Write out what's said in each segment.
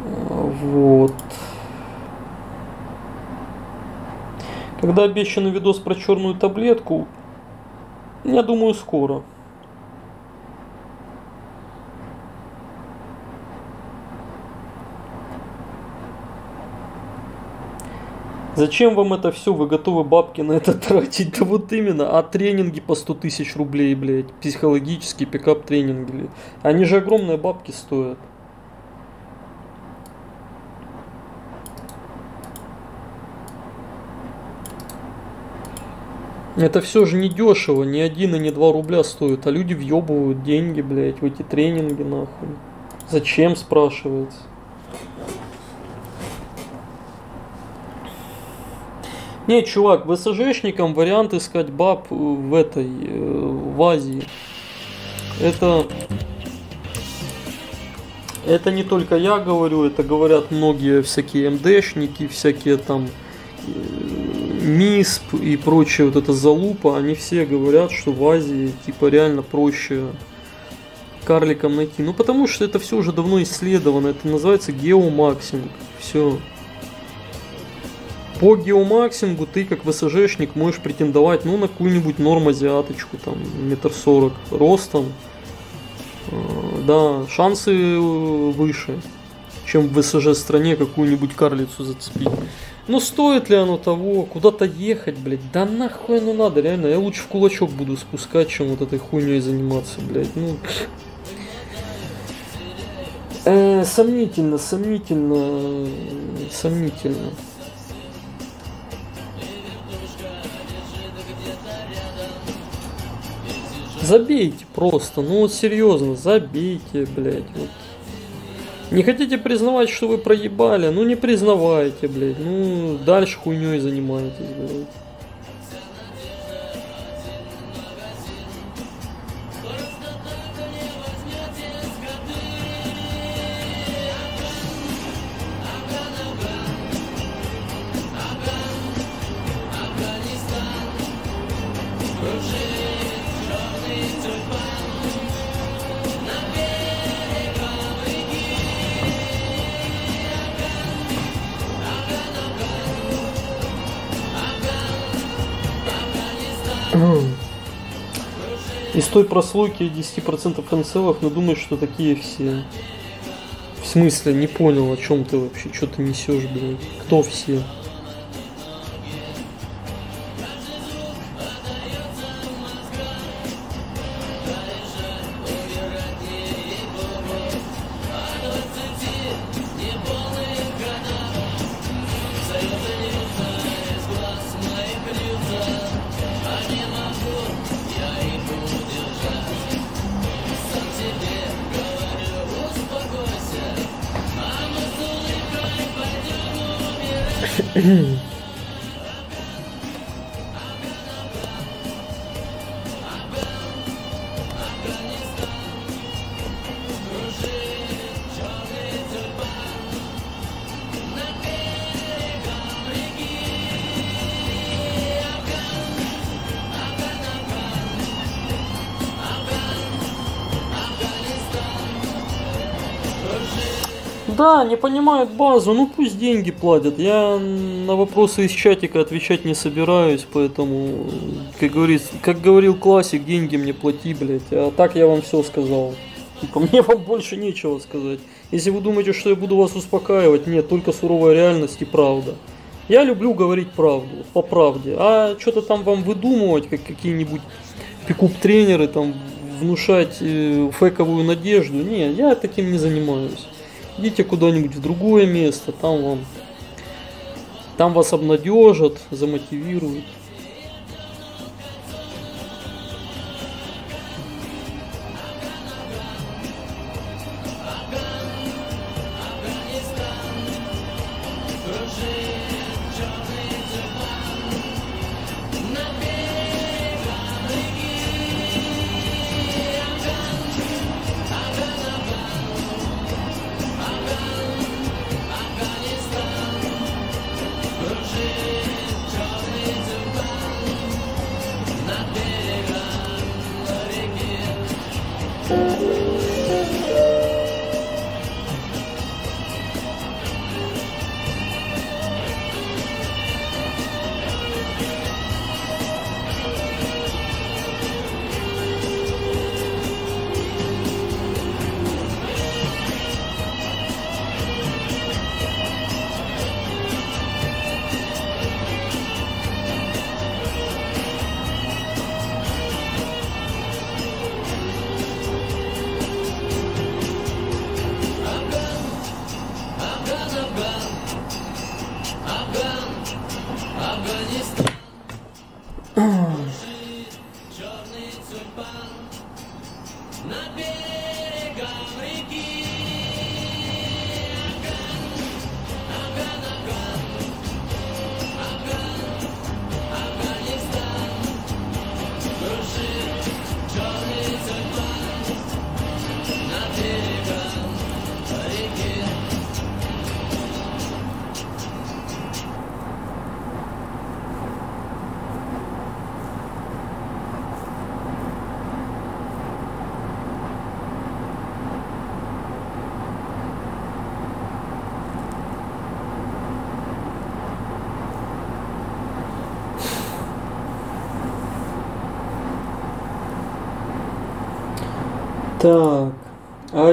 Вот. Когда обещанный видос про черную таблетку, я думаю, скоро. Зачем вам это все? Вы готовы бабки на это тратить? Да вот именно. А тренинги по 100 тысяч рублей, блядь. Психологические пикап тренинги. Они же огромные бабки стоят. Это все же не дешево, ни один и не два рубля стоит, а люди въебывают деньги, блядь, в эти тренинги, нахуй. Зачем, спрашивается? Не, чувак, ВСЖшникам вариант искать баб в этой, э, в Азии. Это... Это не только я говорю, это говорят многие всякие МДшники, всякие там э, МИСП и прочее вот эта залупа, они все говорят, что в Азии типа реально проще карликам найти. Ну потому что это все уже давно исследовано, это называется geomaxxing. Все. По geomaxxing у ты как ВСЖшник можешь претендовать ну на какую-нибудь норм-азиаточку, там, метр сорок ростом. Э, да, шансы выше, чем в ВСЖ стране какую-нибудь карлицу зацепить. Ну стоит ли оно того, куда-то ехать, блядь, да нахуй оно надо, реально, я лучше в кулачок буду спускать, чем вот этой хуйней заниматься, блядь, ну... Э, сомнительно, сомнительно, сомнительно. Забейте просто, ну вот серьезно, забейте, блядь. Вот. Не хотите признавать, что вы проебали? Ну не признавайте, блядь. Ну дальше хуйней занимаетесь, блядь. Той прослойки 10% канцелов, но думаешь, что такие все. В смысле, не понял, о чем ты вообще, что ты несешь, блядь. Кто все? Не понимают базу, ну пусть деньги платят. Я на вопросы из чатика отвечать не собираюсь, поэтому, как, говорит, как говорил классик, деньги мне плати, блядь. А так я вам все сказал. По мне вам больше нечего сказать. Если вы думаете, что я буду вас успокаивать, нет, только суровая реальность и правда. Я люблю говорить правду, по правде. А что-то там вам выдумывать, как какие-нибудь пикуп-тренеры, там, внушать э, фейковую надежду. Не, я таким не занимаюсь. Идите куда-нибудь в другое место, там вам там вас обнадежат, замотивируют.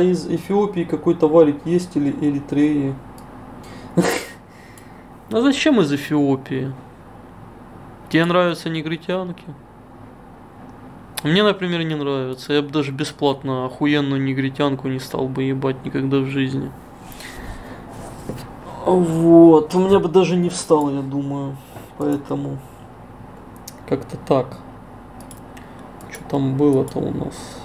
Из Эфиопии какой-то валик есть или Эритреи? А зачем из Эфиопии? Тебе нравятся негритянки? Мне, например, не нравится. Я бы даже бесплатно охуенную негритянку не стал бы ебать никогда в жизни. Вот. У меня бы даже не встал, я думаю. Поэтому как-то так. Что там было-то у нас?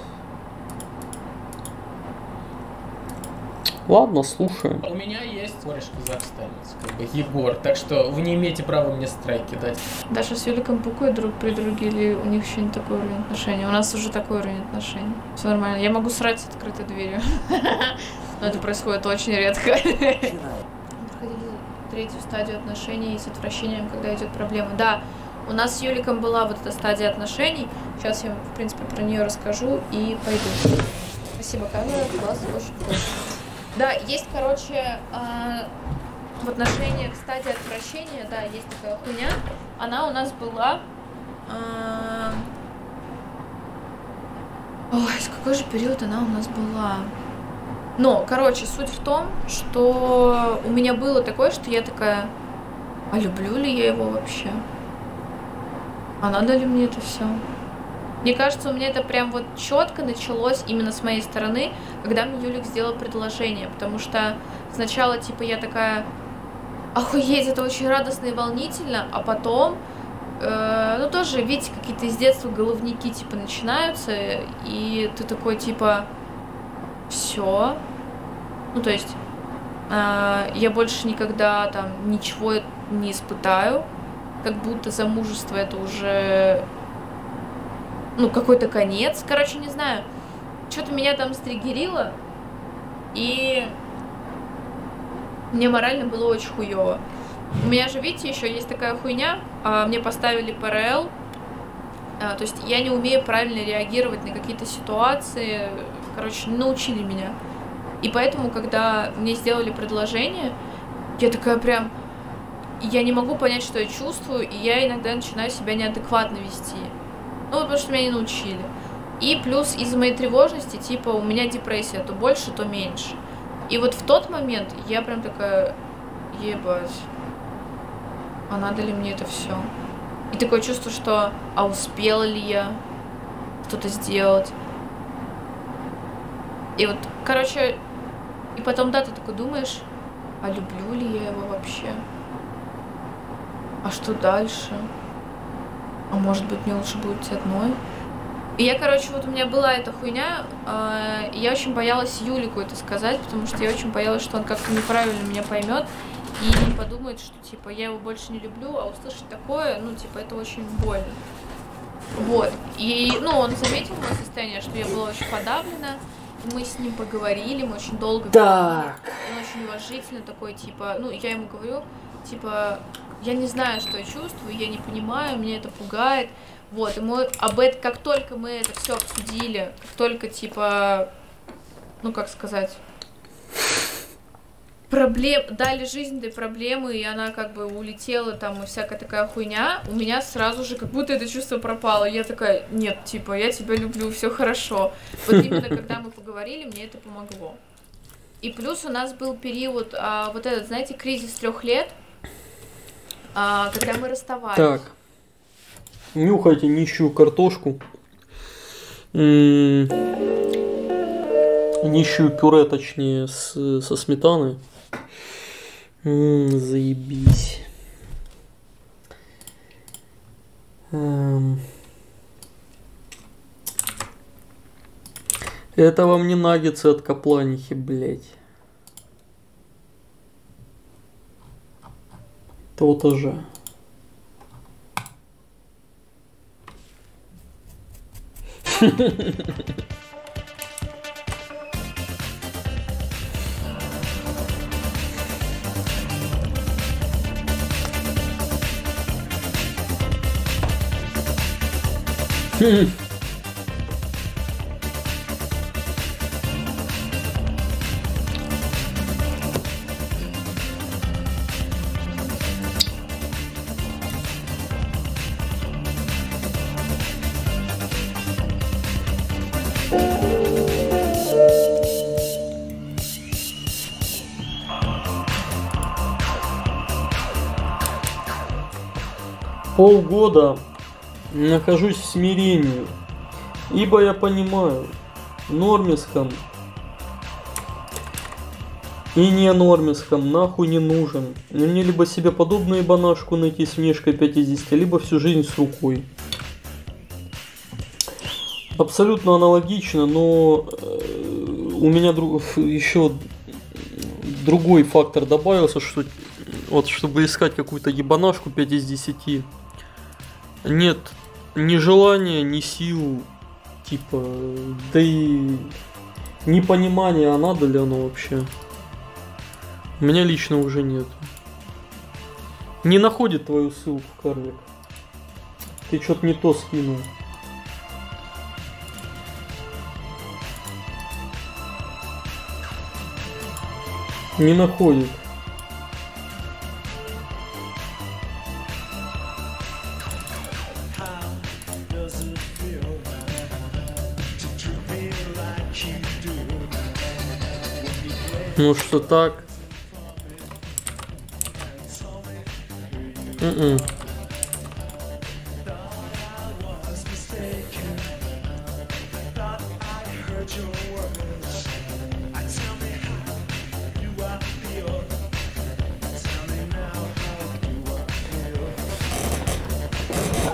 Ладно, слушаем. У меня есть кореш казахстанец, как бы Егор, так что вы не имеете права мне страйк кидать. Даша с Юликом пукают друг при друге, или у них еще не такой уровень отношений? У нас уже такой уровень отношений. Все нормально. Я могу срать с открытой дверью. Но это происходит очень редко. Проходили третью стадию отношений с отвращением, когда идет проблема. Да, у нас с Юликом была вот эта стадия отношений. Сейчас я, в принципе, про нее расскажу и пойду. Спасибо, камера, класс, очень круто. Да, есть, короче, а, в отношениях стадии отвращения, да, есть такая хуйня. Она у нас была... А... Ой, с какой же период она у нас была? Но, короче, суть в том, что у меня было такое, что я такая, а люблю ли я его вообще? А надо ли мне это все? Мне кажется, у меня это прям вот четко началось именно с моей стороны, когда мне Юлик сделал предложение, потому что сначала, типа, я такая, охуеть, это очень радостно и волнительно, а потом, э, ну, тоже, видите, какие-то из детства головники, типа, начинаются, и ты такой, типа, все, ну, то есть, э, я больше никогда там ничего не испытаю, как будто замужество это уже ну, какой-то конец. Короче, не знаю. Что-то меня там стригерило. И мне морально было очень хуево. У меня же, видите, еще есть такая хуйня. А, мне поставили ПРЛ. А, то есть я не умею правильно реагировать на какие-то ситуации. Короче, научили меня. И поэтому, когда мне сделали предложение, я такая прям... Я не могу понять, что я чувствую, и я иногда начинаю себя неадекватно вести. Ну, потому что меня не научили. И плюс из-за моей тревожности, типа, у меня депрессия, то больше, то меньше. И вот в тот момент я прям такая, ебать, а надо ли мне это все? И такое чувство, что, а успела ли я что-то сделать? И вот, короче, и потом, да, ты такой думаешь, а люблю ли я его вообще? А что дальше? А может быть мне лучше будет быть одной. И я, короче, вот у меня была эта хуйня, э, и я очень боялась Юлику это сказать, потому что я очень боялась, что он как-то неправильно меня поймет и подумает, что, типа, я его больше не люблю, а услышать такое, ну, типа, это очень больно. Вот. И, ну, он заметил мое состояние, что я была очень подавлена, мы с ним поговорили, мы очень долго так. говорили. Он очень уважительно такой, типа, ну, я ему говорю, типа, я не знаю, что я чувствую, я не понимаю, меня это пугает. Вот, и мы об этом, как только мы это все обсудили, как только, типа, ну, как сказать, проблем, дали жизнь этой проблемы, и она как бы улетела там, и всякая такая хуйня, у меня сразу же как будто это чувство пропало. Я такая, нет, типа, я тебя люблю, все хорошо. Вот именно когда мы поговорили, мне это помогло. И плюс у нас был период, а, вот этот, знаете, кризис трех лет, а, когда мы расставались. Так. Нюхайте нищую картошку. М-м- нищую пюре, точнее, с, со сметаной. М-м, заебись. Эм. Это вам не наггетсы от капланихи, блядь. То-то же. Hmm. полгода нахожусь в смирении, ибо я понимаю, нормиском и не нормиском нахуй не нужен. Мне либо себе подобную банашку найти с внешкой 50, либо всю жизнь с рукой. Абсолютно аналогично, но э, у меня друг, еще другой фактор добавился, что вот чтобы искать какую-то ебанашку 5 из 10, нет ни желания, ни сил, типа, да и непонимания, а надо ли оно вообще. У меня лично уже нет. Не находит твою ссылку, карлик. Ты что-то не то скинул. Не находит. Ну что так? М-м.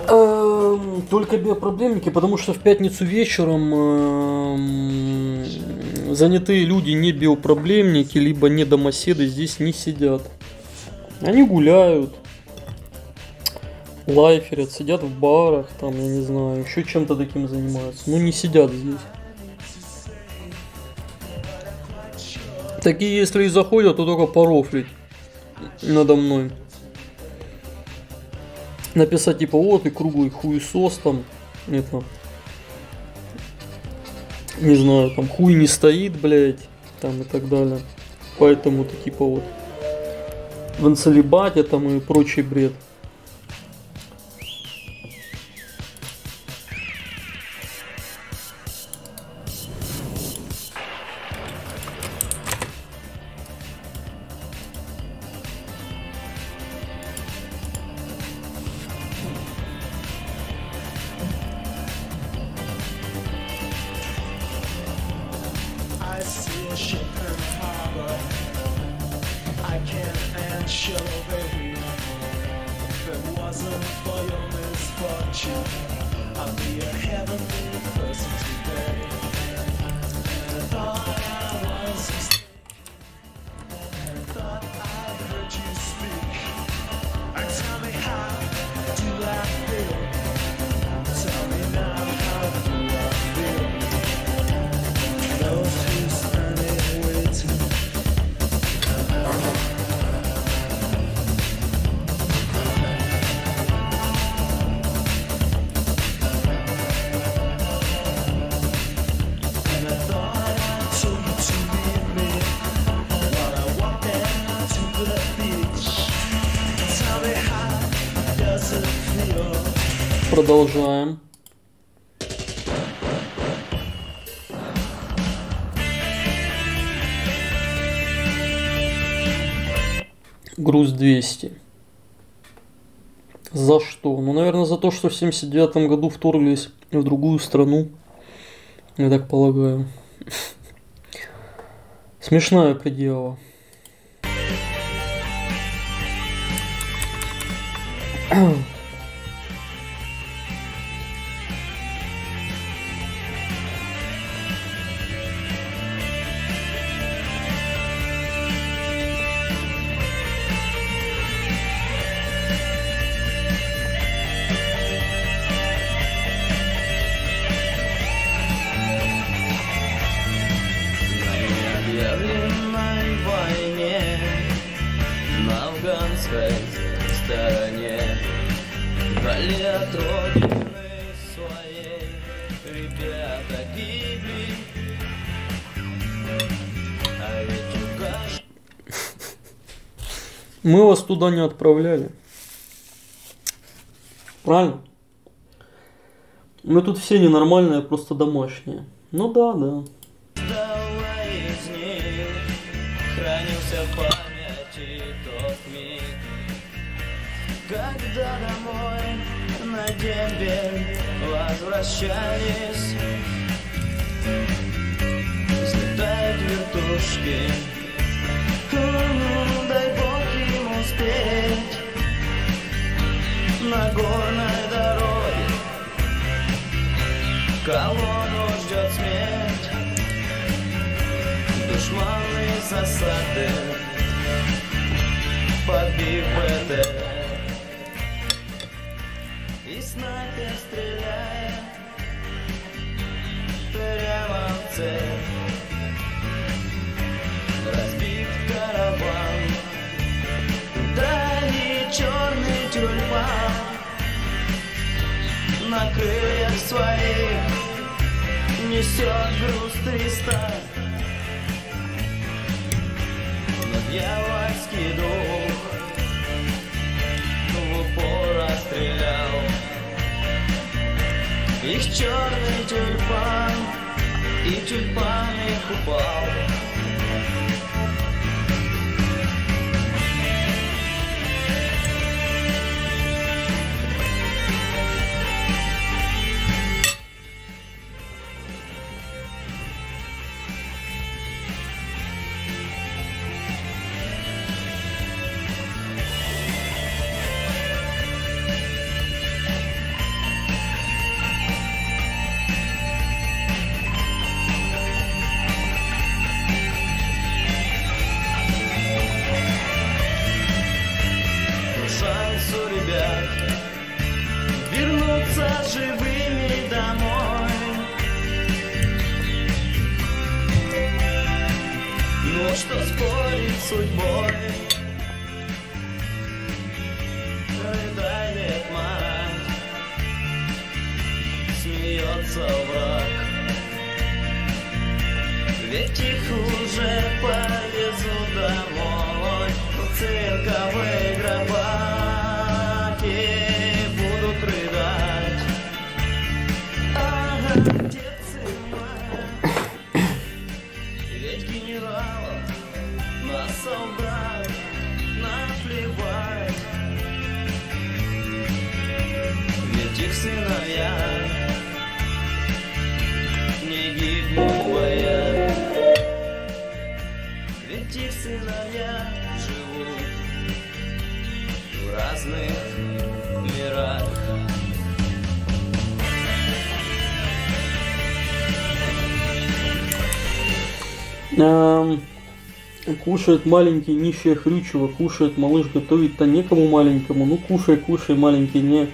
Эм, Только биопроблемники, потому что в пятницу вечером эм, занятые люди не биопроблемники, либо не домоседы здесь не сидят. Они гуляют, лайферят, сидят в барах, там, я не знаю, еще чем-то таким занимаются. Ну, не сидят здесь. Такие, если и заходят, то только порофлить надо мной. Написать типа, вот и круглый хуесос там, это, не знаю, там хуй не стоит, блядь, там и так далее. Поэтому ты типа вот в инцелибате там и прочий бред. Что в 79 году вторглись в другую страну. Я так полагаю. Смешная предела. Туда не отправляли. Правильно? Мы тут все ненормальные, просто домашние. Ну да, да. когда домой на дембель возвращались Взлетают вертушки М, Дай успеть На горной дороге Колонну ждет смерть. Душманы засады. Подбив БТ. И снайпер стреляет Прямо в цель На крыльях своих Несет груз триста. Но дьявольский дух В упор расстрелял Их черный тюльпан И тюльпан их упал Кушает маленький нищая хрючево, кушает малыш, готовить-то некому маленькому. Ну кушай, кушай, маленький, не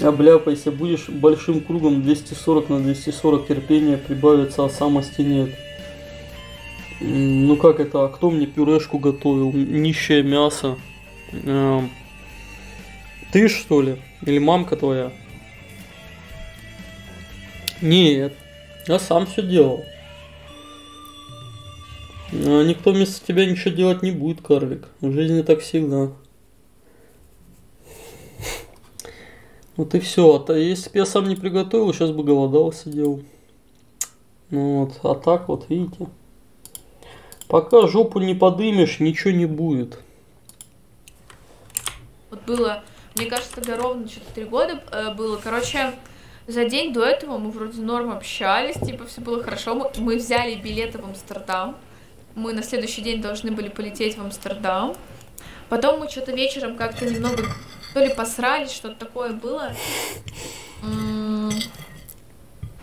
обляпайся. Будешь большим кругом 240 на 240 терпения прибавится, а самости нет. Ну как это, а кто мне пюрешку готовил? Нищее мясо. Эм, Ты что ли? Или мамка твоя? Нет, я сам все делал. А никто вместо тебя ничего делать не будет, карлик. В жизни так всегда. Вот и все. А то если бы я сам не приготовил, сейчас бы голодал сидел. Ну вот, а так вот, видите. Пока жопу не подымешь, ничего не будет. Вот было, мне кажется, тогда ровно что-то три года э, было. Короче, за день до этого мы вроде норм общались, типа все было хорошо. Мы, мы взяли билеты в Амстердам. Мы на следующий день должны были полететь в Амстердам. Потом мы что-то вечером как-то немного то ли посрались, что-то такое было.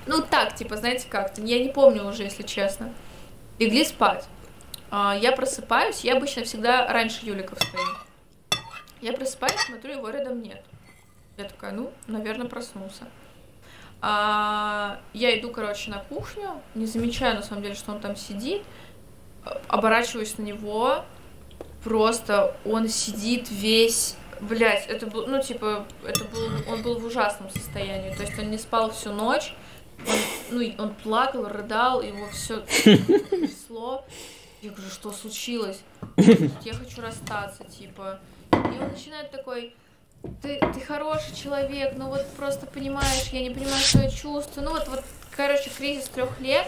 Ну так, типа, знаете как-то, я не помню уже, если честно. Легли спать. А, Я просыпаюсь, я обычно всегда раньше Юлика встаю. Я просыпаюсь, смотрю, его рядом нет. Я такая, ну, наверное, проснулся. А, я иду, короче, на кухню, не замечаю, на самом деле, что он там сидит, оборачиваюсь на него, просто он сидит весь, блядь, это был, ну, типа, это был, он был в ужасном состоянии, то есть он не спал всю ночь, он, ну, он плакал, рыдал, его все трясло. Я говорю, что случилось? Я хочу расстаться, типа. И он начинает такой, ты, ты хороший человек, ну вот просто понимаешь, я не понимаю, что я чувствую. Ну вот, вот, короче, кризис трех лет.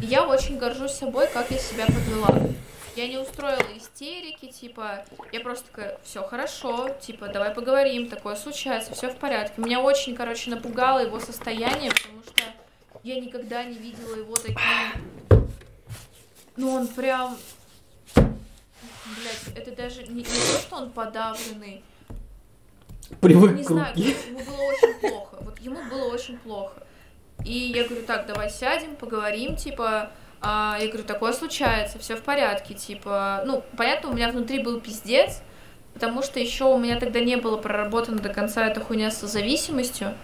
И я очень горжусь собой, как я себя подвела. Я не устроила истерики, типа, я просто такая, все хорошо, типа, давай поговорим, такое случается, все в порядке. Меня очень, короче, напугало его состояние, потому что я никогда не видела его таким... Ну, он прям... Блять, это даже не, не то, что он подавленный. Привык Не к знаю, руке. ему было очень плохо. Вот ему было очень плохо. И я говорю, так, давай сядем, поговорим, типа, а, я говорю, такое случается, все в порядке, типа, ну, понятно, у меня внутри был пиздец, потому что еще у меня тогда не было проработана до конца эта хуйня с зависимостью.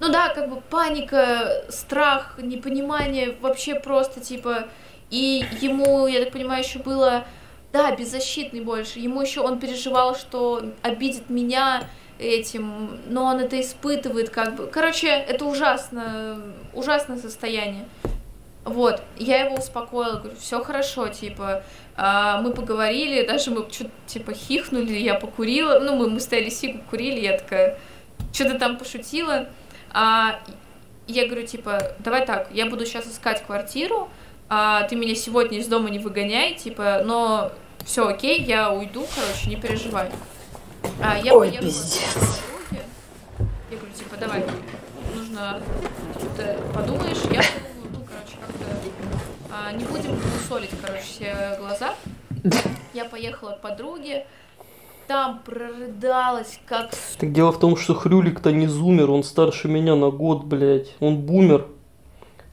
Ну да, как бы паника, страх, непонимание, вообще просто, типа, и ему, я так понимаю, еще было, да, беззащитный больше, ему еще он переживал, что обидит меня этим, но он это испытывает как бы. Короче, это ужасно, ужасное состояние. Вот, я его успокоила, говорю, все хорошо, типа, а, мы поговорили, даже мы что-то, типа, хихнули, я покурила, ну, мы, мы стояли сигу, курили, я такая, что-то там пошутила, а, я говорю, типа, давай так, я буду сейчас искать квартиру, а, ты меня сегодня из дома не выгоняй, типа, но все окей, я уйду, короче, не переживай. А, я Ой, поехала пиздец. к подруге. Я говорю, типа, давай, нужно, ты подумаешь, я подумаю, ну, короче, как-то а, не будем усолить, короче, все глаза. Я поехала к подруге, там прорыдалась, как Так дело в том, что Хрюлик-то не зумер, он старше меня на год, блядь. Он бумер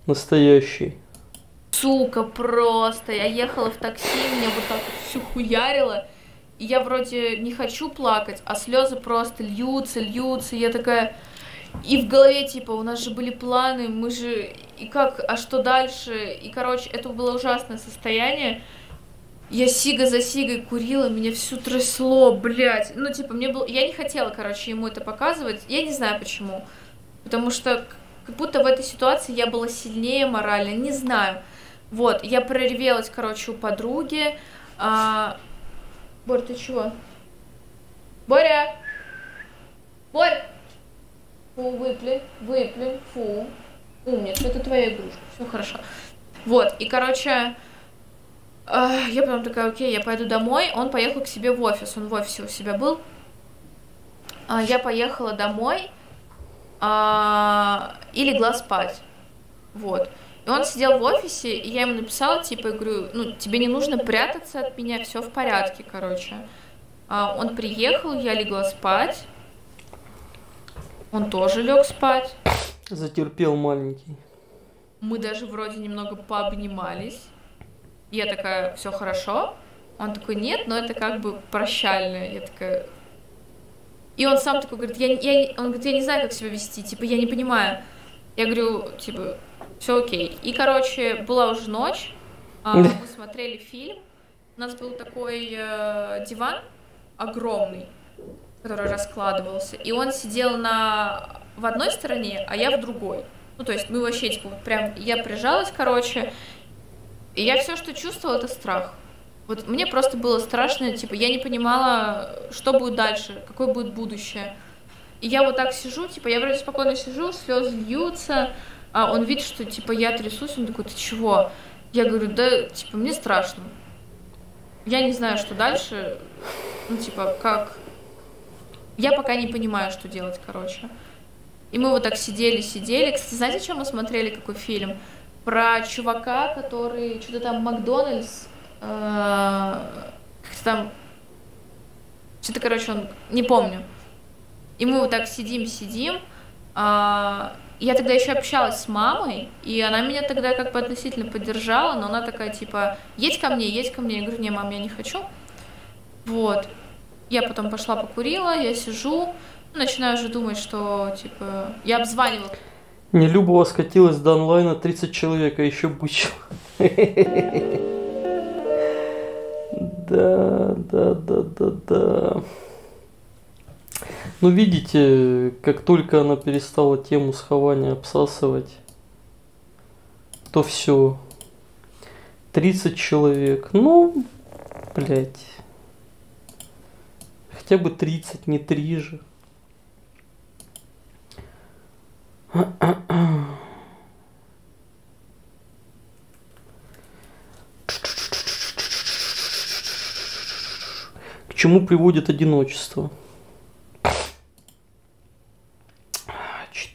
настоящий. сука просто. Я ехала в такси, меня вот так вот всю хуярило. И я вроде не хочу плакать, а слезы просто льются, льются. Я такая... И в голове, типа, у нас же были планы, мы же... И как, а что дальше? И, короче, это было ужасное состояние. Я сига за сигой курила, меня всю трясло, блядь. Ну, типа, мне было... Я не хотела, короче, ему это показывать. Я не знаю, почему. Потому что как будто в этой ситуации я была сильнее морально, не знаю. Вот, я проревелась, короче, у подруги. А... Борь, ты чего? Боря! Борь! Фу, выплюнь, выплюнь, фу. Умница, это твоя игрушка, все хорошо. Вот, и, короче, а, я потом такая, окей, я пойду домой. Он поехал к себе в офис, он в офисе у себя был. А, я поехала домой а, и легла спать. Вот. И он сидел в офисе, и я ему написала, типа, я говорю, ну, тебе не нужно прятаться от меня, все в порядке, короче. А, он приехал, я легла спать. Он тоже лег спать. Затерпел маленький. Мы даже вроде немного пообнимались. Я такая, все хорошо? Он такой, нет, но это как бы прощальное. Я такая... И он сам такой говорит, я, я, он говорит, я не знаю, как себя вести, типа, я не понимаю. Я говорю, типа, все окей. И, короче, была уже ночь, а, мы смотрели фильм, у нас был такой э, диван огромный, который раскладывался, и он сидел на в одной стороне, а я в другой. Ну, то есть мы вообще, типа, вот прям, я прижалась, короче, и я все, что чувствовала, это страх. Вот мне просто было страшно, типа, я не понимала, что будет дальше, какое будет будущее. И я вот так сижу, типа, я вроде спокойно сижу, слезы льются, а он видит, что, типа, я трясусь, он такой, ты чего? Я говорю, да, типа, мне страшно. Я не знаю, что дальше, ну, типа, как... Я пока не понимаю, что делать, короче. И мы вот так сидели, сидели. Кстати, знаете, чем мы смотрели, какой фильм? Про чувака, который что-то там Макдональдс, э, как-то там, что-то, короче, он, не помню. И мы вот так сидим, сидим. Я тогда еще общалась с мамой, и она меня тогда как бы относительно поддержала, но она такая, типа, едь ко мне, едь ко мне. Я говорю, не, мам, я не хочу. Вот. Я потом пошла покурила, я сижу, начинаю уже думать, что, типа, я обзванивала Нелюбова скатилась до онлайна 30 человек, а еще бычила. Да, да, да, да, да. Ну, видите, как только она перестала тему схования обсасывать, то все. 30 человек. Ну, блядь. Хотя бы 30, не 3 же. чему приводит одиночество?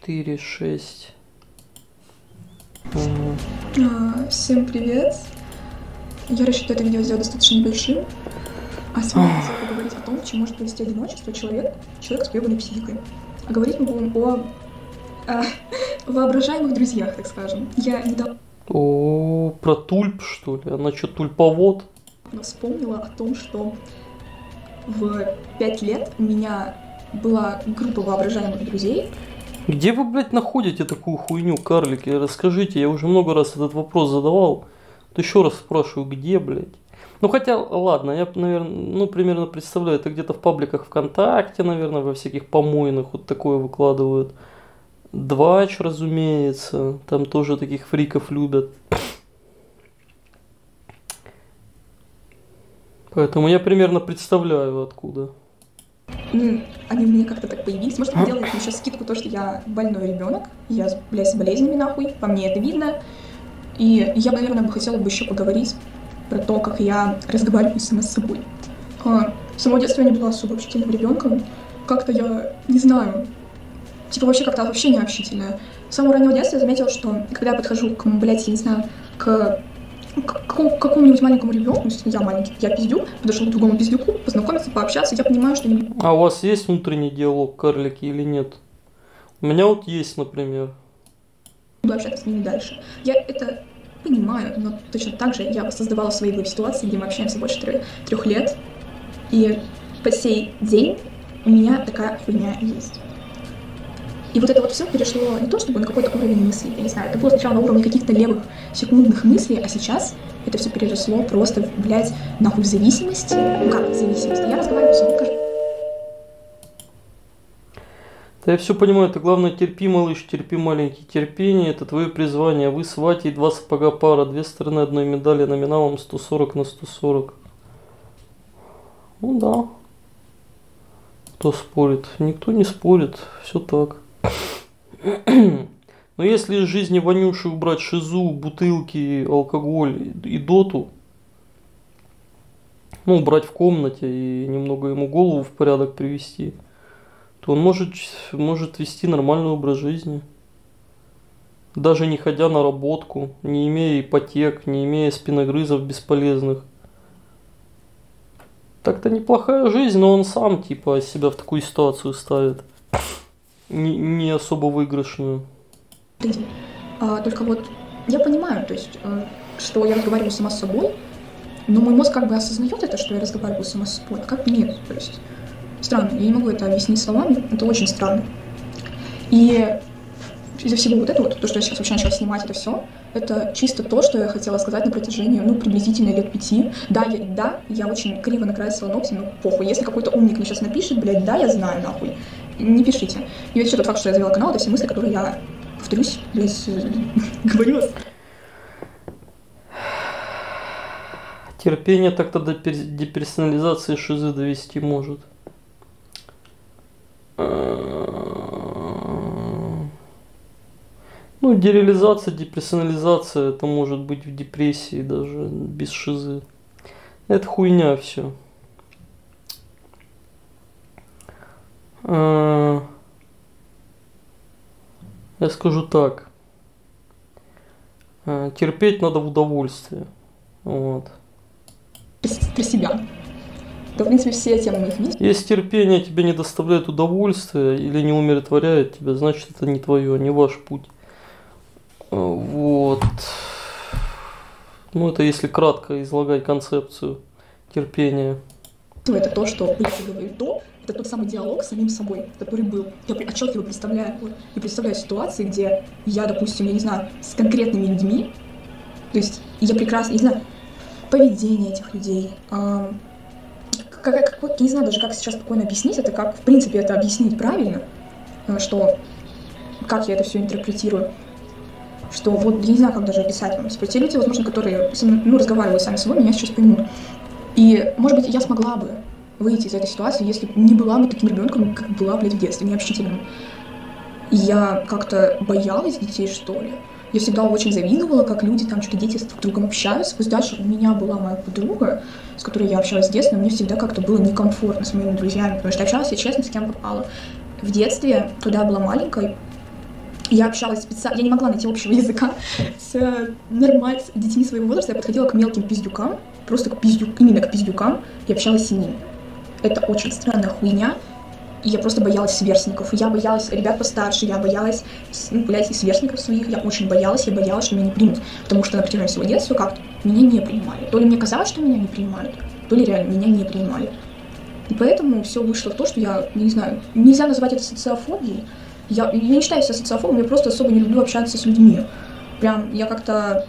4, 6. А, Всем привет. Я рассчитываю это видео сделать достаточно небольшим. А сегодня я хотела поговорить о том, чем может привести одиночество человек, человек с поебанной психикой. А говорить мы будем о, а, воображаемых друзьях, так скажем. Я недавно О, про тульп, что ли? Она что, тульповод? вспомнила о том, что в пять лет у меня была группа воображаемых друзей, Где вы, блядь, находите такую хуйню, карлики? Расскажите, я уже много раз этот вопрос задавал. Вот еще раз спрашиваю, где, блядь? Ну хотя, ладно, я, наверное, ну примерно представляю, это где-то в пабликах ВКонтакте, наверное, во всяких помойных вот такое выкладывают. Двач, разумеется, там тоже таких фриков любят. Поэтому я примерно представляю, откуда. Ну, они мне как-то так появились. Может, вы делаете еще скидку то, что я больной ребенок, я, блядь, с болезнями нахуй, по мне это видно. И я наверное, бы хотела бы еще поговорить про то, как я разговариваю сама с собой. А, с самого детства я не была особо общительным ребенком. Как-то я не знаю, типа вообще как-то вообще не общительная. С самого раннего детства я заметила, что когда я подхожу к, блядь, я не знаю, к какому- какому-нибудь маленькому ребенку, ну, если я маленький, я пиздюк, подошел к другому пиздюку, познакомиться, пообщаться, я понимаю, что они А у вас есть внутренний диалог, карлики, или нет? У меня вот есть, например. буду общаться с ними дальше. Я это понимаю, но точно так же я создавала свои были ситуации, где мы общаемся больше трех, трех лет, и по сей день у меня такая хуйня есть. И вот это вот все перешло не то чтобы на какой-то уровень мыслей, я не знаю, это было сначала на уровне каких-то левых секундных мыслей, а сейчас это все переросло просто, блядь, нахуй в зависимости. Ну как в зависимости? Я разговариваю с собой Да я все понимаю, ты главное терпи, малыш, терпи, маленький. Терпение – это твое призвание. Вы с Ватей два сапога пара, две стороны одной медали номиналом 140 на 140. Ну да. Кто спорит? Никто не спорит. Все так. Но если из жизни Ванюши убрать шизу, бутылки, алкоголь и доту, ну, убрать в комнате и немного ему голову в порядок привести, то он может, может вести нормальный образ жизни. Даже не ходя на работку, не имея ипотек, не имея спиногрызов бесполезных. Так-то неплохая жизнь, но он сам типа себя в такую ситуацию ставит. Не, не особо выигрышную. А, только вот я понимаю, то есть, э, что я разговариваю сама с собой, но мой мозг как бы осознает это, что я разговариваю сама с собой, а как нет. То есть, странно, я не могу это объяснить словами, это очень странно. И из-за всего вот этого, то, что я сейчас вообще начала снимать это все, это чисто то, что я хотела сказать на протяжении, ну, приблизительно лет пяти. Да, я, да, я очень криво накрасила ногти, ну, похуй. Если какой-то умник мне сейчас напишет, блядь, да, я знаю, нахуй. Не пишите. И вообще тот факт, что я завела канал, это все мысли, которые я, повторюсь, блядь, говорила Терпение так-то до пер- деперсонализации шизы довести может. Ну, дереализация, деперсонализация, это может быть в депрессии даже, без шизы. Это хуйня все. Я скажу так. А, Терпеть надо в удовольствие. Вот. про себя. Да, в принципе, все темы моих видео. Если терпение тебе не доставляет удовольствия или не умиротворяет тебя, значит это не твое, не ваш путь. А, Вот. Ну, это если кратко излагать концепцию терпения. Это то, что я говорю до, это тот самый диалог с самим собой, который был. Я отчетливо представляю, и представляю ситуации, где я, допустим, я не знаю, с конкретными людьми, то есть я прекрасно, я не знаю, поведение этих людей, ам, как, как- я не знаю даже, как сейчас спокойно объяснить это, как, в принципе, это объяснить правильно, э, что, как я это все интерпретирую, что вот, я не знаю, как даже описать вам. Те люди, возможно, которые ну, разговаривают сами с собой, меня сейчас поймут. И, может быть, я смогла бы выйти из этой ситуации, если не была бы таким ребенком, как была, блядь, в детстве, необщительным. И я как-то боялась детей, что ли. Я всегда очень завидовала, как люди там, что дети с друг другом общаются. Пусть даже у меня была моя подруга, с которой я общалась с детства, мне всегда как-то было некомфортно с моими друзьями, потому что общалась я честно с кем попала. В детстве, когда я была маленькой, я общалась специально, я не могла найти общего языка с нормаль... с детьми своего возраста, я подходила к мелким пиздюкам, просто к пиздюк, именно к пиздюкам, и общалась с ними. Это очень странная хуйня, и я просто боялась сверстников. Я боялась ребят постарше, я боялась, ну, блядь, и сверстников своих, я очень боялась, я боялась, что меня не примут. Потому что на протяжении своего детства как-то меня не принимали. То ли мне казалось, что меня не принимают, то ли реально меня не принимали. И поэтому все вышло в то, что я, не знаю, нельзя назвать это социофобией. Я, я не считаю себя социофобом, я просто особо не люблю общаться с людьми. Прям я как-то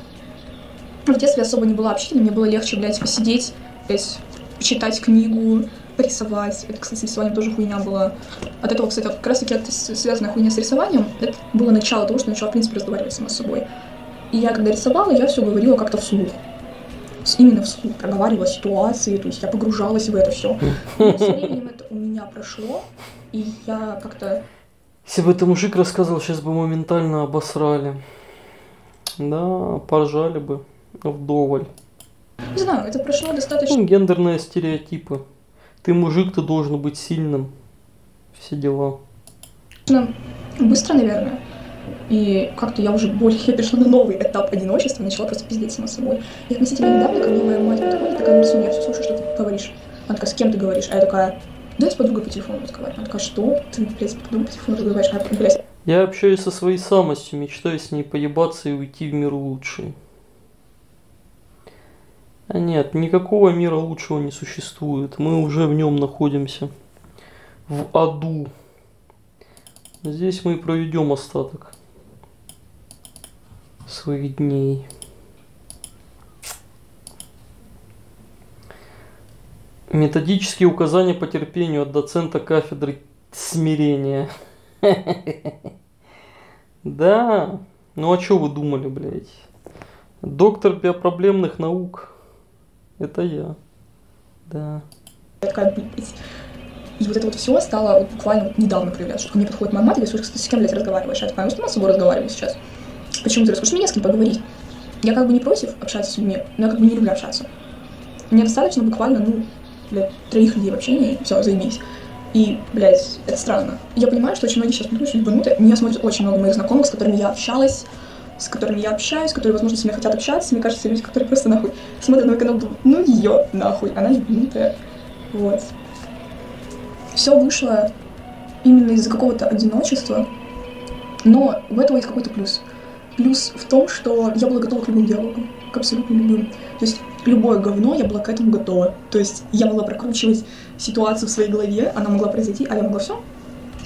в детстве особо не была общительной, мне было легче, блядь, посидеть, блядь, почитать книгу, порисовать. Это, кстати, рисованием тоже хуйня была. От этого, кстати, как раз таки это связанная хуйня с рисованием, это было начало того, что начала, в принципе, разговаривать сама с собой. И я, когда рисовала, я все говорила как-то вслух. Именно вслух проговаривала ситуации, то есть я погружалась в это все. Но со временем это у меня прошло, и я как-то Если бы это мужик рассказывал, сейчас бы моментально обосрали. Да, поржали бы вдоволь. не знаю, это прошло достаточно Ну, гендерные стереотипы. Ты мужик, ты должен быть сильным. Все дела. быстро, наверное. И как-то я уже более, я перешла на новый этап одиночества, начала просто пиздеть сама собой. И относительно недавно ко мне моя мать подходит, такая, Марсун, я все слушаю, что ты говоришь. Она такая, с кем ты говоришь? А я такая, да я с подругой по телефону разговариваю. Она такая, что? Ты, блядь, с подругой по телефону разговариваешь? А я, блядь, Я общаюсь со своей самостью, мечтаю с ней поебаться и уйти в мир лучший. А нет, никакого мира лучшего не существует. Мы уже в нем находимся. В аду. Здесь мы и проведем остаток своих дней. Методические указания по терпению от доцента кафедры смирения. Да. Ну а что вы думали, блядь? Доктор биопроблемных наук. Это я. Да. я такая, блядь. И вот это вот все стало вот буквально вот недавно проявляться, что ко мне подходит моя мать и говорит, с кем, блядь, разговариваешь? Я такая, ну, сама с собой разговариваю сейчас. Почему ты расскажешь? Мне не с кем поговорить. Я как бы не против общаться с людьми, но я как бы не люблю общаться. Мне достаточно буквально, ну, блядь, троих людей в общении, все, заебись. И, блядь, это странно. Я понимаю, что очень многие сейчас очень ебанутые. Меня смотрят очень много моих знакомых, с которыми я общалась, с которыми я общаюсь, которые, возможно, с ними хотят общаться. Мне кажется, люди, которые просто нахуй смотрят на мой канал, думают, ну ее нахуй, она ебанутая. Вот. Все вышло именно из-за какого-то одиночества, но у этого есть какой-то плюс. Плюс в том, что я была готова к любым диалогам, к абсолютно любым. То есть любое говно, я была к этому готова. То есть я могла прокручивать ситуацию в своей голове, она могла произойти, а я могла все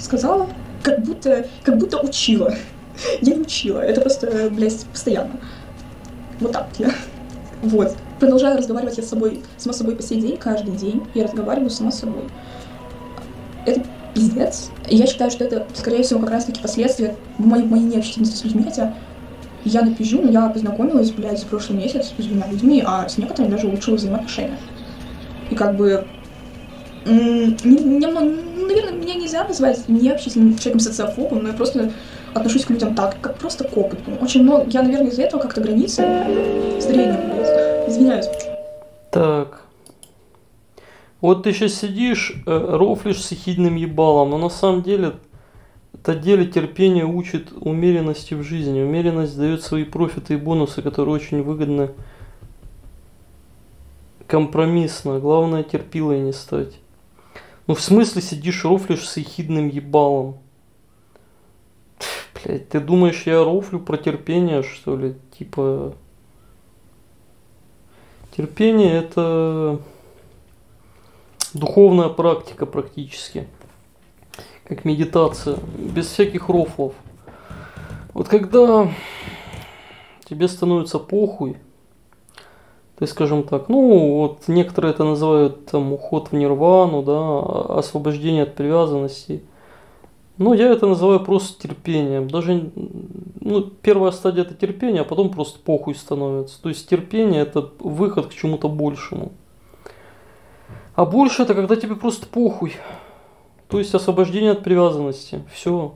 сказала, как будто, как будто учила. Я не учила, это просто, блядь, постоянно. Вот так я. Вот. Продолжаю разговаривать я с собой, сама собой по сей день, каждый день. Я разговариваю сама собой. Это пиздец. Я считаю, что это, скорее всего, как раз-таки последствия моей, моей необщительности с людьми, хотя я напизжу, но я познакомилась, блядь, в прошлый месяц с двумя людьми, а с некоторыми даже улучшила взаимоотношения. И как бы... м, не- не- ну, наверное, меня нельзя назвать необщительным человеком социофобом, но я просто отношусь к людям так, как просто к опыту. Очень много... Я, наверное, из-за этого как-то границы блядь. Извиняюсь. Так. Вот ты сейчас сидишь, э, рофлишь с ехидным ебалом, но на самом деле это деле терпение учит умеренности в жизни. Умеренность дает свои профиты и бонусы, которые очень выгодны компромиссно. Главное терпилой не стать. Ну в смысле сидишь рофлишь с ехидным ебалом? Блять, ты думаешь, я рофлю про терпение, что ли? Типа... Терпение это духовная практика практически. Как медитация. Без всяких рофлов. Вот когда тебе становится похуй, ты, скажем так, ну, вот некоторые это называют там уход в нирвану, да, освобождение от привязанности. Ну, я это называю просто терпением. Даже, ну, первая стадия это терпение, а потом просто похуй становится. То есть терпение это выход к чему-то большему. А больше это когда тебе просто похуй. То есть освобождение от привязанности. Все.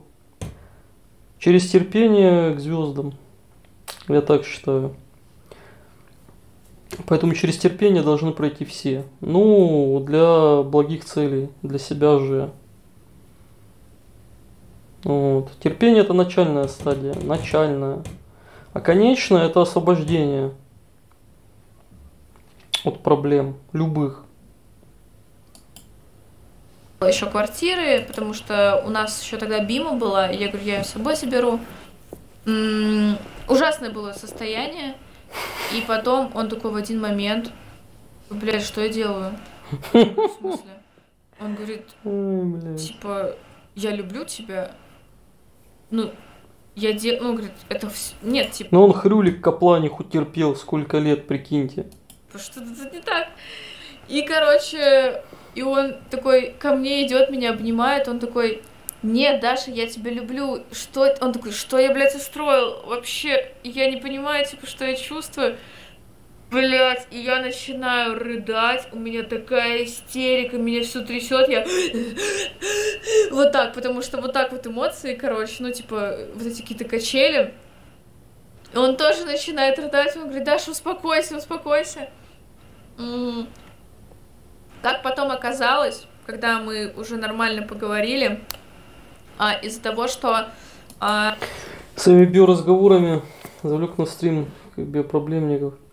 Через терпение к звездам. Я так считаю. Поэтому через терпение должны пройти все. Ну, для благих целей, для себя же. Вот. Терпение это начальная стадия, начальная. А конечная это освобождение от проблем, любых. еще квартиры, потому что у нас еще тогда Бима была, я говорю, я ее с собой заберу. М, Ужасное было состояние. И потом он такой в один момент, блядь, что я делаю? В смысле? Он говорит, типа, я люблю тебя. Ну, я делаю, ну, говорит, это вс- нет, типа, Но он хрюлик Капланиху терпел сколько лет, прикиньте. что-то тут не так. И, короче, и он такой ко мне идет, меня обнимает, он такой, нет, Даша, я тебя люблю. Что это?» Он такой, что я, блядь, устроил? Вообще, я не понимаю, типа, что я чувствую. Блять, и я начинаю рыдать, у меня такая истерика, меня все трясет, я вот так, потому что вот так вот эмоции, короче, ну, типа, вот эти какие-то качели. И он тоже начинает рыдать, он говорит, Даша, успокойся, успокойся. Как потом оказалось, когда мы уже нормально поговорили, а, из-за того, что а, Своими биоразговорами завлек на стрим как биопроблемников. М,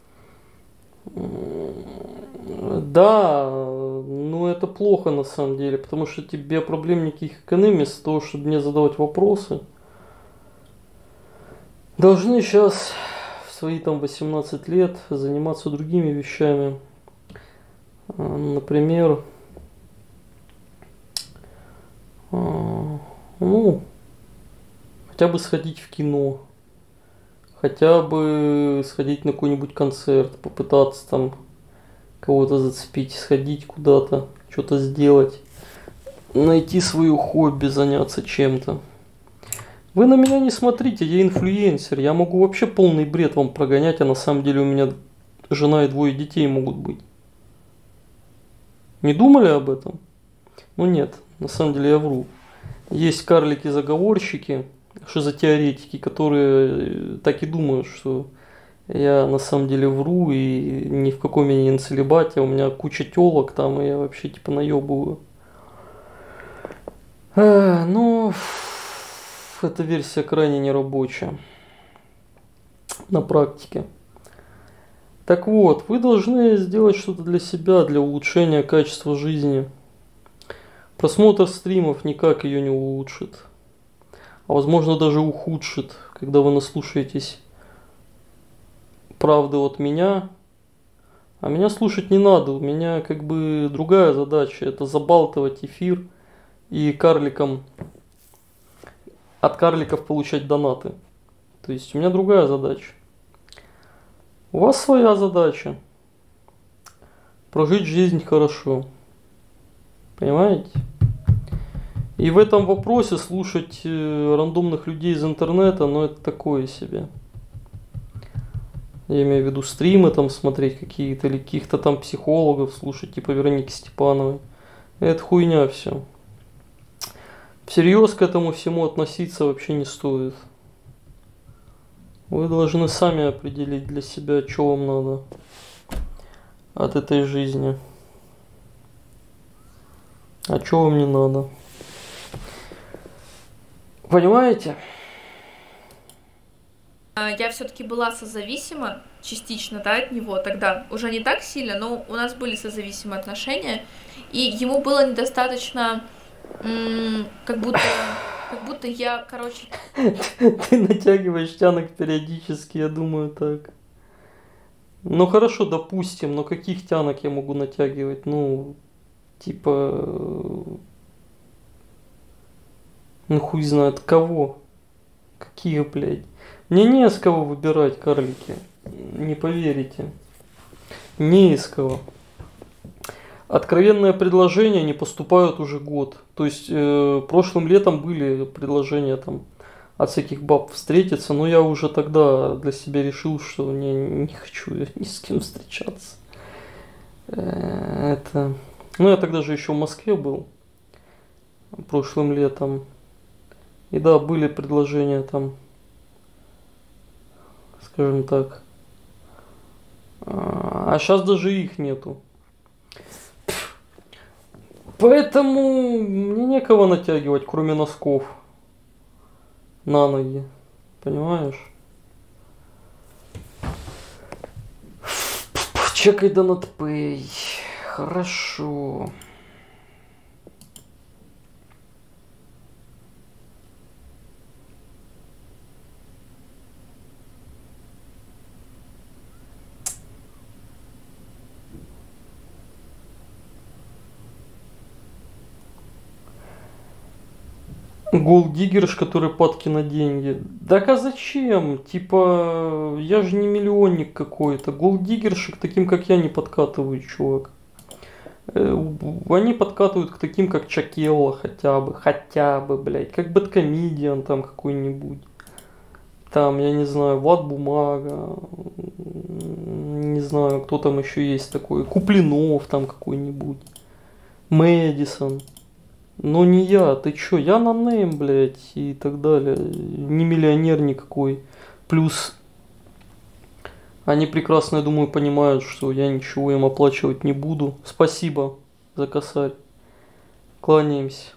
Да, ну это плохо на самом деле, потому что эти биопроблемники их экономят вместо того, чтобы мне задавать вопросы. Должны сейчас в свои там 18 лет заниматься другими вещами. Например, а, ну, хотя бы сходить в кино, хотя бы сходить на какой-нибудь концерт, попытаться там кого-то зацепить, сходить куда-то, что-то сделать, найти свое хобби, заняться чем-то. Вы на меня не смотрите, я инфлюенсер, я могу вообще полный бред вам прогонять, а на самом деле у меня жена и двое детей могут быть. Не думали об этом? Ну нет, на самом деле я вру. Есть карлики-заговорщики, шизотеоретики, которые э, так и думают, что я на самом деле вру и ни в каком я не целебате, у меня куча телок там, и я вообще типа наебываю. А, ну, эта версия крайне нерабочая на практике. Так вот, вы должны сделать что-то для себя, для улучшения качества жизни. Просмотр стримов никак ее не улучшит. А возможно даже ухудшит, когда вы наслушаетесь правды от меня. А меня слушать не надо, у меня как бы другая задача. Это забалтывать эфир и карликам от карликов получать донаты. То есть у меня другая задача. У вас своя задача. Прожить жизнь хорошо. Понимаете? И в этом вопросе слушать э, рандомных людей из интернета, ну это такое себе. Я имею в виду стримы там смотреть какие-то или каких-то там психологов слушать, типа Вероники Степановой. Это хуйня все. Всерьез к этому всему относиться вообще не стоит. Вы должны сами определить для себя, что вам надо от этой жизни. А что вам не надо? Понимаете? а, я все-таки была созависима частично, да, от него тогда. Уже не так сильно, но у нас были созависимые отношения. И ему было недостаточно, как будто, как будто я, короче, Ты натягиваешь тянок периодически, я думаю так. Ну хорошо, допустим, но каких тянок я могу натягивать? Ну, типа... Ну хуй знает кого. Какие, блядь. Мне не с кого выбирать, карлики. Не поверите. Не из кого. Откровенные предложения не поступают уже год. То есть э, прошлым летом были предложения там от всяких баб встретиться, но я уже тогда для себя решил, что не, не хочу ни с кем встречаться. Э, Это... Ну, я тогда же еще в Москве был. Прошлым летом. И да, были предложения там скажем так. А сейчас даже их нету. Поэтому мне некого натягивать, кроме носков. На ноги. Понимаешь? Чекай Donut Pay. Хорошо. Голдиггерш, который падки на деньги. Так а зачем? Типа, я же не миллионник какой-то. Голдиггерши к таким, как я, не подкатывают, чувак. Э, Они подкатывают к таким, как Чакелла хотя бы. Хотя бы, блядь. Как Бэткомедиан там какой-нибудь. Там, я не знаю, Влад Бумага. Не знаю, кто там еще есть такой. Куплинов там какой-нибудь. Мэдисон. Ну не я, ты чё, я на нейм, блядь, и так далее. Не миллионер никакой. Плюс они прекрасно, я думаю, понимают, что я ничего им оплачивать не буду. Спасибо за косарь. Кланяемся.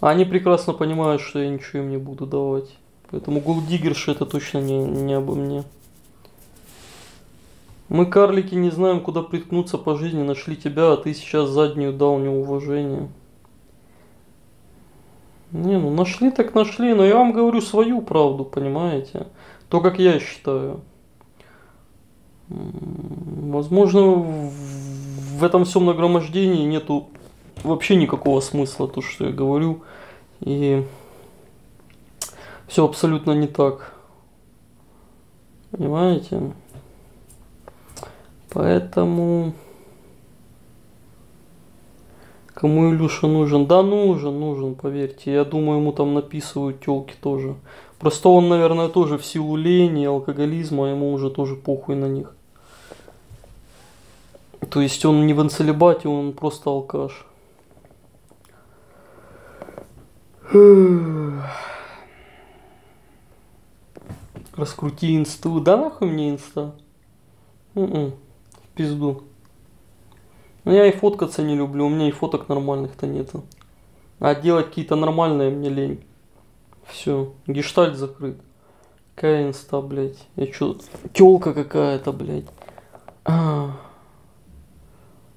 Они прекрасно понимают, что я ничего им не буду давать. Поэтому голдиггерши это точно не, не обо мне. Мы, карлики, не знаем, куда приткнуться по жизни, нашли тебя, а ты сейчас заднюю дал неуважение. Не, ну нашли так нашли, но я вам говорю свою правду, понимаете? То, как я считаю. Возможно, в этом всем нагромождении нету вообще никакого смысла, то, что я говорю. И все абсолютно не так. Понимаете? Поэтому... Кому Илюша нужен? Да нужен, нужен, поверьте. Я думаю, ему там написывают телки тоже. Просто он, наверное, тоже в силу лени, алкоголизма, ему уже тоже похуй на них. То есть он не в инцелебате, он просто алкаш. Раскрути инсту. Да нахуй мне инста? М-м, в пизду. Ну я и фоткаться не люблю, у меня и фоток нормальных-то нету. А делать какие-то нормальные мне лень. Все, гештальт закрыт. Какая инста, блядь? Я чё, тёлка какая-то, блядь. А.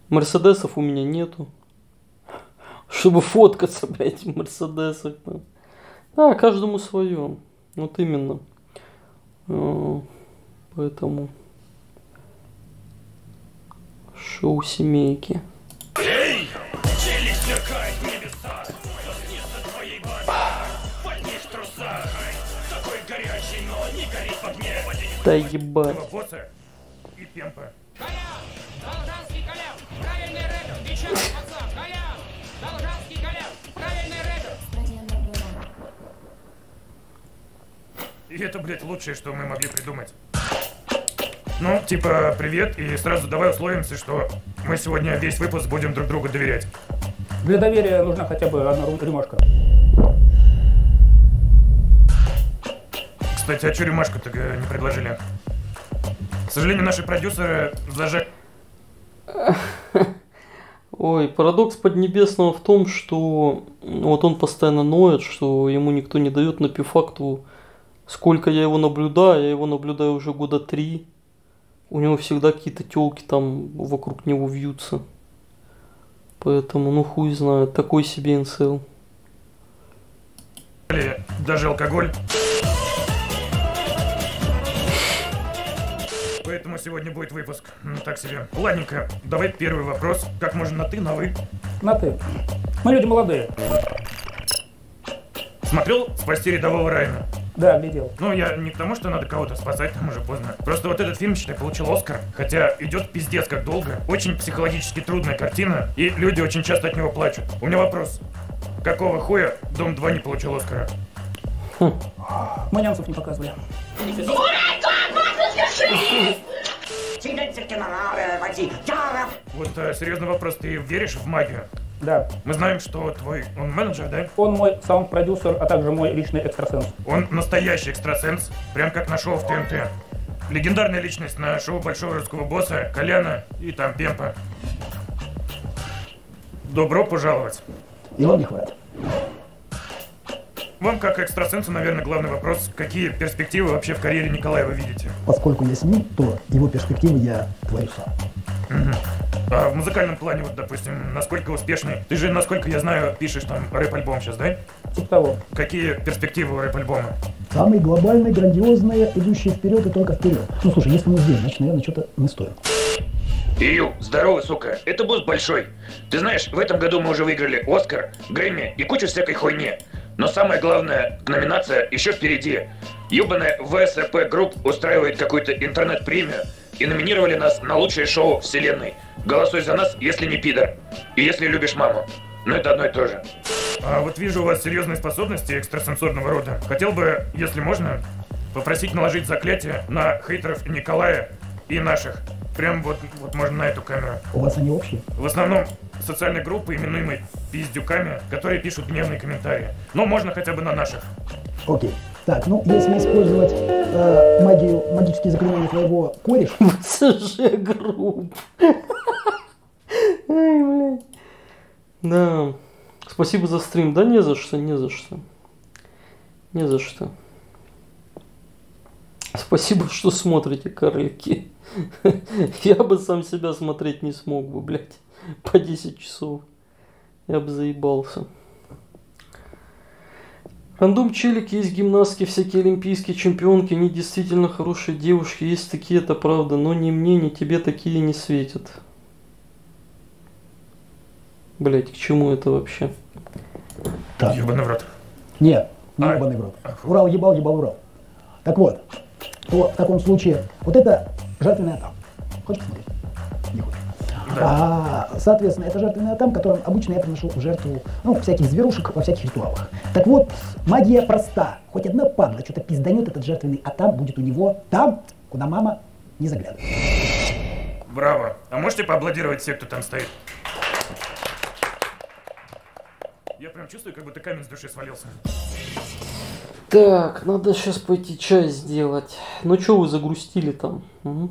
Мерседесов у меня нету. Чтобы фоткаться, блядь, в Мерседесах. да. Да, каждому свое. Вот именно. А, Поэтому шоу семейки. Да ебать. И это, блядь, лучшее, что мы могли придумать. Ну, типа, привет, и сразу давай условимся, что мы сегодня весь выпуск будем друг другу доверять. Для доверия нужна хотя бы одна рю- рюмашка. Кстати, а чё рюмашку-то э, не предложили? К сожалению, наши продюсеры зажали... Ой, парадокс Поднебесного в том, что вот он постоянно ноет, что ему никто не дает, но по факту, сколько я его наблюдаю, я его наблюдаю уже года три, у него всегда какие-то телки там вокруг него вьются. Поэтому, ну хуй знает, такой себе инсел. даже алкоголь. Поэтому сегодня будет выпуск. м, Так себе. Ладненько, давай первый вопрос. Как можно на ты, на вы? На ты. Мы люди молодые. Смотрел «Спасти рядового Райана»? Да, глядел. Ну, я не к тому, что надо кого-то спасать, там уже поздно. Просто вот этот фильм, считай, получил Оскар. Хотя идет пиздец как долго. Очень психологически трудная картина, и люди очень часто от него плачут. У меня вопрос. Какого хуя Дом 2 не получил Оскара? Мы немцев не показывали. Вот э, серьезный вопрос, ты веришь в магию? Да. Мы знаем, что твой, он менеджер, да? Он мой саунд-продюсер, а также мой личный экстрасенс. Он настоящий экстрасенс, прям как на шоу в ТНТ. Легендарная личность на шоу Большого Русского Босса, Коляна и там Пемпа. Добро пожаловать. И вам не хватит. Вам, как экстрасенсу, наверное, главный вопрос, какие перспективы вообще в карьере Николая вы видите? Поскольку я с ним, то его перспективы я творю сам. А в музыкальном плане, вот, допустим, насколько успешный? Ты же, насколько я знаю, пишешь там рэп-альбом сейчас, да? Типа того. Какие перспективы у рэп-альбома? Самые глобальные, грандиозные, идущие вперед и только вперед. Ну слушай, если мы здесь, значит, наверное, что-то не стоит. Ию, здорово, сука. Это буст большой. Ты знаешь, в этом году мы уже выиграли Оскар, Грэмми и кучу всякой хуйни. Но самое главное, номинация еще впереди. Ёбаная ВСП Group устраивает какую-то интернет-премию и номинировали нас на лучшее шоу вселенной. Голосуй за нас, если не пидор. И если любишь маму. Но это одно и то же. А вот вижу у вас серьезные способности экстрасенсорного рода. Хотел бы, если можно, попросить наложить заклятие на хейтеров Николая и наших. Прям вот, вот можно на эту камеру. У вас они общие? В основном социальные группы, именуемые пиздюками, которые пишут гневные комментарии. Но можно хотя бы на наших. Окей. Так, ну, если использовать э, магию, магические заклинания твоего кореша, СЖ групп. Ай, блядь. Да. Спасибо за стрим. Да не за что, не за что. Не за что. Спасибо, что смотрите, карлики. Я бы сам себя смотреть не смог бы, блядь. По 10 часов. Я бы заебался. Рандом челики, есть гимнастки, всякие олимпийские чемпионки, они действительно хорошие девушки, есть такие, это правда, но ни мне, ни тебе такие не светят. Блять, к чему это вообще? так, Ёбаный в рот. нет, не А. ебаный в рот. Урал ебал, ебал Урал. Так вот, то в таком случае, вот это жертвенный атам. Хочешь посмотреть? Не хочешь. А, соответственно, это жертвенный атам, которым обычно я приношу в жертву, ну, всяких зверушек во всяких ритуалах. Так вот, магия проста. Хоть одна падла что-то пизданет, этот жертвенный атам будет у него там, куда мама не заглядывает. Браво. А можете поаплодировать все, кто там стоит? Я прям чувствую, как будто камень с души свалился. Так, надо сейчас пойти чай сделать. Ну что вы загрустили там? м?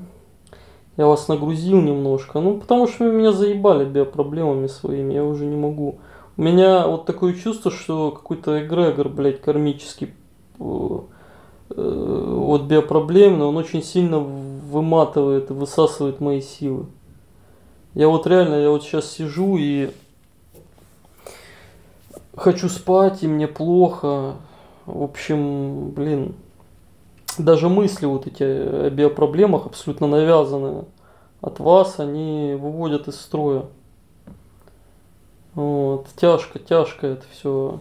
Я вас нагрузил немножко. Ну, потому что вы меня заебали биопроблемами своими. Я уже не могу. У меня вот такое чувство, что какой-то эгрегор, блядь, кармический э, э, вот биопроблемный, он очень сильно выматывает, высасывает мои силы. Я вот реально, я вот сейчас сижу и хочу спать, и мне плохо. В общем, блин, даже мысли вот эти о биопроблемах абсолютно навязанные от вас, они выводят из строя. Вот, тяжко, тяжко это все.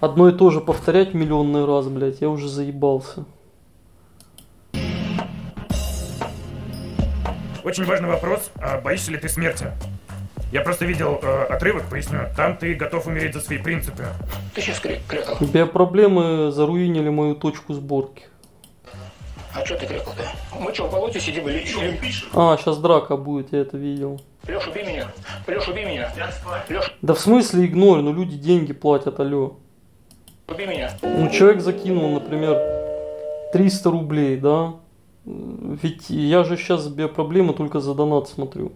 Одно и то же повторять миллионный раз, блядь, я уже заебался. Очень важный вопрос. А боишься ли ты смерти? Я просто видел э, отрывок, поясню. Там ты готов умереть за свои принципы. Ты сейчас крикал. Биопроблемы заруинили мою точку сборки. А что ты крикал-то? Мы что, в болоте сидим или... или... А, сейчас драка будет, я это видел. Леш, убей меня. Леш, убей меня. Леш, Да в смысле игнорь, ну люди деньги платят, алло. убей меня. Ну, человек закинул, например, 300 рублей, да? Ведь я же сейчас биопроблемы только за донат смотрю.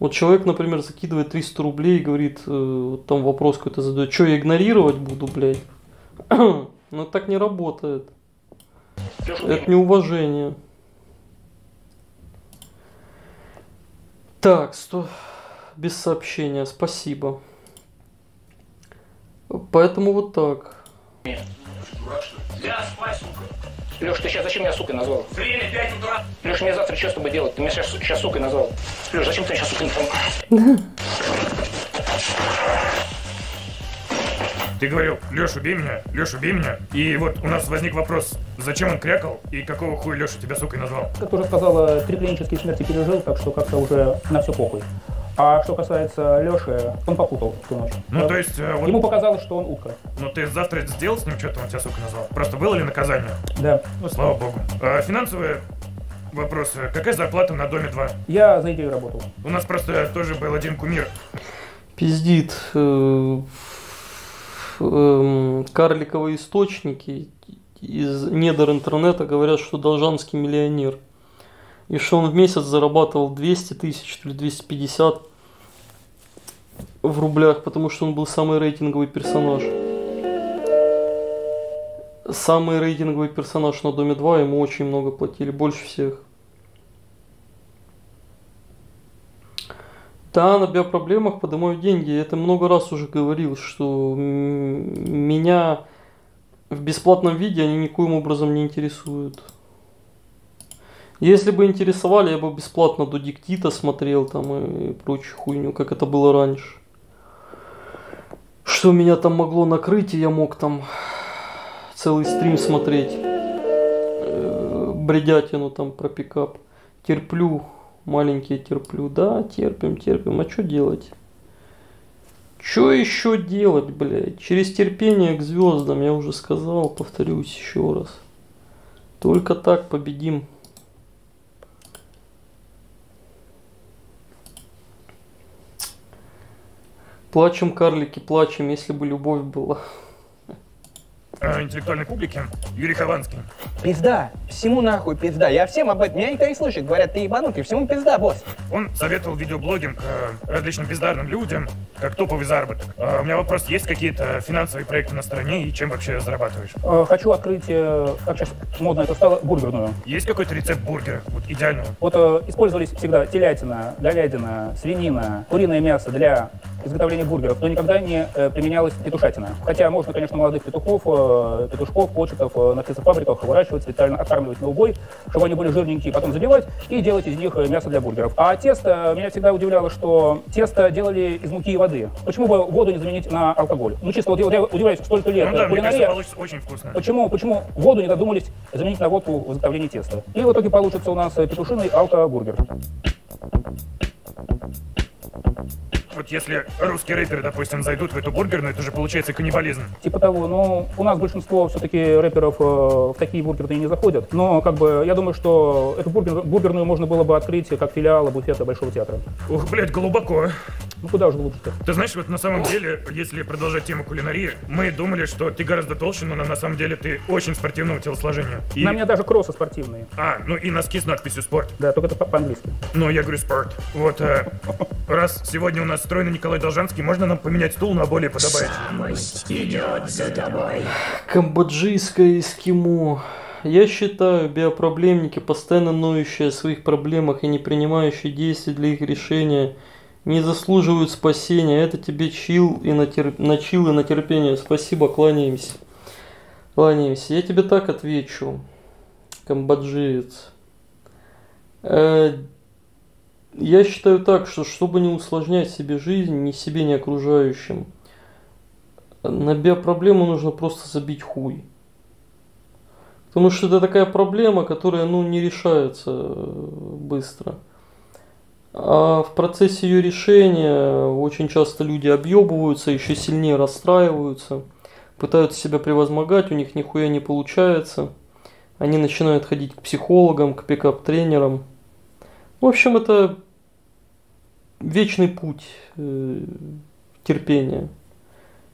Вот человек, например, закидывает 300 рублей и говорит, э, вот там вопрос какой-то задает, что я игнорировать буду, блядь? Но так не работает. Это неуважение. Так, сто... Без сообщения, спасибо. Поэтому вот так. Леш, ты сейчас зачем меня сукой назвал? Время 5 утра. Леш, мне завтра что с тобой делать? Ты меня сейчас, сейчас сукой назвал. Леш, зачем ты меня сейчас сукой назвал? Ты говорил, Леш, убей меня, Леш, убей меня. И вот у нас возник вопрос, зачем он крякал и какого хуя Леша тебя сукой назвал? Как уже сказала, три клинические смерти пережил, так что как-то уже на все похуй. А что касается Леши, он попутал в ту ночь. Ну, то есть, э, вот, Ему показалось, что он утка. ну ты завтра сделал с ним что-то, он тебя сукой назвал? Просто было ли наказание? Да. Ну, слава богу. А, финансовые вопросы. Какая зарплата на Доме 2? Я за идею работал. У нас просто тоже был один кумир. пиздит э, эм, карликовые источники из недр интернета говорят, что Должанский миллионер. И что он в месяц зарабатывал 200 тысяч или 250 в рублях, потому что он был самый рейтинговый персонаж. Самый рейтинговый персонаж на Доме 2, ему очень много платили, больше всех. Да, на биопроблемах поднимаю деньги. Я это много раз уже говорил, что меня в бесплатном виде они никоим образом не интересуют. Если бы интересовали, я бы бесплатно до диктита смотрел там и прочую хуйню, как это было раньше. Что меня там могло накрыть, и я мог там целый стрим смотреть. Э, Бредятину там про пикап. Терплю, маленькие терплю. Да, терпим, терпим. А что делать? Что еще делать, блядь? Через терпение к звездам, я уже сказал, повторюсь еще раз. Только так победим. Плачем, карлики, плачем, если бы любовь была. Интеллектуальной публике Юрий Хованский. Пизда. Всему нахуй пизда. Я всем об этом. Меня никто не слышит. Говорят, ты ебанутый. Всему пизда, босс. Он советовал видеоблогинг э, различным бездарным людям, как топовый заработок. А у меня вопрос, есть какие-то финансовые проекты на стороне и чем вообще зарабатываешь? Э, Хочу открыть, э, как сейчас модно это стало, бургерную. Есть какой-то рецепт бургера, вот идеального? Вот э, использовались всегда телятина, говядина, свинина, куриное мясо для изготовления бургеров, но никогда не э, применялась петушатина. Хотя можно, конечно, молодых петухов, э, петушков, почетов э, на птицефабриках выращивать, специально откармливать на убой, чтобы они были жирненькие, потом забивать и делать из них э, мясо для бургеров. А тесто, меня всегда удивляло, что тесто делали из муки и воды. Почему бы воду не заменить на алкоголь? Ну, чисто вот я, я удивляюсь, столько лет Ну да, э, мне кажется, кулинария, очень вкусно. Почему, почему воду не додумались заменить на водку в изготовлении теста? И в итоге получится у нас петушиный алкобургер. Вот если русские рэперы, допустим, зайдут в эту бургерную, это же получается каннибализм. Типа того, но у нас большинство все-таки рэперов э, в такие бургеры не заходят. Но как бы я думаю, что эту бургер- бургерную можно было бы открыть как филиал буфета Большого театра. Ух, блядь, глубоко. Ну куда уж глубже-то. Ты знаешь, вот на самом деле, если продолжать тему кулинарии, мы думали, что ты гораздо толще, но на самом деле ты очень спортивного телосложения. И- На меня даже кроссы спортивные. А, ну и носки с надписью «Спорт». Да, только это по- по-английски. Ну, я говорю «Спорт». Вот, э, раз сегодня у нас стройный Николай Должанский, можно нам поменять стул на более подобающий? Камбоджийское эскимо. Я считаю, биопроблемники, постоянно ноющие о своих проблемах и не принимающие действий для их решения, не заслуживают спасения. Это тебе чил и на, тер... на чил и на терпение. Спасибо, кланяемся. Кланяемся. Я тебе так отвечу, камбоджиец. Э, я считаю так, что чтобы не усложнять себе жизнь, ни себе, ни окружающим, на биопроблему нужно просто забить хуй. Потому что это такая проблема, которая ну, не решается э, быстро. А в процессе ее решения очень часто люди объебываются, еще сильнее расстраиваются, пытаются себя превозмогать, у них нихуя не получается. Они начинают ходить к психологам, к пикап-тренерам. В общем, это вечный путь э, терпения.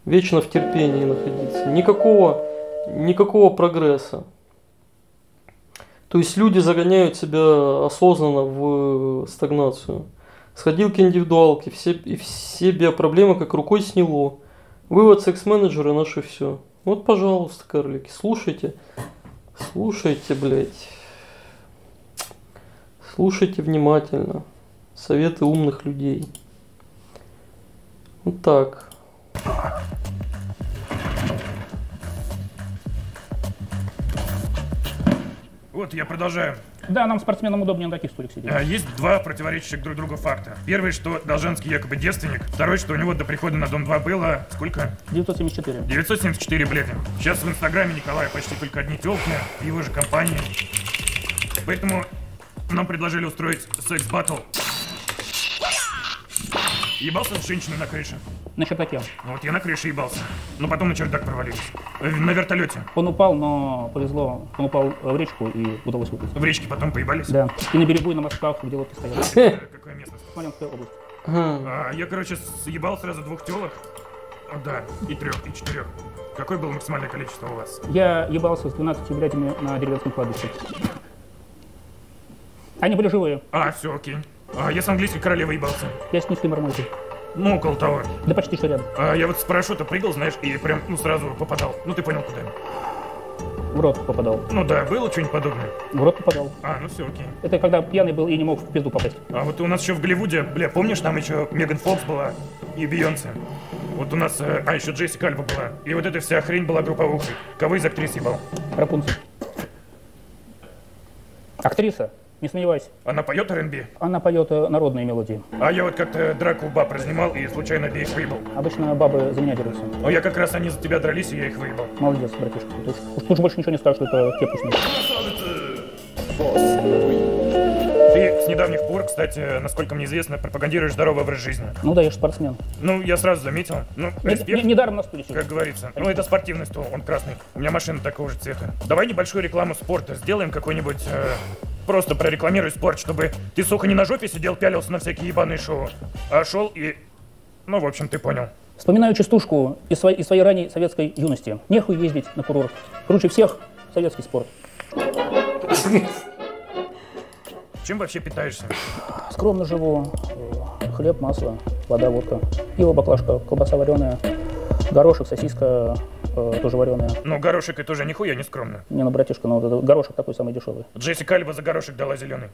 Вечно в терпении находиться. Никакого, никакого прогресса. То есть люди загоняют себя осознанно в стагнацию. Сходил к индивидуалке, все, и все биопроблемы как рукой сняло. Вывод секс-менеджера наше все. Вот, пожалуйста, карлики, слушайте. Слушайте, блядь. Слушайте внимательно. Советы умных людей. Вот так. Вот, я продолжаю. Да, нам, спортсменам, удобнее на таких стульях сидеть. А, Есть два противоречащих друг другу факта. Первый, что Должанский якобы девственник. Второй, что у него до прихода на Дом 2 было... Сколько? 974. 974, блядь. Сейчас в Инстаграме Николая почти только одни телки в его же компании. Поэтому нам предложили устроить секс-баттл. Ебался с женщиной на крыше? На чердаке. Вот я на крыше ебался. Но потом на чердак провалились. Э, На вертолете. Он упал, но повезло. Он упал в речку и удалось выплыть. В речке потом поебались. Да. И на берегу, и на мостках, где лодки стоят. Какое место? Смоленская область. А, я, короче, съебал сразу двух телок. А, Да, и трех, и четырех. Какое было максимальное количество у вас? Я ебался с 12 блядями на деревенском кладбище. Они были живые. А, все, окей. А, я с английской королевой ебался. Я с низкой мармойкой. Ну, около того. Да почти что рядом. А, я вот с парашюта прыгал, знаешь, и прям, ну, сразу попадал. Ну, ты понял, куда. В рот попадал. Ну да, было что-нибудь подобное. В рот попадал. А, ну все, окей. Это когда пьяный был и не мог в пизду попасть. А вот у нас еще в Голливуде, бля, помнишь, там еще Меган Фокс была и Бейонсе? Вот у нас, э, а, еще Джессика Альба была. И вот эта вся хрень была групповухой. Кого из актрис ебал? Рапунцель. Актриса, не сомневайся. Она поет R&B? Она поет э, народные мелодии. А я вот как-то драку баб разнимал и случайно обеих выебал. Обычно бабы за меня дерутся. Но я как раз они за тебя дрались, и я их выебал. Молодец, братишка. Ты уж, уж же больше ничего не скажешь, что это пусть Ты с недавних пор, кстати, насколько мне известно, пропагандируешь здоровый образ жизни. Ну да, я же спортсмен. Ну, я сразу заметил. Ну, Не- респект. не- Недаром на стуле сижу. Как говорится. Ну, это спортивный стул, он красный. У меня машина такого же цвета. Давай небольшую рекламу спорта. Сделаем какой-нибудь... э, просто прорекламируй спорт, чтобы ты, сука, не на жопе сидел, пялился на всякие ебаные шоу, а шел и... Ну, в общем, ты понял. Вспоминаю частушку из своей, из своей ранней советской юности. Нехуй ездить на курорт. Круче всех советский спорт. Чем вообще питаешься? Скромно живу. Хлеб, масло, вода, водка. Пиво, баклажка, колбаса вареная, горошек, сосиска э, тоже вареная. Ну, горошек это уже нихуя не скромно. Не, ну, братишка, ну, вот этот горошек такой самый дешевый. Джессика Альба за горошек дала зеленый.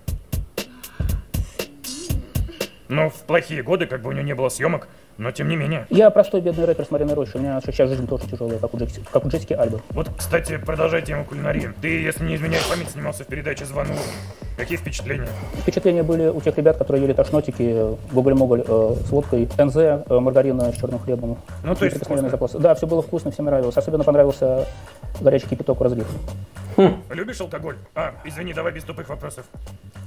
Ну, в плохие годы, как бы у нее не было съемок, но тем не менее. Я простой бедный рэпер с Мариной Рощи. У меня сейчас жизнь тоже тяжелая, как у, Джеки, как у Джессики Альбы. Вот, кстати, продолжай тему кулинарии. Ты, если не изменяешь память, снимался в передаче «Звон в ухо». Какие впечатления? Впечатления были у тех ребят, которые ели тошнотики, гоголь-моголь э, с водкой, НЗ, э, маргарина с черным хлебом. Ну, то есть Неприкосновенный вкусно. запас. Да, все было вкусно, всем нравилось. Особенно понравился горячий кипяток разлив. Любишь алкоголь? А, извини, давай без тупых вопросов.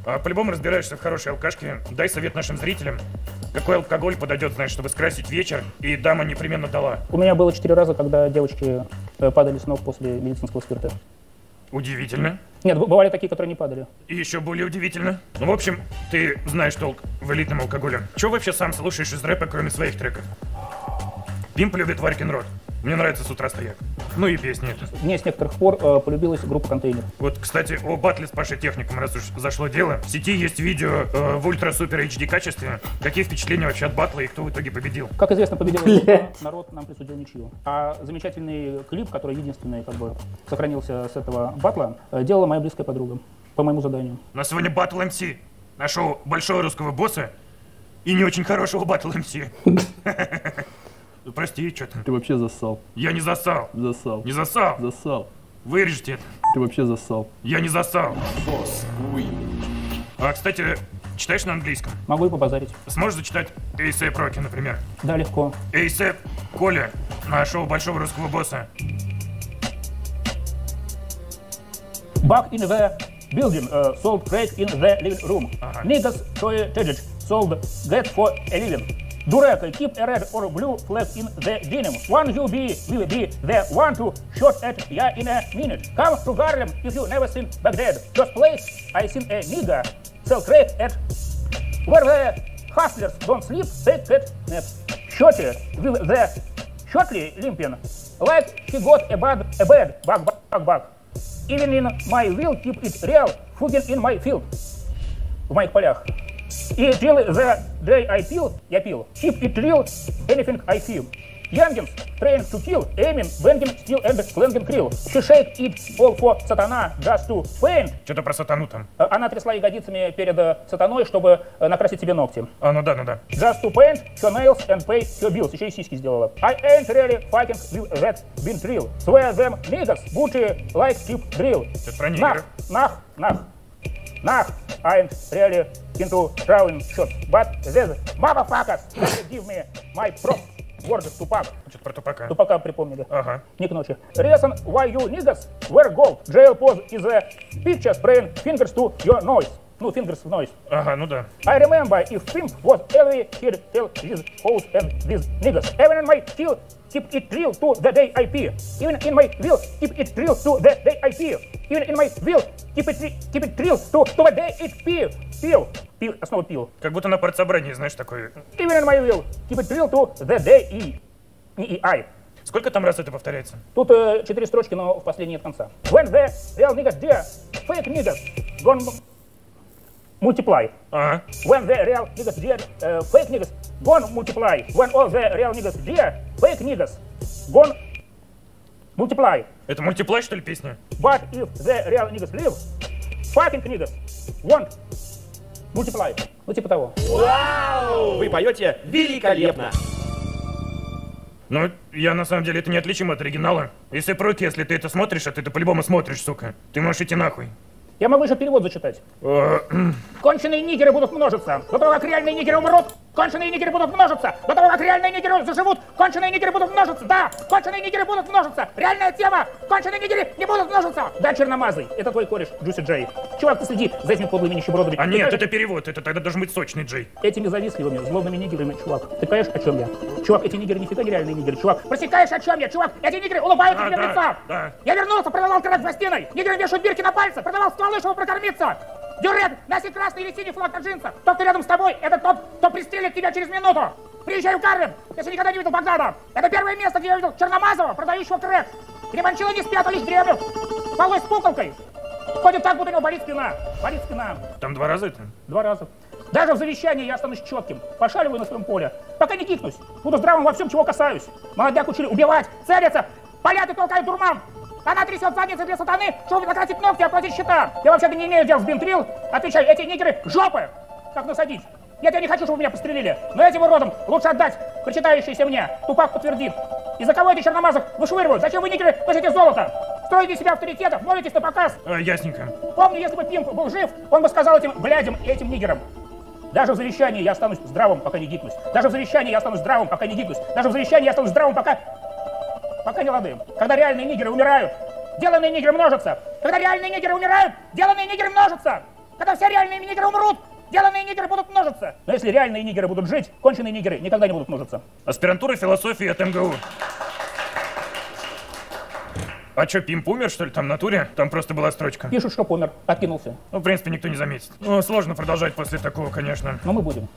А, по-любому разбираешься в хорошей алкашке. Дай совет нашим зрителям. Какой алкоголь подойдет, знаешь, чтобы скрасить вечер, и дама непременно дала. У меня было четыре раза, когда девочки э, падали с ног после медицинского спирта. Удивительно. Нет, бывали такие, которые не падали. И еще более удивительно. Ну, в общем, ты знаешь толк в элитном алкоголе. Че вообще сам слушаешь из рэпа, кроме своих треков? Пимп любит Варькин рот. Мне нравится с утра стоять. Ну и песни это. Мне с некоторых пор э, полюбилась группа «Контейнер». Вот, кстати, о батле с Пашей Техником, раз уж зашло дело. В сети есть видео э, в ультра-супер HD качестве. Какие впечатления вообще от батла и кто в итоге победил? Как известно, победила группа, народ нам присудил ничью. А замечательный клип, который единственный как бы сохранился с этого батла, э, делала моя близкая подруга по моему заданию. У нас сегодня батл МС. Нашел большого русского босса и не очень хорошего батл МС. Прости, что ты? Ты вообще зассал. Я не засал. Засал. Не засал. Засал. Вырежьте это. Ты вообще зассал. Я не засал. А, кстати, читаешь на английском? Могу и побазарить. Сможешь зачитать Эйсэп Роки, например? Да, легко. Эйсэп, Коля, на шоу большого русского босса. Back in the building, uh, sold crack in the living room. Niggas shortage sold get for a living. Dureka, keep a red or blue flag in the denim. One you be will be the one to shot at ya in a minute. Come to Harlem if you never seen Baghdad. Just place I seen a nigga sell crack at where the hustlers don't sleep, they get nap. Shorty with the shortly limping like he got a bad a bad bug bug bug bug. Even in my will keep it real, fucking in my field. В моих полях. И till the day I peel, я пил. Keep it real, anything I feel. Youngins trained to kill, aiming, banging, steal and clanging krill. She shake it all for сатана, just to paint. Что-то про сатану там. Э, Она трясла ягодицами перед э, сатаной, чтобы э, накрасить себе ногти. А, ну да, ну да. Just to paint her nails and pay her bills. Еще и сиськи сделала. I ain't really fighting with that been drill. Swear them niggas booty like keep drill. Это про негров. нах, нах. Нах, I ain't really into throwing shots. But these motherfuckers give me my prop. Word Тупак. Что-то про тупака. Тупака припомнили. Ага. Ник ночи. Reason why you niggas wear gold. Jail pose is a picture spraying fingers to your noise. Ну, fingers в noise. Ага, ну да. I remember if pimp was every kid tell these hoes and these niggas. Even in my still keep it real to the day I pee. Even in my will keep it real to the day I pee. Even in my will, keep it, keep it real to, to the day it peel. Peel. Пил, основа пил. Как будто на партсобрании, знаешь, такой. Even in my will, keep it real to the day и. Не и I. Сколько там раз это повторяется? Тут э, четыре строчки, но в последней нет конца. When the real niggas dear, fake niggas gone multiply. Ага. When the real niggas dear, э, fake niggas gone multiply. When all the real niggas dear, fake niggas gone multiply. Это мультиплай, что ли, песня? But if the real niggas live, fucking niggas won't multiply. Ну типа того. Вы поете великолепно. Ну, я на самом деле это неотличимо от оригинала. Если проки, если ты это смотришь, а ты это по-любому смотришь, сука. Ты можешь идти нахуй. Я могу еще перевод зачитать. Э, Конченые нигеры будут множиться. До того, как реальные нигеры умрут, конченые нигеры будут множиться. До того, как реальные нигеры заживут, конченые нигеры будут множиться. Да, конченые нигеры будут множиться. Реальная тема. Конченые нигеры не будут множиться. Да, черномазый. Это твой кореш, Джуси Джей. Чувак, ты следи за этими подлыми нищебродами. А Ты нет, знаешь, это перевод, это тогда должен быть сочный Джей. Этими завистливыми, злобными нигерами, чувак. Ты понимаешь, о чем я? Чувак, эти нигеры нифига не реальные нигеры, чувак. Просекаешь, о чем я, чувак? Эти нигеры улыбаются Да, тебе в да, лицо. да. Я вернулся, продавал кровать в гостиной. Нигеры вешают бирки на пальцы, продавал стволы, чтобы прокормиться. Дюрек, носи красный или синий флаг на джинсах. Тот, кто рядом с тобой, это тот, кто пристрелит тебя через минуту. Приезжай в Карлин, если никогда не видел Багдада. Это первое место, где я видел Черномазова, продающего крэк. Где манчилы не спят, а лишь дремлют. Полой с пуколкой. Ходит так, будто у него болит спина. Болит спина. Там два раза это? Два раза. Даже в завещании я останусь четким. Пошаливаю на своем поле. Пока не кикнусь. Буду здравым во всем, чего касаюсь. Молодняк учили убивать, целиться. Полят и толкают дурман. Она трясет задницы для сатаны, чтобы накрасить ногти и оплатить счета. Я вообще-то не имею дел с бинтрил. Отвечаю, эти нигеры жопы. Как насадить? Нет, я не хочу, чтобы меня пострелили. Но этим уродам лучше отдать причитающиеся мне. Тупак подтвердит. И за кого эти черномазых вышвыривают? Зачем вы, нигеры, носите золото? Строите себя авторитетов, молитесь на показ. А, ясненько. Помню, если бы Пимп был жив, он бы сказал этим блядям и этим нигерам. Даже в завещании я останусь здравым, пока не гикнусь. Даже в завещании я останусь здравым, пока не гикнусь. Даже в завещании я останусь здравым, пока... Пока не лады. Когда реальные нигеры умирают, деланные нигеры множатся. Когда реальные нигеры умирают, деланные нигеры множатся. Когда все реальные нигеры умрут, деланные нигеры будут множиться. Но если реальные нигеры будут жить, конченые нигеры никогда не будут множиться. Аспирантура философии от МГУ. А чё, Пимп умер, что ли, там в натуре? Там просто была строчка. Пишут, что помер, откинулся. Ну, в принципе, никто не заметит. Ну, сложно продолжать после такого, конечно. Но мы будем.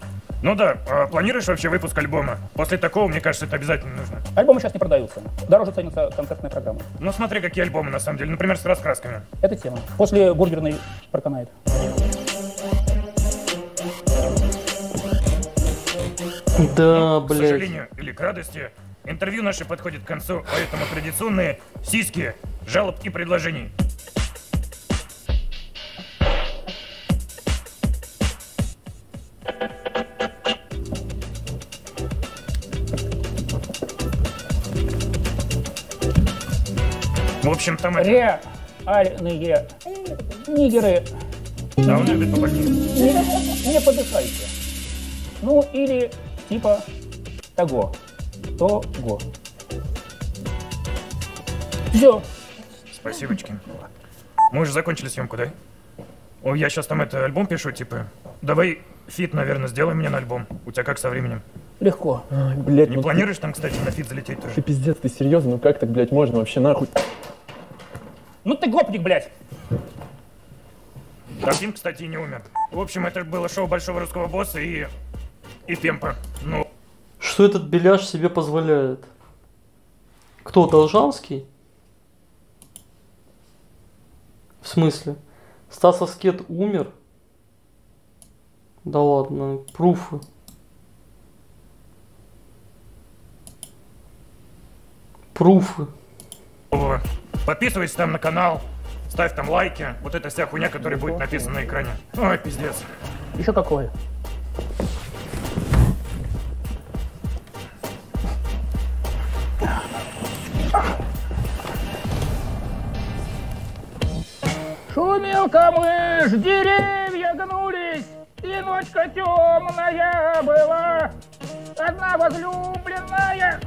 Ну да, а планируешь вообще выпуск альбома? После такого, мне кажется, это обязательно нужно. Альбомы сейчас не продаются. Дороже ценится концертная программа. Ну, смотри, какие альбомы, на самом деле. Например, с раскрасками. Это тема. После бургерной проканает. Да, К блядь. сожалению, или к радости, интервью наше подходит к концу, поэтому традиционные сиськи, жалоб и предложений. В общем, там это... Реальные нигеры А он любит побольнее. не, не подыхайте. Ну, или типа того. Того. Все. Спасибочки. Мы уже закончили съемку, да? Ой, я сейчас там это альбом пишу, типа. Давай фит, наверное, сделай мне на альбом. У тебя как со временем? Легко. Ай, блядь, Не ну планируешь там, кстати, на фит залететь тоже? ты пиздец, ты серьезно? Ну как так, блядь, можно вообще нахуй? Ну ты гопник, блядь. Таким, кстати, и не умер. В общем, это было шоу Большого Русского Босса и... и Пемпа. Ну, Что этот беляш себе позволяет? Кто, Должанский? В смысле? Стас Аскет умер? Да ладно, пруфы. Пруфы. Подписывайся там на канал, ставь там лайки. Вот эта вся хуйня, которая будет написана на экране. Ой, пиздец. Еще какое? Шумел камыш, деревья гнулись, и ночка темная была. Одна возлюбленная.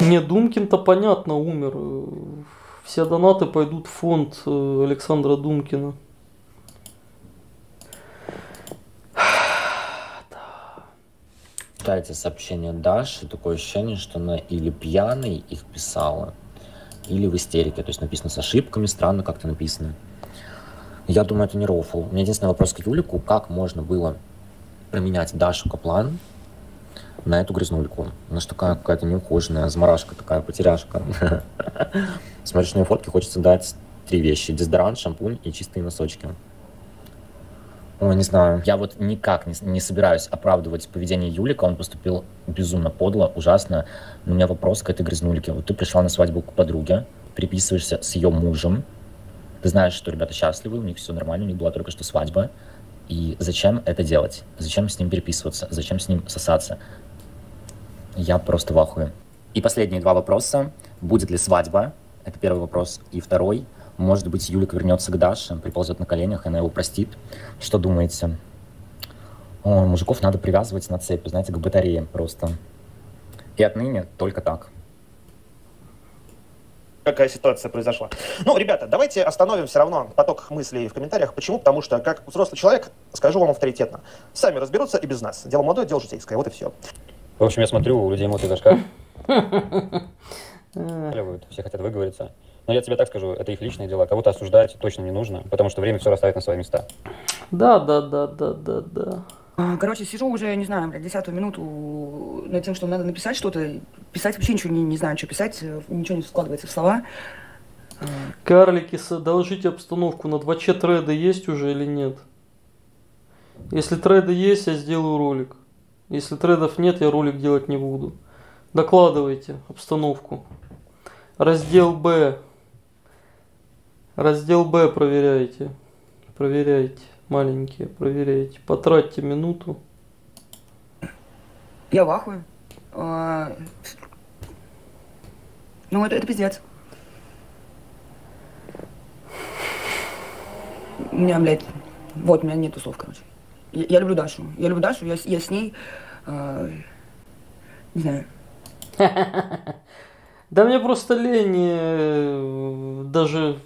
Не, Думкин-то понятно, умер. Все донаты пойдут в фонд э, Александра Думкина. читаете сообщения Даши, такое ощущение, что она или пьяной их писала, или в истерике. То есть написано с ошибками, странно как-то написано. Я думаю, это не рофл. У меня единственный вопрос к Юлику. Как можно было променять Дашу Каплан на эту грязнульку? Она же такая какая-то неухоженная, заморашка такая, потеряшка. Смотришь на ее фотки, хочется дать три вещи. Дезодорант, шампунь и чистые носочки. Ой, не знаю. Я вот никак не, не собираюсь оправдывать поведение Юлика. Он поступил безумно подло, ужасно. Но у меня вопрос к этой грязнульке. Вот ты пришла на свадьбу к подруге, переписываешься с ее мужем. Ты знаешь, что ребята счастливы, у них все нормально, у них была только что свадьба. И зачем это делать? Зачем с ним переписываться? Зачем с ним сосаться? Я просто в ахуе. И последние два вопроса. Будет ли свадьба? Это первый вопрос. И второй. Может быть, Юлик вернется к Даше, приползет на коленях, и она его простит. Что думаете? О, мужиков надо привязывать на цепи, знаете, к батарее просто. И отныне только так. какая ситуация произошла. Ну, ребята, давайте остановим все равно поток мыслей в комментариях. Почему? Потому что, как взрослый человек, скажу вам авторитетно, сами разберутся и без нас. Дело молодое, дело житейское, вот и все. В общем, я смотрю, у людей эмоции зашкаливают. Все хотят выговориться. Но я тебе так скажу, это их личные дела. Кого-то осуждать точно не нужно, потому что время все расставит на свои места. Да, да, да, да, да, да. А, Короче, сижу уже, не знаю, блядь, десятую минуту над тем, что надо написать что-то. Писать вообще ничего не, не знаю, что писать, э, ничего не складывается в слова. Карлики, доложите обстановку. На 2 треды есть уже или нет? Если треды есть, я сделаю ролик. Если тредов нет, я ролик делать не буду. Докладывайте обстановку. Раздел Б. Раздел Б проверяйте. Проверяйте. Маленькие, проверяйте. Потратьте минуту. Я в ахуе. А, Ну, это, это пиздец. У меня, блядь, вот, у меня нету слов, короче. Я, я люблю Дашу. Я люблю Дашу, я, с- я с ней, а, не знаю. Да мне просто лень э, даже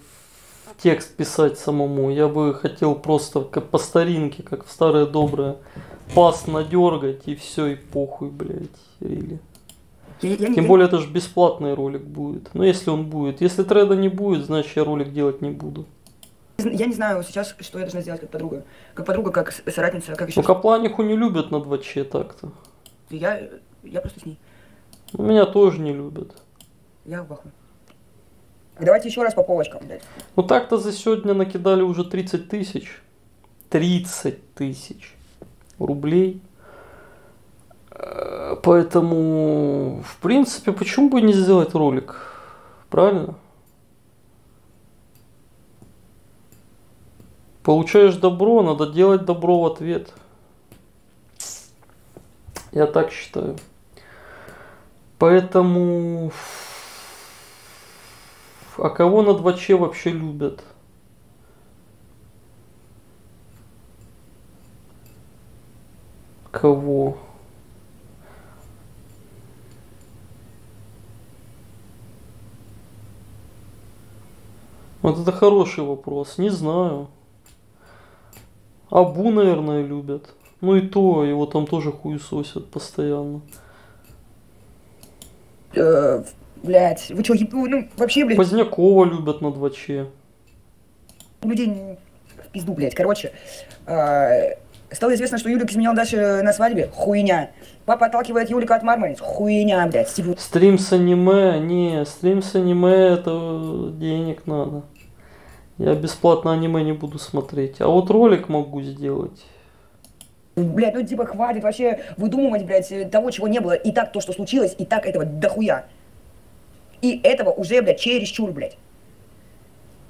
текст писать самому. Я бы хотел просто как по старинке, как в старое доброе, пас надергать и все, и похуй, блядь. Или... Я- Тем я- более это же бесплатный ролик будет. Но если он будет. Если треда не будет, значит я ролик делать не буду. Я не знаю сейчас, что я должна сделать как подруга. Как подруга, как соратница, как еще... Ну Капланиху не любят на 2 так-то. Я, я просто с ней. Ну, Меня тоже не любят. Я в ахуе. Давайте еще раз по полочкам. Ну так-то за сегодня накидали уже 30 тысяч. 30 тысяч рублей. Э, Поэтому, в принципе, почему бы не сделать ролик? Правильно? Получаешь добро, надо делать добро в ответ. Я так считаю. Поэтому... А кого на 2 вообще любят? Кого? Вот это хороший вопрос. Не знаю. Абу, наверное, любят. Ну и то, его там тоже хуесосят постоянно. Э, блядь, вы что, ну, вообще, блядь, Позднякова любят на 2 людей в пизду, блядь. Короче, э, стало известно, что Юлик изменял Даше на свадьбе. Хуйня. Папа отталкивает Юлика от Мармарис. Хуйня, блядь. Типа, Стрим с аниме, не, стрим с аниме это денег надо. Я бесплатно аниме не буду смотреть. А вот ролик могу сделать. блядь, ну типа хватит вообще выдумывать, блядь, того, чего не было. И так то, что случилось, и так этого дохуя. И этого уже, блядь, чересчур, блядь.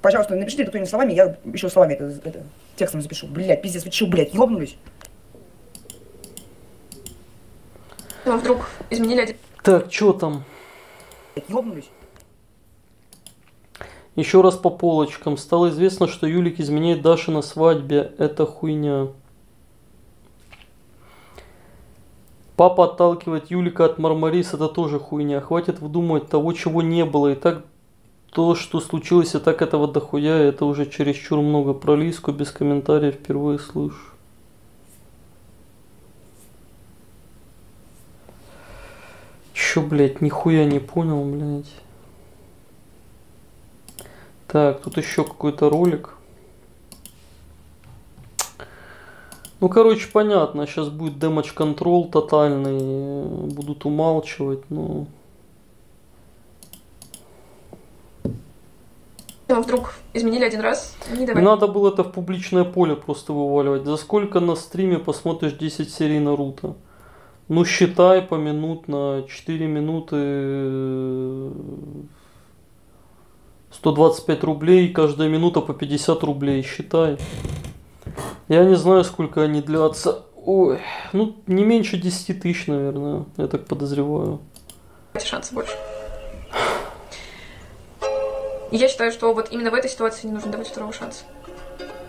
Пожалуйста, напишите это кто-нибудь словами, я еще словами это, это текстом запишу. Блядь, пиздец, вы че, блядь, ёбнулись? Ну, вдруг изменили один... Так, что там? Блядь, ёбнулись? Еще раз по полочкам. Стало известно, что Юлик изменяет Даше на свадьбе. Это хуйня. Папа отталкивает Юлика от Мармарис, это тоже хуйня. Хватит выдумывать того, чего не было. И так то, что случилось, и так этого дохуя, это уже чересчур много. Про Лиску без комментариев впервые слышу. Чё, блядь, нихуя не понял, блядь. Так, тут еще какой-то ролик. Ну, короче, понятно, сейчас будет damage control тотальный, э, будут умалчивать, но... Ну, вдруг изменили один раз, не давай. надо было это в публичное поле просто вываливать. За сколько на стриме посмотришь 10 серий Наруто? Ну, считай поминутно, 4 минуты, э, 125 рублей, каждая минута по 50 рублей, считай. Я не знаю, сколько они длятся. Ой, ну, не меньше 10 тысяч, наверное, я так подозреваю. шансы больше. Я считаю, что вот именно в этой ситуации не нужно давать второго шанса.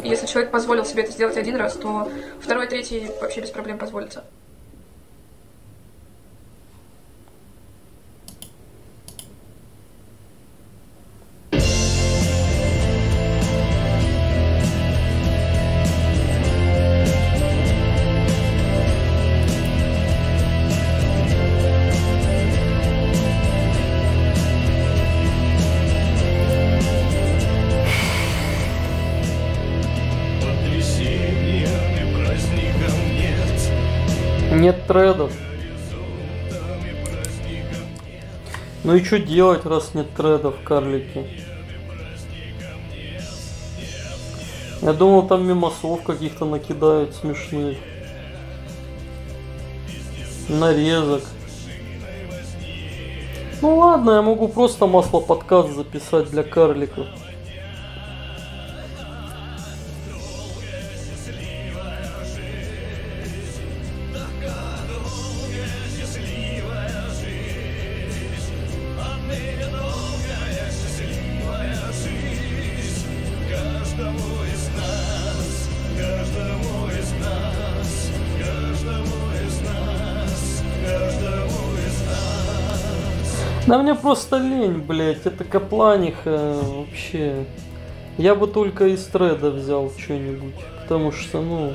Если человек позволил себе это сделать один раз, то второй, третий вообще без проблем позволится. Нет. Тредов. Ну и что делать, раз нет тредов, карлики? Я думал, там мимосов каких-то накидают смешных. Нарезок. Ну ладно, я могу просто масло подкаст записать для карликов. Просто лень, блять, это капланиха вообще. Я бы только из треда взял что-нибудь, потому что, ну,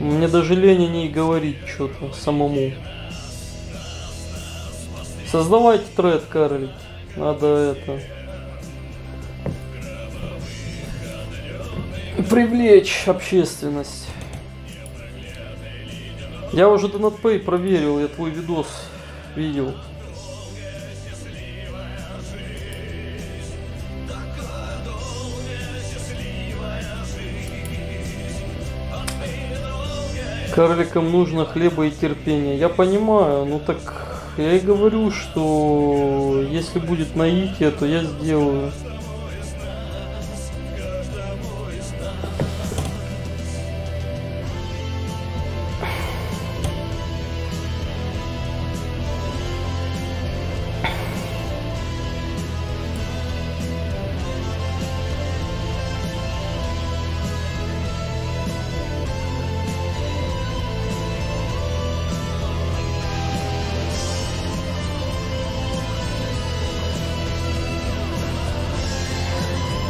мне даже лень о ней говорить что-то самому. Создавайте тред, карлик. Надо это... Привлечь общественность. Я уже DonatPay проверил, я твой видос видел. Карликам нужно хлеба и терпения. Я понимаю, ну так я и говорю, что если будет наитие, то я сделаю.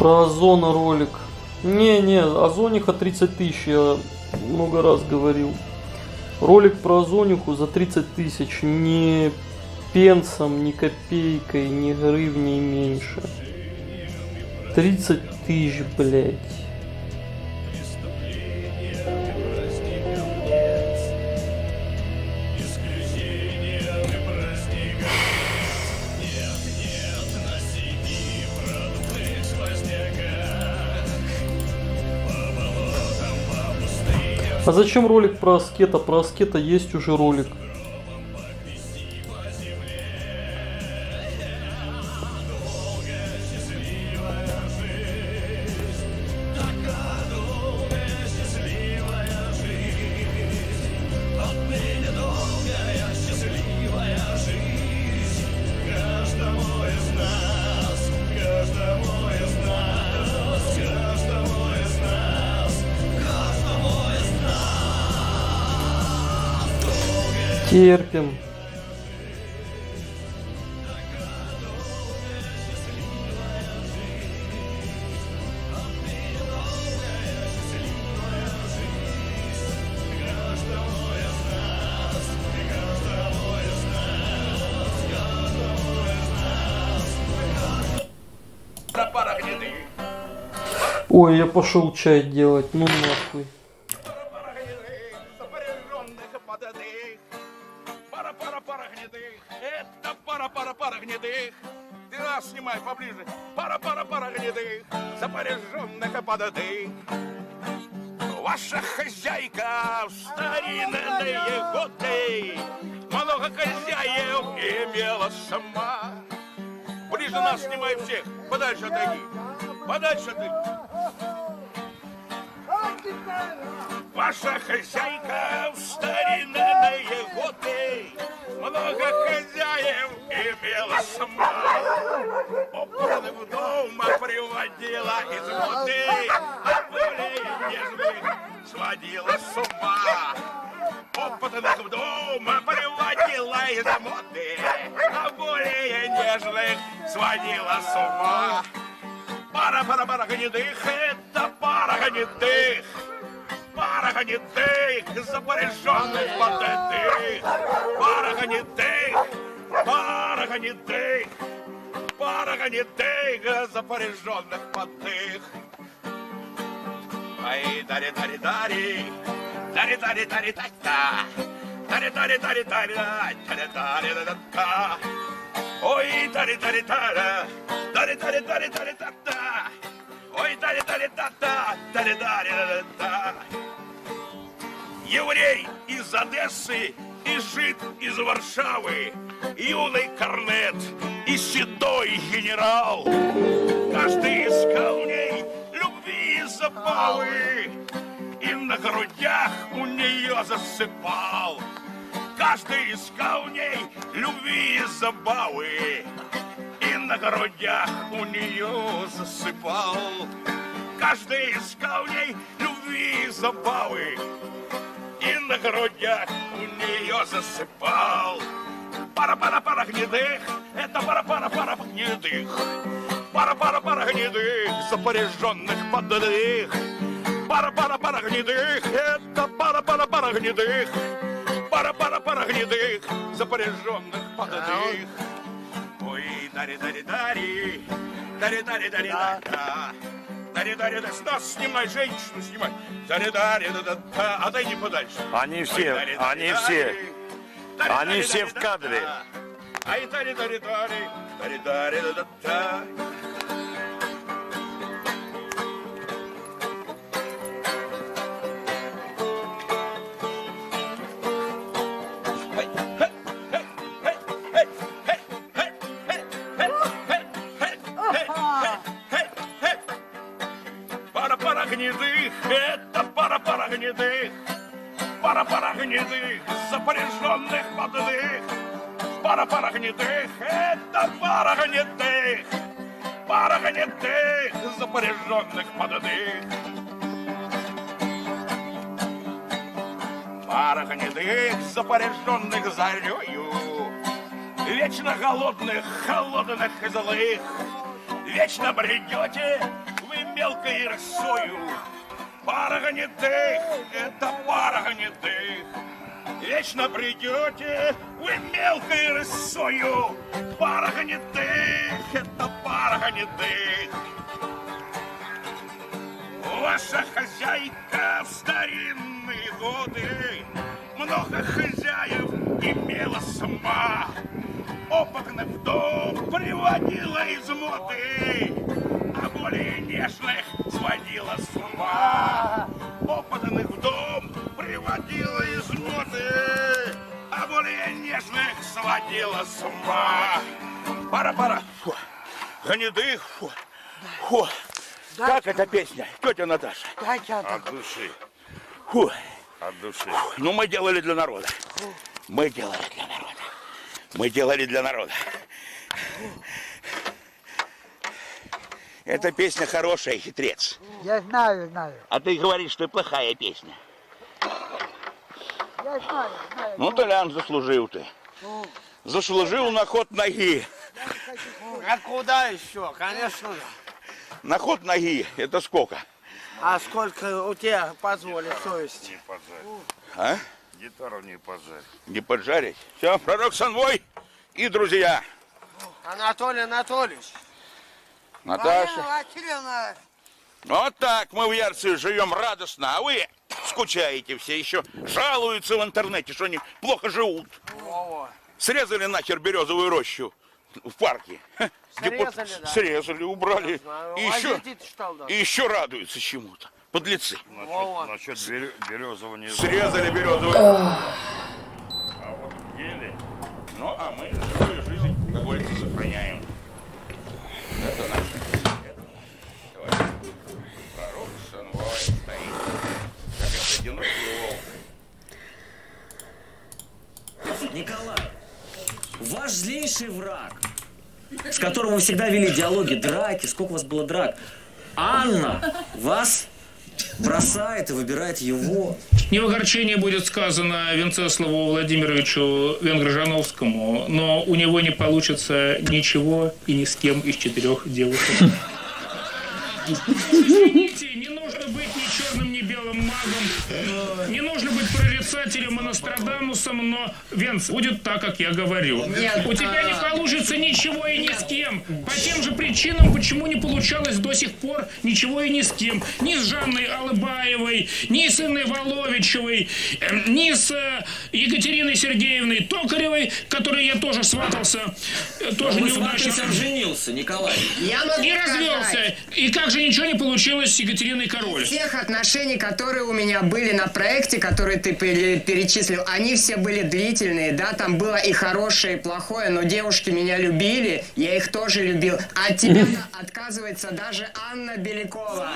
Про Озона ролик. Не-не, Озониха 30 тысяч, я много раз говорил. Ролик про Озониху за 30 тысяч, ни пенсом, ни копейкой, ни гривней меньше. 30 тысяч, блядь. А зачем ролик про аскета? Про аскета есть уже ролик. терпим. Ой, я пошел чай делать, ну нахуй. Снимай всех, подальше отойди Подальше ты Ваша хозяйка в старинные годы Много хозяев имела сама Опытных дома приводила из моды А более нежных сводила с ума Опытных дома приводила из моды А более нежных сводила с ума. Пара-пара-пара гнедых, это пара гнедых Пара гнедых, запоряженных податых Пара гнедых, пара гнедых Пара гнедых, запоряженных подых Ай, дари, дари, дари Дари, да да Дари, дари, дари, дари, дари, дари, да да Ой, дари, дара Дари, дари, дари, дари, да да Ой, дари, да да Дари, дари, да да Еврей из Одессы и жид из Варшавы, юный корнет и седой генерал. Каждый искал в ней любви и забавы, и на грудях у нее засыпал. Каждый искал в ней любви и забавы, и на грудях у нее засыпал. Каждый искал в ней любви и забавы, и на грудях у нее засыпал. Пара-пара-пара гнедых, это пара-пара-пара гнедых. Пара-пара-пара гнедых, запоряженных поддых. Пара-пара-пара гнедых, это пара-пара-пара гнедых. Пара-пара-пара гнедых, запоряженных поддых. Ой, дари-дари-дари, дари-дари-дари, да Дари, дари, да, с нас снимай, женщину снимай. Дари, дари, да, да, да, отойди подальше. Они все, Ой, дари, дари, они дари. все, они все в да, кадре. да. Ай, дари, дари, пара-пара гнедых. Пара-пара гнедых, запоряженных поддых. Пара-пара гнедых, это пара гнедых. Пара гнедых, запоряженных поддых. Пара гнедых, запоряженных зарею. Вечно голодных, холодных и злых. Вечно бредете вы мелкой росою. Пара гнедых, это пара гнедых. Вечно придете вы мелкой рысою. Пара гнедых, это пара гнедых. Ваша хозяйка в старинные годы Много хозяев имела сама Опытных дом приводила из моды А более нежных сводила с ума Опытных в дом приводила из моды А более нежных сводила с ума Пара-пара Фу. Гнедых Фу. Фу. Как эта песня, тетя Наташа? От души, Фу. от души. Ну, мы делали для народа. Мы делали для народа. Мы делали для народа. Эта песня хорошая, хитрец. Я знаю, знаю. А ты говоришь, что плохая песня. Я знаю, знаю. Ну, Толян, заслужил ты. Заслужил на ход ноги. А куда еще? Конечно. На ход ноги это сколько? А сколько у тебя позволит совесть? Не поджарь. А? Гитару не поджарь. Не поджарить? Все, пророк Санвой и друзья. Анатолий Анатольевич. Наташа. Васильевна. Вот так мы в Ярце живем радостно, а вы скучаете все еще. Жалуются в интернете, что они плохо живут. Срезали нахер березовую рощу в парке. Срезали, депут- да. Срезали, убрали. И еще, и еще радуются чему-то. Подлецы. Насчет, насчет березового Срезали березовую. А вот ели. Ну, а мы свою жизнь, как говорится, сохраняем. Это наше. Давай. Коров санвой стоит. Как это одинокий волк. Николай, ваш злейший враг, с которым вы всегда вели диалоги, драки, сколько у вас было драк, Анна вас бросает и выбирает его. Не в огорчении будет сказано Венцеславу Владимировичу Венгржановскому, но у него не получится ничего и ни с кем из четырех девушек. Извините, не нужно быть ни черным, ни белым магом, не нужно быть прорицателем и Нострадамусом, но, Венц, будет так, как я говорю. Нет, У тебя не а- получится ничего и ни с кем. По тем же причинам, почему не получалось до сих пор ничего и ни с кем. Ни с Жанной Алыбаевой, ни с Инной Воловичевой, эм, ни с э, Екатериной Сергеевной Токаревой, которой я тоже сватался. э, Тоже Вы неудачно. женился, Николай. Я могу И сказать. развелся. И как же ничего не получилось с Екатериной Король? Всех отношений, которые у меня были на проекте, которые ты пере- перечислил, они все были длительные, да, там было и хорошее, и плохое, но девушки меня любили, я их тоже любил. А от тебя отказывается даже Анна Белякова.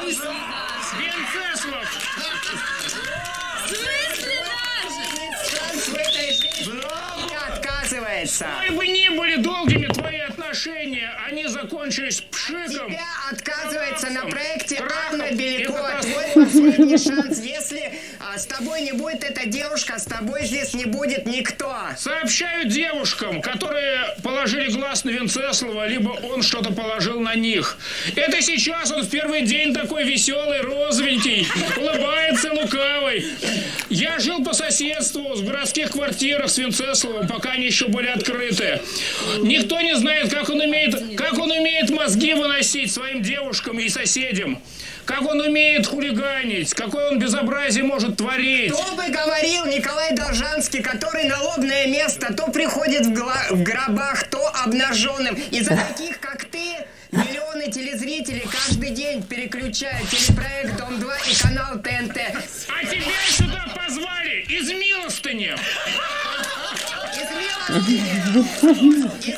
Отказывается. Какой бы ни были долгими твои отношения, они закончились пшиком. Тебя отказывается на проекте Крахом Анна Белякова. Твой последний шанс. Если а, с тобой не будет эта девушка, с тобой здесь не будет никто. Сообщаю девушкам, которые положили глаз на Венцеслава, либо он что-то положил на них. Это сейчас он в первый день такой веселый, розовенький, улыбается лукавый. Я жил по соседству в городских квартирах с Венцеславом, пока они еще были открыты. Никто не знает, как он умеет, как он умеет мозги выносить своим девушкам и соседям. Как он умеет хулиганить, какое он безобразие может творить. Кто бы говорил Николай Должанский, который на лобное место то приходит в, в гробах, то обнаженным. Из-за таких, как ты, миллионы телезрителей каждый день переключают телепроект «Дом-2» и канал ТНТ. А тебя сюда позвали из милостыни. Из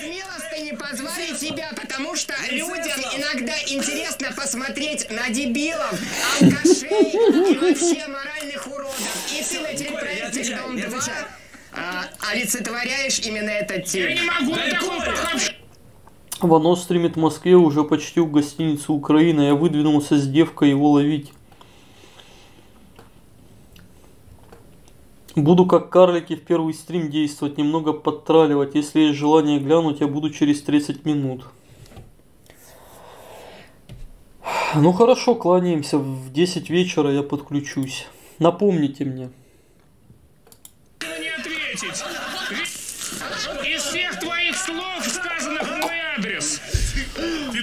милостыни позвали тебя, потому что людям иногда интересно посмотреть на дебилов, алкашей и вообще моральных уродов. И ты на телепроекте «Дом-2» а, олицетворяешь именно этот тип. Я не могу на такого Вано стримит в Москве уже почти у гостиницы Украина. Я выдвинулся с девкой его ловить. Буду как карлики в первый стрим действовать, немного подтраливать. Если есть желание глянуть, я буду через 30 минут. Ну хорошо, кланяемся. В 10 вечера я подключусь. Напомните мне. не ответить. Из всех твоих слов, сказанных в мой адрес,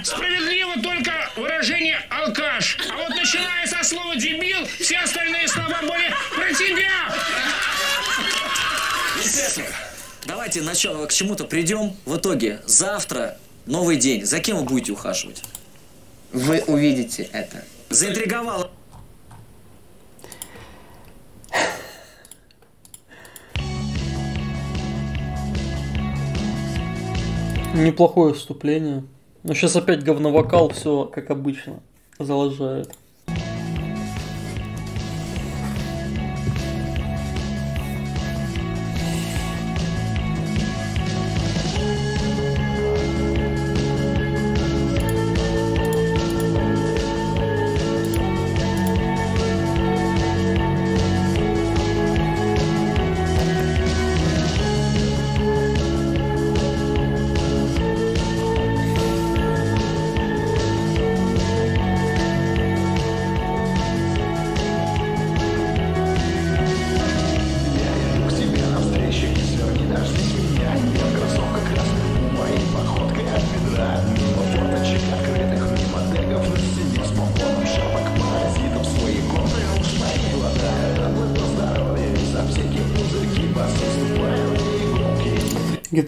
справедливо только выражение «алкаш». А вот начиная со слова «дебил», все остальные слова были про тебя. Естественно. Давайте начало к чему-то придем. В итоге завтра новый день. За кем вы будете ухаживать? Вы увидите это. Заинтриговало. Неплохое вступление. Но сейчас опять говновокал, все как обычно, заложает.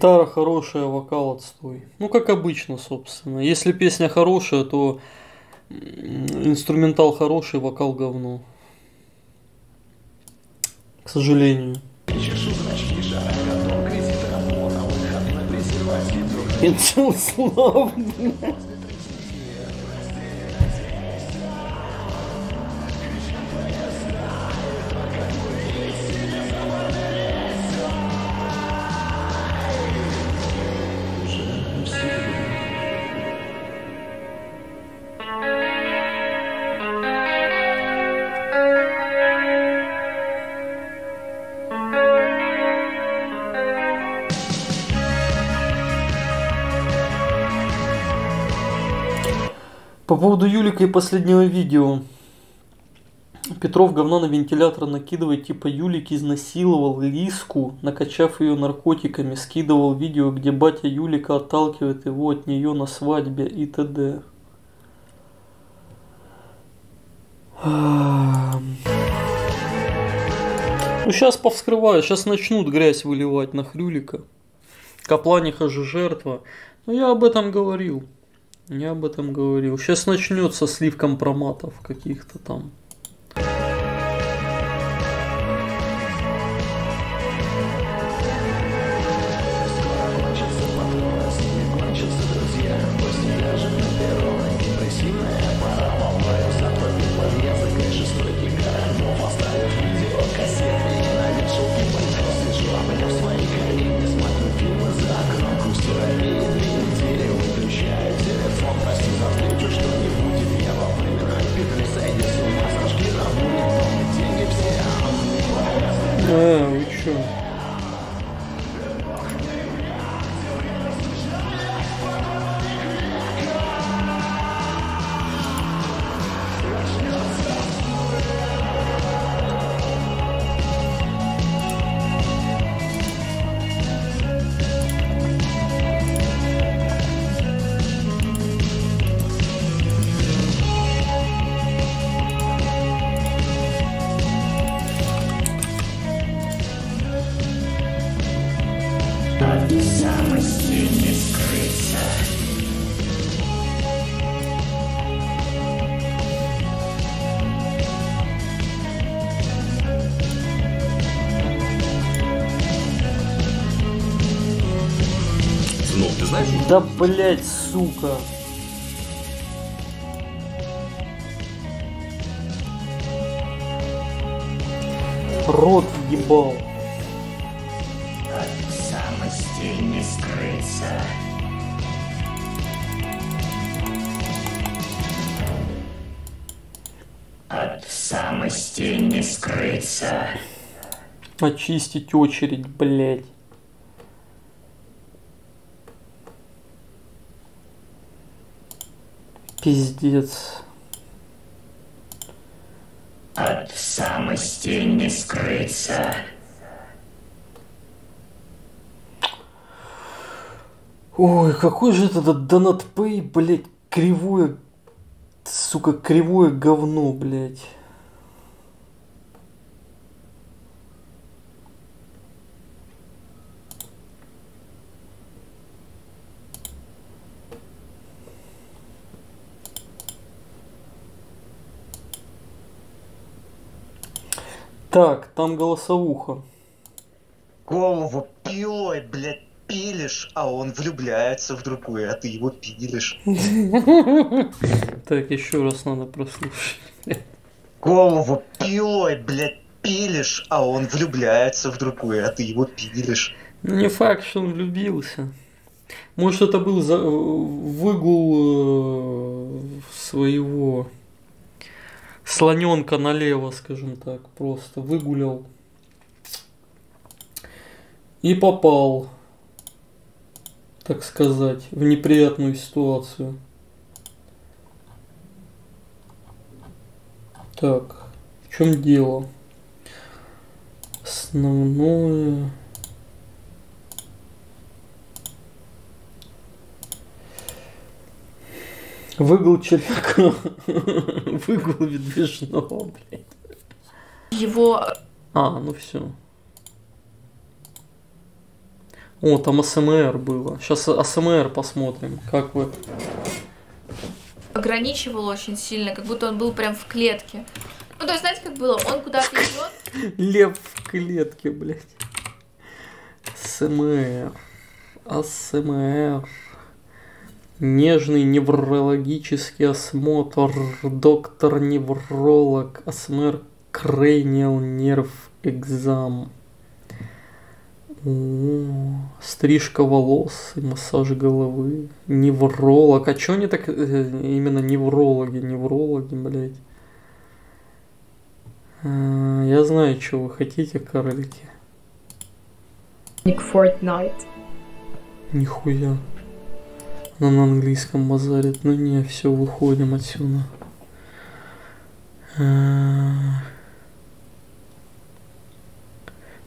Гитара хорошая, вокал отстой. Ну, как обычно, собственно. Если песня хорошая, то инструментал хороший, вокал говно. К сожалению. Пенсил славный. По поводу Юлика и последнего видео. Петров говно на вентилятор накидывает, типа Юлик изнасиловал Лиску, накачав ее наркотиками, скидывал видео, где батя Юлика отталкивает его от нее на свадьбе и т.д. Ну сейчас повскрываю, сейчас начнут грязь выливать на Хрюлика. Капланиха же жертва. Но я об этом говорил. Я об этом говорил. Сейчас начнется слив компроматов каких-то там. Блять, сука. Рот ебал. От самости не скрыться. От самости не скрыться. Очистить очередь, блять. Пиздец. От самости не скрыться. Ой, какой же это этот донатпей, блять, кривое, сука, кривое говно, блять. Так, там голосовуха. Голову пилой, блядь, пилишь, а он влюбляется в другую, а ты его пилишь. Так, еще раз надо прослушать. Голову пилой, блядь, пилишь, а он влюбляется в другую, а ты его пилишь. Ну, не факт, что он влюбился. Может, это был за... выгул э, своего слоненка налево, скажем так, просто выгулял. И попал, так сказать, в неприятную ситуацию. Так, в чем дело? Основное... Выгул червяка. Выгул медвежного, блядь. Его А, ну все. О, там АСМР было. Сейчас АСМР посмотрим. Как вы... ограничивал очень сильно, как будто он был прям в клетке. Ну, то есть, знаете, как было? Он куда-то идет, Лев в клетке, блядь. АСМР. АСМР. Нежный неврологический осмотр. Доктор-невролог. АСМР. Cranial нерв экзам. О, Стрижка волос и массаж головы. Невролог. А чё они так э, именно неврологи? Неврологи, блядь. А, Я знаю, что вы хотите, карлики. Ник Fortnite. Нихуя. На английском базарит. Ну не, все, выходим отсюда. А.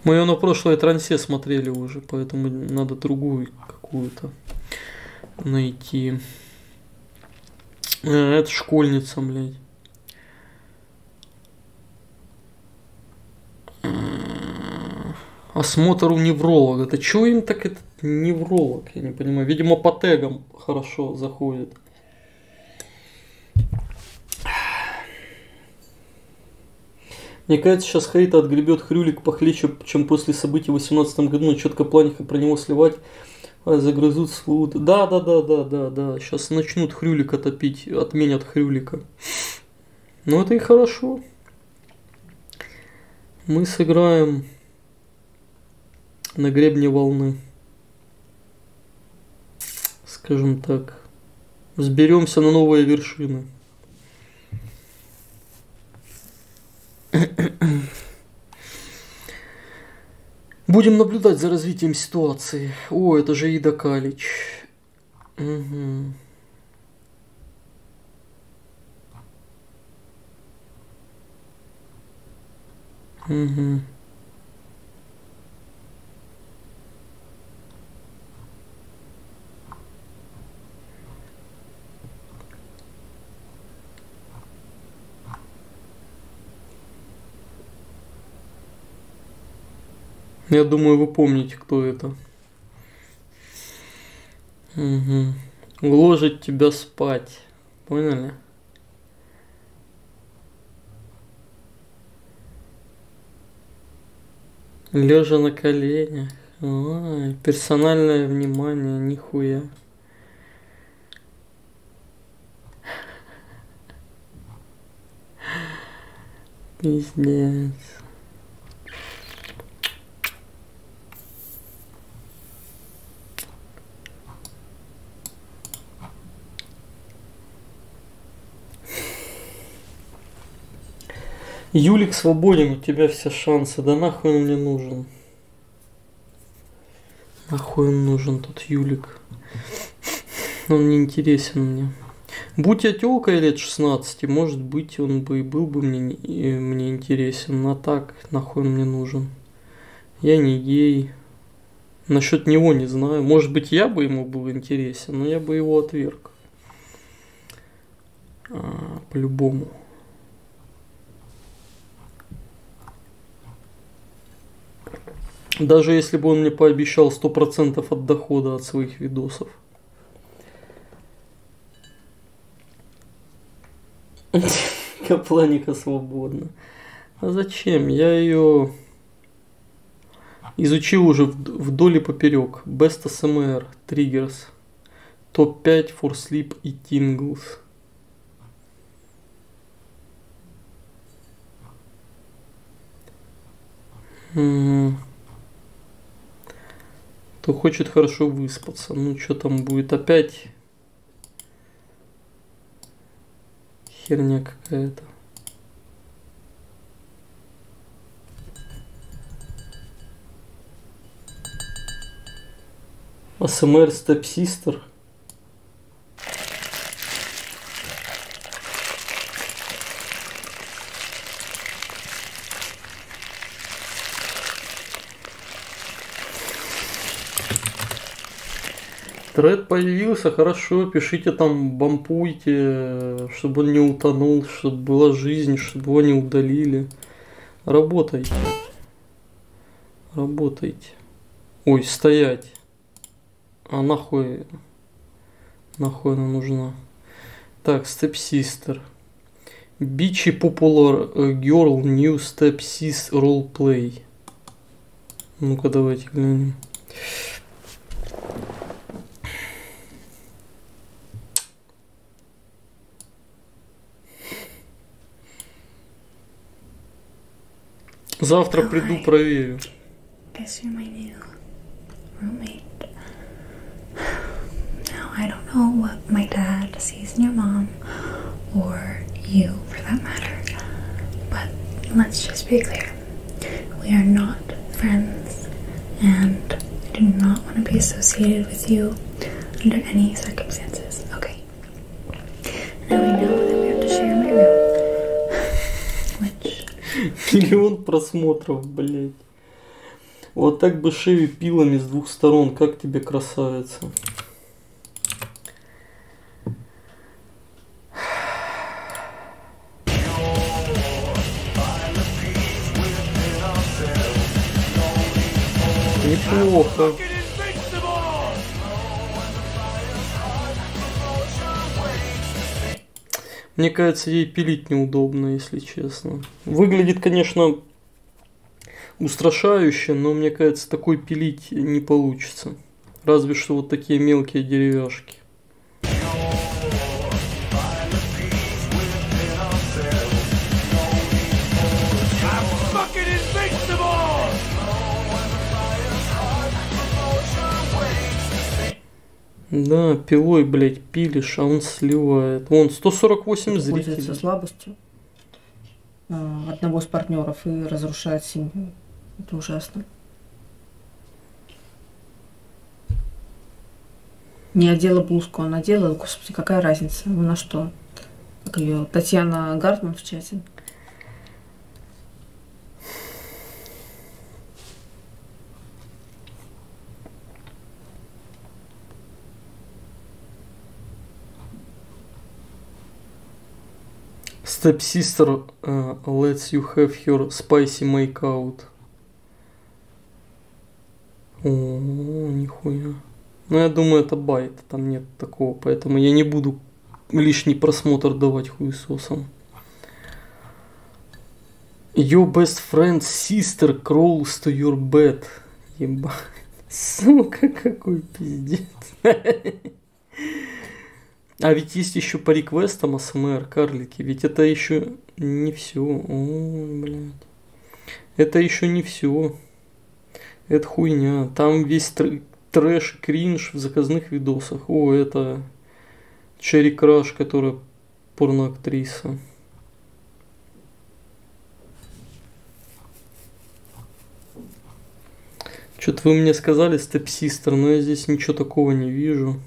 Мы ее на прошлой трансе смотрели уже, поэтому надо другую какую-то найти. А, Это школьница, блядь. Осмотр у невролога. Это чего им так этот невролог? Я не понимаю. Видимо, по тегам хорошо заходит. Мне кажется, сейчас Хейта отгребет Хрюлик похлеще, чем после событий в 18 году, но четко планика про него сливать, а загрызут слуд. Да, да, да, да, да, да. Сейчас начнут Хрюлика топить, отменят Хрюлика. Ну это и хорошо. Мы сыграем на гребне волны. Скажем так. Взберемся на новые вершины. Будем наблюдать за развитием ситуации. О, это же Ида Калич. Мгм. Мгм. Я думаю, вы помните, кто это. Угу. Уложить тебя спать. Поняли? Лежа на коленях. Ой, персональное внимание, нихуя. Пиздец. Юлик свободен, у тебя все шансы. Да нахуй он мне нужен? Нахуй он нужен тут Юлик? Он не интересен мне. Будь я тёлкой лет 16, может быть, он бы и был бы мне, не- и мне интересен. А так, нахуй он мне нужен? Я не гей. Насчет него не знаю. Может быть, я бы ему был интересен, но я бы его отверг. А, по-любому. Даже если бы он мне пообещал 100% от дохода от своих видосов. Капланика свободна. А зачем? Я ее изучил уже вд- вдоль и поперек. Best SMR, Triggers, топ-5 for sleep и tingles. Мгм. Кто хочет хорошо выспаться. Ну, что там будет опять? Херня какая-то. АСМР Step Sister. Тред появился, хорошо, пишите там, бампуйте, чтобы он не утонул, чтобы была жизнь, чтобы его не удалили. Работайте. Работайте. Ой, стоять. А нахуй... Нахуй она нужна? Так, Sister. Бичи Popular э, Girl New Step Sis Roleplay. Ну-ка, давайте глянем. Завтра приду, проверю. Guess you're my new roommate. Now, I don't know what my dad sees in your mom, or you for that matter, but let's just be clear. We are not friends, and I do not want to be associated with you under any circumstances, okay? Now we know that we have to share my room. Миллион просмотров, блять. Вот так бы шею пилами с двух сторон. Как тебе красавица? Неплохо. Мне кажется, ей пилить неудобно, если честно. Выглядит, конечно, устрашающе, но мне кажется, такой пилить не получится. Разве что вот такие мелкие деревяшки. Да, пилой, блядь, пилишь, а он сливает. Вон, 148 пользуется зрителей. слабостью э, одного из партнеров и разрушает семью. Это ужасно. Не одела блузку, а надела. Господи, какая разница? На что? Как ее Татьяна Гартман в чате. Stepsister uh, lets you have her spicy makeout. О, нихуя. Ну, я думаю, это байт, там нет такого, поэтому я не буду лишний просмотр давать хуесосам. Your best friend's sister crawls to your bed. Ебать. Сука, какой пиздец. А ведь есть еще по реквестам АСМР, карлики. Ведь это еще не все. О, блядь. Это еще не все. Это хуйня. Там весь тр- трэш и кринж в заказных видосах. О, это Черри Краш, которая порноактриса. Что-то вы мне сказали, степсистер, но я здесь ничего такого не вижу.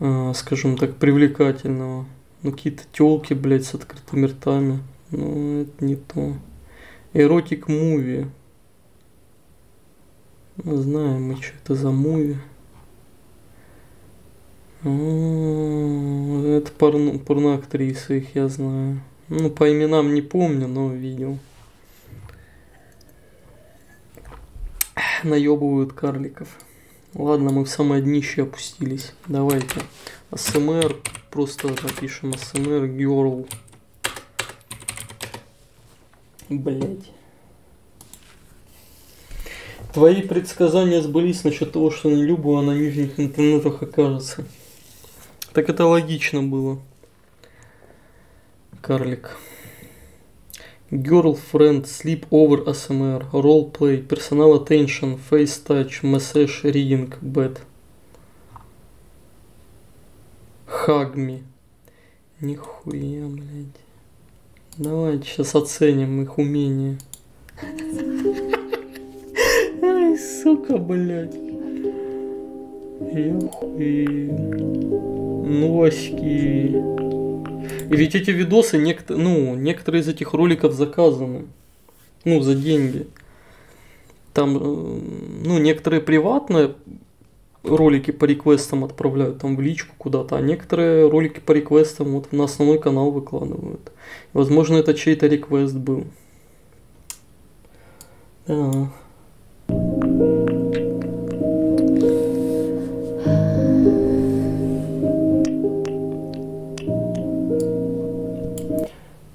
А, скажем так, привлекательного. Ну, какие-то телки, блядь, с открытыми ртами. Ну, это не то. Эротик муви. Ну, знаем мы, что это за муви. Это порно, порноактрисы, их я знаю. Ну, по именам не помню, но видел. Наебывают карликов. Ладно, мы в самое днище опустились. Давайте. АСМР. Просто напишем АСМР Girl. Блять. Твои предсказания сбылись насчет того, что на Любу а на нижних интернетах окажется. Так это логично было. Карлик. Girlfriend, Sleepover ASMR, Roleplay, Personal Attention, Face Touch, Message Reading, Bed. Me. Нихуя, блядь. Давайте сейчас оценим их умения. Ай, сука, блядь. Я хуею. Носьки. И ведь эти видосы, некто, ну, некоторые из этих роликов заказаны. Ну, за деньги. Там, э, ну, некоторые приватные ролики по реквестам отправляют там в личку куда-то, а некоторые ролики по реквестам вот на основной канал выкладывают. Возможно, это чей-то реквест был. Да.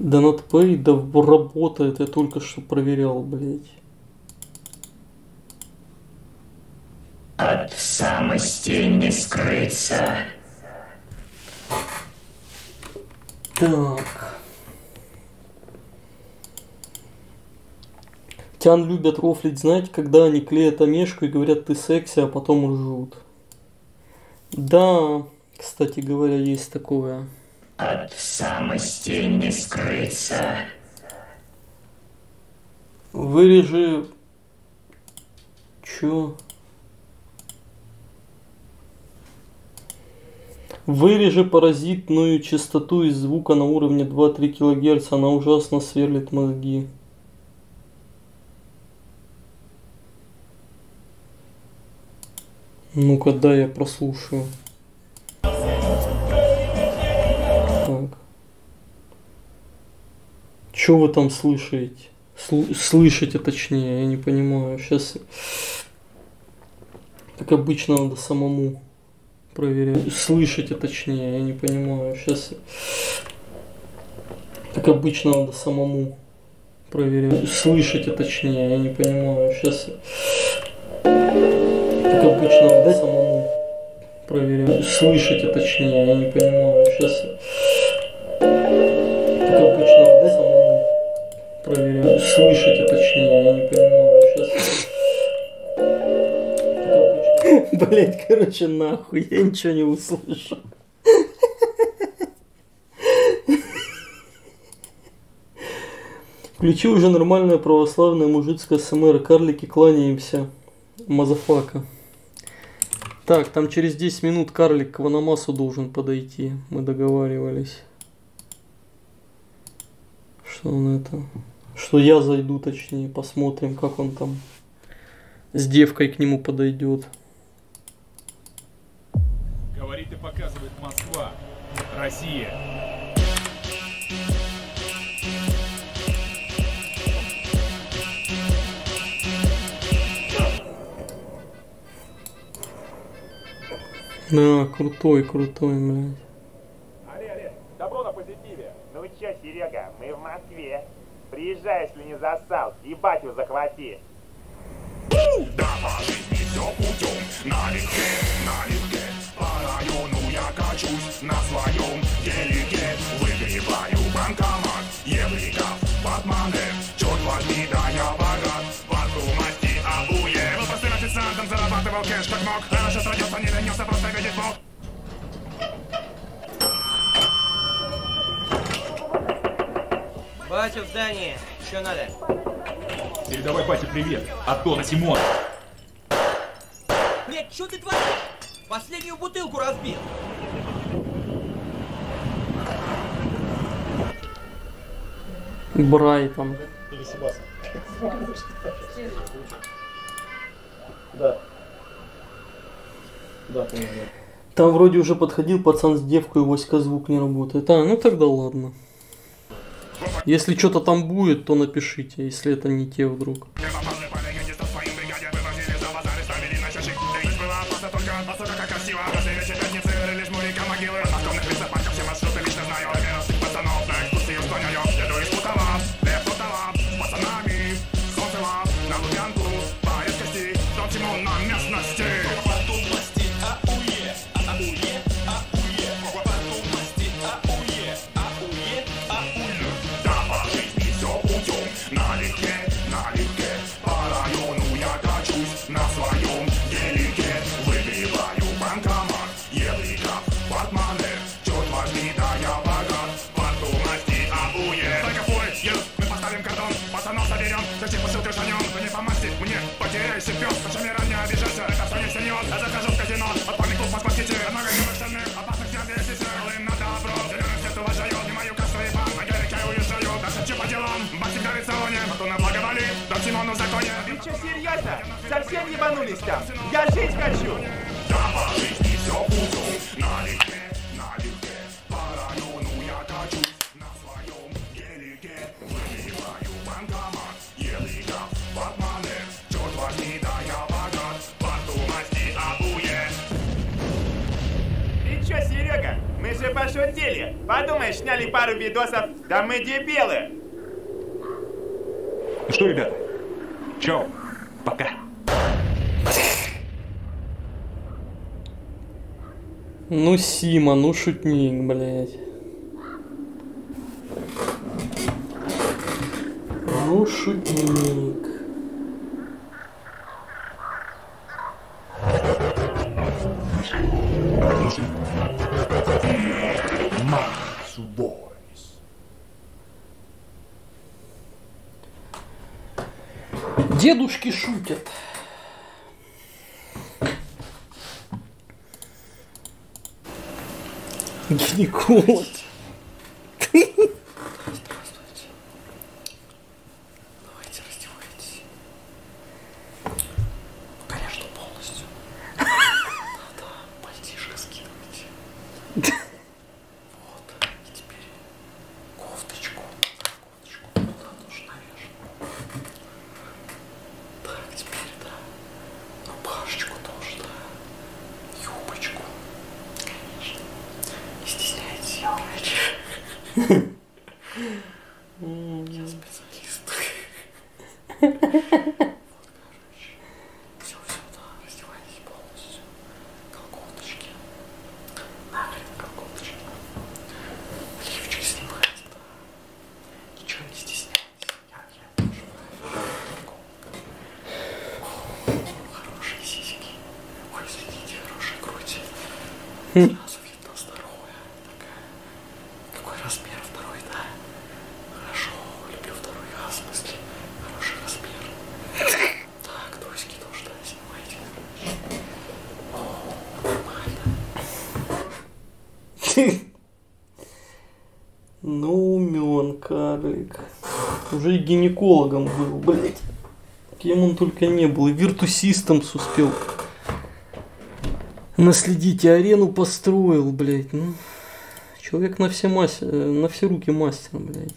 DonatPay, да работает, я только что проверял, блядь. От самости не скрыться. Так. Тян любят рофлить, знаете, когда они клеят омешку и говорят ты секси, а потом ржут. Да, кстати говоря, есть такое. От самости не скрыться. Вырежи... Чё? Вырежи паразитную частоту из звука на уровне 2-3 кГц, она ужасно сверлит мозги. Ну-ка, да, я прослушаю. Что вы там слышите? Слу- слышите, точнее, я не понимаю. Сейчас, как обычно, надо самому проверять. Слышите, точнее, я не понимаю. Сейчас, как обычно, надо самому проверять. Слышите, точнее, я не понимаю. Сейчас, как обычно, надо самому проверять. Слышите, точнее, я не понимаю. Сейчас, как обычно, надо самому проверять. Слышите, точнее, я не понимаю. Сейчас. Блять, короче, нахуй, я ничего не услышу. Включи уже нормальное православное мужицкое АСМР. Карлики, кланяемся. Мазафака. Так, там через 10 минут карлик к Ванамасу должен подойти. Мы договаривались. Что он это? Что я зайду, точнее, посмотрим, как он там с девкой к нему подойдет. Говорит и показывает Москва. Россия. Да, крутой, крутой, блядь. Добро на позитиве. Ну чё, Серега, мы в Москве. Приезжай, если не засал, и батю захвати. Да, по жизни все путем, налегке, налегке По району я качусь на своем гелике Выгребаю банкомат, евриков, батманы Черт возьми, да я богат, вату масти, ауе Был простым официантом, зарабатывал кэш как мог А наш родился, не ленился, просто видеть мог Батя в здании. Что надо? Передавай папе привет. От Дона Симона. Блять, что ты творишь? Последнюю бутылку разбил. Брайтон. Или Сибас. Да. Да, понял. Там вроде уже подходил пацан с девкой, у Васька звук не работает. А, ну тогда ладно. Если что-то там будет, то напишите, если это не те вдруг. Серьезно? Совсем ебанулись там? Я жить хочу! Ты чё, Серега? Мы же по пошутили. Подумай, сняли пару видосов, да мы дебилы. Ну что, ребята? Чао. Пока. Ну, Сима, ну шутник, блядь. Ну, шутник. Дедушки шутят. Гинеколог. Давайте раздевайтесь. Конечно, полностью. Да-да, пальтишко скидывайте. Вот. И теперь кофточку. Кофточку туда нужно навешать. Так, теперь, да. Рубашечку тоже, да. Юбочку. Конечно. Не стесняйтесь, я врач. Я специалист. Вот, короче. Все, все, да, раздевайтесь полностью. Колготочки. Нахрен колготочки. Лифчик снимайте, да. Ничего не стесняйтесь. Я, я тоже О, Хорошие сиськи. Ой, извините, хорошая грудь. Сразу видно здоровая. Такая. Какой размер второй, да? Хорошо, люблю второй раз, в смысле, хороший размер. Так, трусики тоже, да, снимайте. О, нормально. Ну, умен карлик. Уже и гинекологом был, блядь. Кем он только не был. И виртусистом успел. Наследить и арену построил, блядь. Ну, человек на все, мастер, на все руки мастер, блядь.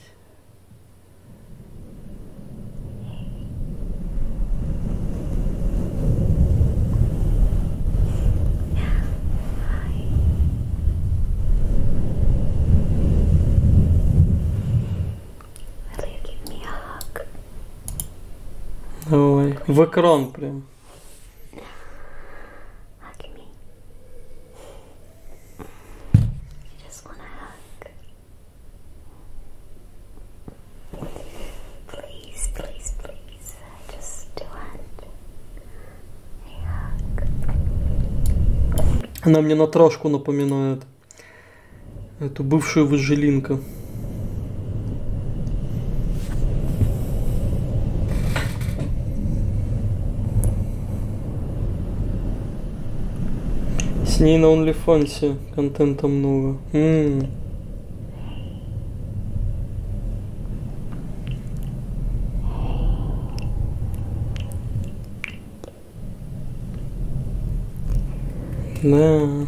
Давай, в экран прям. Just want a hug. Please, please, please. I just want a hug. Она мне Наташку напоминает. Эту бывшую выжилинка. Ней на OnlyFans контента много. М. Да.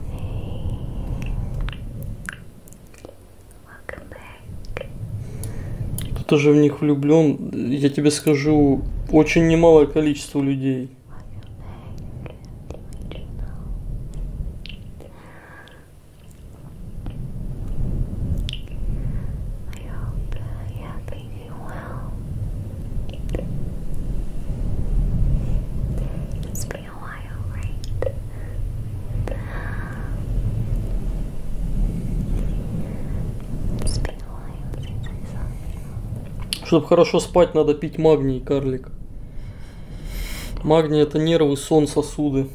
Кто-то же в них влюблен. Я тебе скажу, очень немалое количество людей. It's been a while, right? It's been a while since I saw you. Чтобы хорошо спать, надо пить магний, карлик. Магний это нервы, сон, сосуды.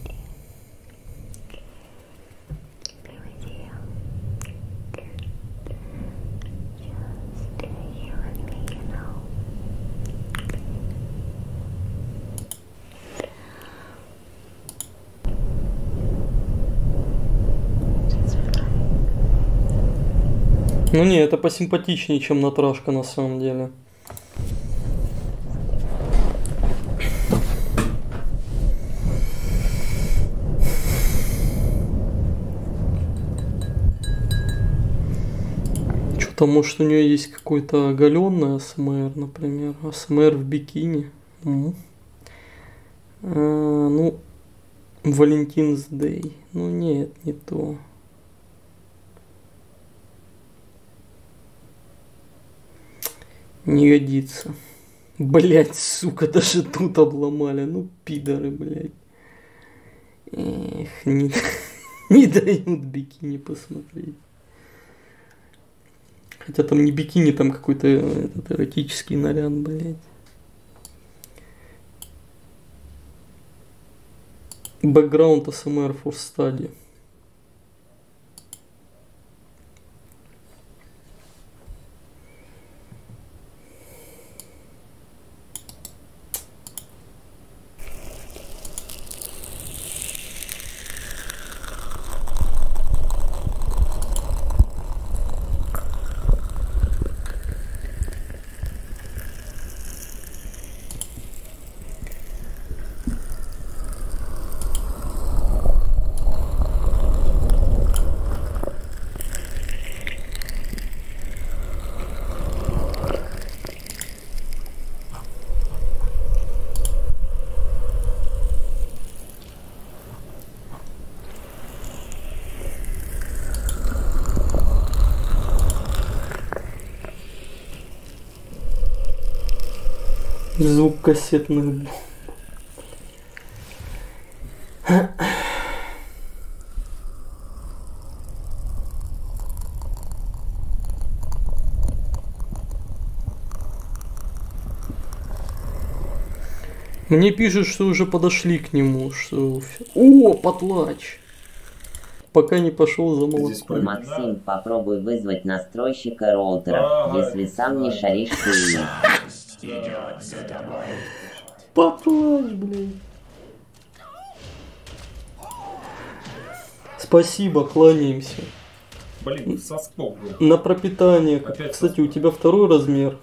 Ну не, это посимпатичнее, чем Наташка на самом деле. Потому что у нее есть какой-то оголенный СМР, например, СМР в бикини. Э, ну, а, ну Валентин's Day. Ну нет, не то. Не годится. Блять, сука, даже тут обломали. Ну, пидоры, блять. Эх, не, не дают бикини посмотреть. Хотя там не бикини, там какой-то этот эротический наряд, блядь. Бэкграунд СМР for Study. Звук кассетных бомб. Мне пишут, что уже подошли к нему, что... О, потлач! Пока не пошел за молоком. Максим, попробуй вызвать настройщика роутера, если сам не шаришь хуйню. Поплачь, блин. Спасибо, кланяемся. Блин, соскок был. На пропитание. Опять Кстати, у тебя второй размер.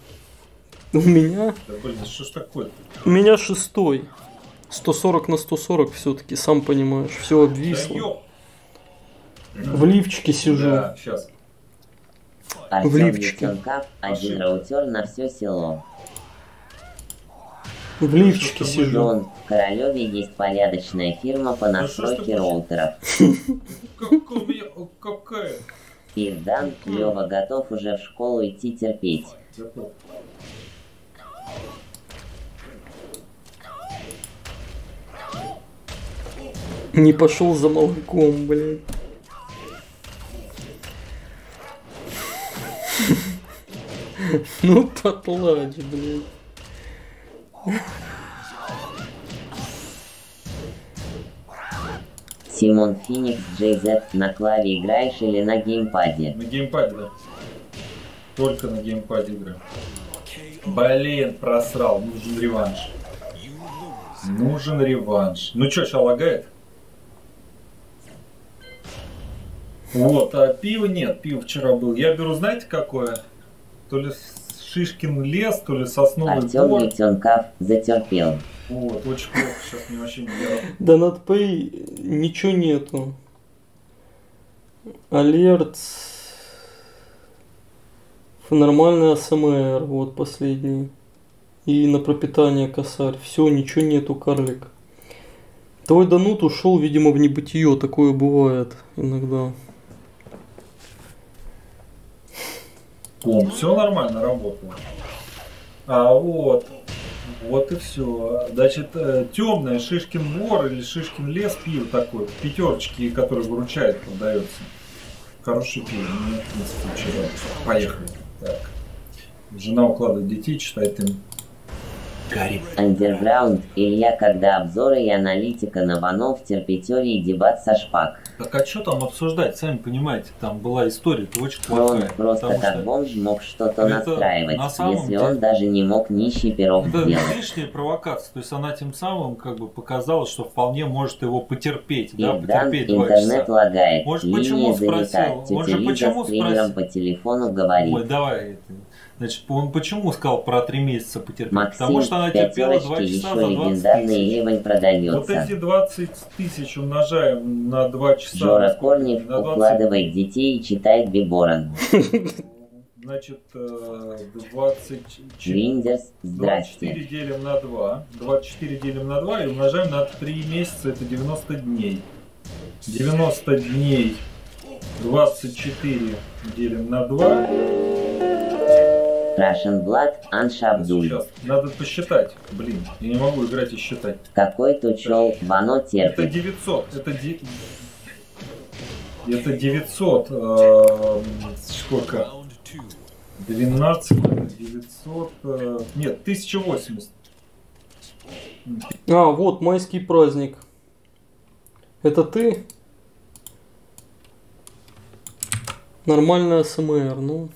У меня? Да блин, что ж такое? У меня шестой. 140 на 140 все-таки, сам понимаешь. Все обвисло. ёп. В лифчике сижу. Да, сейчас. В лифчике. Один раутер на все село. В лифчике сижу. Джон, в Королеве есть порядочная фирма по настройке роутеров. Какая? Какая? Пиздан, Лева готов уже в школу идти терпеть. Не пошел за молоком, блядь. Ну, потлачь, блядь. Симон Феникс, JZ, на клаве играешь или на геймпаде? На геймпаде, да. Только на геймпаде играю. Блин, просрал. Нужен реванш. Нужен реванш. Ну чё, сейчас лагает? Вот, а пива нет. Пиво вчера был. Я беру, знаете, какое? То ли Шишкин лес, то ли сосновый Артем бор. Яценков затерпел. Вот, очень плохо. Сейчас мне вообще не делать. Да над Pay ничего нету. Алерт. Нормальный АСМР, вот последний. И на пропитание косарь. Все, ничего нету, карлик. Твой Данут ушел, видимо, в небытие. Такое бывает иногда. О, все нормально работало. А вот, вот и все. Значит, темная Шишкин Мор или Шишкин лес пиво такое, пятерочки, который выручает, продается. Хорошее пиво, мне, в принципе, нравится. Поехали. Так. Жена укладывает детей, читает им. Гарри. Андерграунд, Илья, когда обзоры и аналитика на банов, терпетере и дебат со шпак. Так а что там обсуждать, сами понимаете, там была история-то очень Он плохая. просто потому как что бомж мог что-то это настраивать, на самом если деле- он даже не мог нищий пирог Это сделать. лишняя провокация. То есть она тем самым как бы показала, что вполне может его потерпеть. Да, И дан потерпеть два интернет часа. лагает, Может, линия почему спросил? Он тетя же Лиза почему с спросил? по телефону говорит. Ой, давай это. Значит, он почему сказал про три месяца потерпеть? Максим, Потому что она терпела два часа за 20 легендарный тысяч. ливень Вот продается. эти 20 тысяч умножаем на 2 часа. Жора? Корнев На 20. укладывает детей и читает Биборон. Значит, э, 20... Виндерс, 24 здрасте. делим на 2. 24 делим на 2 и умножаем на 3 месяца, это 90 дней. 90 дней 24 делим на 2. Russian Blood. Сейчас, надо посчитать. Блин, я не могу играть и считать. Какой тучел Вано Это терпит. 900, это де- Это 900, эм, сколько? 12, 900, э, нет, 1080. А, вот, майский праздник. Это ты? Нормальная СМР, ну.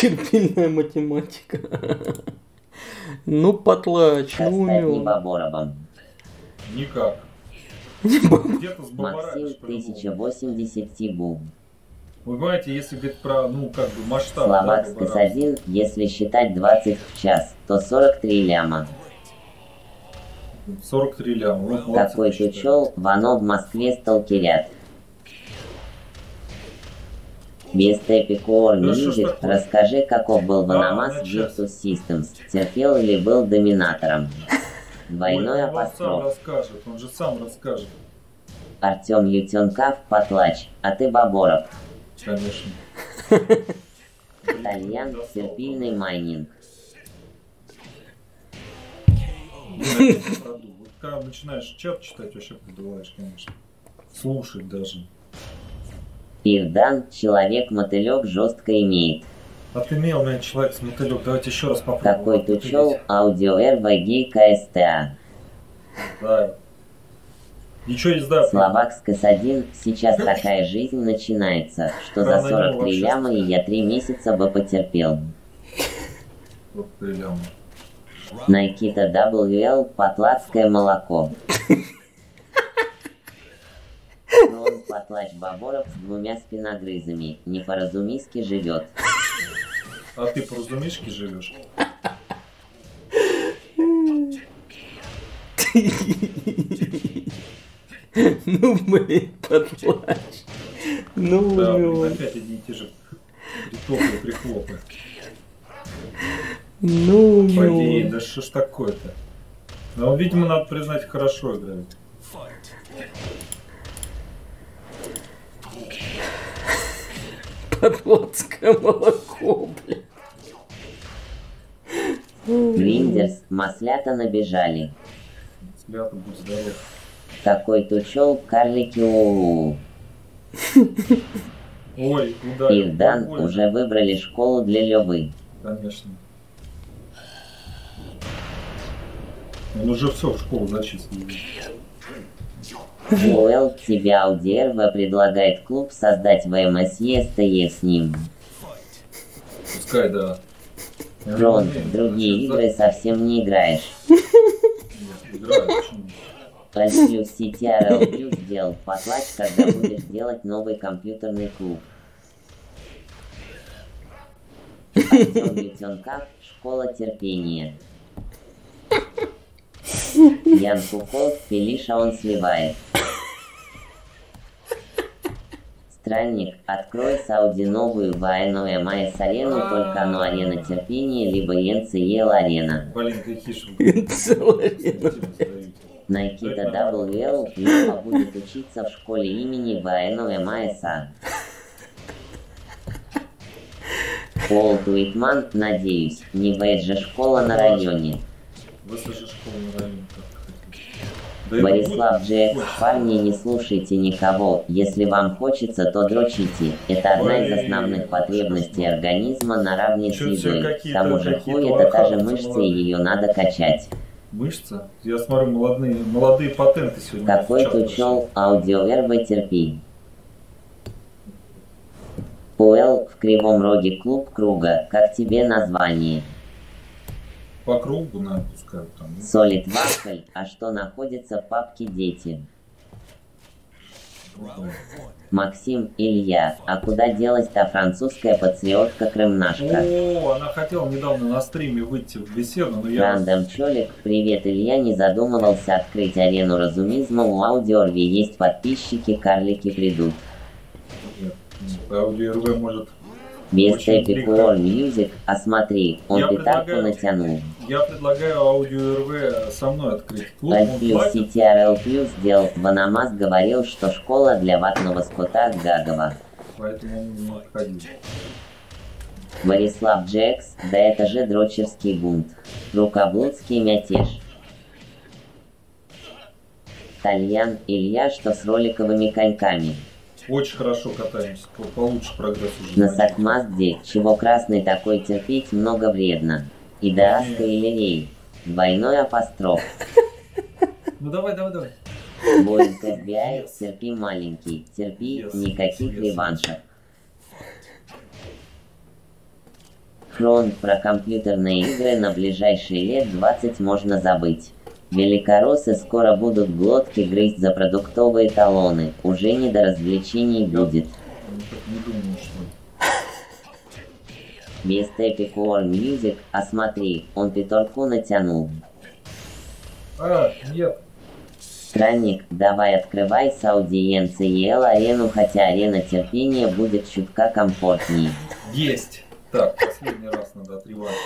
Терпильная математика. Ну, потлач, ну Стать не умел. Никак. Где-то с Максим 1080 Тибу. Вы понимаете, если говорить про, ну, как бы масштаб, Словак да, 1 если считать 20 в час, то 43 ляма. 43 ляма. Вот молодцы, Какой тучел Вано в Москве сталкерят. Без Music такое? расскажи, каков был Да, Ваномас на в час. Virtus Systems. Терпел или был доминатором? Двойной апостроф. расскажет, он же сам расскажет. Артем Ютенкав, Потлач, а ты Боборов. Конечно. Тальян, терпильный майнинг. Вот когда начинаешь чат читать, вообще продуваешь, конечно. Слушать даже. Ирдан, человек-мотылек жестко имеет. Отымел меня человек с мотылек. Давайте еще раз попробуем. Какой тучел аудио РВГ КСТА. Да. Ничего не знаю. Словак с КС-1, сейчас такая жизнь начинается, что за Да, на него 43 вообще ляма и я 3 месяца бы потерпел. Вот. Найкита WL, потлацкое молоко. Он потлач Боборов с двумя спиногрызами, не по-разумиски живет. А ты по разумишке живешь? Ну, блин, потлач. Ну, Да, блин, опять одни и те же притопы, прихлопы. Ну, Блин, умел. да что ж такое-то? Ну, он, видимо, надо признать, хорошо играет. Потлацкое молоко, блин. Гриндерс, маслята набежали. Взгляд, будь здоров. Какой тучел, карлики у Ой, ударил. Ирдан Больно. уже выбрали школу для Левы. Конечно. Он уже все в школу зачислил. Уэлл, тебе Аудиэрва предлагает клуб создать в МСЕ СТЕ с ним. Пускай, да. Рон, в другие игры совсем не играешь. Alt плюс CTRL плюс сделал потлач, когда будешь делать новый компьютерный клуб. Артем Ютенков, школа терпения. Ян Куков, Фелиша он сливает. Странник, открой Сауди новую военную МАЭС арену, только оно арена терпения, либо НЦЕЛ арена. Блин, какие же Найкита WL будет учиться в школе имени Ваэну МАСА. Пол Туитман, надеюсь, не вейт же школа на районе. Выслушай школу на районе. Борислав Джек, парни, не слушайте никого. Если вам хочется, то дрочите. Это одна из основных потребностей организма наравне с едой. К тому же хуй это та же мышца, и ее надо качать. Мышца? Я смотрю, молодые, молодые патенты сегодня. Какой в чат тучел аудиовербы терпи. Пуэл в кривом роге клуб круга. Как тебе название? По кругу, наверное, пускают там. ну. Солид Вафель. А что находится в папке дети? Максим Илья. А куда делась та французская патриотка Крымнашка? О, она хотела недавно на стриме выйти в беседу, но я... Рандом Чолик, привет, Илья, не задумывался открыть арену разумизма, у аудиорви есть подписчики, карлики придут. Нет, Аудио РВ может Без. War Music, а смотри, он Я петарку предлагаю- натянул. Я предлагаю аудио РВ со мной открыть клуб. Альфиус. CTRL Plus сделал Ванамас говорил, что школа для ватного скота Гагова. Поэтому он не отходил. Борислав Джекс, да это же дрочерский бунт. Рукоблудский мятеж. Тальян Илья, что с роликовыми коньками. Очень хорошо катаемся. по- Получше прогресс уже. На Сакмазде, чего красный такой терпеть много вредно. И Дааска или Рей. Двойной апостроф. Ну давай, давай, давай. Боинг FBI, терпи маленький, терпи, никаких реваншев. Хрон про компьютерные игры на ближайшие лет 20 можно забыть. Великороссы скоро будут глотки грызть за продуктовые талоны, уже не до развлечений будет. Без War Music, а смотри, он пятерку натянул. А, нет. Странник, давай открывай с аудиенцией арену, хотя арена терпения будет чутка комфортнее. Есть. Так, последний раз надо отреваншиться.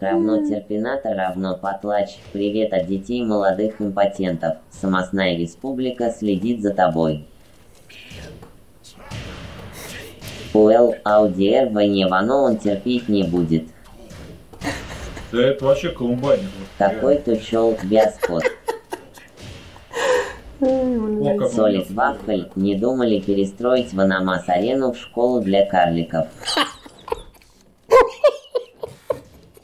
Равно терпинатор, равно потлач. Привет от детей молодых импотентов. Самосная республика следит за тобой. Уэлл, Ауди Р, Ваневано он терпеть не будет. Да это вообще колумбайник. вот, Какой тучел биоскот. О, как он Солид Вафель не думали перестроить Ванамас арену в школу для карликов.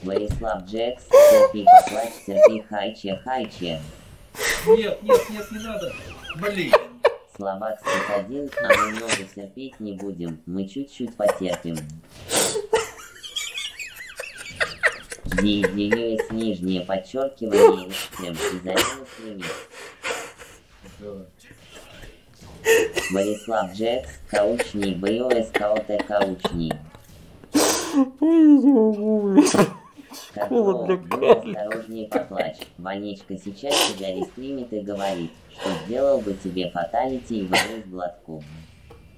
Борислав Джекс, терпи поплачь, терпи хайче, хайче. Нет, нет, нет, не надо. Блин. Словак 101, а мы много терпеть не будем, мы чуть-чуть потерпим. DDUS нижнее подчеркивание из арены сними. Борислав Джекс, каучний, БОС КОТ Будь осторожнее поплачь. Ванечка сейчас тебя рестримит и говорит, что сделал бы тебе фаталити и вырез глотку.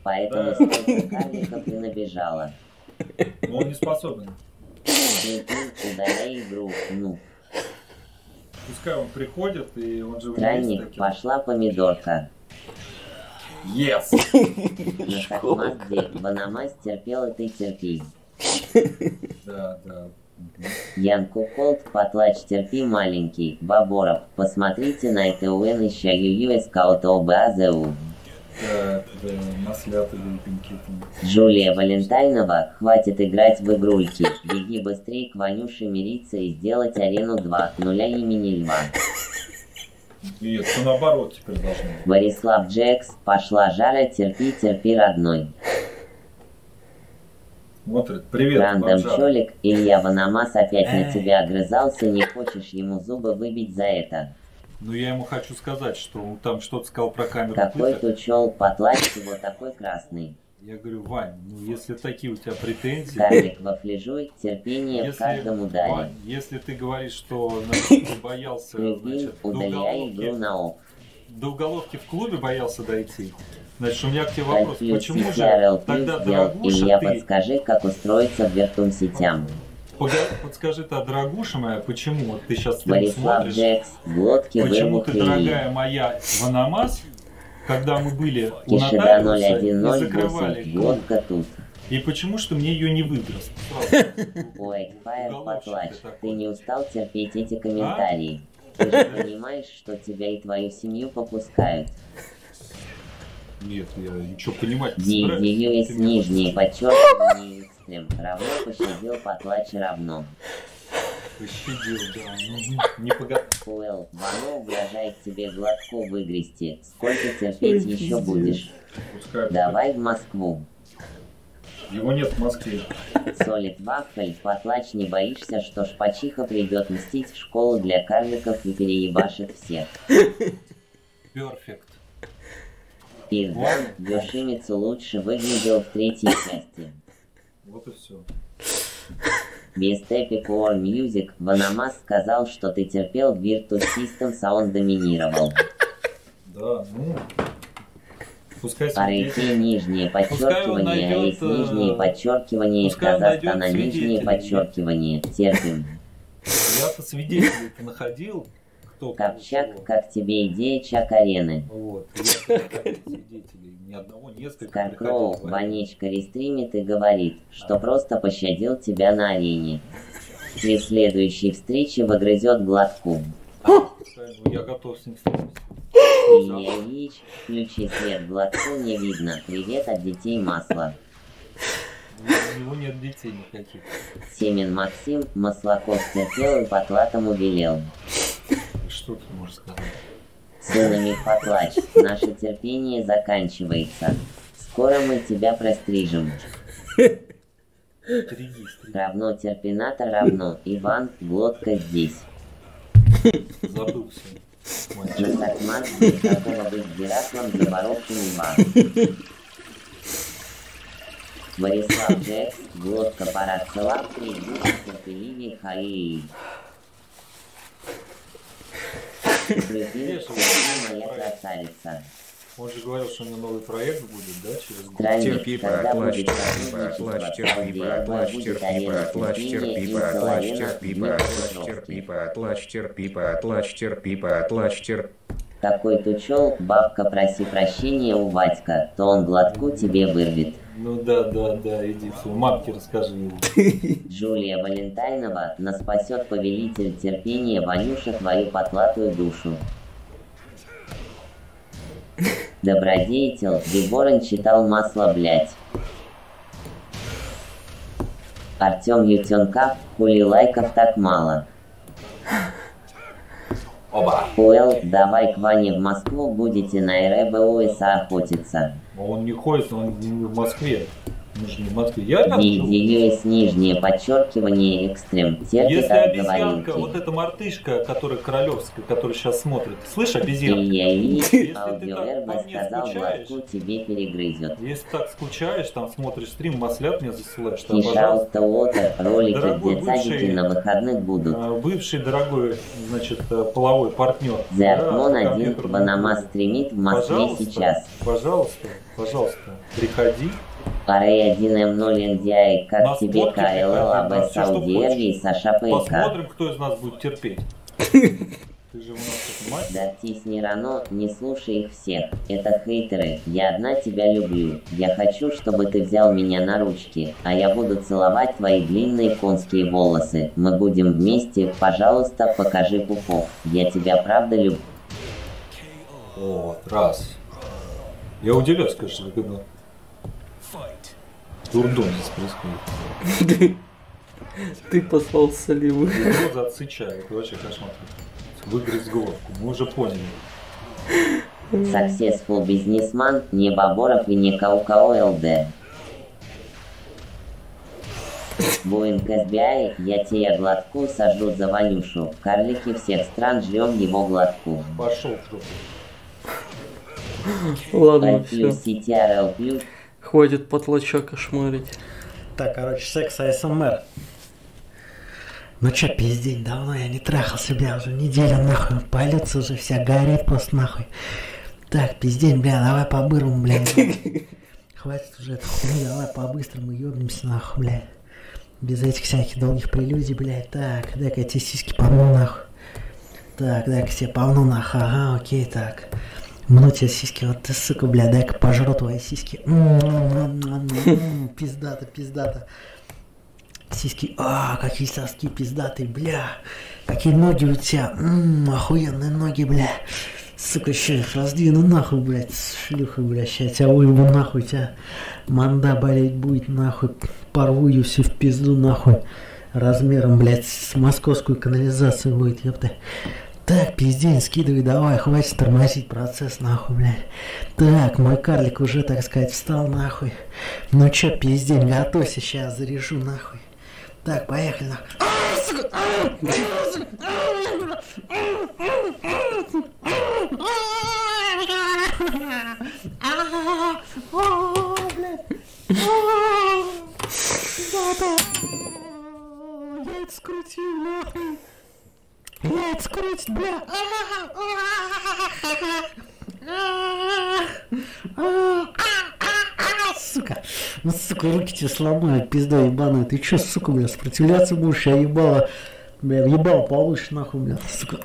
Поэтому столько карликов и набежало. Но он не способен. Ты удаляй игру, ну. Пускай он приходит, и он же Странник, пошла помидорка. Yes! На Хакмазде Ванамас терпел и ты терпи. Да, да. Ян Куколт, потлач терпи маленький, Баборов, посмотрите на это УН ища ЮЮС КАОТОБАЗУ. Так, да, маслята глупенькие там. Джулия Валентайнова, хватит играть в игрульки, беги быстрее к Ванюше мириться и сделать арену 2, нуля имени Льва. Нет, все наоборот теперь должно. Борислав Джекс, пошла жара, терпи, терпи, родной. Смотрит. Привет, Рандом бомжара. Чолик, Илья Ванамас опять на тебя огрызался, не хочешь ему зубы выбить за это. Ну я ему хочу сказать, что он там что-то сказал про камеру Какой тут чел, потлач его такой красный. Я говорю, Вань, ну если такие у тебя претензии... Карлик во флежуй, терпение в Если, каждом ударе. Вань, если ты говоришь, что значит, ты боялся Прикинь, значит, удаляй игру на оф. До уголовки в клубе боялся дойти, значит, у меня к тебе вопрос, Альфиус почему же тогда дорогуша Илья, ты... подскажи, как устроиться в вертум сетям. Пога- Подскажи ты, дорогуша моя, почему? Вот ты сейчас Борислав смотришь, Джекс, глотки почему ты, дорогая моя, Ванамас, когда мы были у нотариуса и 0108, глотка закрывали клуб, тут. и почему что мне ее не выдрос? Ой, Фаер поплачь, ты не устал терпеть эти А? Ты же понимаешь, что тебя и твою семью попускают. Нет, я ничего понимать не собираюсь. DDUS нижнее подчеркивание экстрем равно пощадил потлач равно. Пощадил, да. мгм, Не пога... Уэлл, Вано угрожает тебе глотку выгрести. Сколько терпеть еще будешь? Пускай. Давай в Москву. Его нет в Москве. Солид Вафель, потлач не боишься, что шпачиха придет мстить в школу для карликов и переебашит всех. Перфект. Пиздан, Гошимицу лучше выглядел в третьей части. Вот и все. Без Epic War Music Ванамас сказал, что ты терпел Virtus Systems, а он доминировал. Да, ну. Пускай свидетель. нижнее подчеркивание, найдет, Арейс нижнее э, подчеркивание, найдет Казахстана нижнее свидетелей. подчеркивание. Терпим. Я-то свидетелей-то находил. Кто Копчак, как тебе идея Чак-арены? Вот. Я свидетелей. Ни одного, несколько Каркроу, приходило. Ванечка рестримит и говорит, что просто пощадил тебя на арене. При следующей встрече выгрызет глотку. Я готов с ним встретиться. Ильич, включи свет, глотку не видно. Привет от детей масла. У него нет детей никаких. Семен Максим, Маслаков терпел и потлатому велел. Что ты можешь сказать? Сынами поплачь, наше терпение заканчивается. Скоро мы тебя прострижем. Равно терпинатор равно. Иван, глотка здесь. Забылся. Борислав Джек, глотка Парасолав, Гусев и Линия Хаи. Прикинь, моя красавица. Он же говорил, что у него новый проект будет, да, через год? Терпи, поплачь, будет терпи, поплачь, терпи, поплачь, терпи, поплачь, терпи, поплачь, терпи, поплачь, терпи, поплачь, терпи, поплачь, терпи, поплачь, терпи. Такой тучел, бабка, проси прощения у Вадька, то он глотку тебе вырвет. Ну да, да, да, иди свою мамке расскажи ему. Джулия Валентайнова, на спасет повелитель терпения Ванюша твою потлатую душу. Добродетель, Деборон читал масло, блять. Артем Ютенкав, хули лайков так мало. Оба. Уэлл, давай к Ване в Москву, будете на охотиться. Но он не ходит, он не в Москве. Ну, что- Делюсь нижнее подчеркивание экстрем. Терпит Если обезьянка, вот эта мартышка, которая королевская, которая сейчас смотрит, слышь, обезьянка? Если ты так по мне скучаешь, тебе перегрызет. если так скучаешь, там смотришь стрим, маслят мне засылаешь, то, пожалуйста. Уотер, ролики, Дорогой цадики бывший, на выходных будут. а, Бывший дорогой, значит, э, половой партнер. Один компьютерный Банамас клуб. стримит в Москве Пожалуйста, сейчас. Пожалуйста, пожалуйста, приходи. Арей 1М0 NDI, как Нас тебе КЛЛ, АБ Сауди хочешь. Аравии, Саша ПК. Посмотрим, кто из нас будет терпеть. Ты же у нас тут мать. Да тисни рано, не слушай их всех. Это хейтеры. Я одна тебя люблю. Я хочу, чтобы ты взял меня на ручки, а я буду целовать твои длинные конские волосы. Мы будем вместе. Пожалуйста, покажи пупок. Я тебя правда люблю. Вот, раз. Я удивляюсь, конечно, когда дурдом здесь происходит. Ты послал соливы. Глаза отсычают, это вообще кошмар. Выгрыз головку, мы уже поняли. Successful бизнесман, не Баборов и не КУКО ЛД. Боинг SBI, я тебя глотку сажу за Ванюшу. Карлики всех стран жрем его глотку. Пошел в жопу. Ладно, все. CTRL плюс. Хватит потлача кошмарить. Так, короче, секс АСМР. Ну чё, пиздеть, давно я не трахался, бля, уже неделю нахуй. Палец уже вся горит просто нахуй. Так, пиздеть, бля, давай по-бырому, бля. Хватит уже эту хуйню, давай по-быстрому ёбнемся нахуй, бля. Без этих всяких долгих прелюдий, блядь. Так, дай-ка я тебе сиськи помну нахуй. Так, дай-ка тебе помну нахуй, ага, окей, так. Мну тебе сиськи, вот ты, сука, бля, дай-ка пожру твои сиськи. М-м-м-м-м, Пиздато, пиздато. Сиськи, а, какие соски пиздатые, бля. Какие ноги у тебя, М, охуенные ноги, бля. Сука, еще их раздвину нахуй, блядь, шлюха, бля, ща я тебя уебу нахуй, тебя манда болеть будет, нахуй, порву ее всю в пизду, нахуй, размером, блядь, с московскую канализацию будет, ёпта. Так, пиздень, скидывай, давай, хватит тормозить процесс, нахуй, блядь. Так, мой карлик уже, так сказать, встал, нахуй. Ну чё, пиздень, готовься, сейчас заряжу, нахуй. Так, поехали, нахуй. А! А! А, скрутил, нахуй. Блядь, скрутит, бля. Сука. Ну, сука, руки тебе сломают, пизда ебаная. Ты чё, сука, бля, сопротивляться будешь? Я ебала. Бля, ебало получишь нахуй, бля. Сука.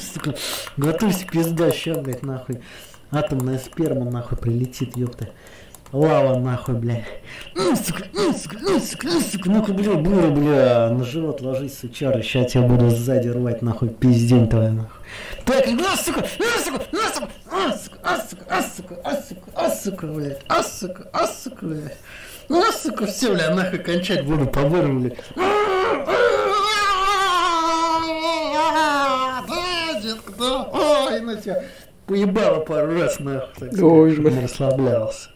Сука. Готовься, пизда, ща, блядь, нахуй. Атомная сперма, нахуй, прилетит, ёпта. Лава, нахуй, бля. Ну, сука, ну, сука, ну, сука, ну, сука, ну-ка, бля, бура, бля, на живот ложись, сучара, ща тебя буду сзади рвать, нахуй, пиздень твою, нахуй. Так, ну, сука, ну, сука, ну, сука, а, сука, а, сука, а, сука, а, сука, а, сука, блядь, а, сука, а, сука, блядь. Ну, а, сука, все, бля, нахуй кончать буду побором, блядь. Ой, на тебя поебало пару раз, нахуй, так Ой, бля. не расслаблялся.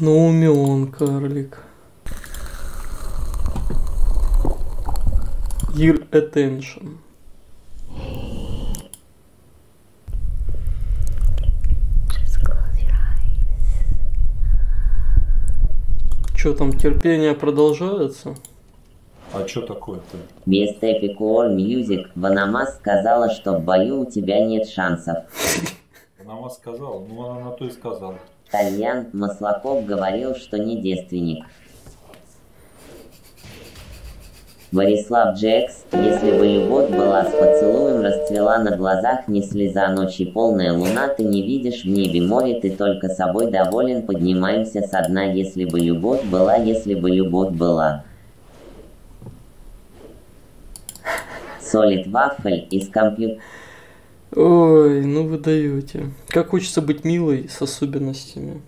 Ну, умен карлик. Your attention. Что там, терпение продолжается? А что такое-то? Без Epic War Music Ванамас сказала, что в бою у тебя нет шансов. Она вас сказала, ну она на то и сказала. Тальян Маслаков говорил, что не девственник. Борислав Джекс, если бы любовь была с поцелуем, расцвела на глазах не слеза ночи полная луна, ты не видишь в небе море, ты только собой доволен, поднимаемся со дна, если бы любовь была, если бы любовь была. Солид Вафель из компьютера. Ой, ну вы даете. Как хочется быть милой с особенностями.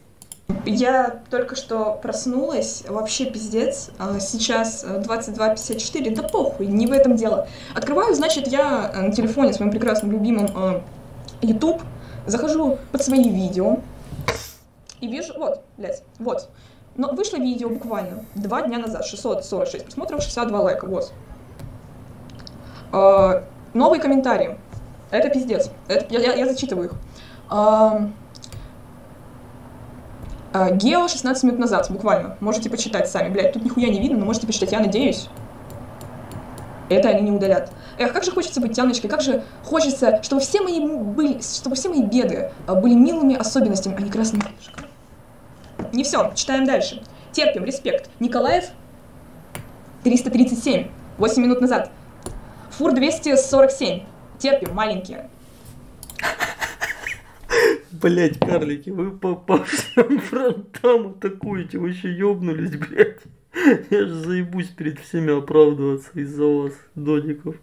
Я только что проснулась, вообще пиздец. А, Сейчас э, 22.54, да похуй, не в этом дело. Открываю, значит, я э, на телефоне своим прекрасным любимым э, YouTube, захожу под свои видео и вижу, вот, блядь, вот. Но вышло видео буквально два дня назад, 646 просмотров, 62 лайка, вот. Э, Новые комментарии. Это пиздец. Это, я, я- я зачитываю их. А, Гео 16 минут назад, буквально. Можете почитать сами. Блять, тут нихуя не видно, но можете почитать, я надеюсь. Это они не удалят. Эх, как же хочется быть тяночкой, как же хочется, чтобы все мои были, чтобы все мои беды а, были милыми особенностями, а не красными фишками. Не все, читаем дальше. Терпим, респект. Николаев 337, 8 минут назад. Фур 247. Терпим, маленькие. Блять, карлики, вы по, по всем фронтам атакуете, вы еще ёбнулись, блять. Я же заебусь перед всеми оправдываться из-за вас, додиков.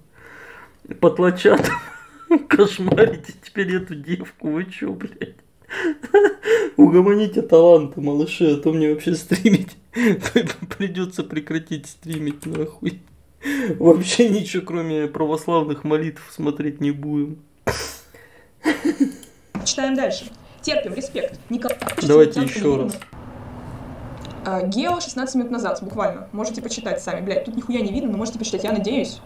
Потлачат, кошмарите теперь эту девку, вы чё, блядь? Угомоните таланты, малыши, а то мне вообще стримить придется прекратить стримить, нахуй. Вообще ничего, кроме православных молитв, смотреть не будем. Читаем дальше. Терпим, респект. Никол... Давайте еще раз. А, Гео 16 минут назад, буквально. Можете почитать сами. Блять, тут нихуя не видно, но можете почитать, я надеюсь.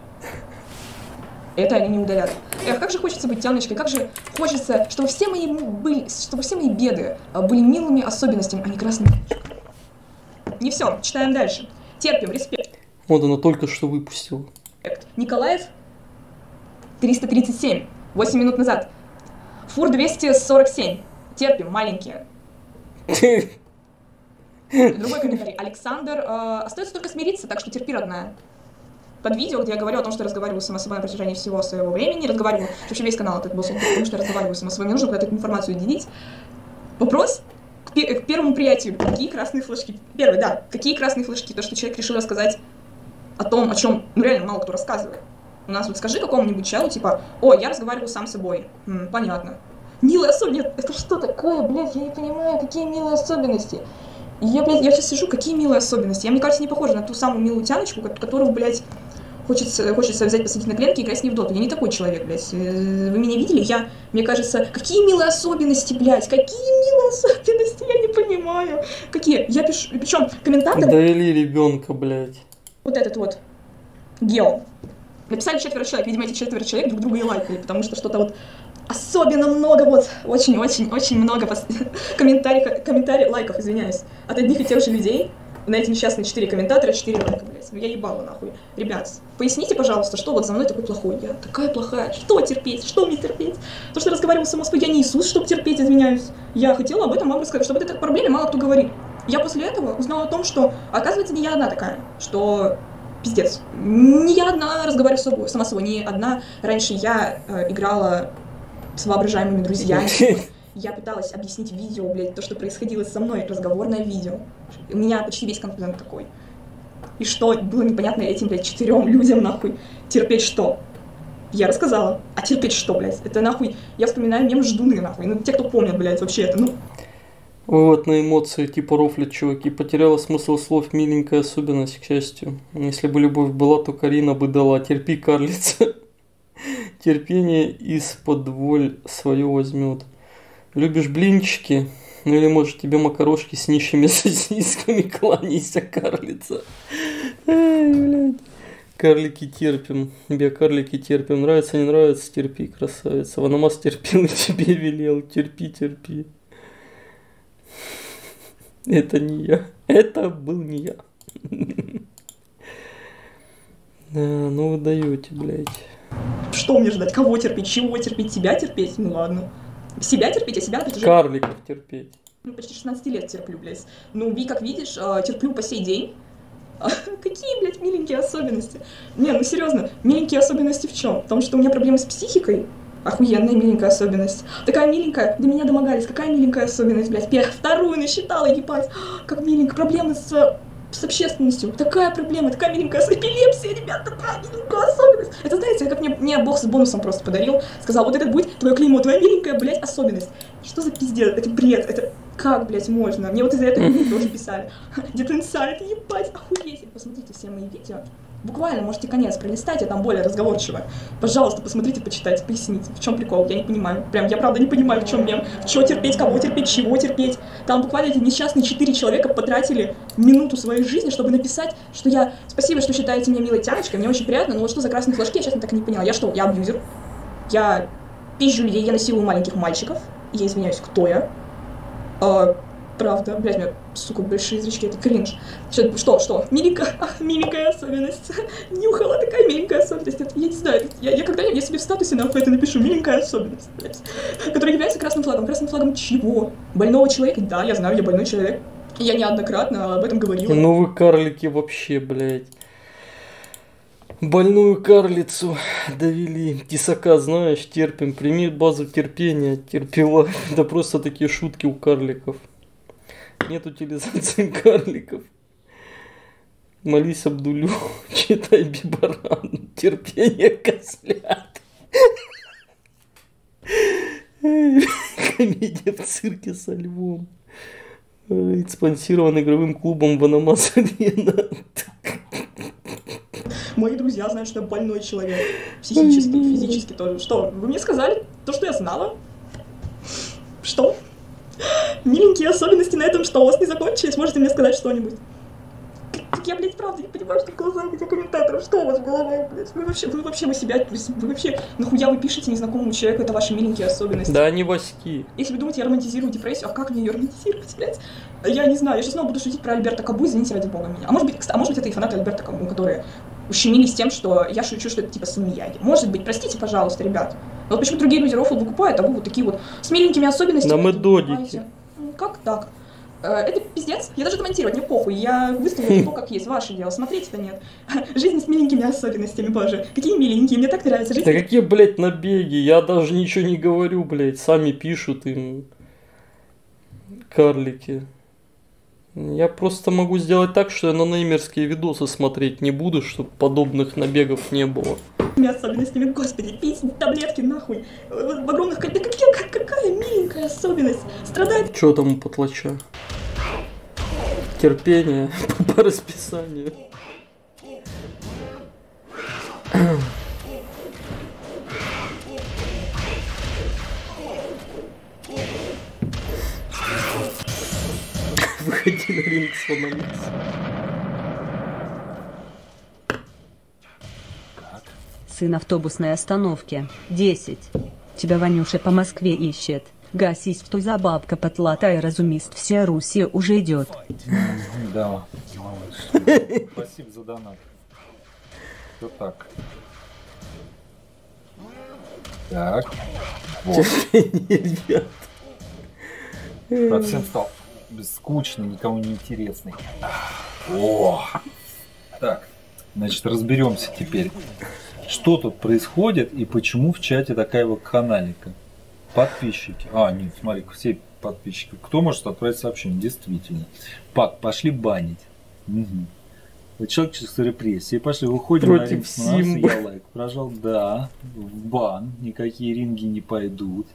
Это они не удалят. Эх, как же хочется быть тяночкой, как же хочется, чтобы все мои были, чтобы все мои беды а, были милыми особенностями, а не красными. Не все, читаем дальше. Терпим, респект. Вот она только что выпустила. Николаев 337, 8 минут назад. Фур 247. Терпим, маленькие. Другой комментарий. Александр, э, остается только смириться, так что терпи, родная. Под видео, где я говорю о том, что я разговариваю сама с собой на протяжении всего своего времени, разговариваю, вообще весь канал этот был потому что я разговариваю сама с собой, мне нужно куда-то эту информацию делить. Вопрос к, к первому приятию. Какие красные флажки? Первый, да. Какие красные флажки? То, что человек решил рассказать о том, о чем, ну реально мало кто рассказывает. У нас вот скажи какому-нибудь челу, типа, о, я разговариваю сам с собой. М, понятно. Милые особенности. Это что такое, блядь, я не понимаю, какие милые особенности. Я, блядь, я сейчас сижу, какие милые особенности. Я, мне кажется, не похожа на ту самую милую тяночку, ко- которую, блядь, хочется, хочется взять, посадить на коленки и играть с ней в доту. Я не такой человек, блядь. Э, Вы меня видели? Я, мне кажется, какие милые особенности, блядь, какие милые особенности, я не понимаю. Какие? Я пишу, причем комментатор, Довели ребенка, блядь. вот этот вот, Гео. Написали четверо человек, видимо, эти четверо человек друг друга и лайкали, потому что что-то вот особенно много, вот, очень-очень-очень много пос- комментариев, комментариев, лайков, извиняюсь, от одних и тех же людей, на эти несчастные четыре комментатора, четыре лайка, блядь. Ну я ебала нахуй. Ребят, поясните, пожалуйста, что вот за мной такой плохой? Я такая плохая. Что терпеть? Что мне терпеть? То, что я разговаривала с Москвой, я не Иисус, чтобы терпеть, извиняюсь. Я хотела об этом вам рассказать, чтобы этой проблеме мало кто говорит. Я после этого узнала о том, что, оказывается, не я одна такая, что пиздец. Не я одна разговариваю с собой, сама собой, не одна. Раньше я э, играла с воображаемыми друзьями. Я пыталась объяснить видео, блядь, то, что происходило со мной, разговорное видео. У меня почти весь контент такой. И что было непонятно этим, блядь, четырем людям, нахуй, терпеть что? Я рассказала. А терпеть что, блядь? Это нахуй, я вспоминаю мем ждуны, нахуй. Ну, те, кто помнят, блядь, вообще это, ну, Вывод на эмоции типа рофлят, чуваки. Потеряла смысл слов миленькая особенность, к счастью. Если бы любовь была, то Карина бы дала. Терпи, карлица. Терпение из-под воль свое возьмет. Любишь блинчики? Ну или может тебе макарошки с нищими сосисками кланяйся, карлица. Ай, блядь. Карлики терпим. Тебе карлики терпим. Нравится, не нравится, терпи, красавица. Ванамас терпел и тебе велел. Терпи, терпи. Это не я. Это был не я. Да, ну вы даете, блядь. что мне ждать? Кого терпеть? Чего терпеть? Себя терпеть? Ну ладно. Себя терпеть, а себя это же... Карликов терпеть. Ну, почти 16 лет терплю, блядь. Ну, Ви, как видишь, э, терплю по сей день. А Какие, блядь, миленькие особенности? Не, ну серьезно, миленькие особенности в чем? В том, что у меня проблемы с психикой. Охуенная миленькая особенность. Такая миленькая, до меня домогались. Какая миленькая особенность, блядь? Пе- Вторую насчитала, ебать. Как миленько. Проблемы с, с общественностью. Такая проблема, такая миленькая. С эпилепсией, ребят, такая миленькая особенность. Это, знаете, как мне, мне бог с бонусом просто подарил. Сказал, вот это будет твое клеймо, твоя миленькая, блядь, особенность. Что за пиздец? Это бред. Это как, блядь, можно? Мне вот из-за этого тоже писали. Где-то инсайт, ебать, охуеть. Посмотрите все мои видео. Буквально можете конец пролистать, я там более разговорчивая. Пожалуйста, посмотрите, почитайте, поясните, в чем прикол, я не понимаю. Прям, я правда не понимаю, в чем мем. Что терпеть, кого терпеть, чего терпеть. Там буквально эти несчастные четыре человека потратили минуту своей жизни, чтобы написать, что я... Спасибо, что считаете меня милой тяночкой, мне очень приятно, но вот что за красные флажки, я честно так и не поняла. Я что, я абьюзер? Я пизжу людей, я насилую маленьких мальчиков. Я извиняюсь, кто я? Правда, блядь, у меня, сука, большие зрачки, это кринж. Что, что, что? Миленькая, миленькая особенность. Нюхала такая миленькая особенность. Это, я не знаю, я, я когда-нибудь, я себе в статусе нахуй это напишу, миленькая особенность, блядь. Которая является красным флагом. Красным флагом чего? Больного человека? Да, я знаю, я больной человек. Я неоднократно об этом говорила. Ну вы карлики вообще, блядь. Больную карлицу довели. Тесака, знаешь, терпим. Прими базу терпения. Терпила. Да просто такие шутки у карликов. Нет утилизации карликов. Молись Абдулю. Читай Бибаран. Терпение козлят. Комедия в цирке со львом. Спонсирован игровым клубом Ванамас Арена. Мои друзья знают, что я больной человек. Психически, и физически тоже. Что, вы мне сказали то, что я знала? Что? Миленькие особенности на этом что, у вас не закончились? Можете мне сказать что-нибудь? Так я, блядь, правда не понимаю, что в глазах этих комментаторов. Что у вас в голове, блядь? Вы вообще, вы вообще вы себя, вы, вообще, нахуя вы пишете незнакомому человеку, это ваши миленькие особенности? Да они васьки. Если вы думаете, я романтизирую депрессию, а как мне ее романтизировать, блядь? Я не знаю, я сейчас снова буду шутить про Альберта Кабу, извините ради бога меня. А может быть, а может быть, это и фанаты Альберта Кабу, которые ущемились тем, что я шучу, что это типа Самияги. Может быть, простите, пожалуйста, ребят. Но вот почему другие люди рофл выкупают, а вы вот такие вот с миленькими особенностями. Понимаете? Ну, Как так? Э, Это пиздец. Я даже комментировать не похуй. Я выставила то, как есть. Ваше дело. Смотреть-то нет. Жизнь с миленькими особенностями, боже. Какие миленькие. Мне так нравится. Жизнь Да какие, блядь, набеги? Я даже ничего не говорю, блядь. Сами пишут им. Карлики. Я просто могу сделать так, что я на неймерские видосы смотреть не буду, чтобы подобных набегов не было. с особенностями. Господи, пить таблетки нахуй. В огромных... Да какая, как- какая миленькая особенность. Страдает Что там у потлача? Терпение по расписанию. Выходи на ринг с Ванамас. Сын автобусной остановки. 10. Тебя Ванюша по Москве ищет. Гасись в той забабка потлатая разумист. Вся Руси уже идет. Да, молодец. Спасибо за донат. Все так. Так. Вот. Совсем стал скучный, никому не интересный. О! Так, значит, разберемся теперь. Что тут происходит и почему в чате такая вакханалика? Подписчики. А, нет, смотри, все подписчики. Кто может отправить сообщение? Действительно. Пак, пошли банить. Угу. Вот человек через репрессии. Пошли, выходим Против на ринг Симбы. Я лайк прожал. Да, в бан. Никакие ринги не пойдут.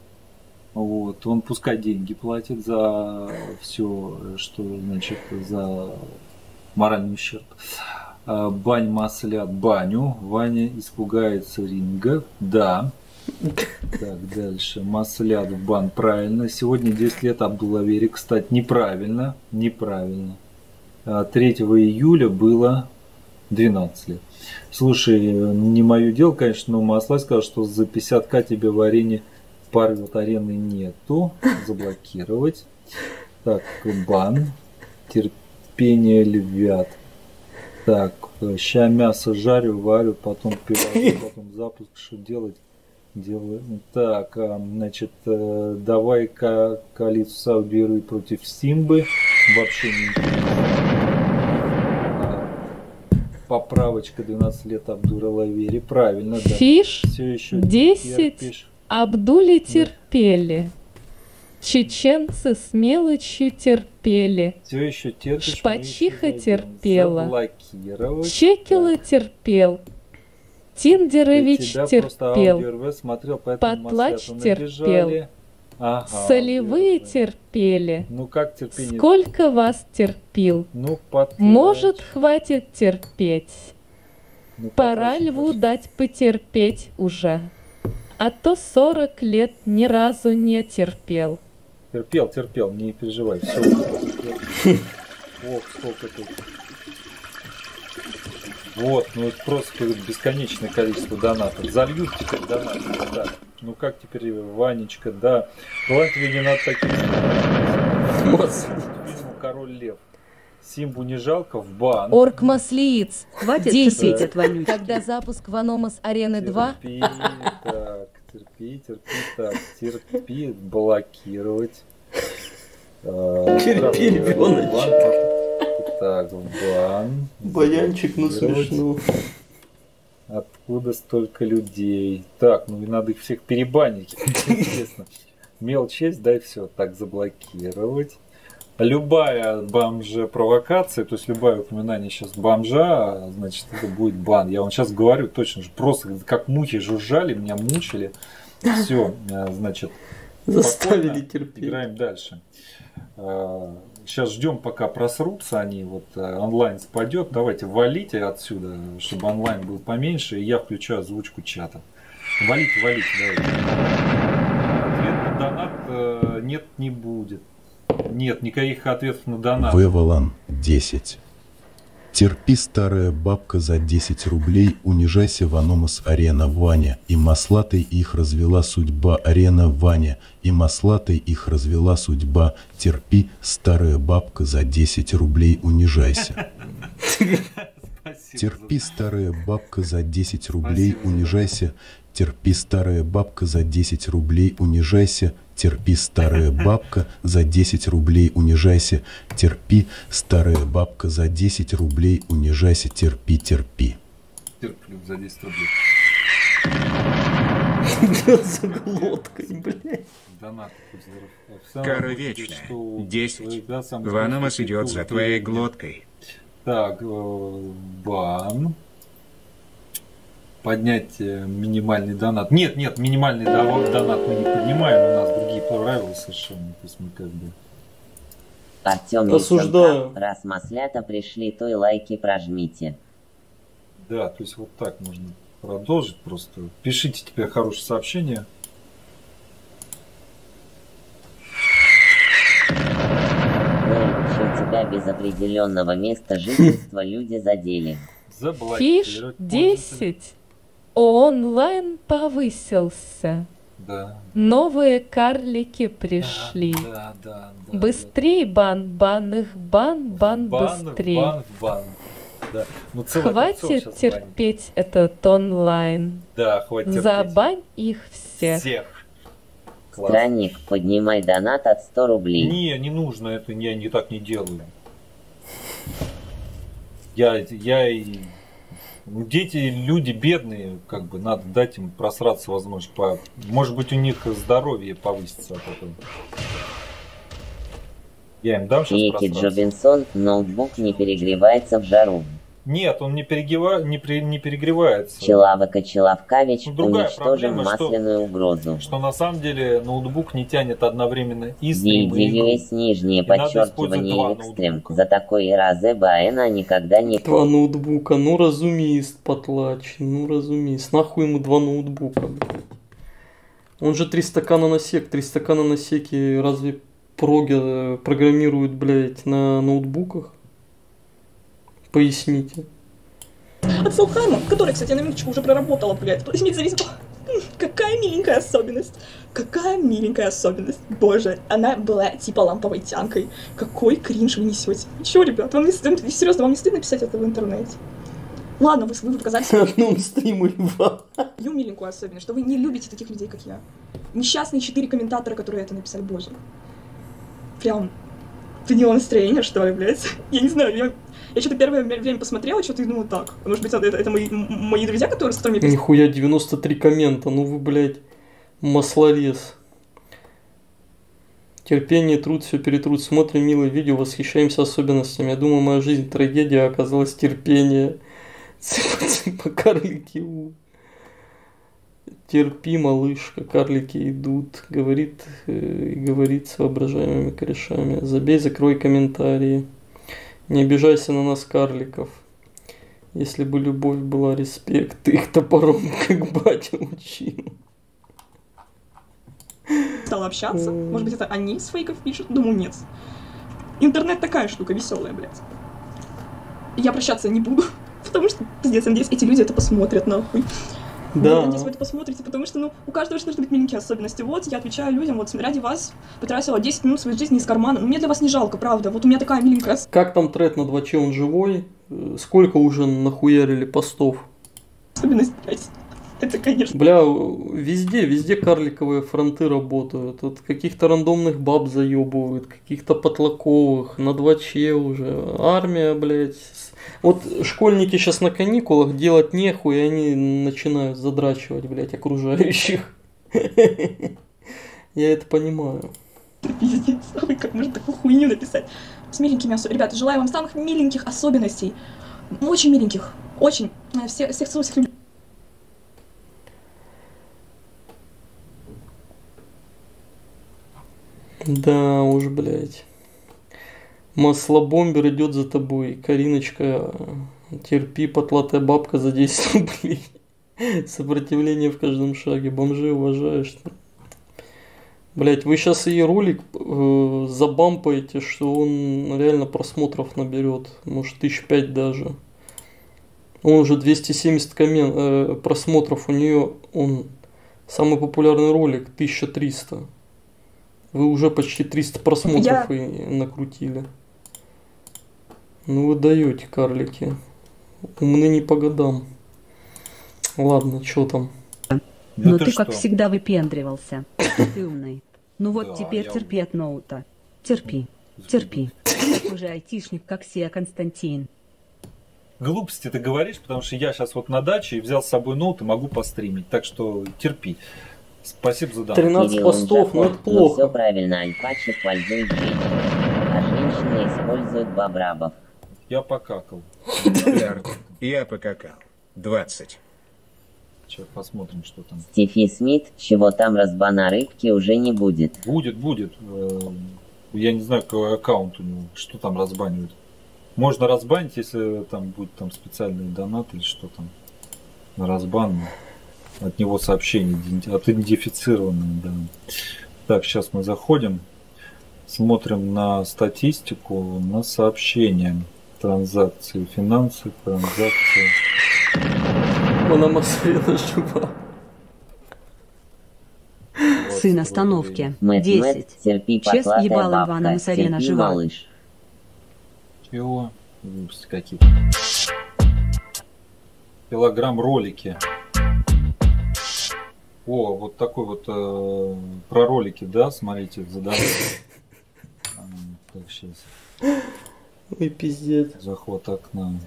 Вот, он пускай деньги платит за все, что, значит, за моральный ущерб. А, Бань маслят баню. Ваня испугается ринга. Да. Так, дальше. Маслят в бан. Правильно. Сегодня 10 лет Абдулавери. Кстати, неправильно. Неправильно. А, 3 июля было 12 лет. Слушай, не мое дело, конечно, но Маслай сказал, что за 50к тебе в арене Парвел арены нету. Заблокировать. Так, бан. Терпение львят. Так, ща мясо жарю, варю, потом пиваю, потом запуск, что делать? Делаю. Так, а, значит, э, давай-ка коалицию Саудируй против Симбы. Вообще не Поправочка 12 лет Абдура Лавери. Правильно, да. Фиш Все еще 10 терпишь. Абдули терпели. Чеченцы с мелочью терпели. Все еще терпишь. Шпачиха терпела. Чекила терпел. Тиндерович терпел. смотрел, Потлач терпел. Ага, Солевые терпели. Ну как терпение? Сколько вас терпил? Ну, потлач. Может, хватит терпеть. Ну, Пора льву дать потерпеть уже. А то 40 лет ни разу не терпел. Терпел, терпел, не переживай. Все. Ох, сколько тут. Вот, ну это просто бесконечное количество донатов. Зальют теперь донаты. Да. Ну как теперь, Ванечка, да. Бывает тебе не надо таких. Фильму Король Лев. Симбу не жалко в бан. Орк Маслиец. Хватит 10. терпеть от вонючки. Когда запуск Ваномас Арены 2. Терпи, так, терпи, терпи, так, терпи, блокировать. А, Терпи, бан, Так, в бан. Баянчик, ну смешно. Откуда столько людей? Так, ну и надо их всех перебанить. Интересно. Мелочь есть, дай все. Так, заблокировать. Любая бомжа провокация, то есть любое упоминание сейчас бомжа, значит, это будет бан. Я вам сейчас говорю точно же, просто как мухи жужжали, меня мучили. Все, значит, Заставили терпеть. Играем дальше. Сейчас ждем, пока просрутся они, вот э, онлайн спадет. Давайте валите отсюда, чтобы онлайн был поменьше, и я включаю озвучку чата. Валите, валите, давайте. Ответ на донат э, нет, не будет. Нет, никаких ответов на донат. Вевалан 10. Терпи, старая бабка, за 10 рублей, унижайся в Аномас Арена Ваня, и маслатой их развела судьба Арена Ваня, и маслатой их развела судьба, терпи, старая бабка, за 10 рублей унижайся. Терпи, старая бабка, за 10 рублей унижайся, терпи, старая бабка, за 10 рублей унижайся, терпи, старая бабка, за 10 рублей унижайся, терпи, старая бабка, за 10 рублей унижайся, терпи, терпи. Терплю за 10 рублей. За глоткой, блядь. Самом Кара вечная. что Десять. всегда сам Ваномас знаешь, идет за твоей глоткой. Так, э, бан. Поднять э, минимальный донат. Нет, нет, минимальный донат мы не поднимаем, у нас другие правила совершенно. То есть мы как бы... Артем Осуждаю. Раз маслята пришли, то и лайки прожмите. Да, то есть вот так можно продолжить просто. Пишите теперь хорошее сообщение. Тебя без определенного места жительства люди задели. Фиш Заблокировать. 10. Онлайн повысился. Да. Новые карлики пришли. Да, да, да. Быстрей бан, бан их, бан, бан, Бан, быстрей. бан, бан. Да. Ну, целое кольцо Хватит терпеть этот онлайн. Да, хватит терпеть. Забань их всех. Всех. Класс. Странник, поднимай донат от 100 рублей. Не, не нужно, это я не так не делаю. Я, я и... ну, Дети, люди бедные, как бы надо дать им просраться возможность. По... Может быть, у них здоровье повысится от этого. Я им дам сейчас. Джобинсон, ноутбук не перегревается в жару. Нет, он не, перегрева... не, пре- не перегревается. Челавака Челавкавич, Ну, другая уничтожим проблема, что- масляную угрозу. Что на самом деле ноутбук не тянет одновременно и стрим, и игру. DDUS нижнее И подчеркивание два экстрем. За такой разе Баэна никогда не Два ноутбука, ну разумеет, потлач, ну разумеет. Нахуй ему два ноутбука, блядь. Он же три стакана на сек, три стакана на секе разве проги э, программируют, блядь, на ноутбуках? Поясните. От Саухайма, который, кстати, на минуточку уже проработала, блядь. Зависит... М, Какая миленькая особенность. Какая миленькая особенность. Боже, она была типа ламповой тянкой. Какой кринж вы несете. Чё, ребят, вам не стыдно, серьезно, вам не стыдно писать это в интернете? Ладно, вы, вы показали На одном стриме два. свою миленькую особенность, что вы не любите таких людей, как я. Несчастные четыре комментатора, которые это написали, боже. Прям подняло настроение, что ли, блядь. Я не знаю, я, я что-то первое вре- время посмотрела, что-то и думала так. Может быть, это, это мои, мои друзья, которые, с которыми я Нихуя 93 коммента, ну вы, блядь, маслорез. Терпение, труд, все перетрут. Смотрим милое видео, восхищаемся особенностями. Я думаю, моя жизнь трагедия, а оказалась терпение. Цыпа-цыпа, карлики. у. Терпи, малышка, карлики идут. Говорит э, и говорит с воображаемыми корешами. Забей, закрой комментарии. Не обижайся на нас, карликов. Если бы любовь была респект, ты их топором, как батя учил. стала общаться. Может быть, это они с фейков пишут? Думаю, нет. Интернет такая штука веселая, блядь. Я прощаться не буду, потому что, пиздец, надеюсь, эти люди это посмотрят, нахуй. Да. Вы это посмотрите, потому что, ну, у каждого же должны быть маленькие особенности. Вот, я отвечаю людям, вот, ради вас потратила 10 минут своей жизни из кармана. Ну, мне для вас не жалко, правда. Вот у меня такая миленькая Как там тред на 2 он живой? Э, Сколько уже нахуярили постов? особенность, блядь. Это, конечно. Бля, везде, везде карликовые фронты работают. От каких-то рандомных баб заебывают, каких-то потлаковых, на 2 уже. Армия, блядь. Вот школьники сейчас на каникулах делать нехуй, и они начинают задрачивать, блядь, окружающих. Я это понимаю. Пиздец, ой, как можно такую хуйню написать? С миленькими особенностями. Ребята, желаю вам самых миленьких особенностей. Очень миленьких. Очень. Э, Все, всех целую, всех люблю. Да уж, блядь. Маслобомбер идет за тобой. Кариночка, терпи, потлатая бабка за 10 рублей. Сопротивление в каждом шаге. Бомжи уважаешь. Блять, вы сейчас и ролик э, забампаете, что он реально просмотров наберет. Может, тысяч пять даже. Он уже 270 коммен, э, просмотров. У нее он самый популярный ролик 1300. Вы уже почти 300 просмотров Я- и накрутили. Ну вы даете, карлики. Умны не по годам. Ладно, что там? Но ты, как всегда, выпендривался. Ты умный. Ну вот Да, теперь терпи от ноута. Терпи. Терпи. Ты такой же айтишник, как Сия Константин. Глупости ты говоришь, потому что я сейчас вот на даче и взял с собой ноут и могу постримить. Так что терпи. Спасибо за донат. Кирилл Унжаков, Ну все правильно, альпачи пользуют женщин. А женщины используют бабрабов. Я покакал. Я покакал. 20. Сейчас посмотрим, что там. Стефи Смит, чего там разбана рыбки уже не будет. Будет, будет. Э, Я не знаю, какой аккаунт у него, что там разбанивают. Можно разбанить, если там будет там специальный донат или что там. На разбан. От него сообщение иденти- отидентифицированное, да. Так, сейчас мы заходим. Смотрим на статистику, на сообщения. Транзакции, финансы, транзакции. Она Москве жива. Сын остановки. Мэт, 10. Мэт, терпи, Чес потлатая ебалом бабка, Ваном и Сарена терпи, жива. малыш. Чего? Какие-то. Килограмм ролики. О, вот такой вот э, про ролики, да, смотрите, задание. А, Так, сейчас. Ой, пиздец. Заход окна.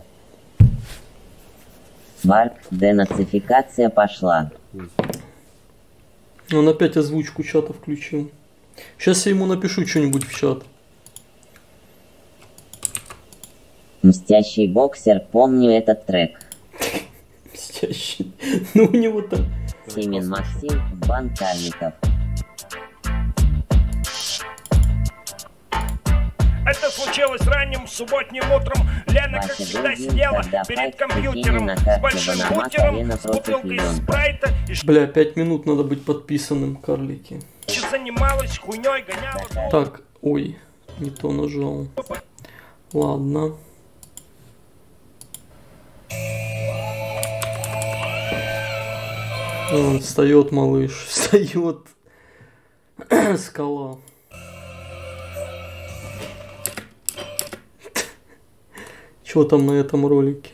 Варп, денацификация пошла. Он опять озвучку чата включил. Сейчас я ему напишу что-нибудь в чат. Мстящий боксер, помню этот трек. Мстящий. Ну у него там... Семен Максим, бан Это случилось ранним субботним утром. Лена, как всегда, сидела перед компьютером с большим бутером, с бутылкой спрайта и Бля, пять минут надо быть подписанным, карлики. что занималась хуйней, гоняла. Так, ой, не то нажал. Ладно. Он встает, малыш, встает. Скала. Что там на этом ролике?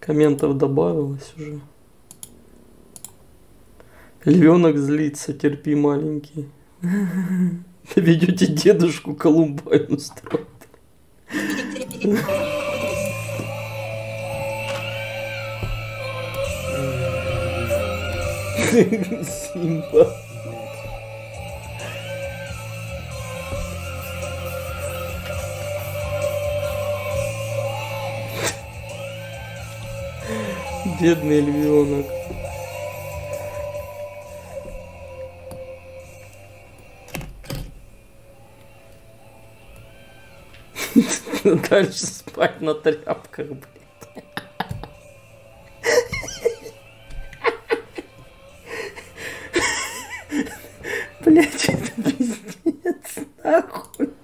Комментов добавилось уже. Львенок злится, терпи, маленький. Ведете дедушку Колумбайну строить. Симба. Бедный львенок. Дальше спать на тряпках, блядь. Блять, это пиздец, нахуй.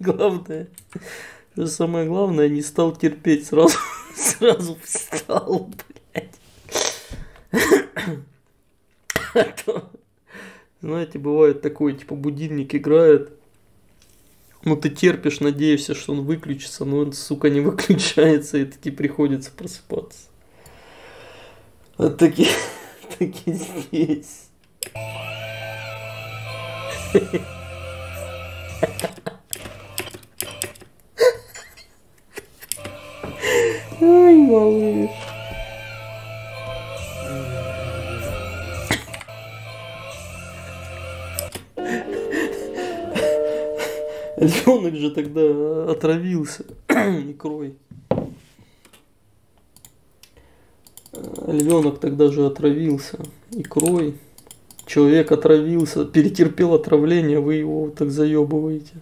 Главное, что самое главное, не стал терпеть, сразу, сразу встал, блядь. А знаете, бывает такое, типа будильник играет, ну ты терпишь, надеешься, что он выключится, но он, сука, не выключается, и таки приходится просыпаться. Вот такие, такие здесь. Ой, малыш. Львенок же тогда отравился икрой. Львенок тогда же отравился икрой. Человек отравился, перетерпел отравление, вы его так заебываете.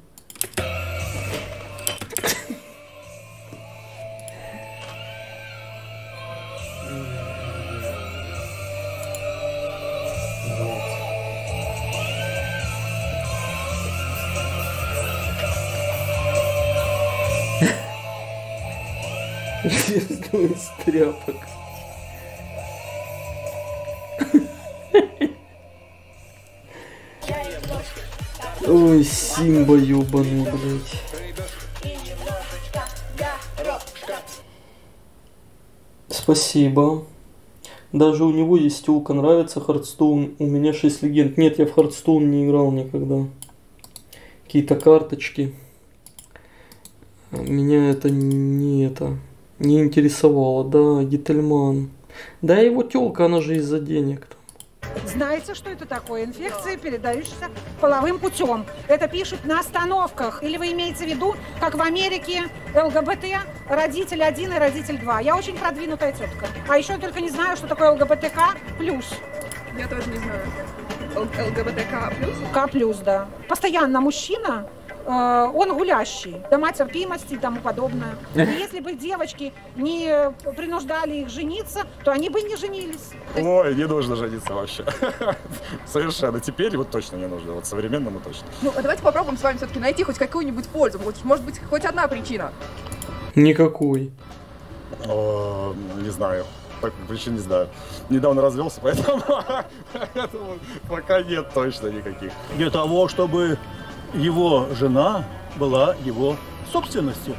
Ебаный, блядь. Спасибо. Даже у него есть тёлка, нравится Hearthstone. У меня 6 легенд. Нет, я в Hearthstone не играл никогда. Какие-то карточки. Меня это не это не интересовало, да, Гительман. Да его тёлка, она же из-за денег. Знаете, что это такое? Инфекция, передающаяся половым путем. Это пишут на остановках. Или вы имеете в виду, как в Америке ЛГБТ, родитель один и родитель два. Я очень продвинутая тетка. А еще я только не знаю, что такое ЛГБТК плюс. Я тоже не знаю. ЛГБТК плюс? К плюс, да. Постоянно мужчина, э, он гулящий, дома терпимости и тому подобное. И если бы девочки не принуждали их жениться, то они бы не женились. Ой, не нужно жениться вообще. Совершенно. Теперь вот точно не нужно. Вот современному точно. Ну, а давайте попробуем с вами все-таки найти хоть какую-нибудь пользу. Вот, может быть, хоть одна причина. Никакой. О, не знаю. Таких причин не знаю. Недавно развелся, поэтому, поэтому пока нет точно никаких. Для того, чтобы его жена была его собственностью.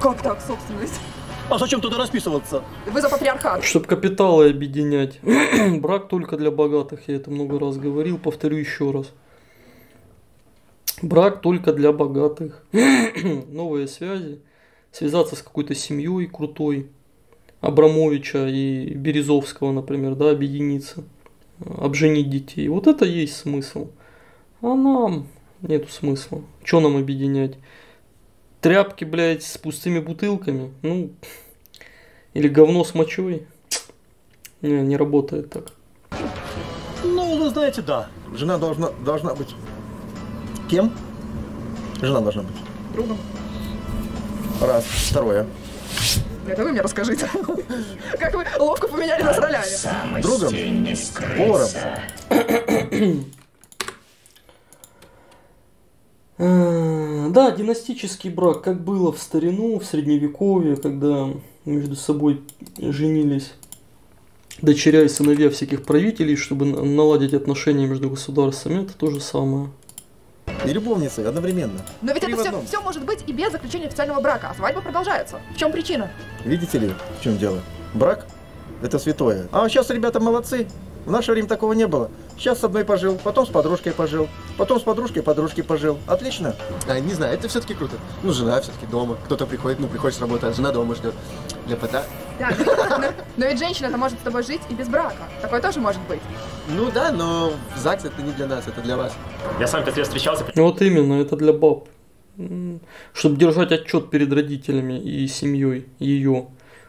Как так, собственность? А зачем туда расписываться? Вы за патриархат. Чтоб капиталы объединять. Брак только для богатых, я это много раз говорил, повторю еще раз. Брак только для богатых. Новые связи. Связаться с какой-то семьей крутой. Абрамовича и Березовского, например, да, объединиться. Обженить детей. Вот это есть смысл. А нам нету смысла. Что нам объединять? Тряпки, блядь, с пустыми бутылками. Ну, или говно с мочой. Не, не работает так. Ну, вы знаете, да. Жена должна, должна быть... Кем? Жена должна быть. Другом. Раз. Второе. Это вы мне расскажите. Как вы ловко поменяли нас ролями. Другом? Поваром? А, Да, династический брак, как было в старину, в средневековье, когда между собой женились дочеря и сыновья всяких правителей, чтобы на- наладить отношения между государствами, это то же самое. И любовницы одновременно. Но ведь Три это все, все может быть и без заключения официального брака, а свадьба продолжается. В чем причина? Видите ли, в чем дело? Брак – это святое. А сейчас ребята молодцы. В наше время такого не было. Сейчас с одной пожил, потом с подружкой пожил, потом с подружкой подружки пожил. Отлично. А, не знаю, это все-таки круто. Ну, жена все-таки дома. Кто-то приходит, ну, приходит с работы, а жена дома ждет. Ляпота. Да, но, но ведь женщина-то может с тобой жить и без брака. Такое тоже может быть. Ну да, но в ЗАГС это не для нас, это для вас. Я с вами пять лет встречался. Вот именно, это для баб. Чтобы держать отчет перед родителями и семьей ее,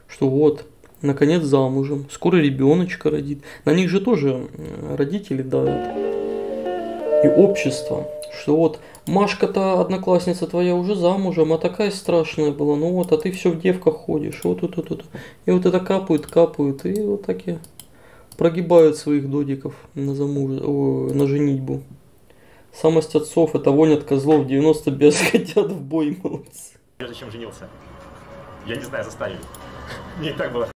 что вот, наконец замужем, скоро ребеночка родит. На них же тоже родители давят. И общество, что вот Машка-то одноклассница твоя уже замужем, а такая страшная была, ну вот, а ты все в девках ходишь, вот тут, тут, тут. И вот это капают, капают, и вот так и прогибают своих додиков на, замуж... о, на женитьбу. Самость отцов это вонь козлов, 90 без хотят в бой, молодцы. Прежде чем женился. Я не знаю, заставили. Мне и так было.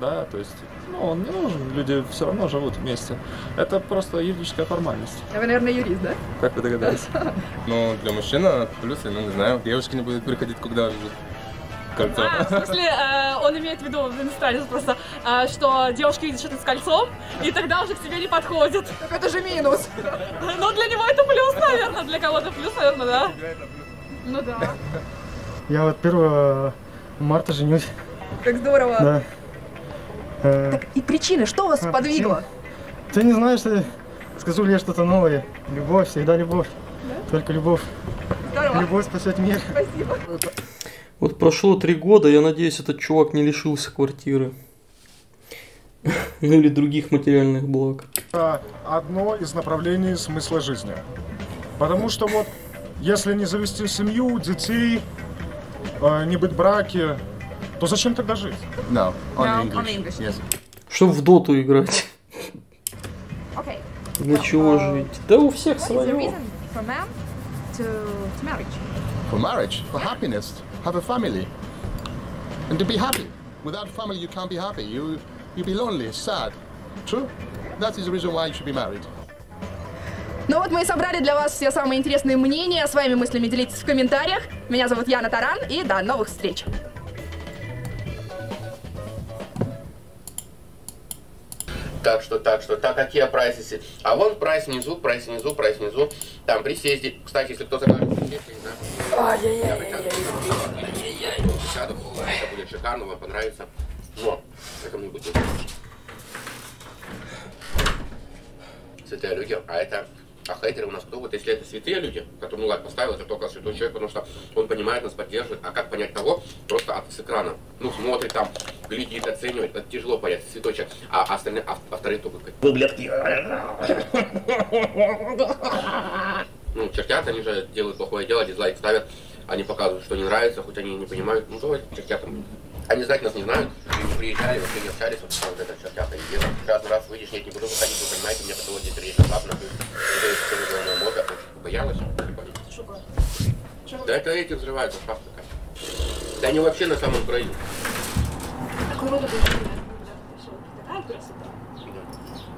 Да, то есть, ну, он не нужен, люди все равно живут вместе. Это просто юридическая формальность. А вы, наверное, юрист, да? Как вы догадались? Ну, для мужчины плюсы, ну, не знаю, девушки не будут приходить, когда видят кольцо. А, в смысле, э, он имеет в виду, иностранец просто, э, что девушка видит что-то с кольцом, и тогда уже к тебе не подходит. Так это же минус. Ну, для него это плюс, наверное, для кого-то плюс, наверное, да? Ну да. Я вот 1 марта женюсь. Как здорово. Да. Э, Так и причины, что вас А, подвигло? Ты не знаешь, скажу ли я что-то новое. Любовь, всегда любовь. Только любовь. Здорово. Любовь спасет мир. Спасибо. Вот прошло три года, я надеюсь, этот чувак не лишился квартиры. Ну или других материальных благ. Это одно из направлений смысла жизни. Потому что вот, если не завести семью, детей, э, не быть в браке, то зачем тогда жить? No, only No, English. only English. Yes. Чтоб в доту играть. Okay. Для чего жить? Да у всех свое. for man to, to marriage? For marriage, for happiness, have a family. And to be happy. Without family, you can't be happy. You, you be lonely, sad. True? That is the reason why you should be married. Ну вот мы и собрали для вас все самые интересные мнения. Своими мыслями делитесь в комментариях. Меня зовут Яна Таран, и до новых встреч. Так что, так что, так, какие прайсы? А вон прайс внизу, прайс внизу, прайс внизу. Там присесть. Кстати, если кто заказывает присесть, я не знаю. Я бы сяду. Сяду. Это будет шикарно, вам понравится. Но, это мне будет Святые люди, а это а хейтеры у нас кто? Вот если это святые люди, которым лайк поставил, это только святой человек, потому что он понимает нас, поддерживает. А как понять того? Просто от, с экрана. Ну, смотрит там, глядит, оценивает. Это тяжело понять, святой человек. А остальные, а, а вторые только. Вы, блядки. Ну, чертят, они же делают плохое дело, дизлайк ставят. Они показывают, что не нравится, хоть они не понимают. Ну, давай, чертят там. Они знать нас не знают, приезжали, вообще не общались, вот, вот это чертята. И где-то раз раз выйдешь, нет, не буду выходить, вы понимаете, патология сердечного клапана, то есть это все головного мозга, очень боялась. Да это эти взрываются, такая. Да они вообще на самом краю. круто тоже Такая красота.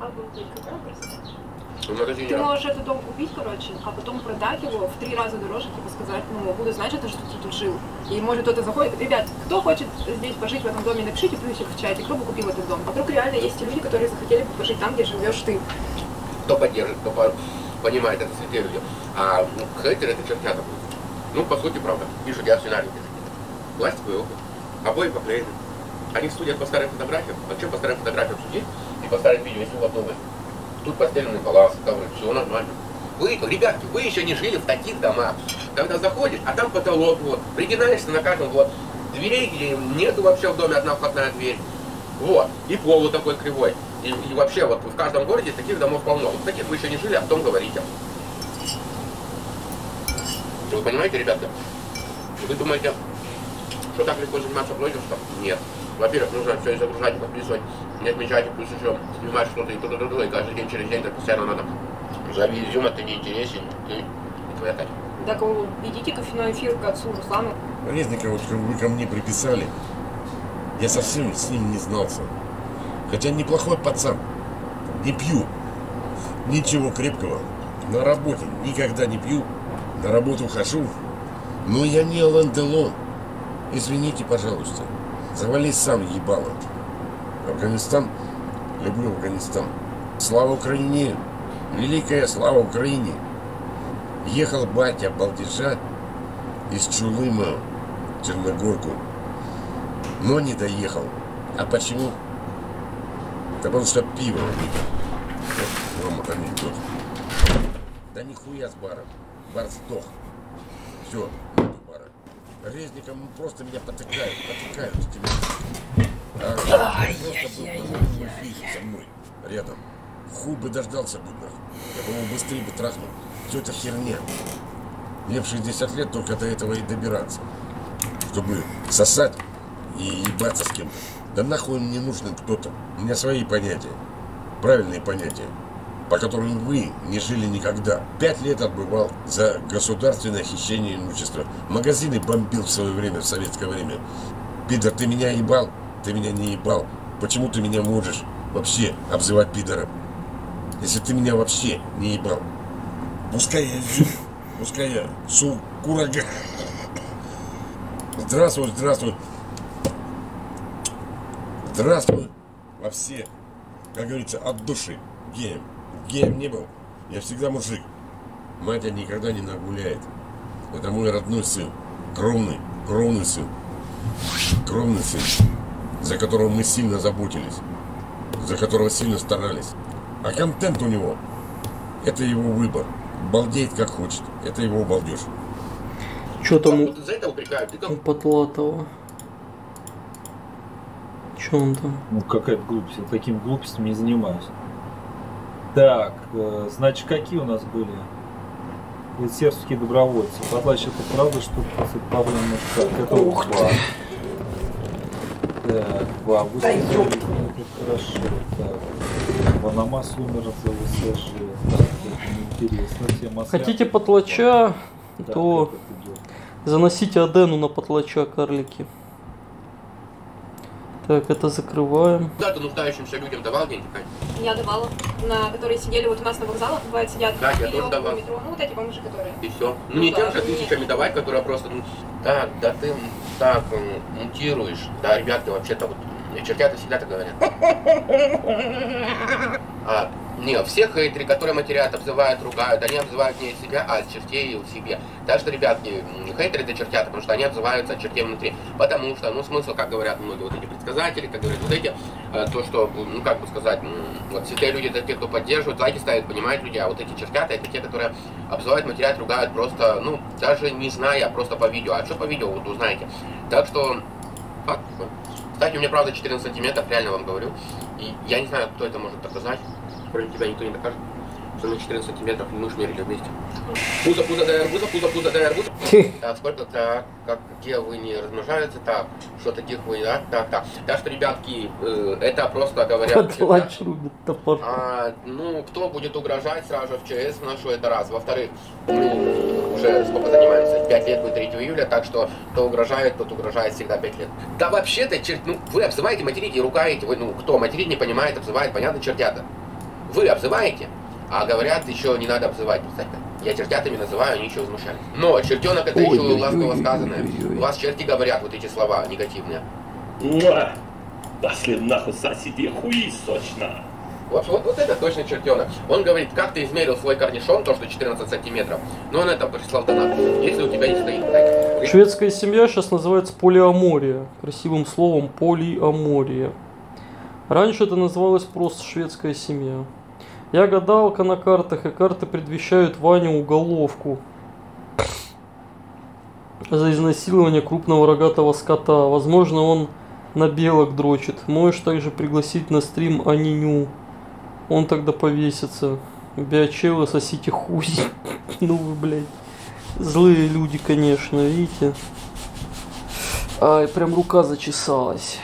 Обалдеть, какая красота. Ты можешь этот дом купить, короче, а потом продать его в три раза дороже, типа сказать, ну, буду знать, ты что ты тут жил. И может кто-то заходит. Ребят, кто хочет здесь пожить в этом доме, напишите плюсик в чате, кто бы купил этот дом. Вдруг реально есть люди, которые захотели бы пожить там, где живешь ты. Кто поддержит, кто по- понимает это святые люди. А ну, хейтеры это чертята. Ну, по сути, правда. Пишут, я в сценарии пишу. Пластиковые окна. Обои поклеены. Они судят по старым фотографиям. А что по старым фотографиям судить? И по старым видео, если у вас новые. Тут постеленный палас, ковры, все нормально. Вы, ребятки, вы еще не жили в таких домах. Когда заходишь, а там потолок, вот, пригинаешься на каждом, вот, дверей нету вообще в доме, одна входная дверь. Вот, и пол вот такой кривой. И, и вообще, вот в каждом городе таких домов полно. Вот таких вы еще не жили, а потом говорите. Вы понимаете, ребята? Вы думаете, что так легко заниматься блогерством? Нет. Во-первых, нужно все загружать, подписывать, не отмечать, и плюс еще снимать что-то и то-то, то-то, и каждый день через день так постоянно надо. Зови изюм, ты не интересен, ты и твоя Катя. Так вы идите кофейной эфир к отцу Руслану. Резникова вот вы ко мне приписали. Я совсем с ним не знался. Хотя неплохой пацан. Не пью. Ничего крепкого. На работе никогда не пью. На работу хожу. Но я не Алан Делон. Извините, пожалуйста. Завались сам, ебало. Афганистан. Люблю Афганистан. Слава Украине. Великая слава Украине. Ехал батя Балдежа из Чулыма в Черногорку. Но не доехал. А почему? Да потому что пиво. Вот Вам анекдот. Да нихуя с баром. Бар сдох. Все, Резником просто меня потыкают, потыкают с тебя. А, просто был бы фиг со мной рядом. Хуй бы дождался бы нахуй. Я бы его быстрее бы трахнул. Все это херня. Мне в 60 лет только до этого и добираться. Чтобы сосать и ебаться с кем-то. Да нахуй мне нужен кто-то. У меня свои понятия. Правильные понятия. По которым вы не жили никогда. Пять лет отбывал за государственное хищение имущества. Магазины бомбил в свое время, в советское время. Пидор, ты меня ебал? Ты меня не ебал. Почему ты меня можешь вообще обзывать пидором? Если ты меня вообще не ебал. Пускай я пускай я су курага. Здравствуй, здравствуй. Здравствуй во все, как говорится, от души. Геем. Геем не был. Я всегда мужик. Мать я никогда не нагуляет. Это мой родной сын. Кровный, кровный сын. Кровный сын, за которого мы сильно заботились. За которого сильно старались. А контент у него, это его выбор. Балдеет как хочет. Это его балдеж. Что там у- за это упрекают. Ты у Потлатова? Че он там? Ну, какая-то глупость. Я такими глупостями не занимаюсь. Так, э, значит, какие у нас были? Сербские добровольцы. Подлач, это правда, что после проблемы как? Это Ух Уфа. Так, в августе Да хорошо. Так, Ванамас умер за ВСЖ. Так, это неинтересно. Тема Хотите потлача, то заносите Адену на потлача, карлики. Так, это закрываем. куда ты нуждающимся людям давал деньги, Катя? Я давала, на которые сидели вот у нас на вокзалах, бывает, сидят Да, я тоже давал. метро. Ну, вот эти бомжи, которые. И все. Ну Ну не да, тем же нет. тысячами давать, которые просто, ну, так, да ты так м, мутируешь. Да, ребятки, вообще-то вот, э, чертята всегда так говорят. А, не, все хейтеры, которые матерят, обзывают, ругают, они обзывают не себя, а чертей в себе. Так что, ребятки, хейтеры это чертята, потому что они обзываются чертей внутри. Потому что, ну, смысл, как говорят многие вот эти предсказатели, как говорят вот эти, э, то, что, ну, как бы сказать, вот святые люди это те, кто поддерживают, лайки ставят, понимают люди, а вот эти чертята это те, которые обзывают, матерят, ругают просто, ну, даже не зная, а просто по видео. А что по видео, вот узнаете. Так что, факт. Кстати, у меня правда 14 сантиметров, реально вам говорю. И я не знаю, кто это может доказать. Кроме тебя никто не докажет. Что на 14 сантиметров мы ж мерили вместе. Пузо, пузо, дай арбуза, пузо, пузо, дай арбуза. Так, сколько, так, как, где вы не размножаются, так, что таких вы, да, так, так. Так что, ребятки, э, это просто говорят... Подлач рубит топор. А, ну, кто будет угрожать сразу в ЧС нашу, это раз. Во-вторых, ну, уже сколько занимаемся, 5 лет будет 3 июля, так что кто угрожает, тот угрожает всегда 5 лет. Да вообще-то, чер... ну, вы обзываете, материте, ругаете, вы, ну, кто материть не понимает, обзывает, понятно, чертята. Вы обзываете, а говорят, еще не надо обзывать, представьте. Я чертятами называю, они еще возмущаются. Но чертенок это Ой, еще ой, ласково ой, сказанное. ой, ой. У вас черти говорят вот эти слова негативные. Муа! Пошли нахуй соседи, хуи сочно! Вот, вот, вот это точно чертенок. Он говорит, как ты измерил свой корнишон, то, что 14 сантиметров. Но он это прислал донат. Если у тебя не стоит. так. Шведская семья сейчас называется полиамория. Красивым словом полиамория. Раньше это называлось просто шведская семья. Я гадалка на картах, и карты предвещают Ваню уголовку за изнасилование крупного рогатого скота. Возможно, он на белок дрочит. Можешь также пригласить на стрим Аниню. Он тогда повесится. Биочелы, сосите хуй. Ну вы, блядь. Злые люди, конечно, видите. Ай, прям рука зачесалась.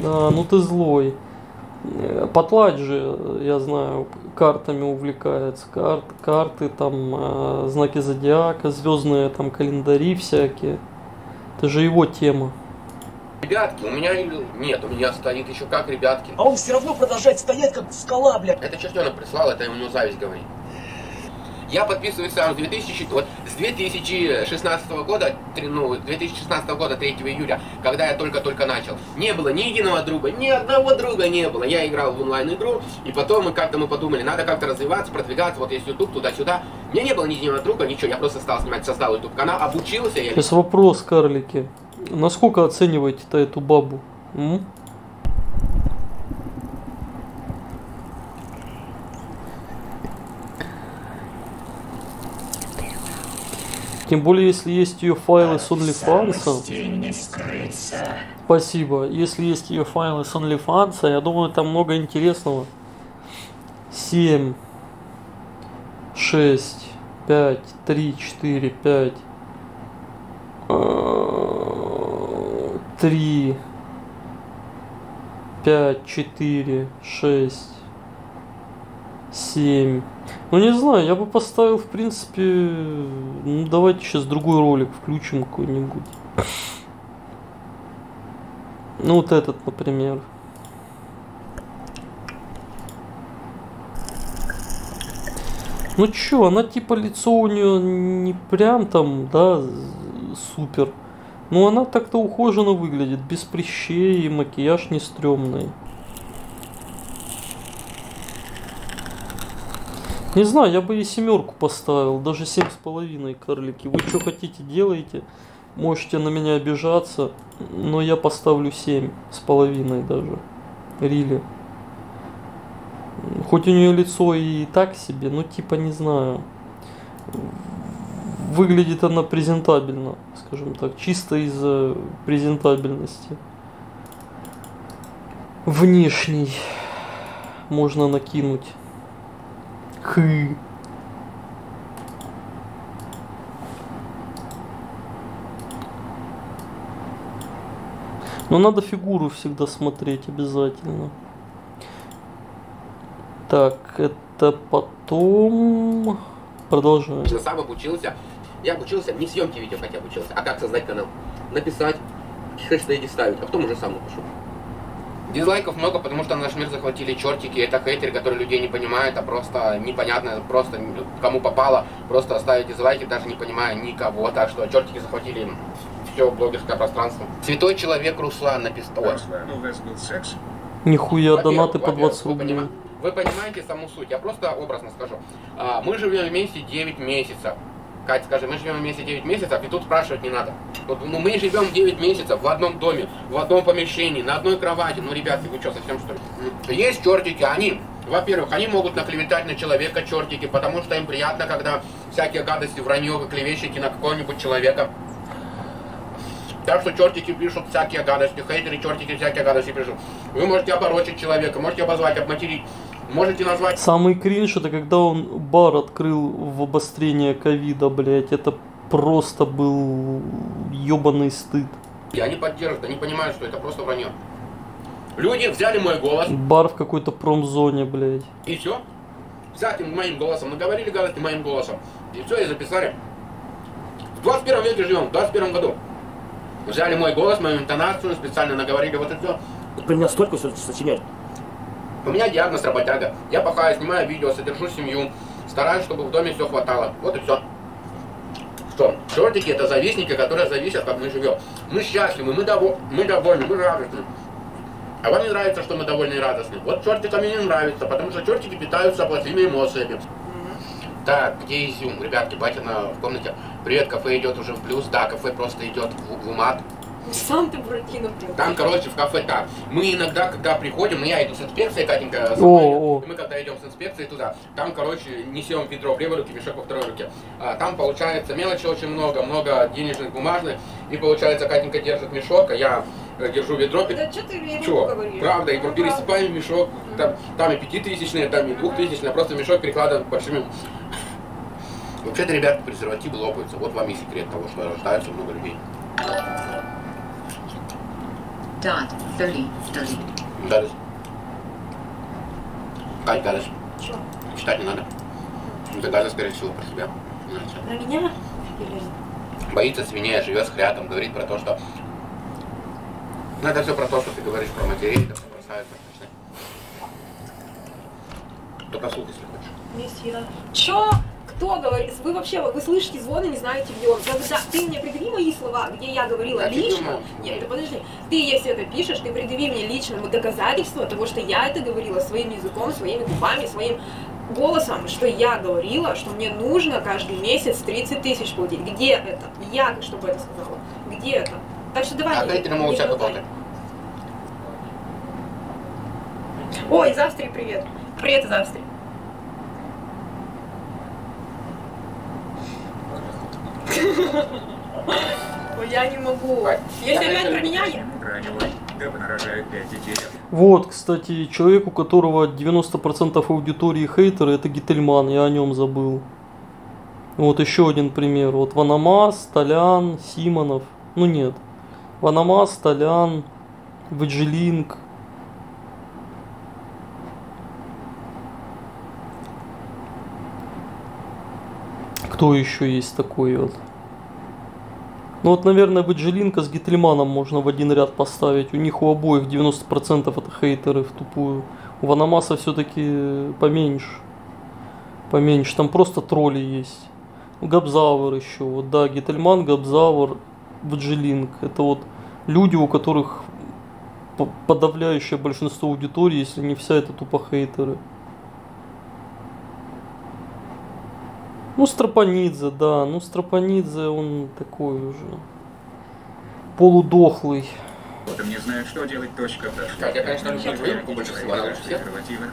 Да, ну ты злой. Э, Потлач же, я знаю, картами увлекается. Карт, карты, там, э, знаки зодиака, звездные там календари всякие. Это же его тема. Ребятки, у меня нет, у меня стоит еще как ребятки. А он все равно продолжает стоять, как скала, бля. Это чертенок прислал, это у него зависть говорит. Я подписываюсь сам с 2000, вот, с 2016 года, ну, 2016 года, 3 июля, когда я только-только начал. Не было ни единого друга, ни одного друга не было. Я играл в онлайн-игру, и потом мы как-то мы подумали, надо как-то развиваться, продвигаться, вот есть YouTube, туда-сюда. У меня не было ни единого друга, ничего, я просто стал снимать, создал YouTube канал, обучился, я Сейчас вопрос, карлики. Насколько оцениваете-то эту бабу? М? Тем более, если есть ее файлы с OnlyFans. Спасибо. Если есть ее файлы с OnlyFans, я думаю, там много интересного. 7, 6, 5, 3, 4, 5, 3, 5, 4, 6, 7. Ну не знаю, я бы поставил, в принципе, ну давайте сейчас другой ролик включим какой-нибудь. Ну вот этот, например. Ну чё, она типа лицо у нее не прям там, да, супер. Ну она так-то ухоженно выглядит, без прыщей и макияж не стрёмный. Не знаю, я бы ей семерку поставил, даже семь с половиной карлики. Вы что хотите, делайте. Можете на меня обижаться, но я поставлю семь с половиной даже. Рили. Хоть у нее лицо и так себе, ну типа не знаю. Выглядит она презентабельно, скажем так, чисто из-за презентабельности. Внешней можно накинуть. Хы. Но надо фигуру всегда смотреть обязательно. Так, это потом... Продолжаем. Я сам обучился. Я обучился не в съемке видео, хотя обучился, а как создать канал. Написать, хэштеги ставить, а потом уже сам напишу. Дизлайков много, потому что наш мир захватили чертики. Это хейтеры, которые людей не понимают, а просто непонятно, просто кому попало, просто оставить дизлайки, даже не понимая никого. Так что чертики захватили все блогерское пространство. Святой человек Руслан написал. Ой. У вас был секс? Нихуя, донаты по Во-первых, 20 вы рублей. Вы понимаете саму суть, я просто образно скажу. А, Мы живем вместе 9 месяцев. Катя, скажи, мы живем вместе 9 месяцев, и тут спрашивать не надо. Вот, ну, мы живем 9 месяцев в одном доме, в одном помещении, на одной кровати. Ну, ребятки, вы что, совсем что ли? Есть чертики, они, во-первых, они могут наклеветать на человека чертики, потому что им приятно, когда всякие гадости, вранье, вы клевещете на какого-нибудь человека. Так что чертики пишут всякие гадости, хейтеры чертики всякие гадости пишут. Вы можете оборочить человека, можете обозвать, обматерить. Можете назвать... Самый кринж это когда он бар открыл в обострение ковида, блять. Это просто был ебаный стыд. И они поддерживают, они понимают, что это просто вранье. Люди взяли мой голос, Бар в какой-то промзоне, блять. и все. Взяли моим голосом, наговорили гадости моим голосом. И все, и записали. В 21 веке живем, в 21 году. Взяли мой голос, мою интонацию, специально наговорили вот это все. Про меня столько все сочинять. У меня диагноз работяга. Я пахаю, снимаю видео, содержу семью, стараюсь, чтобы в доме все хватало. Вот и все. Что? Чертики это завистники, которые зависят, как мы живем. Мы счастливы, мы, дово- мы довольны, мы радостны. А вам не нравится, что мы довольны и радостны? Вот чертикам мне не нравится, потому что чертики питаются плохими эмоциями. Так, где изюм? Ребятки, батя на, в комнате. Привет, кафе идет уже в плюс. Да, кафе просто идет в, в мат. Сам ты Буратино, блин. Там, короче, в кафе так. Мы иногда, когда приходим, ну я иду с инспекцией, Катенька, со О, о. и мы когда идем с инспекцией туда, там, короче, несем ведро в левой руке, мешок во второй руке. А, там получается мелочи очень много, много денежных, бумажных, и получается, Катенька держит мешок, а я э, держу ведро. Да что ты Чего? говоришь? Правда, и Ну, пересыпаем мешок, там, там и пятитысячные, там и двухтысячные, просто мешок перекладываем большими... Вообще-то, ребята, презервативы лопаются. Вот вам и секрет того, что рождается много людей. Dot 30 30. Гадость. Кать, гадость. Чё? Читать не надо. Это гадость решила про себя. Про меня? Или... Боится свиней, живет с хрятом, говорит про то, что... Ну, это все про то, что ты говоришь про матерей, это все бросается. Только слух, если хочешь. Месье. Чё? Кто говорит? Вы вообще, вы слышите звон и не знаете, где он. Когда ты мне предъяви мои слова, где я говорила Я тебе лично. Нет, ты подожди. Ты, если это пишешь, ты предъяви мне лично доказательства того, что я это говорила своим языком, своими губами, своим голосом, что я говорила, что мне нужно каждый месяц 30 тысяч платить. Где это? Я, чтобы это сказала. Где это? Так что давай. А ты на молча болтай. болтай. Ой, из Австрии привет. Привет из Австрии. Я не могу. Если опять про меня, я... Говно рожает 5 детей. Вот, кстати, человек, у которого 90% аудитории хейтеры, это Гительман, я о нем забыл. Вот еще один пример. Вот Ванамас, Толян, Симонов. Ну нет. Ванамас, Толян, VJLink. Кто еще есть такой вот? Ну вот, наверное, Веджилинка с Гительманом можно в один ряд поставить. У них у обоих 90% это хейтеры в тупую. У Ванамаса все-таки поменьше. Поменьше. Там просто тролли есть. Габзавр еще. Вот, да, Гительман, Габзавр, Веджилинг. Это вот люди, у которых по- подавляющее большинство аудитории, если не вся, это тупо хейтеры. Ну, Стропанидзе, да. Ну, Стропанидзе, он такой уже полудохлый. Вот им не знают, что делать. Точка дошла. Так, я, конечно, люблю выемку больше всего, она лучше всех.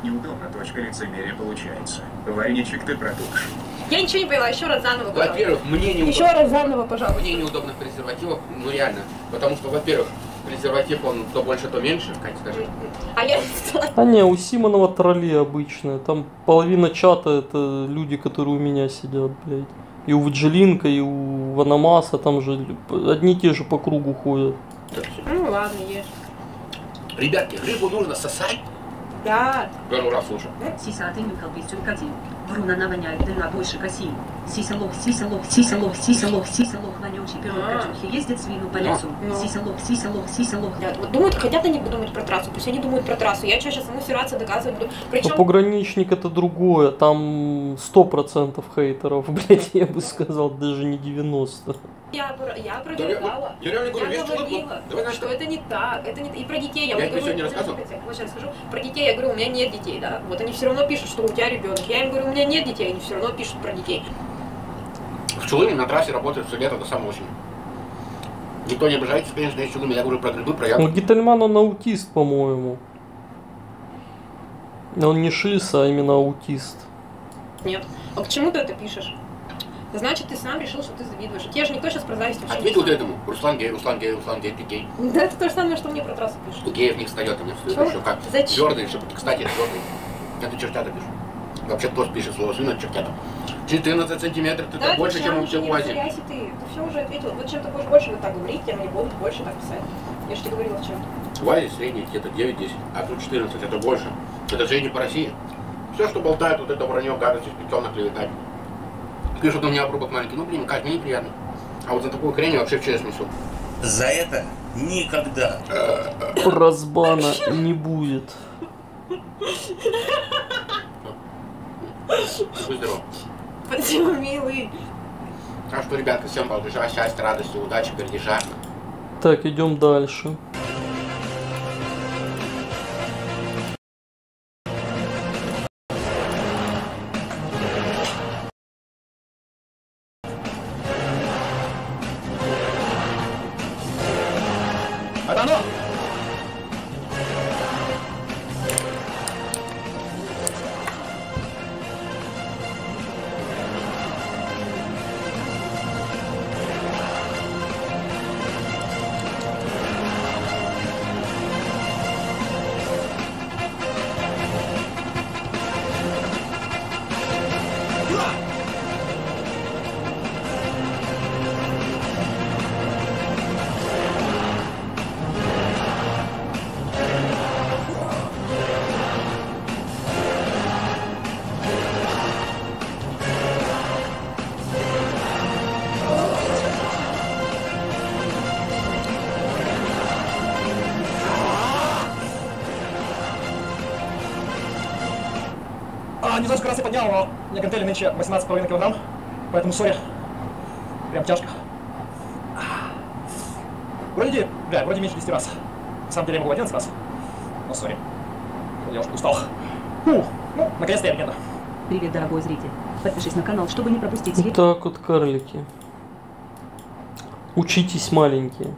неудобно. Точка лицемерия получается. Вареничек ты протухший. Я ничего не поняла, еще раз заново, пожалуйста. Во-первых, мне неудобно. Еще раз заново, пожалуйста. Мне неудобно в презервативах, ну реально. Потому что, во-первых, презерватив, он то больше, то меньше. Катя, скажи. А я... А не, у Симонова тролли обычные. Там половина чата это люди, которые у меня сидят, блядь. И у Ваджилинка, и у Ванамаса там же одни и те же по кругу ходят. Ну ладно, ешь. Ребятки, рыбу нужно сосать. Да. Первый раз слушаю. Сисатый мюкалбистюк один. Вруна навоняет дальнобойший коси. Сиселох, сиселох, сиселох, сиселох, сиселох, вонючий пирог А. Катюхи ездит свину по лесу. Ну. Сиселох, сиселох, сиселох. Вот думают, хотят они думать про трассу, пусть они думают про трассу. Я сейчас ему сираться доказывать буду. Но Причем... пограничник это другое, там 100% хейтеров, блядь, я бы сказал, даже не 90. Я, я Да я- я реально говорю, человек, говорила, давай, что это не так. Это не... И про детей я, Я говорю, сегодня рассказывал? Вот сейчас скажу. Про детей я говорю, у меня нет детей, да. Вот они все равно пишут, что у тебя ребенок. Я им говорю, у меня нет детей, они все равно пишут про детей. В Чулыме на трассе работают все лето до самой осени. Никто не обижается, конечно, есть Чулыме. Я говорю про грибы, про Ну, ягоды. Гительман, он аутист, по-моему. Он не шиз, а именно аутист. Нет. А почему ты это пишешь? Значит, ты сам решил, что ты завидуешь. Тебе же никто сейчас про зависть вообще Ответил ты этому. Руслан гей, Руслан гей, Руслан гей, ты гей. Да, это то же самое, что мне про трассу пишут. У геев не встает, у меня встает Чё? еще как. Зачем? Твердый, чтобы, кстати, твердый. Это чертята пишут. Вообще тоже пишет слово сын, это чертята. 14 сантиметров, это Да, больше, чем у же в не УАЗе. повторяйся ты. Ты все уже ответил. Вот чем ты будешь больше вот так говорить, тем они будут больше так писать. Я же тебе говорила в чем. В УАЗе средний где-то 9-10, а тут 14, это больше. Это средний по России. Все, что болтают, вот это вранье, гадость, испеченное, клеветать. Пишут, у меня обрубок маленький. Ну, блин, как, мне неприятно. А вот за такую хрень я вообще в ЧС несу. За это никогда. Разбана не будет. Будь здоров. Спасибо, милый. Так что, ребятка, всем балдежа, счастья, радости, удачи, пердежа. Так, идем дальше. 18,5 килограмм, поэтому сори. Прям тяжко. Вроде, бля, вроде меньше 10 раз. На самом деле я могу 11 раз. Но сори. Я уже устал. Фух, ну, наконец-то я легенда. Привет, дорогой зритель. Подпишись на канал, чтобы не пропустить Вот так вот, карлики. Учитесь, маленькие.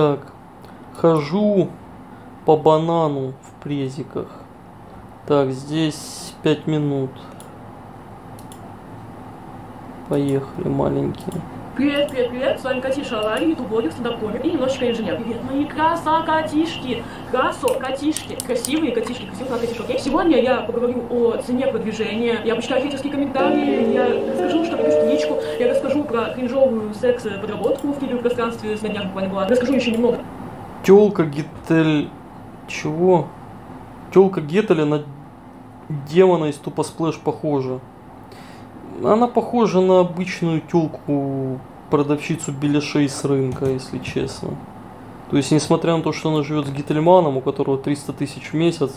Так, хожу по банану в презиках. Так, здесь 5 минут. Поехали, маленькие. Привет, привет, привет, с вами Катиша Алари, ютуб-блогер, стендап-комик и немножечко инженер. Привет, мои красокатишки, красокатишки, красивые котишки, красивые котишки, окей? Сегодня я поговорю о цене продвижения, я почитаю хейтерские комментарии, я расскажу, что пишут личку, я расскажу про кринжовую секс-подработку в киберпространстве, с на днях буквально была, расскажу еще немного. Тёлка Гитель... Чего? Тёлка Гетеля на демона из Тупо Сплэш похожа. Она похожа на обычную тёлку продавщицу беляшей с рынка, если честно. То есть, несмотря на то, что она живет с Гительманом, у которого 300 тысяч в месяц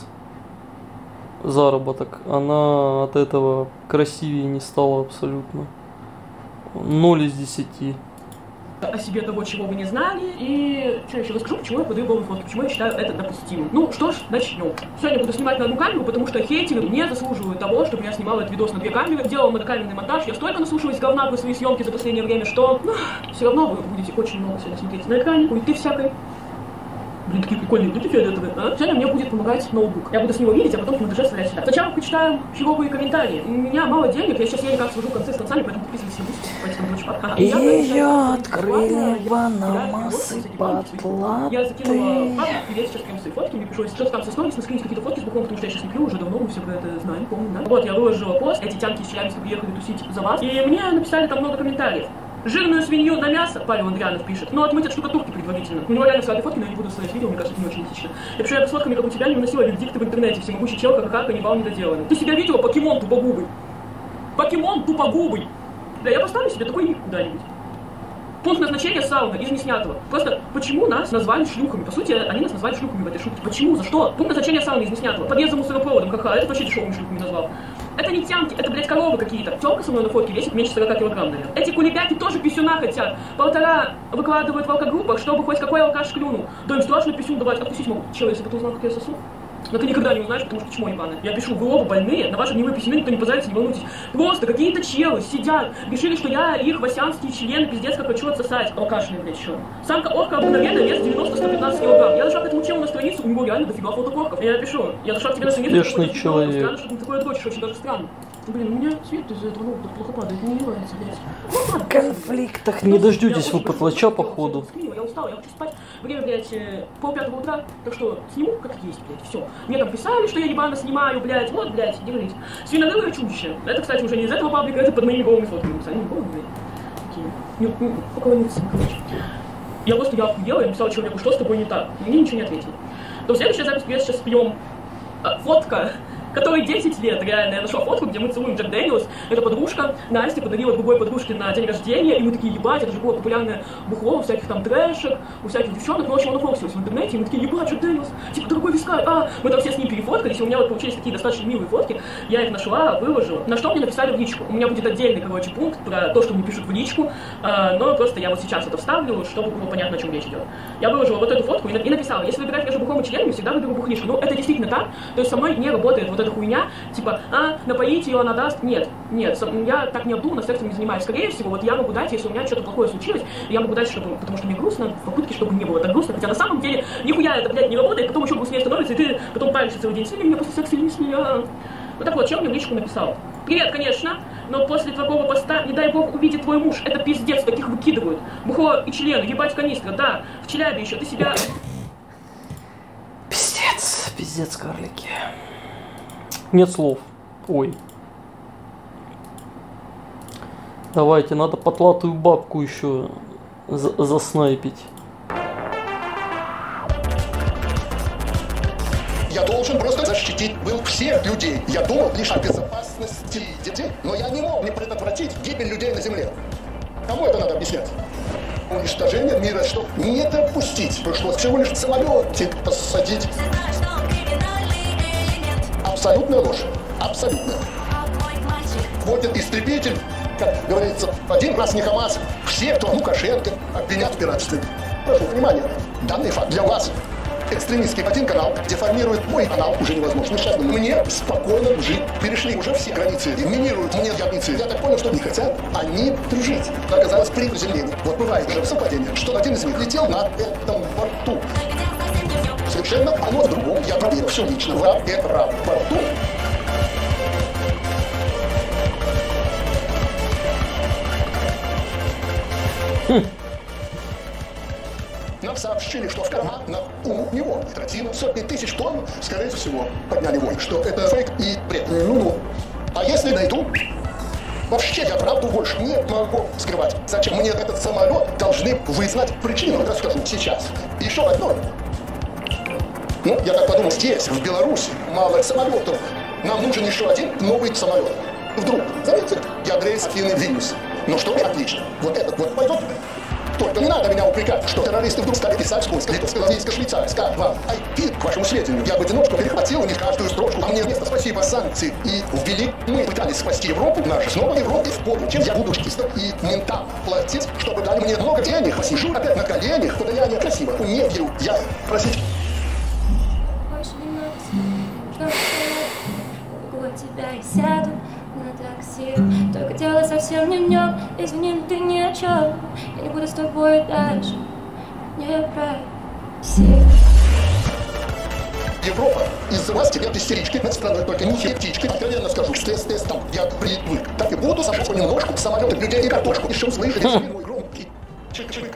заработок, она от этого красивее не стала абсолютно. 0 из 10. о себе того, чего вы не знали, и что еще расскажу, почему я подаю фотки, почему я считаю это допустимым. Ну что ж, начнем. Сегодня буду снимать на одну камеру, потому что хейтеры не заслуживают того, чтобы я снимал этот видос на две камеры, делал монокамерный монтаж. Я столько наслушалась говна про свои съемки за последнее время, что ну, все равно вы будете очень много сегодня смотреть на экране, хуеты всякой. Блин, такие прикольные блюки фиолетовые, а? Сегодня мне будет помогать ноутбук. Я буду с него видеть, а потом с монтаже вставлять сюда. Сначала почитаем фиговые комментарии. У меня мало денег, я сейчас я никак свожу концы с концами, поэтому подписывайтесь на выпуск, хватит там дочь пока. Ее открыли баномасы Я закинула папу, привет, сейчас прям свои фотки, мне пришлось что-то там сосновались, наскринить какие-то фотки с бухом, потому что я сейчас не пью уже давно, мы все про это знаем, помним, да? Вот, я выложила пост, эти тянки из Челябинска приехали тусить за вас, и мне написали там много комментариев. Жирную свинью на мясо, Павел Андрианов пишет, но отмыть от штукатурки предварительно. У него реально сладкие фотки, но я не буду ставить видео, мне кажется, это не очень этично. Я пишу, я бы с фотками, как у тебя, не выносила вердикты в интернете, всемогущий чел, как каннибал недоделанный. Ты себя видела, покемон тупогубый? Покемон тупогубый! Да я поставлю себе такой ник куда-нибудь. Пункт назначения сауны из Неснятого. Просто почему нас назвали шлюхами? По сути, они нас назвали шлюхами в этой шутке. Почему? За что? Пункт назначения сауны из Неснятого. Подъезд за мусоропроводом. Ха-ха, это вообще дешевыми шлюхами назвал. Это не тянки, это, блядь, коровы какие-то. Телка со мной на фотке весит меньше 40 килограмм, наверное. Эти кулебяки тоже писюна хотят. Полтора выкладывают в алкогруппах, чтобы хоть какой алкаш клюнул. Да им страшно писюн давать, откусить могут. Чел, если бы ты узнал, как я сосу? Но ты никогда не узнаешь, потому что чмо ебаное. Я пишу, вы оба больные, на ваши гнилые писюны никто не позарится, не волнуйтесь. Просто какие-то челы сидят, решили, что я их васянские члены, пиздец, как хочу отсосать. Алкашные, блядь, чё. Самка орка обыкновенная, вес 90-115 килограмм. Я зашла к этому челу на страницу, у него реально дофига фоток орков. Я пишу, я зашла к тебе на страницу, Успешный человек. Странно, что ты такое дрочишь, очень даже странно. Блин, у меня свет из-за этого ноутбука плохо падает, не нравится, блядь. Ну. В конфликтах не дождетесь вы потлача, походу. Я устал, я хочу спать. Время, блядь, э, полпятого утра, так что сниму как есть, блядь, все. Мне там писали, что я ебано снимаю, блядь, вот, блядь, держите. Свинорылое чудище. Это, кстати, уже не из этого паблика, это под моими голыми фотками написали. Не голыми, блядь. Такие. Ну, ну, поклониться, короче. Я просто, я охуела, я написала человеку, что с тобой не так. Мне ничего не ответили. То следующая запись, я сейчас пьем фотка которой 10 лет, реально. Я нашла фотку, где мы целуем Jack Daniel's. Это подружка. Настя подарила другой подружке на день рождения, и мы такие, ебать, это же было популярное бухло у всяких там трэшек, у всяких девчонок. Ну, в общем, оно форсилось в интернете, и мы такие, ебать, Jack Daniel's, типа, дорогой вискарь, а! Мы там все с ним перефоткались, и у меня вот получились такие достаточно милые фотки. Я их нашла, выложила. На что мне написали в личку? У меня будет отдельный, короче, пункт про то, что мне пишут в личку, а, но просто я вот сейчас это вставлю, чтобы было понятно, о чем речь идет. Я выложила вот эту фотку и, на- и написала, если выбирать между бухлом и членами, всегда выберу бухлишу. Ну, это действительно так. То есть со мной не работает вот эта хуйня, типа, а, напоить ее она даст. Нет, нет, я так не обдуманно сексом не занимаюсь. Скорее всего, вот я могу дать, если у меня что-то плохое случилось, я могу дать, чтобы, потому что мне грустно, в попытке, чтобы не было так грустно, хотя на самом деле нихуя это, блядь, не работает, потом еще грустнее становится, и ты потом паришься целый день, сними меня после секса или не а?» Вот так вот, чем мне в личку написал. Привет, конечно, но после твоего поста, не дай бог, увидит твой муж. Это пиздец, таких выкидывают. Бухло и члены, ебать канистра, да. В Челябе еще, ты себя... Пиздец, пиздец, карлики. Нет слов. Ой. Давайте, надо потлатую бабку еще за- заснайпить. Я должен просто защитить был всех людей. Я думал лишь о безопасности детей. Но я не мог не предотвратить гибель людей на земле. Кому это надо объяснять? Уничтожение мира, что не допустить. Пришлось всего лишь самолетик посадить. Абсолютная ложь. Абсолютная. Вводит истребитель, как говорится, один раз не ХАМАС. Все, кто Лукашенко, обвинят в пиратстве. Прошу внимания, данный факт для вас. Экстремистский один канал деформирует мой канал, уже невозможно. Сейчас мне спокойно жить. Перешли уже все границы, минируют мне границы. Я так понял, что не хотят они дружить. Оказалось при приземлении. Вот бывает же совпадение, что один из них летел на этом борту. Совершенно оно в другом. Я проверил все лично. В аэропорту. Нам сообщили, что в карманах у него тротила сотни тысяч тонн, скорее всего, подняли вой, что это фейк и бред. Ну-ну. А если найду, Вообще я правду больше не могу скрывать. Зачем мне этот самолет должны вызнать причину, расскажу сейчас. Еще одно. Ну, я так подумал, здесь, в Беларуси, мало самолетов. Нам нужен еще один новый самолет. Вдруг, заметьте, я рейс Афины Вильнюс. Ну что ж, отлично. Вот этот вот пойдет. Только не надо меня упрекать, что террористы вдруг стали писать польско, литовско, латвийско, швейцарско. Вам IP, к вашему сведению, я в одиночку перехватил у них каждую строчку, а мне вместо спасибо санкции и ввели. Мы пытались спасти Европу, наша снова Европе в поле. Чем я буду чисто и ментам платить, чтобы дали мне много денег, посижу опять на коленях, подаяние красиво. Умею я просить. Тебя и сяду на такси Только дело совсем не в нем Извини, ты ни о чем Я не буду с тобой дальше Не проси Европа, из-за вас теперь истерички над страной только нюхи птички. Откровенно скажу, стресс там я привык. Так и буду сажать понемножку самолеты людей и картошку. Еще слышали мой громкий чик-чик.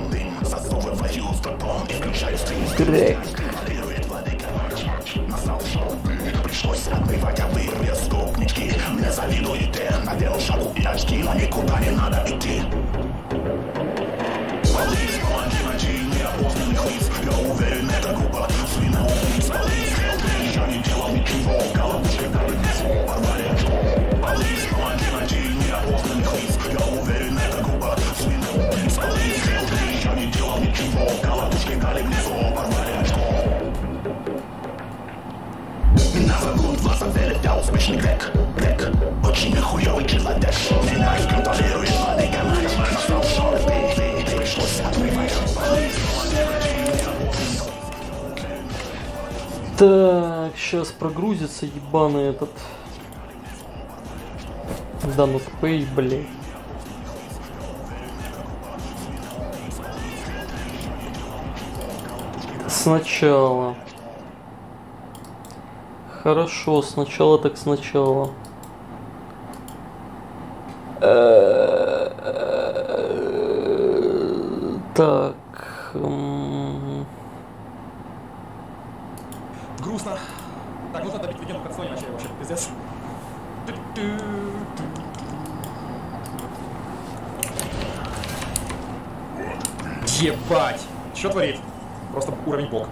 Грег. Пришлось отбивать, а вы преступнички Мне завидуете, надел шапку и очки Но никуда не надо идти Полис, помоги неопознанных лиц Я уверен, это группа Так, сейчас прогрузится ебаный этот. Да ну пей, блядь. Сначала. Хорошо, сначала так сначала. Так. Грустно. Так, нужно добить легенду как иначе вообще пиздец. Ебать! Что творит? Просто уровень бог.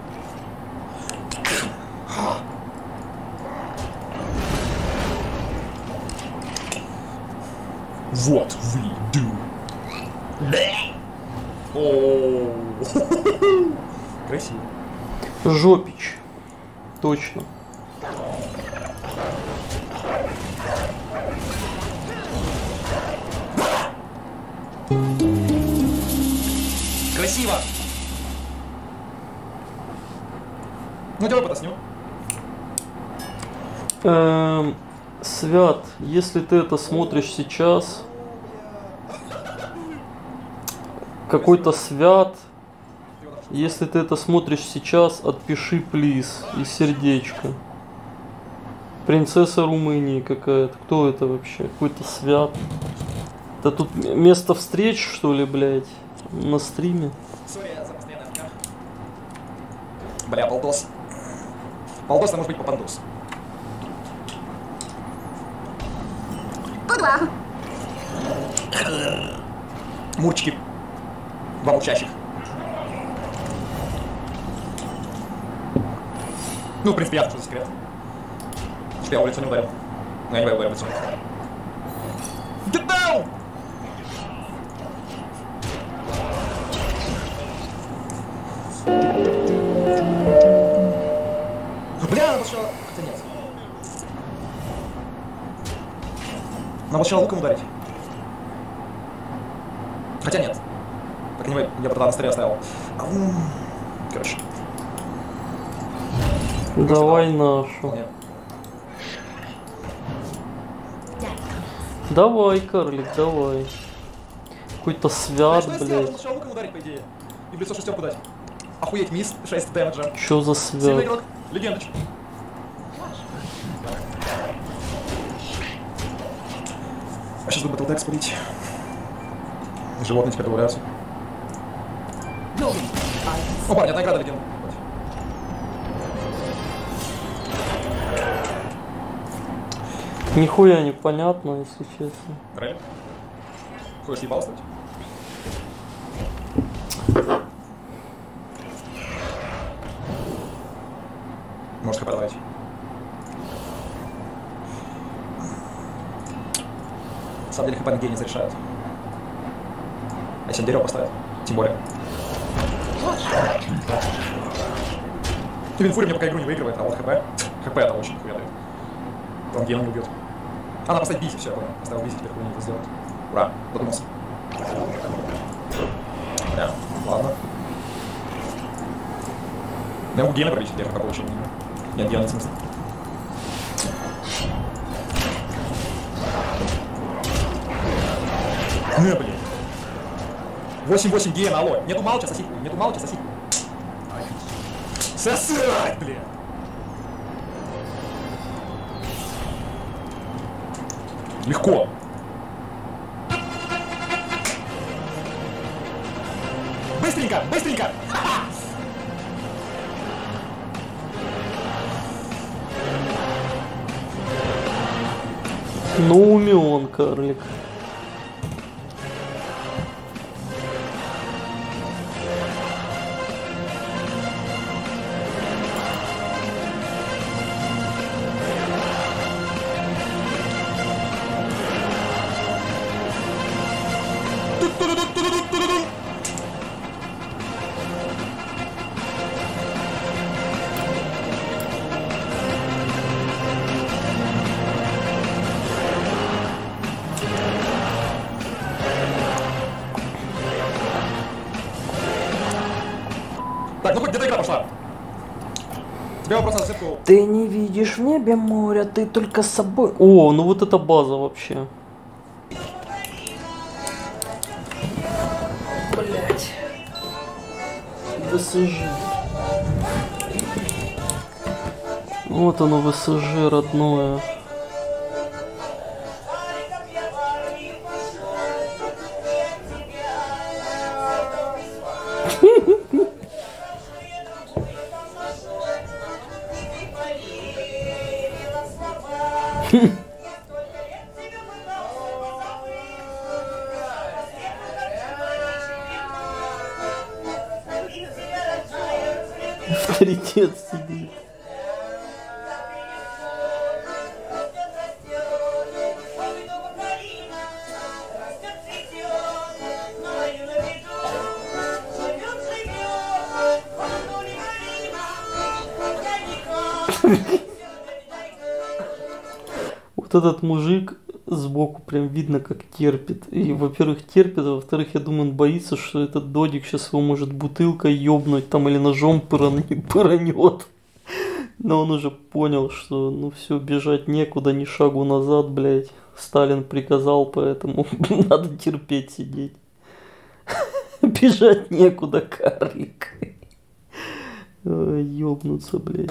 What we do. О, Красиво. Жопич. Точно. Красиво! Ну, делай потосню. Эм, Свят, если ты это смотришь сейчас, какой-то Свят, если ты это смотришь сейчас, отпиши плиз и сердечко. Принцесса Румынии какая-то. Кто это вообще? Какой-то Свят. Это тут место встреч, что ли, блядь? На стриме? Бля, полдос. Полдос, а может быть попандос. Мурчики. Вам учащих. Ну, в принципе, я что за секрет. Что я улицу не ударил. Но я не ударил улицу. Get down! Бля, надо было... Это нет. Надо было луком ударить. Я тогда на столе оставил. Короче. Давай нашу. Давай, карлик, давай. Какой-то свят, сделал? блядь. Сначала луком ударить, по идее. И в лицо шестерку дать. Охуеть, мисс, 6 дэмэджа. Чё за свят? игрок, легендыч. А сейчас бы Dex полить. Животные теперь добавляются. О, парни, одна игра до легенды. Нихуя непонятно, если честно. Рэй? Хочешь ебал стать? Может, хп давайте. На самом деле хп на гене зарешают. А если дерево поставят? Тем более. Кевин Фури мне пока игру не выигрывает, а вот хп... хп это очень хуя дает. Геном не убьет. А, надо поставить биси, все, я понял. Поставил биси, теперь хуйню это сделать. Ура, додумался. Да, ладно. Я могу гена пробить, я пока получил. Нет, гена нет смысла. Не, блин. 8-8 ген, алло. Нету малча, соси. Нету малча, соси. Сосать, блин. Легко. Быстренько, быстренько. Ну умен, карлик. Моря, ты только с собой. О, ну вот это база вообще. Блять. ВСЖ. Вот оно ВСЖ родное. Вот этот мужик сбоку прям видно, как терпит. И, во-первых, терпит, а во-вторых, я думаю, он боится, что этот додик сейчас его может бутылкой ёбнуть там или ножом пыран- пыранет. Но он уже понял, что ну все, бежать некуда, ни шагу назад, блядь. Сталин приказал, поэтому надо терпеть сидеть. Бежать некуда, карлик. Ёбнуться, блядь.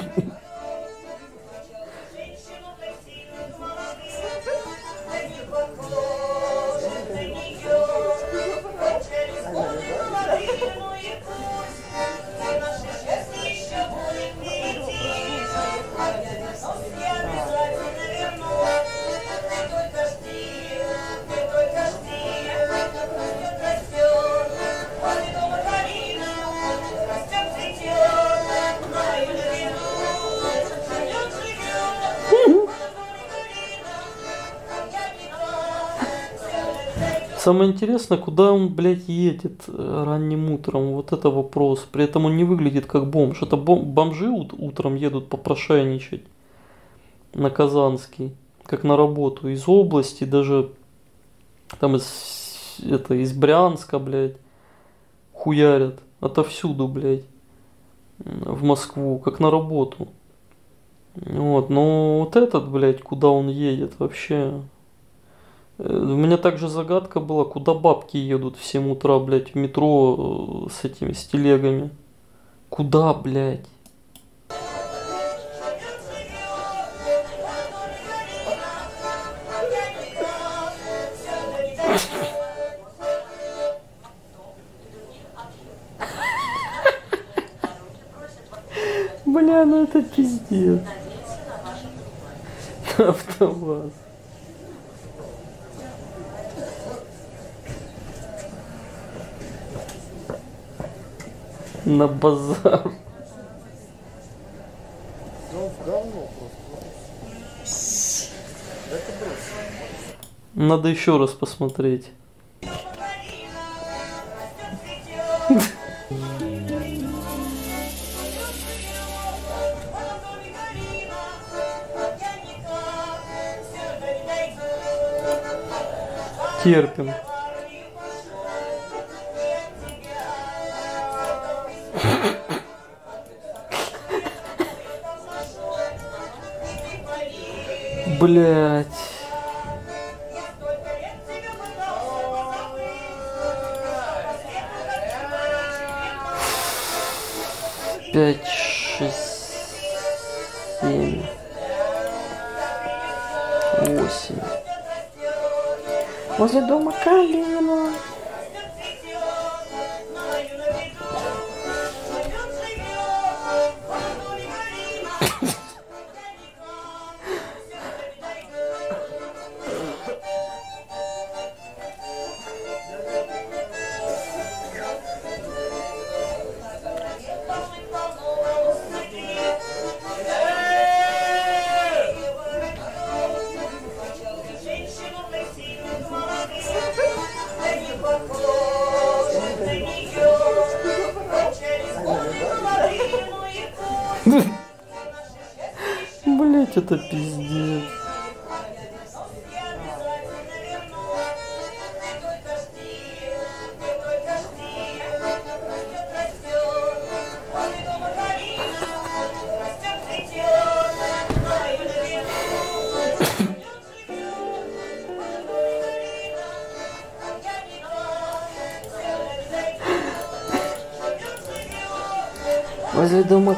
Самое интересное, куда он, блядь, едет э, ранним утром. Вот это вопрос. При этом он не выглядит как бомж. Это бом- бомжи ут- утром едут попрошайничать на Казанский, как на работу. Из области, даже там из, это, из Брянска, блядь, хуярят. Отовсюду, блядь, в Москву, как на работу. Вот, но вот этот, блядь, куда он едет вообще? Э, У меня также загадка была, куда бабки едут в 7 утра, блядь, в метро э, с этими, с телегами. Куда, блядь? Бля, ну это пиздец. Автоваз. На базар. Надо еще раз посмотреть. Терпим. Блять. Пять, шесть, семь, восемь. Возле дома Калина.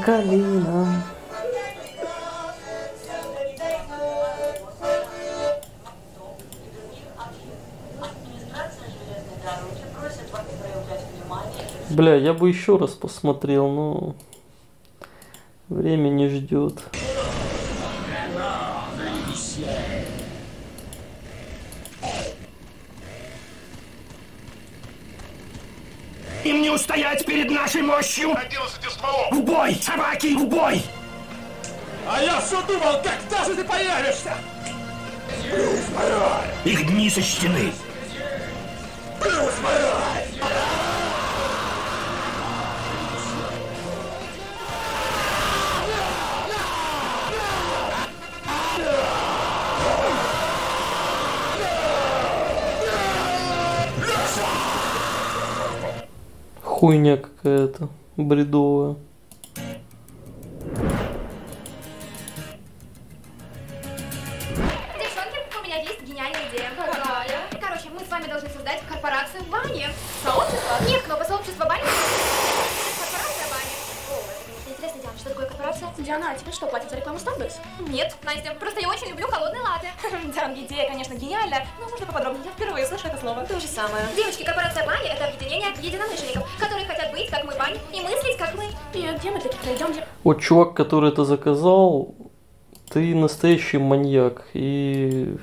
Калина. Бля, я бы еще раз посмотрел, но время не ждет. Им не устоять перед нашей мощью! Бой, собаки, в бой! А я что думал, когда же ты появишься? Их дни сочтены. Хуйня какая-то бредовая. Чувак, который это заказал, ты настоящий маньяк и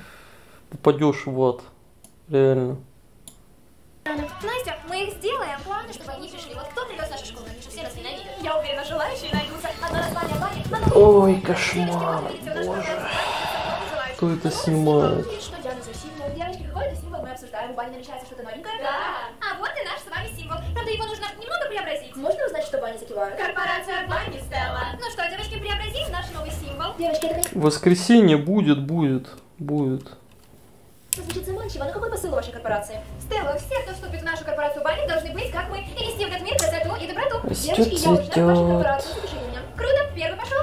попадешь в ад. Реально. Настя, мы их сделаем. Главное, чтобы они пришли. Вот кто придет в нашу школу? Они же все нас ненавидят. Я уверена, желающие найдутся. Одно название оно Ой, кошмар, боже. Кто это снимает? Что Диана за сильная? Девочки, какой это символ мы обсуждаем? В бане что-то кивают. Корпорация Бани Стелла. Ну что, девочки, преобразим наш новый символ. Девочки, это Воскресенье будет, будет, будет. звучит заманчиво. Но какой посыл вашей корпорации? Стелла, все, кто вступит в нашу корпорацию Бани, должны быть как мы и нести в этот мир красоту и доброту. Растет, Девочки, я уже вашу корпорацию. Запиши меня. Круто, первый пошел.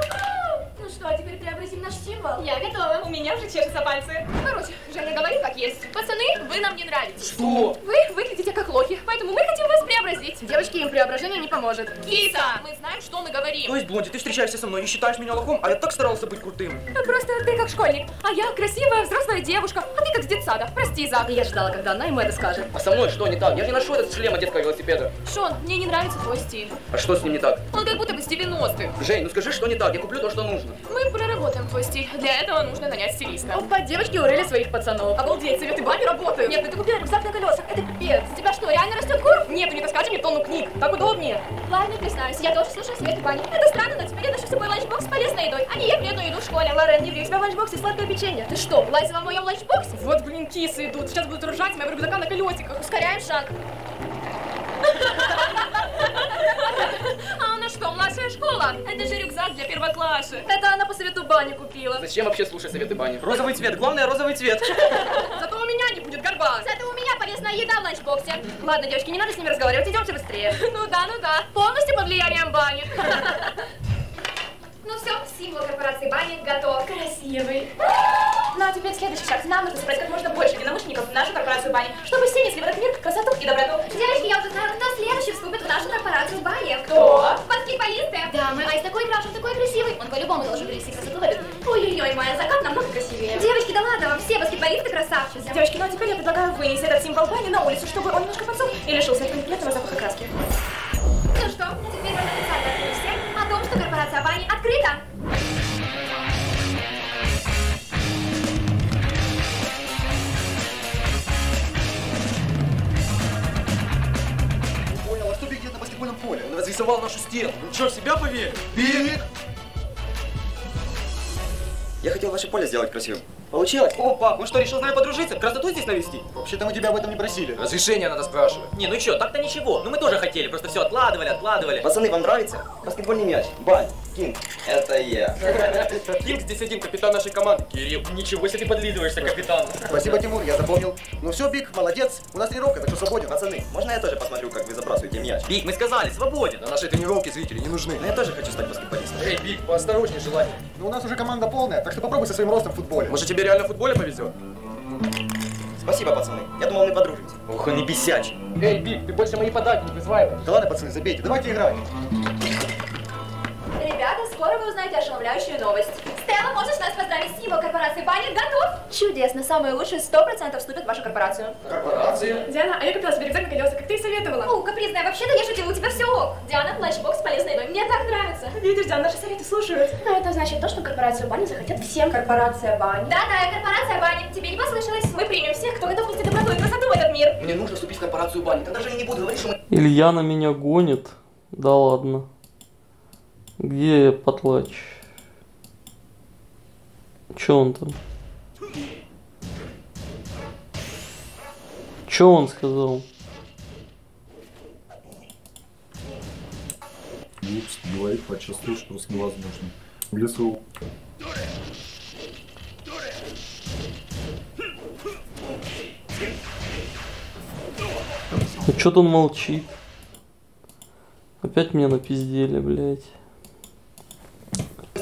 Что, теперь преобразим наш символ? Я готова. У меня уже чешутся пальцы. Короче, Женя говорит как есть. Пацаны, вы нам не нравитесь. Что? Вы выглядите как лохи, поэтому мы хотим вас преобразить. Девочки, им преображение не поможет. Киса, мы знаем, что мы говорим. То есть, Блонди, ты встречаешься со мной и считаешь меня лохом, а я так старался быть крутым. Просто ты как школьник, а я красивая взрослая девушка, а ты как с детсада. Прости, Зак. Я ждала, когда она ему это скажет. А со мной что не так? Я же не ношу этот шлем от детского велосипеда. Шон, мне не нравится твой стиль. А что с ним не так? Он как будто бы с 90-х. Жень, ну скажи, что не так, я куплю то, что нужно. Мы проработаем твой стиль. Для этого нужно нанять стилиста. Опа, девочки урыли своих пацанов. Обалдеть, советы бани работают. Нет, ну ты купила рюкзак на колесах. Это пипец. У тебя что, реально растет кур? Нет, ты не таскайте мне тонну книг. Так удобнее. Ладно, признаюсь, я тоже слушаю советы Бани. Это странно, но теперь я ношу с собой ланчбокс с полезной едой, а не ем вредную еду в школе. Лорен, не у тебя в ланчбоксе сладкое печенье. Ты что, лазила в моем ланчбоксе? Вот, блин, кисы идут. Сейчас будут ржать моего рюкзака на колесиках. Ускоряем шаг. А она что, младшая школа? Это же рюкзак для первоклаши. Это она по совету Бани купила. Зачем вообще слушать советы Бани? Розовый цвет, главное розовый цвет. Зато у меня не будет горба. Зато у меня полезная еда в ланчбоксе. Ладно, девочки, не надо с ними разговаривать, идемте быстрее. Ну да, ну да. Полностью под влиянием Бани. Ну все, символ корпорации бани готов. Красивый. Ну а теперь следующий шаг. Нам нужно собрать как можно больше единомышленников в нашу корпорацию бани, чтобы все несли в этот мир красоту и доброту. Девочки, я уже знаю, кто следующий вступит в нашу корпорацию бани. Кто? Баскетболисты. Да, мы. Айс такой краш, он такой красивый. Он по-любому должен привести красоту в этот. Ой-ой-ой, моя закат намного красивее. Девочки, да ладно вам, все баскетболисты красавчики. Девочки, ну а теперь я предлагаю вынести этот символ бани на улицу, чтобы он немножко подсох и лишился этого запаха краски. Ну что, теперь можно официально объявить всем о том, что корпорация Бани открыта. Не понял, а что Биг делает на баскетбольном поле? Он разрисовал нашу стену. Ну что, в себя поверил? Биг! Я хотел ваше поле сделать красивым. Получилось? Опа, он что, решил с нами подружиться? Красоту здесь навести? Вообще-то мы тебя об этом не просили. Разрешение надо спрашивать. Не, ну чё, так-то ничего. Ну мы тоже хотели, просто все откладывали, откладывали. Пацаны, вам нравится? Баскетбольный мяч. Бань, Кинг. Это я. Кинг здесь один, капитан нашей команды. Кирилл, ничего себе ты подлизываешься, капитан. Спасибо, Тимур, я запомнил. Ну все, Биг, молодец. У нас тренировка, так что свободен. Пацаны, можно я тоже посмотрю, как вы забрасываете мяч? Биг, мы сказали, свободен. На нашей тренировке зрители не нужны. Но я тоже хочу стать баскетболистом. Эй, Биг, поосторожней желание. Ну у нас уже команда полная, так что попробуй со своим ростом в футболе. Может тебе реально в футболе повезет? Спасибо, пацаны. Я думал, мы подружимся. Ох, он и бесячий. Эй, Биг, ты больше мои подарки не присваиваешь. Да ладно, пацаны, забейте, давайте играть. Ребята, скоро вы узнаете ошеломляющую новость. Стелла, можешь нас поздравить? Символ корпорации Бани готов? Чудесно, самые лучшие 100% вступят в вашу корпорацию. Корпорация? Диана, а я купила себе рюкзак на колесах, как ты и советовала. О, капризная, вообще-то я шутила, у тебя все ок. Диана, ланчбокс с полезной едой, мне так нравится. Видишь, Диана, наши советы слушают. Ну, это значит то, что корпорацию Бани захотят всем. Корпорация Бани. Да-да, корпорация Бани. Тебе не послышалось? Мы примем всех, кто готов нести доброту и красоту в этот мир. Мне нужно вступить в корпорацию Бани. Тогда же я не буду говорить, что мы... Илья на меня гонит. Да ладно. Где потлач? Чё он там? Чё он сказал? Упс, говорить почувствуешь просто невозможно. В лесу Ну чё он молчит? Опять меня напиздели, блядь.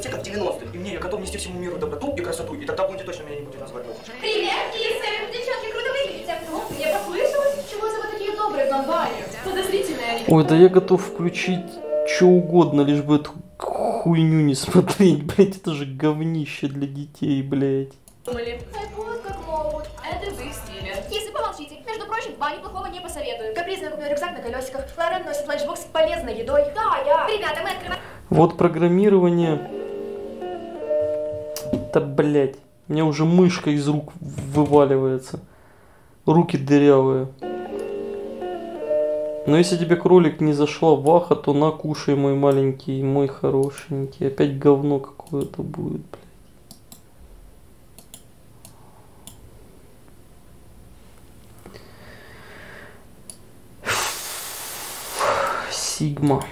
Те, как в 90-х. И мне я готов нести всему миру доброту и красоту. И тогда Блонди точно меня не будет назвать лохом. Привет, кисы! Девчонки, круто выглядите. Ну, я послышалась, чего за вы такие добрые в Донбане? Подозрительные они. Ой, да я готов включить что угодно, лишь бы эту хуйню не смотреть, блядь. Это же говнище для детей, блядь. Думали, вот как могут. Это в их стиле. Кисы, помолчите. Между прочим, Бани плохого не посоветую. Капризная купила рюкзак на колесиках. Лорен носит ланчбокс с полезной едой. Да, я. Ребята, мы открываем... Вот программирование. Да блять, мне уже мышка из рук вываливается. Руки дырявые. Но если тебе кролик не зашла ваха, то на кушай, мой маленький, мой хорошенький. Опять говно какое-то будет, блядь. Сигма.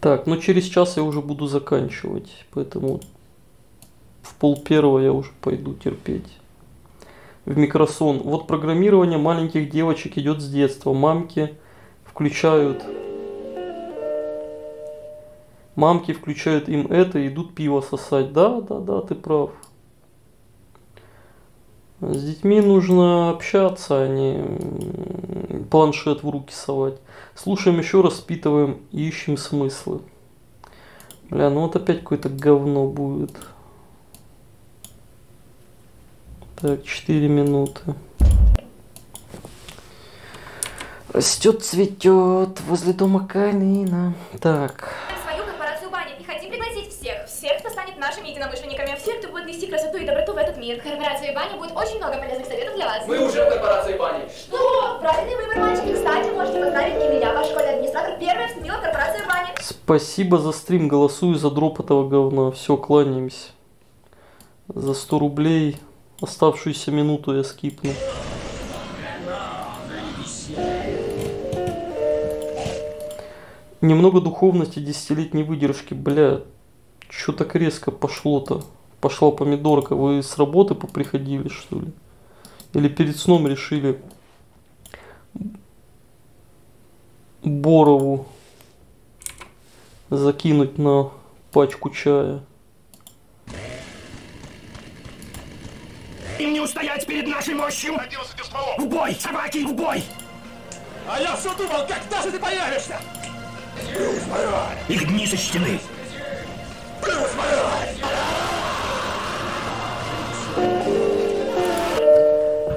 Так, ну через час я уже буду заканчивать, поэтому в пол первого я уже пойду терпеть. В микросон. Вот программирование маленьких девочек идет с детства. Мамки включают... Мамки включают им это и идут пиво сосать. Да, да, да, ты прав. С детьми нужно общаться, а не планшет в руки совать. Слушаем еще раз, впитываем и ищем смыслы. Бля, ну вот опять какое-то говно будет. Так, 4 минуты. Растет, цветет возле дома калина. Так. свою корпорацию бани и хотим пригласить всех. Всех, кто станет нашими единомышленниками. Всех, кто будет нести красоту и доброту в этот мир. Корпорация бани будет очень много полезных советов для вас. Мы уже в корпорации бани. Что? Правильный выбор, мальчики. Кстати, можете поздравить и меня. Ваш школьный администратор первая вступила в корпорацию бани. Спасибо за стрим, голосую за дроп этого говна. Все, кланяемся. За 100 рублей оставшуюся минуту я скипну. Немного духовности, десятилетней выдержки, бля. Чё так резко пошло-то? Пошла помидорка. Вы с работы поприходили, что ли? Или перед сном решили Борову закинуть на пачку чая? Им не устоять перед нашей мощью! В бой, собаки, в бой! А я все думал, когда же ты появишься? Их дни сочтены.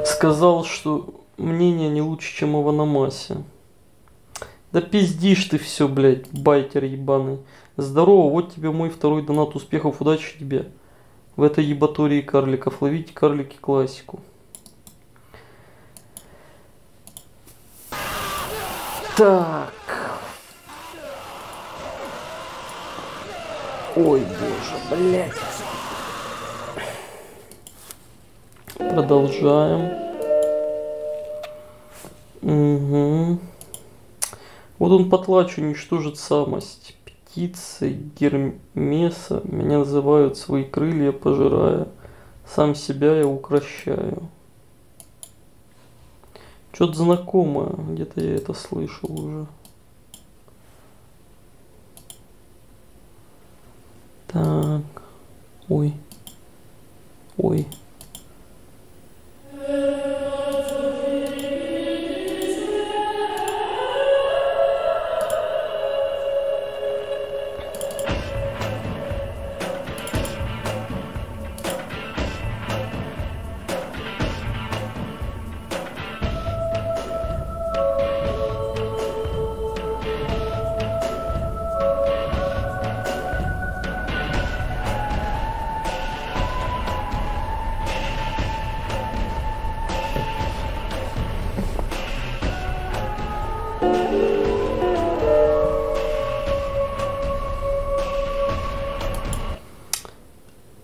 Сказал, что мнение не лучше, чем у Ванамаси. Да пиздишь ты все, блядь, байтер ебаный. Здорово, вот тебе мой второй донат успехов, удачи тебе. В этой ебатории карликов ловите карлики классику. Так. Ой, боже, блядь. Продолжаем. Угу. Вот он потлач уничтожит самость. Птицы Гермеса меня называют свои крылья, пожирая. Сам себя я укращаю. Что-то знакомое. Где-то я это слышал уже. Так. Ой. Ой. Oh.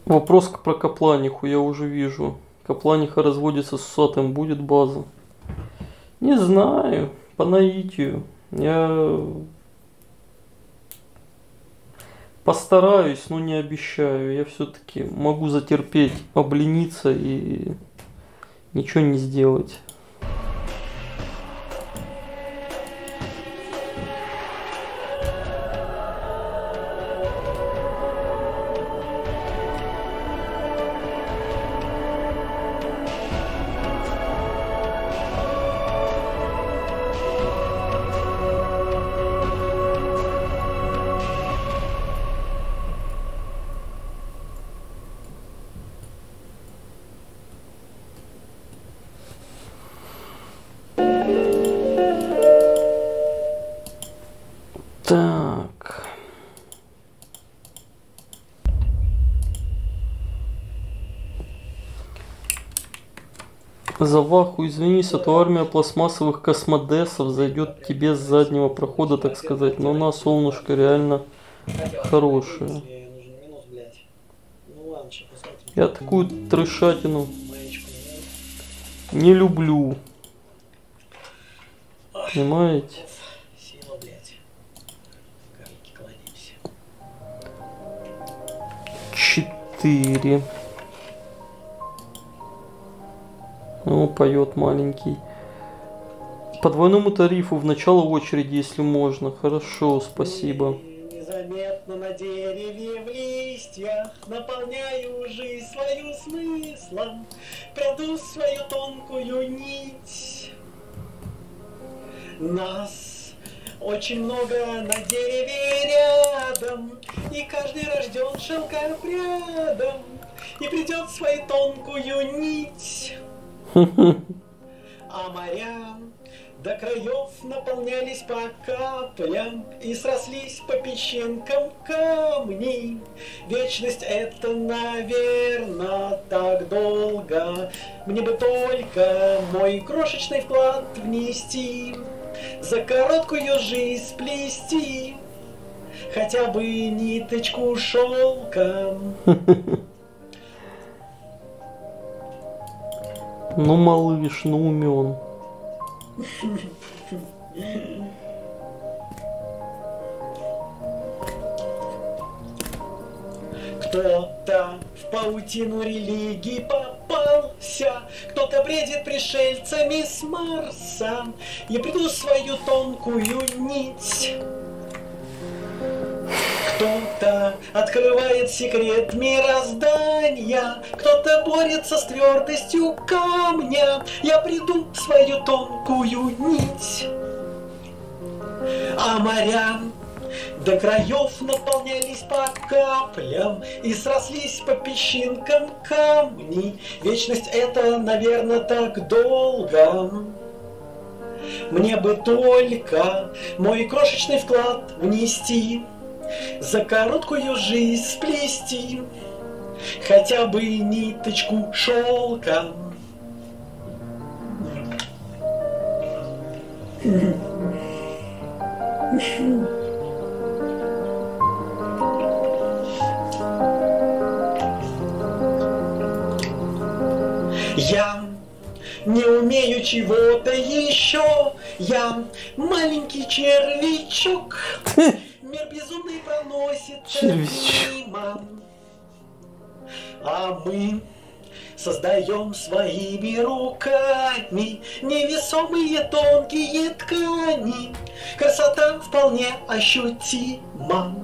Вопрос про Капланиху я уже вижу. Капланиха разводится с усатым, будет база? Не знаю, по наитию. Я постараюсь, но не обещаю. Я все-таки могу затерпеть, облениться и ничего не сделать. заваху, извинись, а то армия пластмассовых космодесов зайдет тебе с заднего прохода, так сказать. Но у нас солнышко реально хорошее. Я такую трешатину не люблю. Понимаете? Четыре. Ну, поет маленький. По двойному тарифу в начало очереди, если можно. Хорошо, спасибо. Незаметно на дереве в листьях Наполняю жизнь свою смыслом Краду свою тонкую нить Нас очень много на дереве рядом И каждый рожден шелкопрядом И придет свою тонкую нить А моря до краев наполнялись по каплям И срослись по песчинкам камни. Вечность это, наверно, так долго. Мне бы только мой крошечный вклад внести, За короткую жизнь сплести, Хотя бы ниточку шелком. Ну, малыш, ну умен. Кто-то в паутину религии попался, Кто-то бредит пришельцами с Марса. Я приду свою тонкую нить. Кто-то открывает секрет мироздания, Кто-то борется с твердостью камня. Я приду свою тонкую нить. А моря до краев наполнялись по каплям И срослись по песчинкам камни. Вечность это, наверное, так долго. Мне бы только мой крошечный вклад внести, За короткую жизнь сплести, Хотя бы ниточку шелка. Я не умею чего-то еще, я маленький червячок. Мир безумный проносится мимо, а мы создаем своими руками невесомые тонкие ткани. Красота вполне ощутима.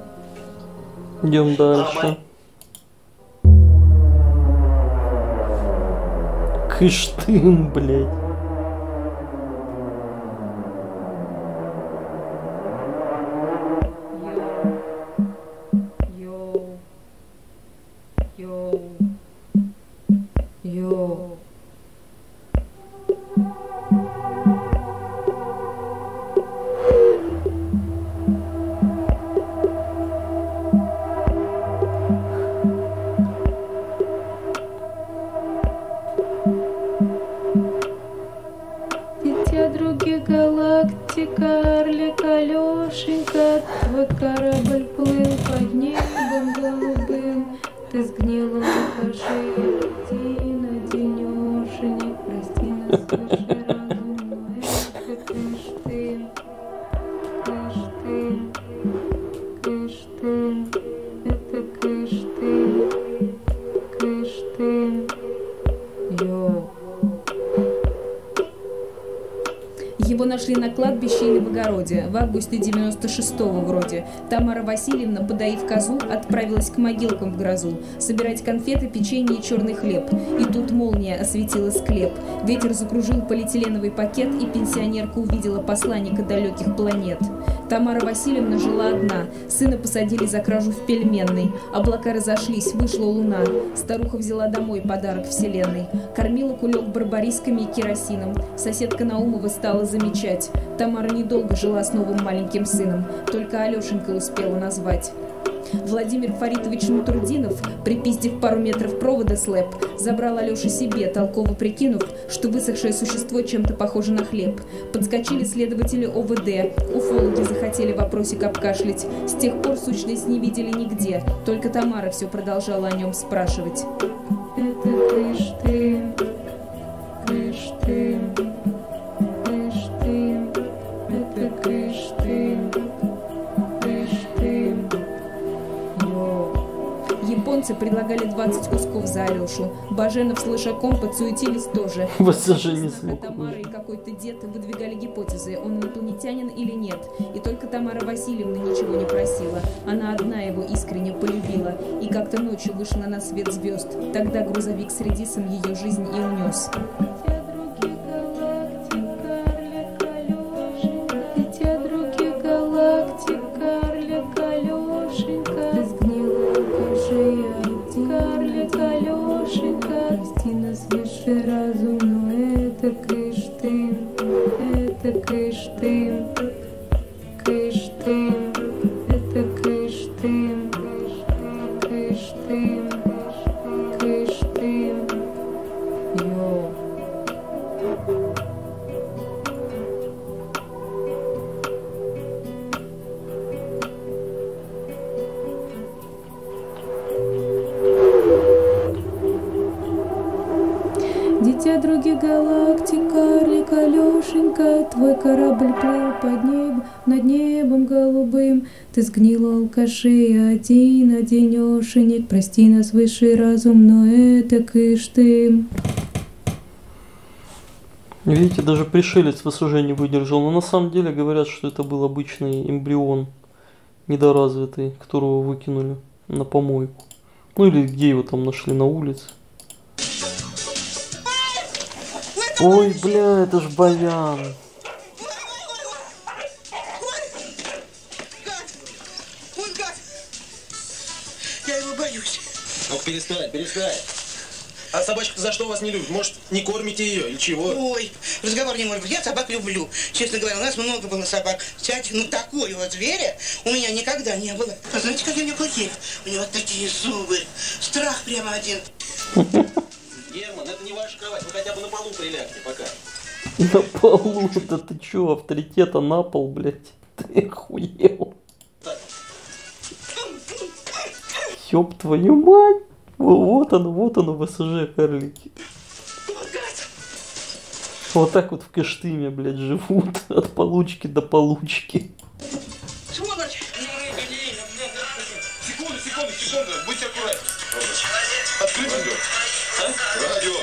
Идем дальше. Кыштым, блядь. Алешенька, Твой корабль плыл под небом голубым, Ты сгнила покажи, августе 96-го вроде. Тамара Васильевна, подоив козу, отправилась к могилкам в грозу, собирать конфеты, печенье и черный хлеб. И тут молния осветила склеп. Ветер закружил полиэтиленовый пакет, и пенсионерка увидела посланника далеких планет. Тамара Васильевна жила одна. Сына посадили за кражу в пельменной. Облака разошлись, вышла луна. Старуха взяла домой подарок вселенной. Кормила кулек барбарисками и керосином. Соседка Наумова стала замечать. Тамара недолго жила с новым маленьким сыном. Только Алешенька успела назвать. Владимир Фаритович Нутрудинов, припиздив пару метров провода слэп, забрал Алешу себе, толково прикинув, что высохшее существо чем-то похоже на хлеб. Подскочили следователи ОВД, уфологи захотели вопросик обкашлять. С тех пор сущность не видели нигде, только Тамара все продолжала о нем спрашивать. Это кыш ты, кыш ты, Немцы предлагали 20 кусков за Алешу. Баженов с Лышаком подсуетились тоже. ВСЖ не А смог. Тамара и какой-то дед выдвигали гипотезы, он инопланетянин или нет. И только Тамара Васильевна ничего не просила. Она одна его искренне полюбила. И как-то ночью вышла на свет звезд. Тогда грузовик с редисом ее жизнь и унес. Ты, Ты сгнила алкашей один, одинешенек, Прости нас, высший разум, но это кыш ты. Видите, даже пришелец ВСЖ не выдержал. Но на самом деле говорят, что это был обычный эмбрион недоразвитый, которого выкинули на помойку. Ну или где его там нашли на улице. Ой, бля, это ж Баян. Ну перестань, перестань. А собачка за что вас не любит? Может, не кормите ее или чего? Ой, разговор не может быть. Я собак люблю. Честно говоря, у нас много было собак. Кстати, ну такого зверя у меня никогда не было. А знаете, какие у него клыки? У него такие зубы. Страх прямо один. Герман, это не ваша кровать. Вы хотя бы на полу прилягте пока. На полу, да ты чё, авторитета на пол, блядь. Ты охуел. Ёб твою мать. Во- Вот оно, вот оно, ВСЖ карлики. Вот так вот в Кыштыме, блядь, живут от получки до получки. Сволочь! Секунду, секунду, секунду. Будьте аккуратны. Открыть радио. А? Радио.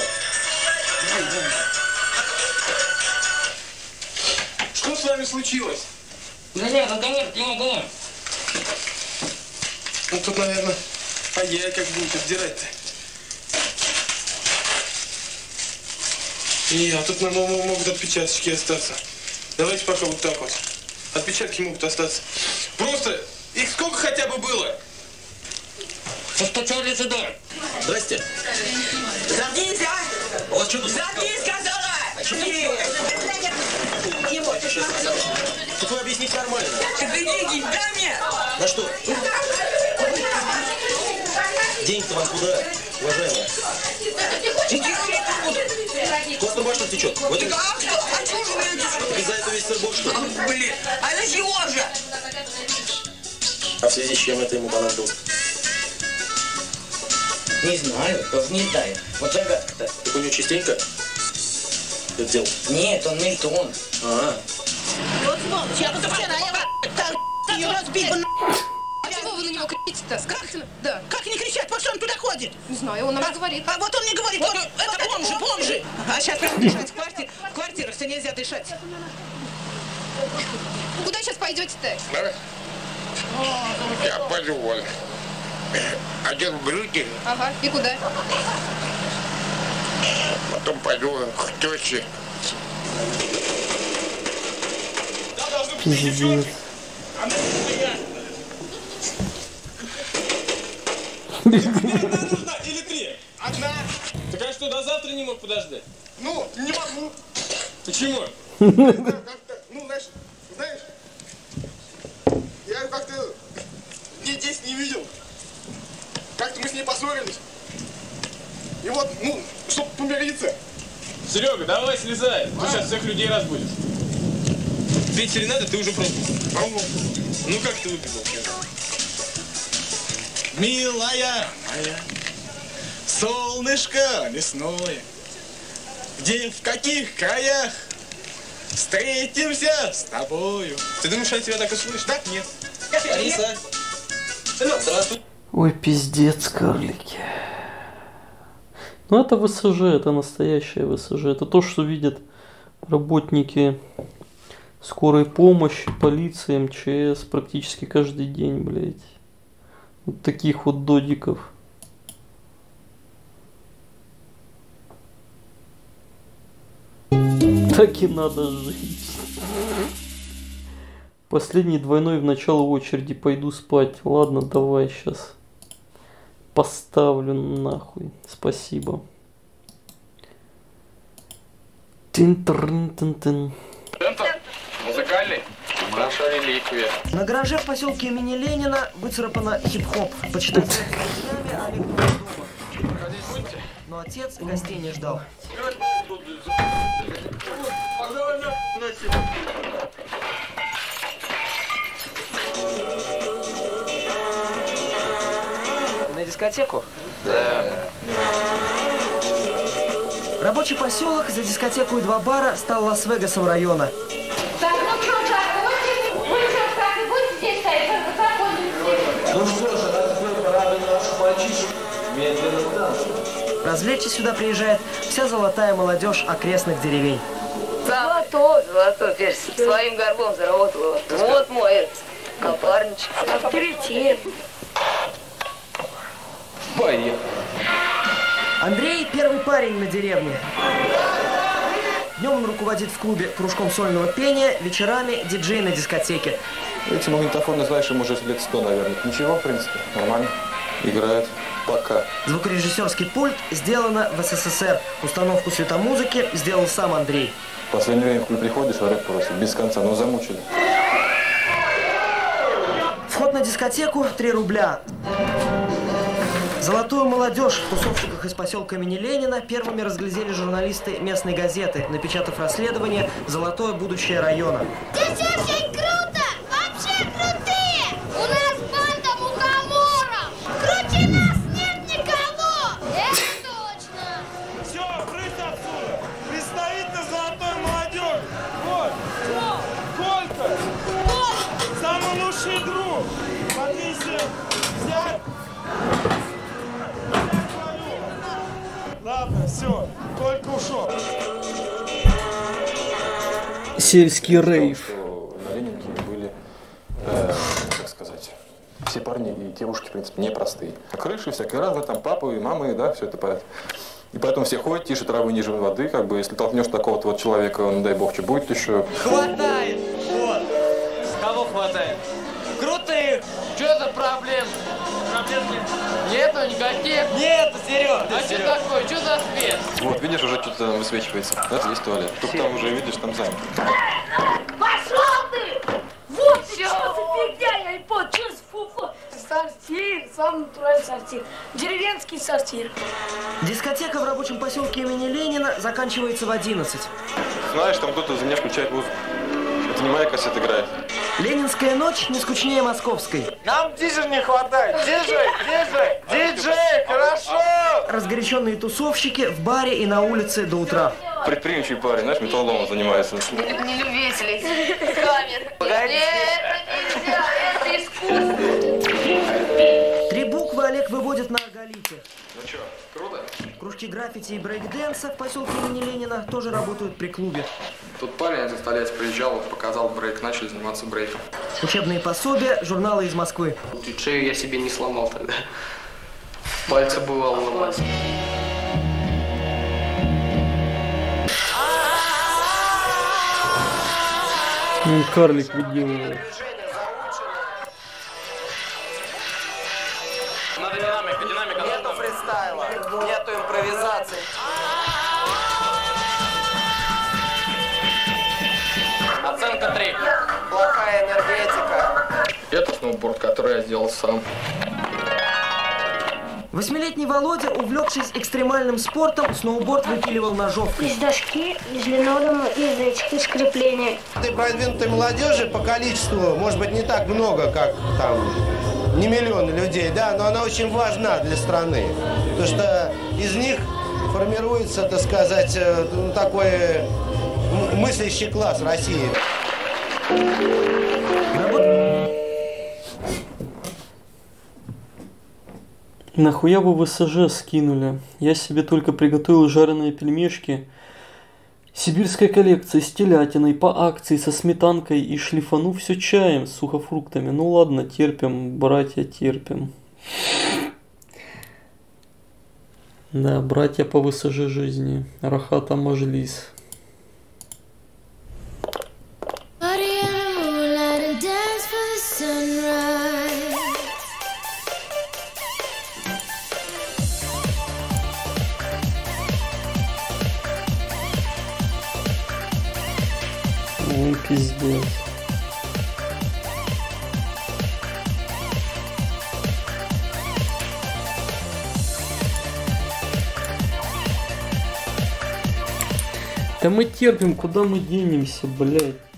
Что с вами случилось? Да нет, ну конечно, гони, гони. Ну тут, наверное, а я как будете отдирать-то? И, а тут наверное, мо- могут отпечаточки остаться. Давайте пока вот так вот. Отпечатки могут остаться. Просто их сколько хотя бы было? Постучали сюда. Здрасте. Заткнись, а! У вас что тут? Заткнись, сказала! Так вы объясните нормально. Ты деньги дай мне! На что? Деньги-то вам куда, уважаемая? Куда рубашка течет? Вот и... Так а что? А чего же вы? Так из-за этого весь сырбор, что ли? А, Блин, а на чего же? А в связи с чем это ему понадобилось? Не знаю, тоже не знаю. Вот загадка-то. Так у него частенько это делал? Нет, он Мильтон. А, Вот я вот вчера, я вот так разбил. А чего кричите-то? Скажите, да. Как не кричать, вот что он туда ходит? Не знаю, он нам а, говорит. А вот он мне говорит, он, это бомжи, бомжи. А сейчас прям дышать в квартире, в квартирах-то нельзя дышать. Куда сейчас пойдете-то? Я пойду вон. Один в брюки, Ага, и куда? потом пойду к теще. Пиздец. Одна или три? Одна. Так а что, до завтра не мог подождать? Ну, не могу. Почему? Ну, знаешь, знаешь, я ее как-то дней 10 не видел. Как-то мы с ней поссорились. И вот, ну, чтобы помириться. Серега, давай слезай. Ты сейчас всех людей разбудишь. Петь серенады ты уже пробовал. Ну как ты выглядел? Милая моя, солнышко лесное, где, в каких краях встретимся с тобою? Ты думаешь, я тебя так и слышу? Так нет. Салют, здравствуй. Ой, пиздец, карлики. Ну это ВСЖ, это настоящее ВСЖ. Это то, что видят работники скорой помощи, полиции, МЧС практически каждый день, блядь. Вот таких вот додиков. Так и надо жить. Последний двойной в начало очереди пойду спать. Ладно, давай сейчас. Поставлю нахуй. Спасибо. тин тин тин тин Центр музыкальный. Наша реликвия. На гараже в поселке имени Ленина выцарапано хип-хоп. Дома. Но отец гостей не ждал. На дискотеку? Да. Рабочий поселок за дискотеку и два бара стал Лас-Вегасом района. Развлечься сюда приезжает вся золотая молодежь окрестных деревень. Золотой, золотой, перс. Своим горбом заработал. Вот мой этот, напарничек. Авторитет. Поехали. Андрей первый парень на деревне. Днем он руководит в клубе кружком сольного пения, вечерами диджей на дискотеке. Эти магнитофоны, знаешь, им уже лет сто, наверное. Ничего, в принципе, нормально. Играют. Пока. Звукорежиссерский пульт сделано в СССР. Установку светомузыки сделал сам Андрей. В последнее время в клуб приходишь, а рэп просит. Без конца, ну замучили. Вход на дискотеку 3 рубля. Золотую молодежь в тусовщиках из поселка имени Ленина первыми разглядели журналисты местной газеты, напечатав расследование «Золотое будущее района». Здесь Сельский рейв. Что на Ленинке были, э, как сказать, все парни и девушки, в принципе, непростые. Крыши всякие разные, там папы и мамы, да, все это порядок. И поэтому все ходят тише травы, ниже воды, как бы, если толкнешь такого-то вот человека, он, дай бог, что будет еще. Хватает! Вот. С кого хватает? Крутых! Что за проблем? Проблем нет. Нету никаких? Нет, Серега! А что такое? Что за свет? Вот, видишь, уже что-то высвечивается. Это здесь туалет. Тут там уже, видишь, там занято. Пошел ты! Вот все! Что за фигня, я не понял, что за фуфло? Сортир, самый натуральный сортир. Деревенский сортир. Дискотека в рабочем поселке имени Ленина заканчивается в 11. Знаешь, там кто-то за меня включает музыку. Это не моя кассета играет. Ленинская ночь не скучнее московской. Нам диджей не хватает! Диджей! Диджей! Диджей! Хорошо! Разгоряченные тусовщики в баре и на улице до утра. Предприимчивый парень, знаешь, металлоломом занимается. Не любители камер. Погоди. Это нельзя, это искусство. Три буквы Олег выводит на арголите. Ну что, круто? Кружки граффити и брейк-дэнса в поселке имени Ленина тоже работают при клубе. Тут парень один столетия приезжал, показал брейк, начали заниматься брейком. Учебные пособия, журналы из Москвы. Шею я себе не сломал тогда. Пальцы бывало ломать. Ну, карлик выделывает. Импровизации. Оценка 3. Плохая энергетика. Это сноуборд, который я сделал сам. Восьмилетний Володя, увлекшись экстремальным спортом, сноуборд выпиливал ножовкой. Из доски, из линолеума, из этих, из креплений. Этой продвинутой молодежи по количеству, может быть, не так много, как там, не миллионы людей, да, но она очень важна для страны. Потому что из них формируется, так сказать, э, ну, такой м- мыслящий класс России. Нахуя вы ВСЖ скинули? Я себе только приготовил жареные пельмешки. Сибирская коллекция с телятиной по акции со сметанкой и шлифану все чаем с сухофруктами. Ну ладно, терпим, братья, терпим. Да, братья по ВСЖ жизни. Рахата Мажлис. Party пиздец. Да мы терпим, куда мы денемся, блядь.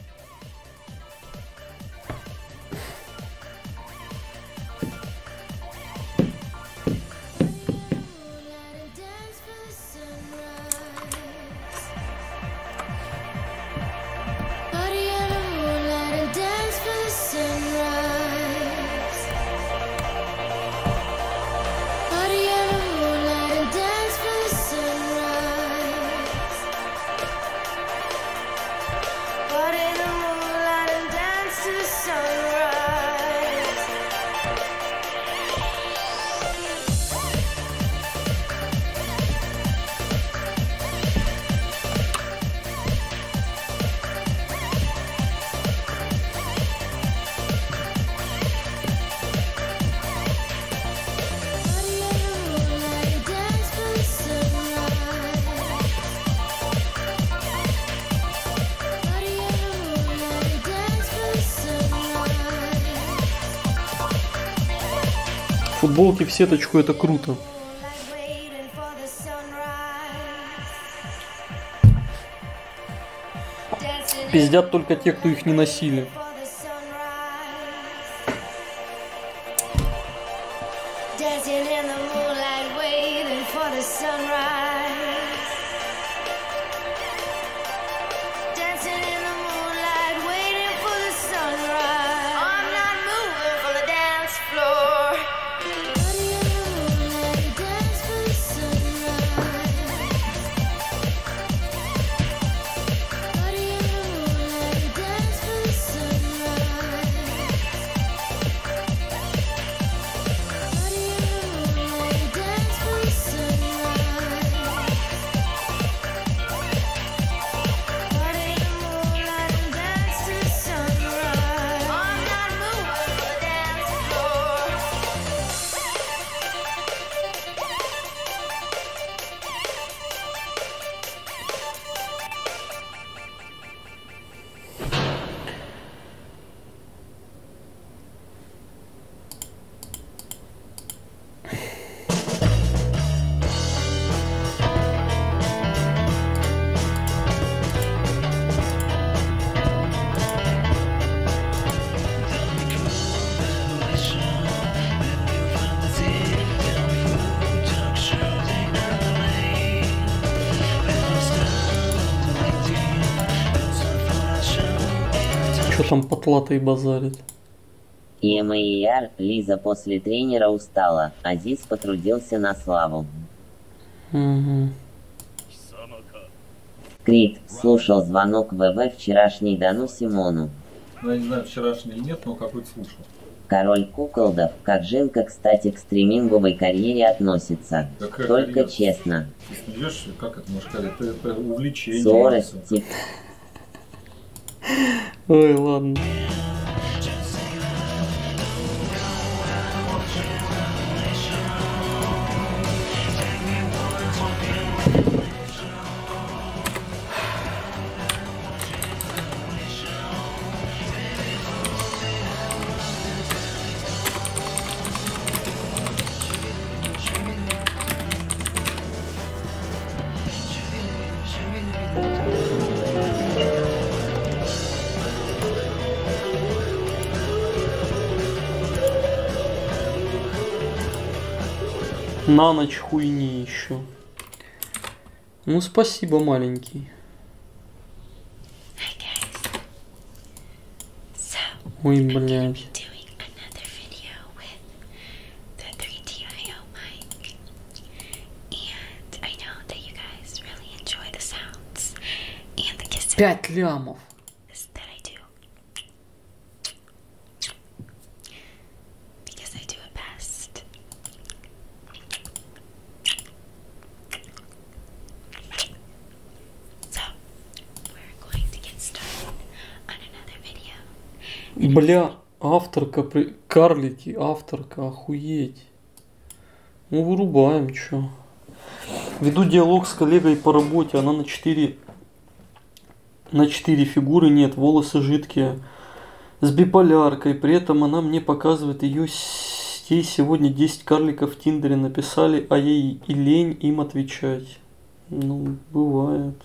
В сеточку это круто. Пиздят только те, кто их не носили. Потлатый базарит? ЕМИР, Лиза после тренера устала, Азиз потрудился на славу. Угу. Крит, слушал звонок ВВ вчерашний Дану Симону. Ну, я не знаю, вчерашний или нет, но какой-то слушал. Король куколдов, как Жилка, кстати, к стриминговой карьере относится. Какая Только карьера? честно. Ты смеешься, как это можно сказать? Это, это увлечение. Скорость, тип- Ой, ладно. На ночь хуйни еще. Ну, спасибо, маленький. Ой, блядь. Пять лямов. Бля, авторка, при... карлики, авторка, охуеть. Ну, вырубаем, чё. Веду диалог с коллегой по работе, она на 4... На 4 фигуры нет, волосы жидкие. С биполяркой, при этом она мне показывает ее... Ей сегодня 10 карликов в Тиндере написали, а ей и лень им отвечать. Ну, бывает.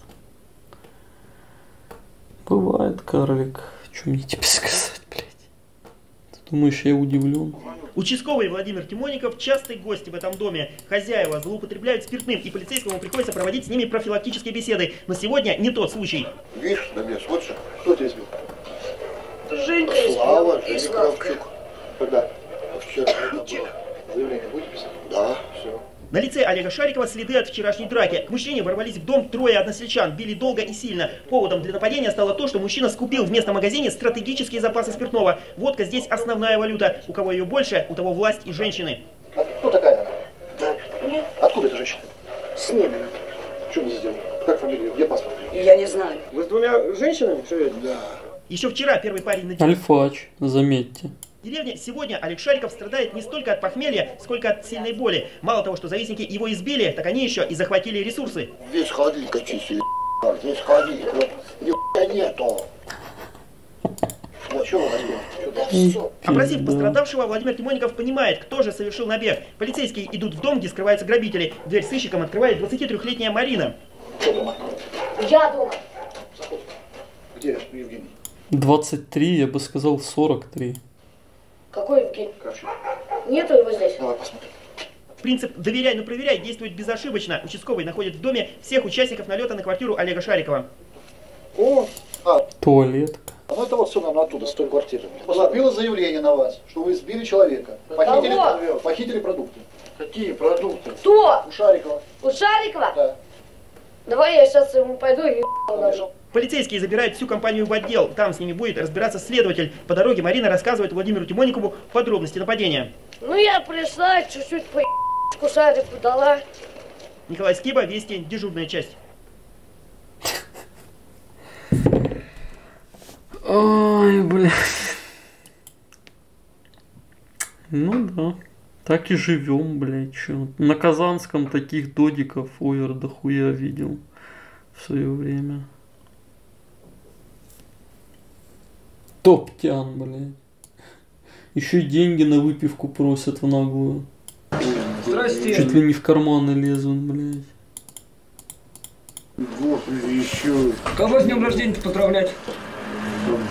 Бывает, карлик. Что мне тебе сказать, блядь? Ты думаешь, я удивлен? Участковый Владимир Тимоников – частый гость в этом доме. Хозяева злоупотребляют спиртным, и полицейскому приходится проводить с ними профилактические беседы. Но сегодня не тот случай. Видишь, Домес, вот же. Кто тебя избил? Женька Слава, избил Женя. Кравчук. Когда? Вчера. Заявление будете писать? Да, все. На лице Олега Шарикова следы от вчерашней драки. К мужчине ворвались в дом трое односельчан, били долго и сильно. Поводом для нападения стало то, что мужчина скупил в местном магазине стратегические запасы спиртного. Водка здесь основная валюта. У кого ее больше, у того власть и женщины. Кто такая она? Откуда эта женщина? С ним. Что здесь делаете? Как фамилия? Где паспорт? Я не знаю. Вы с двумя женщинами живете? Да. Еще вчера первый парень на Альфач, заметьте. Деревне. Сегодня Олег Шариков страдает не столько от похмелья, сколько от сильной боли. Мало того, что завистники его избили, так они еще и захватили ресурсы. Весь холодильник очистили. Весь холодильник. Вот, ни нету. Опросив пострадавшего, Владимир Тимоников понимает, кто же совершил набег. Полицейские идут в дом, где скрываются грабители. Дверь сыщикам открывает 23-летняя Марина. Я дома. Где Евгений? 23, я бы сказал 43. Какой Евгений? Нету его здесь. Давай посмотрим. Принцип «доверяй, но проверяй» действует безошибочно. Участковый находит в доме всех участников налета на квартиру Олега Шарикова. О, а, Туалет. ну это вот все нам оттуда, с той квартиры. Поступило заявление на вас, что вы сбили человека. Похитили, Кого? похитили продукты. Какие продукты? Кто? У Шарикова. У Шарикова? Да. Давай я сейчас ему пойду и ложу. Полицейские забирают всю компанию в отдел. Там с ними будет разбираться следователь. По дороге Марина рассказывает Владимиру Тимоникову подробности нападения. Ну я пришла, чуть-чуть по Шарику дала. Николай Скиба, Вести, дежурная часть. Ой, блядь. Ну да. Так и живем, блядь, чё. На Казанском таких додиков овер дохуя видел в свое время. Топтян, блядь. Еще и деньги на выпивку просят в наглую. Здрасте. Чуть ли не в карманы лезут, блядь. Вот еще. Кого с днем рождения поздравлять?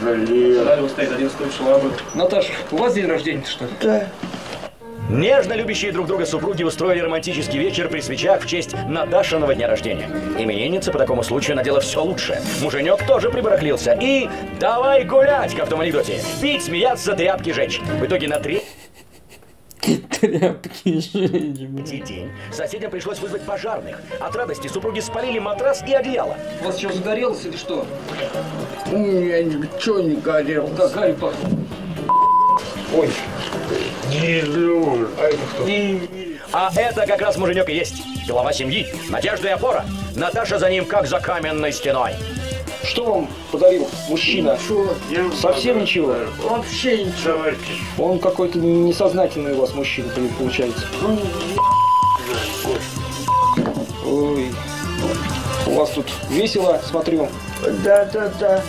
Жаль, стоит один стоит шелабы. Наташа, у вас день рождения что ли? Да. Нежно любящие друг друга супруги устроили романтический вечер при свечах в честь Наташиного дня рождения. Именинница по такому случаю надела все лучшее. Муженек тоже прибарахлился. И давай гулять, как в том анекдоте. Пить, смеяться, тряпки жечь. В итоге на три... Тряпки жечь, день соседям пришлось вызвать пожарных. От радости супруги спалили матрас и одеяло. У вас что, загорелось или что? У меня ничего не горело. Да, гарь пахнет. Ой. А это кто? А это как раз муженек и есть. Глава семьи, надежда и опора. Наташа за ним как за каменной стеной. Что вам подарил мужчина? Совсем ничего? Вообще ничего. Он какой-то несознательный у вас мужчина получается. Ой. У вас тут весело, смотрю. Да, да, да.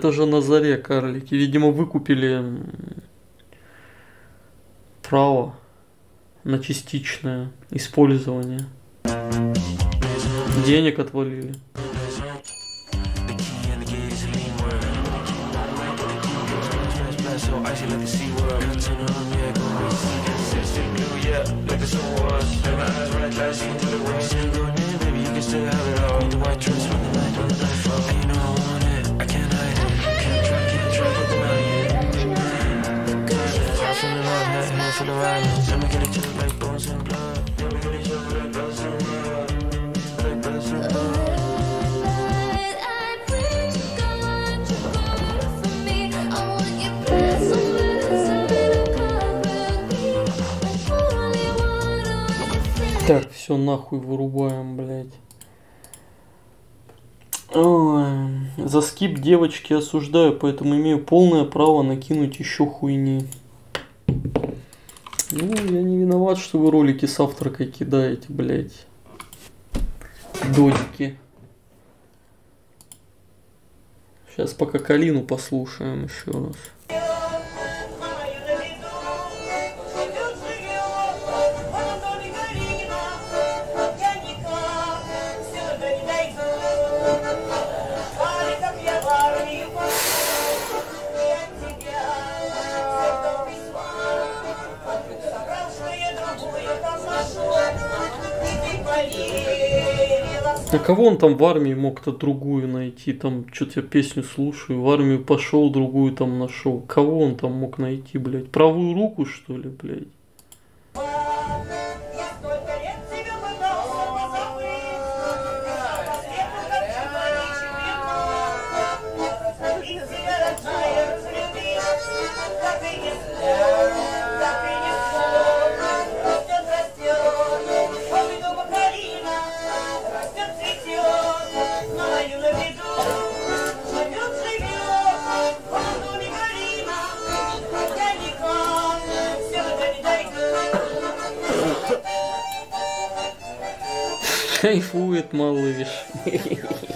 Это же на заре карлики. Видимо, выкупили право на частичное использование. Денег отвалили. Так, все нахуй вырубаем, блядь. Ой, за скип девочки осуждаю, поэтому имею полное право накинуть еще хуйни. Ну, я не виноват, что вы ролики с авторкой кидаете, блядь. Додики. Сейчас пока Калину послушаем еще раз. А кого он там в армии мог-то другую найти? Там что-то я песню слушаю, в армию пошел, другую там нашел. Кого он там мог найти, блядь? Правую руку, что ли, блядь? Кайфует малыш.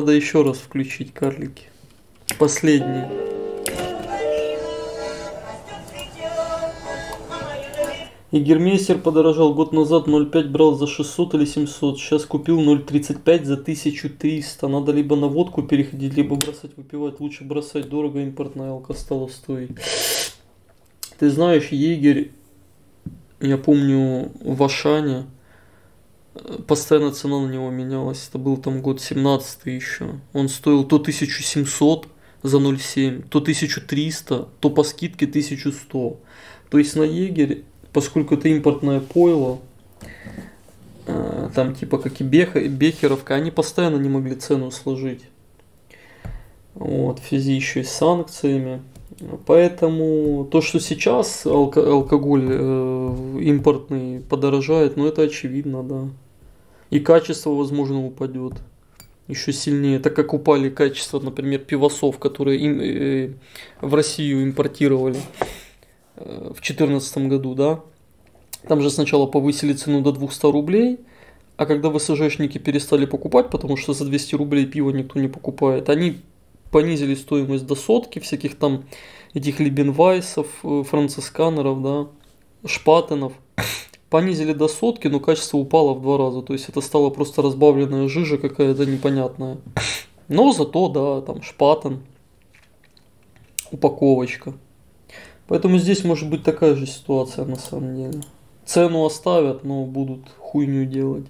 надо еще раз включить карлики. Последний. И Гермейстер подорожал год назад 0,5 брал за 600 или 700, сейчас купил 0,35 за 1300. Надо либо на водку переходить, либо бросать выпивать. Лучше бросать, дорого импортная алка стала стоить. Ты знаешь, егерь, я помню, в Ашане, постоянно цена на него менялась. Это был там год 17 еще. Он стоил то 1700 за 0,7, то 1300, то по скидке 1100. То есть на егерь, поскольку это импортное пойло, э, там типа как и Беха, Бехеровка, они постоянно не могли цену сложить. Вот, в связи еще и с санкциями. Поэтому то, что сейчас алко- алкоголь э, импортный подорожает, ну это очевидно, да. И качество, возможно, упадет еще сильнее, так как упали качества, например, пивосов, которые им, э, в Россию импортировали э, в 2014 году, да. Там же сначала повысили цену до 200 рублей, а когда ВСЖшники перестали покупать, потому что за 200 рублей пиво никто не покупает, они понизили стоимость до сотки, всяких там этих Либенвайсов, э, францисканеров, да, шпатенов. Понизили до сотки, но качество упало в два раза. То есть это стало просто разбавленная жижа какая-то непонятная. Но зато, да, там шпатен, упаковочка. Поэтому здесь может быть такая же ситуация на самом деле. Цену оставят, но будут хуйню делать.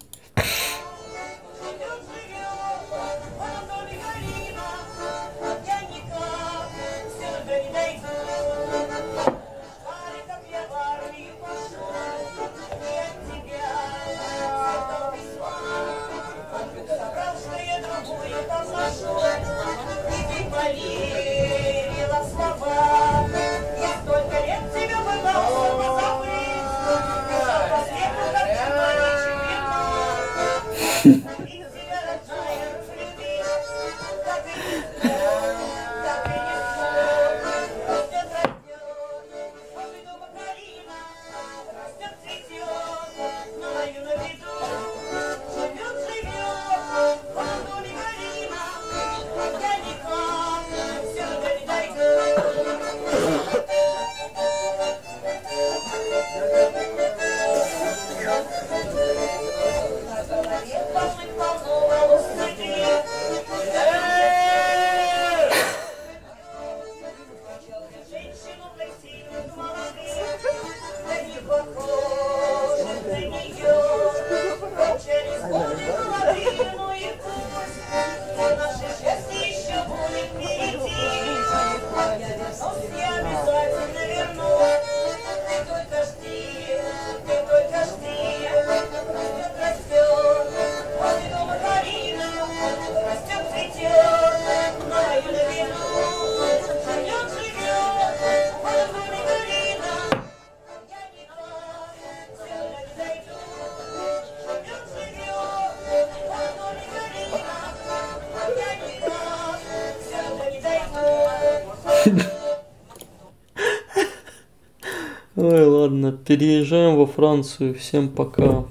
Переезжаем во Францию. Всем пока.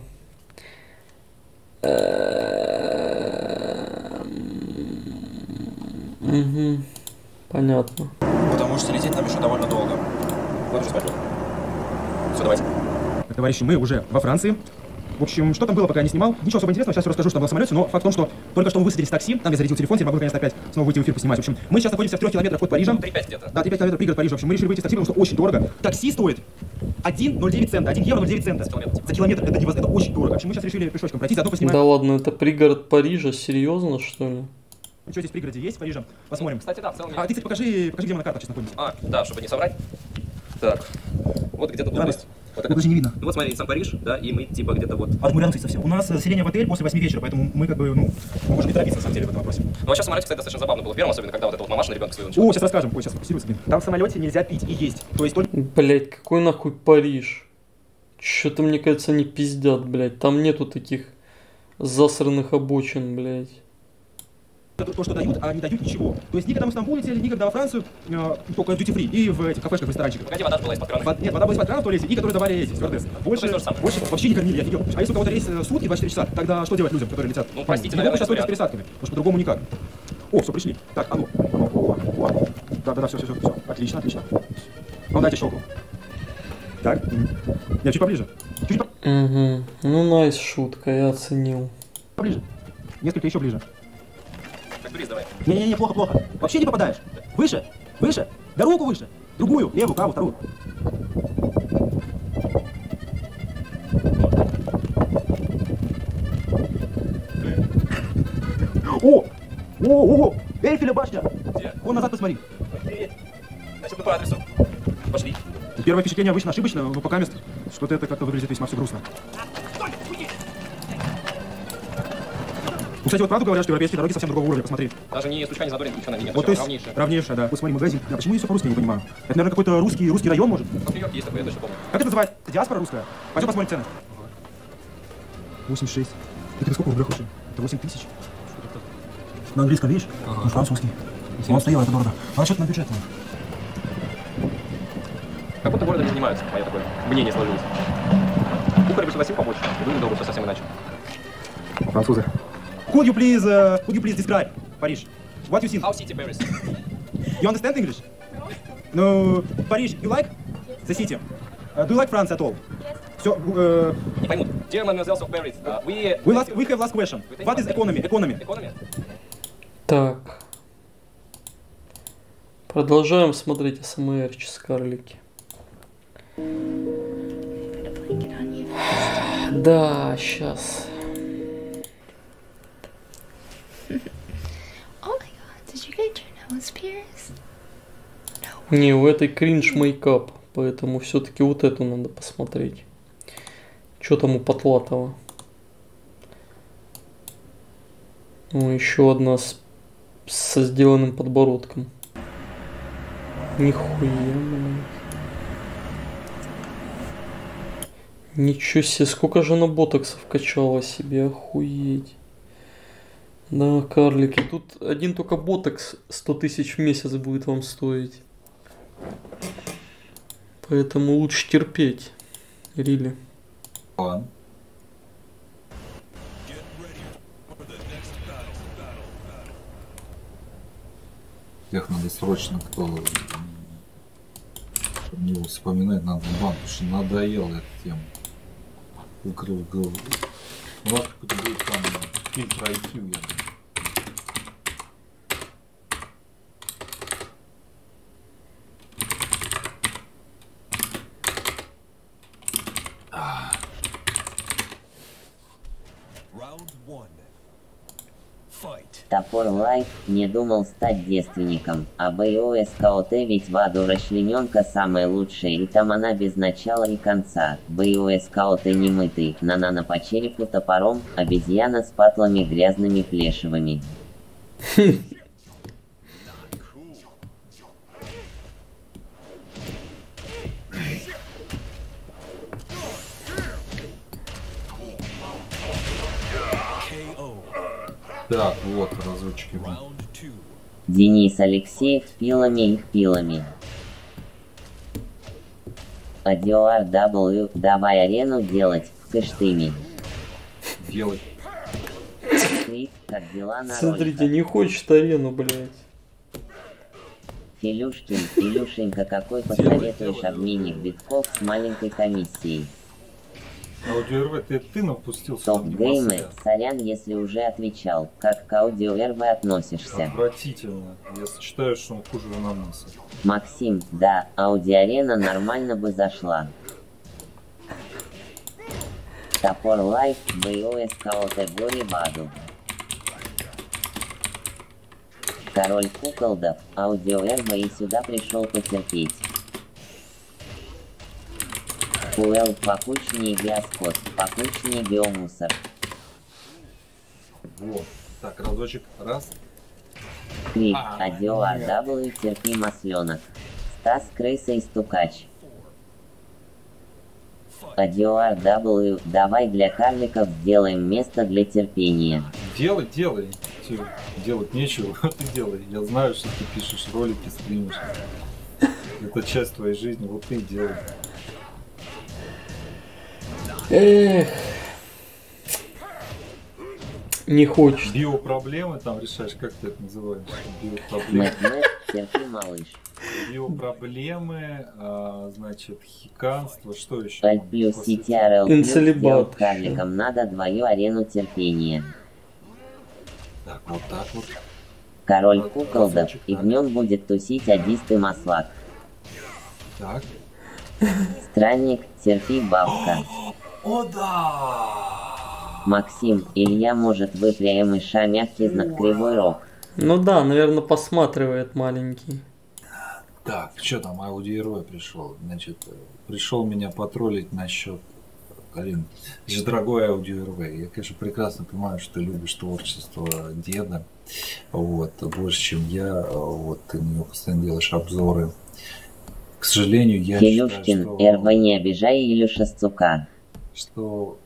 Угу. Понятно. Потому что лететь нам еще довольно долго. Вот уже спать. Все, давайте. Товарищи, мы уже во Франции. В общем, что там было, пока я не снимал. Ничего особо интересного, сейчас все расскажу, что там было в самолете, но факт в том, что только что мы высадились в такси, там я зарядил телефон, теперь могу наконец-то опять снова выйти в эфир поснимать. В общем, мы сейчас находимся в трех километрах от Парижа. 3-5 где-то. Да, 3-5 километров пригород Парижа. В общем, мы решили выйти из такси, потому что очень дорого. Такси стоит 1,09 цента, 1 евро 0,9 цента. За километр. Это, невоз- это очень дорого. В общем, мы сейчас решили пешочком пройти, заодно поснимаем. Да ладно, это пригород Парижа, серьезно что ли? Ну, что здесь в пригороде есть в Париже? Посмотрим. Кстати, да, в целом А ты, кстати, покажи, покажи, где мы на картах сейчас находимся. А, да, чтобы не соврать. Так, вот где-то тут есть. Вот это даже не видно. Ну вот смотри, сам Париж, да, и мы типа где-то вот. А мы рядом совсем. У нас заселение в отель после 8 вечера, поэтому мы как бы, ну, можем не торопиться на самом деле в этом вопросе. Ну а сейчас смотрите, кстати, достаточно забавно было первым, особенно когда вот эта вот мамаша на ребенка своего О, сейчас расскажем. Ой, сейчас фокусируйся, блин. Там в самолете нельзя пить и есть. То есть только... Блять, какой нахуй Париж? Что-то, мне кажется, они пиздят, блять. Там нету таких засранных обочин, блять. То, то, что дают, а не дают ничего. То есть ни когда мы в Стамбул летели, ни когда во Францию, э, только duty free и в этих кафешках, ресторанчиках. Погоди, вода была из-под крана. Вод- нет, вода была из-под крана в туалете, и которые давали эти, стюардессы. Больше, больше вообще не кормили, я офигел. А если у кого-то рейс э, сутки, 24 часа, тогда что делать людям, которые летят? Ну, простите, не наверное, сейчас только с пересадками, потому что по-другому никак. О, все, пришли. Так, а ну. Да, да, да, все, все, все, все. Отлично, отлично. Ну, дайте щелку. Так. Я чуть поближе. Чуть Угу. Ну, найс шутка, я оценил. поближе. Несколько еще ближе. Так, давай. Не-не-не, плохо, плохо. Вообще не попадаешь. Выше, выше. Да руку выше. Другую, левую, правую, вторую. О! О, о, о! Эйфеля башня! Где? Вон назад посмотри. Значит, мы по адресу. Пошли. Первое впечатление обычно ошибочно, но пока мест что-то это как-то выглядит весьма все грустно. Кстати, вот правду говорят, что европейские дороги совсем другого уровня, посмотри. Даже не стучка, не задорин, ничего на нет. Вот то есть равнейшее. равнейшая, да. Вот смотри, магазин. Да, почему я все по-русски не понимаю? Это, наверное, какой-то русский, русский район, может? В Нью-Йорке есть такое, я точно помню. Как это называется? Диаспора русская? Пойдем посмотрим цены. 86. Это сколько в рублях вообще? Это 8 тысяч. На английском, видишь? Ну, французский. Он стоял, это дорого. А что-то на бюджет. Как будто городом не занимаются, мое такое мнение сложилось. Кухарь бы согласил помочь, выглядело бы все совсем иначе. Французы. Could you please, uh, could you please describe Paris? What you think? How city Paris? You understand English? No, Paris, you like the city? Uh, do you like France at all? Все, uh, Не поймут. Dear mademoiselles of Paris, uh, we... we, last, we have last question. What is economy? Economy. Economy? Так. Продолжаем смотреть СМР Скарлики. Да, сейчас. Не, у этой кринж мейкап, поэтому все-таки вот эту надо посмотреть. Что там у Потлатова? Ну, еще одна с, со сделанным подбородком. Нихуя, блядь. Ничего себе, сколько же она ботоксов качала себе, охуеть. Да, карлики, тут один только ботокс 100 тысяч в месяц будет вам стоить. Поэтому лучше терпеть. Рили. Ладно. Их надо срочно кто не вспоминать надо банк, потому что надоела эта тема. Выкрыл голову. Нас какой-то будет там фильтр IQ, я думаю. Топор Лайф не думал стать девственником, а БОС КОТ ведь в аду расчлененка самая лучшая и там она без начала и конца. БОС КОТ немытый, нанана по черепу топором, обезьяна с патлами грязными плешивыми. Разочек его. Денис Алексеев пилами их пилами. Адиоар W, давай арену делать в Кыштыме. Делай. Крик, как дела на Смотрите, не хочет арену, блядь. Филюшкин, Филюшенька, какой посоветуешь обменник битков с маленькой комиссией? Аудио ты, ты напустился. Топ-геймы, сорян, если уже отвечал. Как к аудио РВ относишься? Отвратительно. Я считаю, что он хуже ананаса. Максим, да, аудиарена нормально бы зашла. Топор лайф, БОС КОТ Гори Баду. Король куколдов, аудио РВ и сюда пришел потерпеть. Пуэл, покучнее биоскот, покучнее биомусор. Вот. Так, разочек. Раз. Крик, А, Адио нет. RW, терпи масленок. Стас, крыса и стукач. Адио RW, давай для карликов сделаем место для терпения. Делай, делай. Делать нечего, ты делай. Я знаю, что ты пишешь ролики, стримишь. Это часть твоей жизни, вот ты и делай. Эх. Не хочет. Биопроблемы там решаешь, как ты это называешь? Биопроблемы. Биопроблемы, а, значит, хиканство, что еще? Плюс Инцелибат. сделать карликам надо твою арену терпения. Так, вот так вот. Король куколдов, и в нем будет тусить одистый маслак. Так. Странник, терпи, бабка. О, да! Максим, Илья может выпрям и ша мягкий знак кривой рог. Ну да, наверное, посматривает маленький. Так, что там, аудиогерой пришел. Значит, э, пришел меня потроллить насчет Алин, это же дорогой аудио РВ. Я, конечно, прекрасно понимаю, что ты любишь творчество деда. Вот, больше, чем я. Вот, ты на него постоянно делаешь обзоры. К сожалению, я Илюшкин, считаю, что, РВ не обижай Илюша Сцука. Что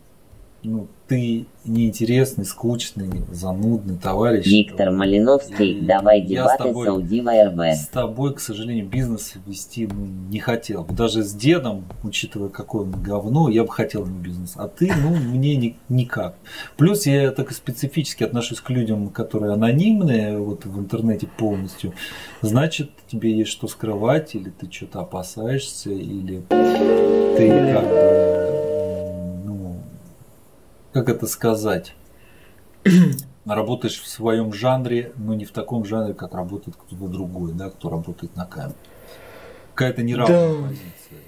ну, ты неинтересный, скучный, занудный товарищ. Виктор Малиновский, давай Я с дебаты тобой- Саудива РВ. С тобой, к сожалению, бизнес вести ну, не хотел. Даже с дедом, учитывая, какое он говно, я бы хотел ему бизнес. А ты, ну, мне ни- никак. Плюс я так и специфически отношусь к людям, которые анонимные вот в интернете полностью. Значит, тебе есть что скрывать, или ты что-то опасаешься, или ты как бы, как это сказать? работаешь в своем жанре, но не в таком жанре, как работает кто-то другой, да, кто работает на камере. Какая-то неравная Да. позиция.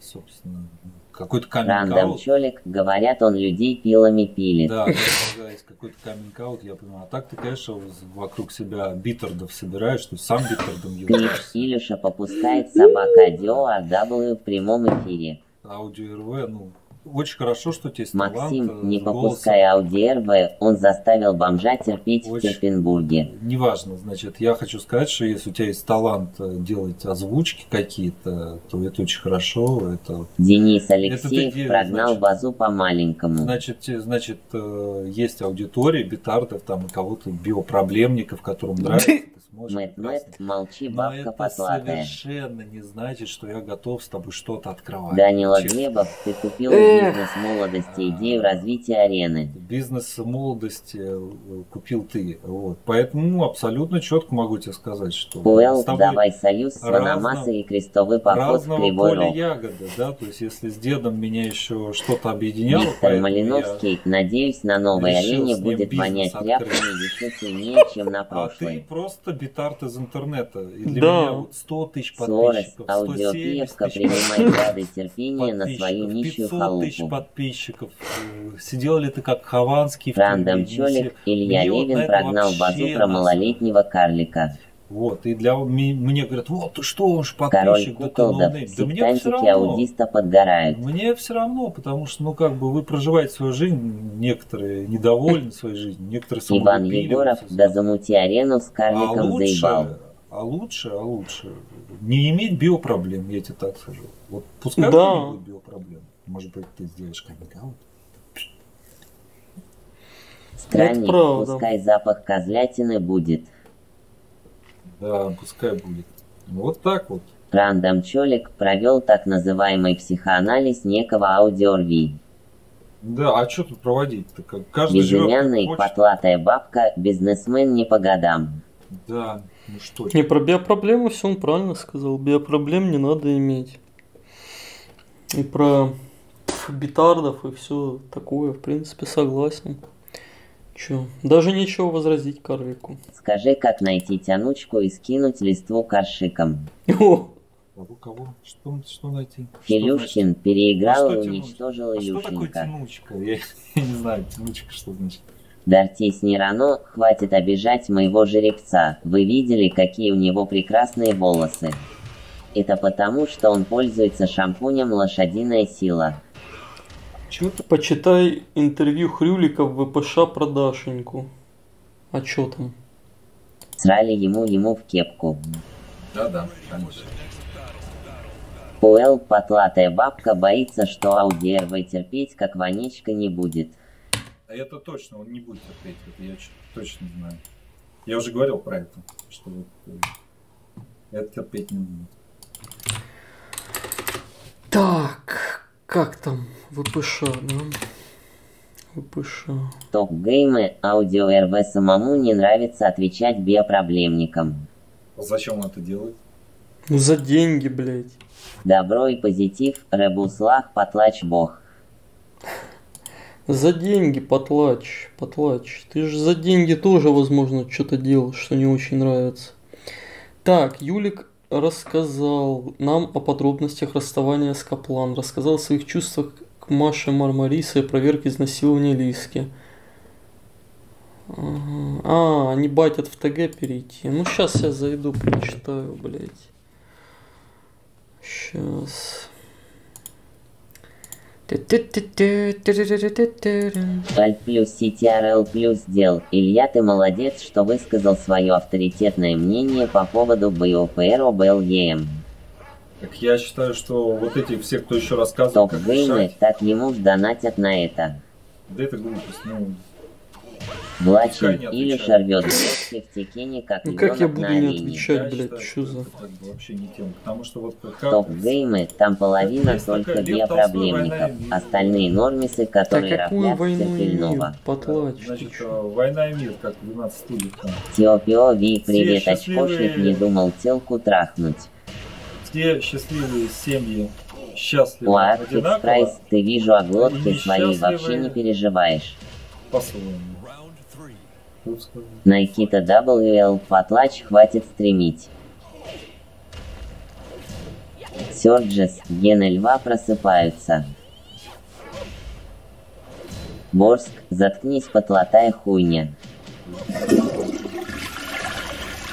Собственно, какой-то Рандом каминг Чолик, говорят, он людей пилами пилит. Да, когда есть какой-то каминг я понимаю. А так ты, конечно, вокруг себя битердов собираешь, что сам битердом Крик, являешься. Илюша попускает собака Дио RW в прямом эфире. Аудио РВ, ну, очень хорошо, что у тебя есть талант, Максим, э, не попускай Ауди РВ, он заставил бомжа терпеть в Очень. Терпенбурге. Неважно, значит, я хочу сказать, что если у тебя есть талант э, делать озвучки какие-то, то это очень хорошо. Это, Денис Это Алексеев ты, прогнал значит, базу по-маленькому. Значит, значит, э, есть аудитория битардов, там, и кого-то биопроблемников, которым нравится, ты сможешь Мэт, Мэт, молчи, Но бабка это потлатая. совершенно не значит, что я готов с тобой что-то открывать. Данила Честно. Глебов, ты купил Эх. бизнес молодости, идею развития арены. Бизнес молодости э, купил ты. Вот. Поэтому абсолютно четко могу тебе сказать, что Пуэл, с тобой давай союз с разного- Ваномасой и крестовый поход в Кривой Рог. ягоды, да, то есть если с дедом меня еще что-то объединяло, Виктор Малиновский, надеюсь, на новой арене будет вонять тряпками еще сильнее, чем на А ты прошлой. просто битарт из интернета. И для Да. меня вот 100 тысяч подписчиков, 170 аудиопиевка, тысяч подписчиков, нищую 500 тысяч подписчиков. Сидел ли ты как Хованский в Рандом Чолик, Илья Левин прогнал базу про малолетнего карлика. Вот, и для мне говорят, вот ты что, он ж Король подписчик, да ты куколдов, ноунейм». Да мне все равно. аудиста подгорают. Мне все равно, потому что, ну, как бы вы проживаете свою жизнь, некоторые недовольны своей жизнью, некоторые Иван. Егоров, да замути арену с А карликом лучше, заебал. а лучше, а лучше не иметь биопроблем, я тебе так скажу. Вот пускай у Да. тебя не будет биопроблем. Может быть, ты сделаешь каминг-аут. Странник, пускай запах козлятины будет. Да, пускай будет. Вот так вот. Рандом Чолик провел так называемый психоанализ некого аудиорви. Да, а что тут проводить-то? Каждый живет Безымянный, хочет. потлатая бабка, бизнесмен не по годам. Да, ну что Не про биопроблемы все он правильно сказал. Биопроблем не надо иметь. И про пф, битардов и все такое, в принципе, согласен. Че, даже нечего возразить карлику. Скажи, как найти тянучку и скинуть листву каршиком. Кого, кого? Что, что найти? Филюшкин переиграл А и что уничтожил А что такое тянучка? Я, я не знаю, тянучка что значит. Дартись не рано, хватит обижать моего жеребца. Вы видели, какие у него прекрасные волосы. Это потому, что он пользуется шампунем «Лошадиная сила». Почитай интервью Хрюлика в ВПШ про Дашеньку. А чё там? Срали ему ему в кепку. Да-да, конечно. Пуэл, потлатая бабка, боится, что Ауди РВ терпеть, как вонечка не будет. А это точно, он не будет терпеть, это я точно знаю. Я уже говорил про это, что вот, э, это терпеть не будет. Так, как там ВПШ, да? ВПШ. Топ-геймы, аудио РВ самому не нравится отвечать биопроблемникам. А зачем он это делает? Ну за деньги, блядь. Добро и позитив, Ребуслах, потлач бог. За деньги, потлач, потлач. Ты же за деньги тоже, возможно, что-то делал, что не очень нравится. Так, Юлик рассказал нам о подробностях расставания с Каплан, рассказал о своих чувствах к Маше Мармариса и проверке изнасилования Лиски. А, они батят в ТГ перейти. Ну, сейчас я зайду, прочитаю, блядь. Сейчас. Аль плюс CTRL плюс дел. Илья, ты молодец, что высказал свое авторитетное мнение по поводу БОПР ОБЛЕМ. Так я считаю, что вот эти все, кто еще рассказывает, как Топ-геймы, решать, так ему донатят на это. да это глупость, ну, Влачин Пускай не Илюша рвет глотки в текине, как Ну как я буду не отвечать, блядь, что за... вообще не тема, потому что вот как... Топ-геймы, там половина Есть только такая Лев Толстой, «Война биопроблемников, и мир». остальные нормисы, которые и терпельного. потлач, Значит, э, война и мир, как 12 стульев там. Тиопио, Ви, привет, Все очкошник, счастливые- не думал телку трахнуть. Все счастливые семьи счастливы У Арктик одинаково, Прайс, ты вижу о глотке И своей несчастливые- вообще не переживаешь. по-своему. Найкита WL, потлач, хватит стремить. Сёрджес, гены льва просыпаются. Борск, заткнись, потлатая хуйня.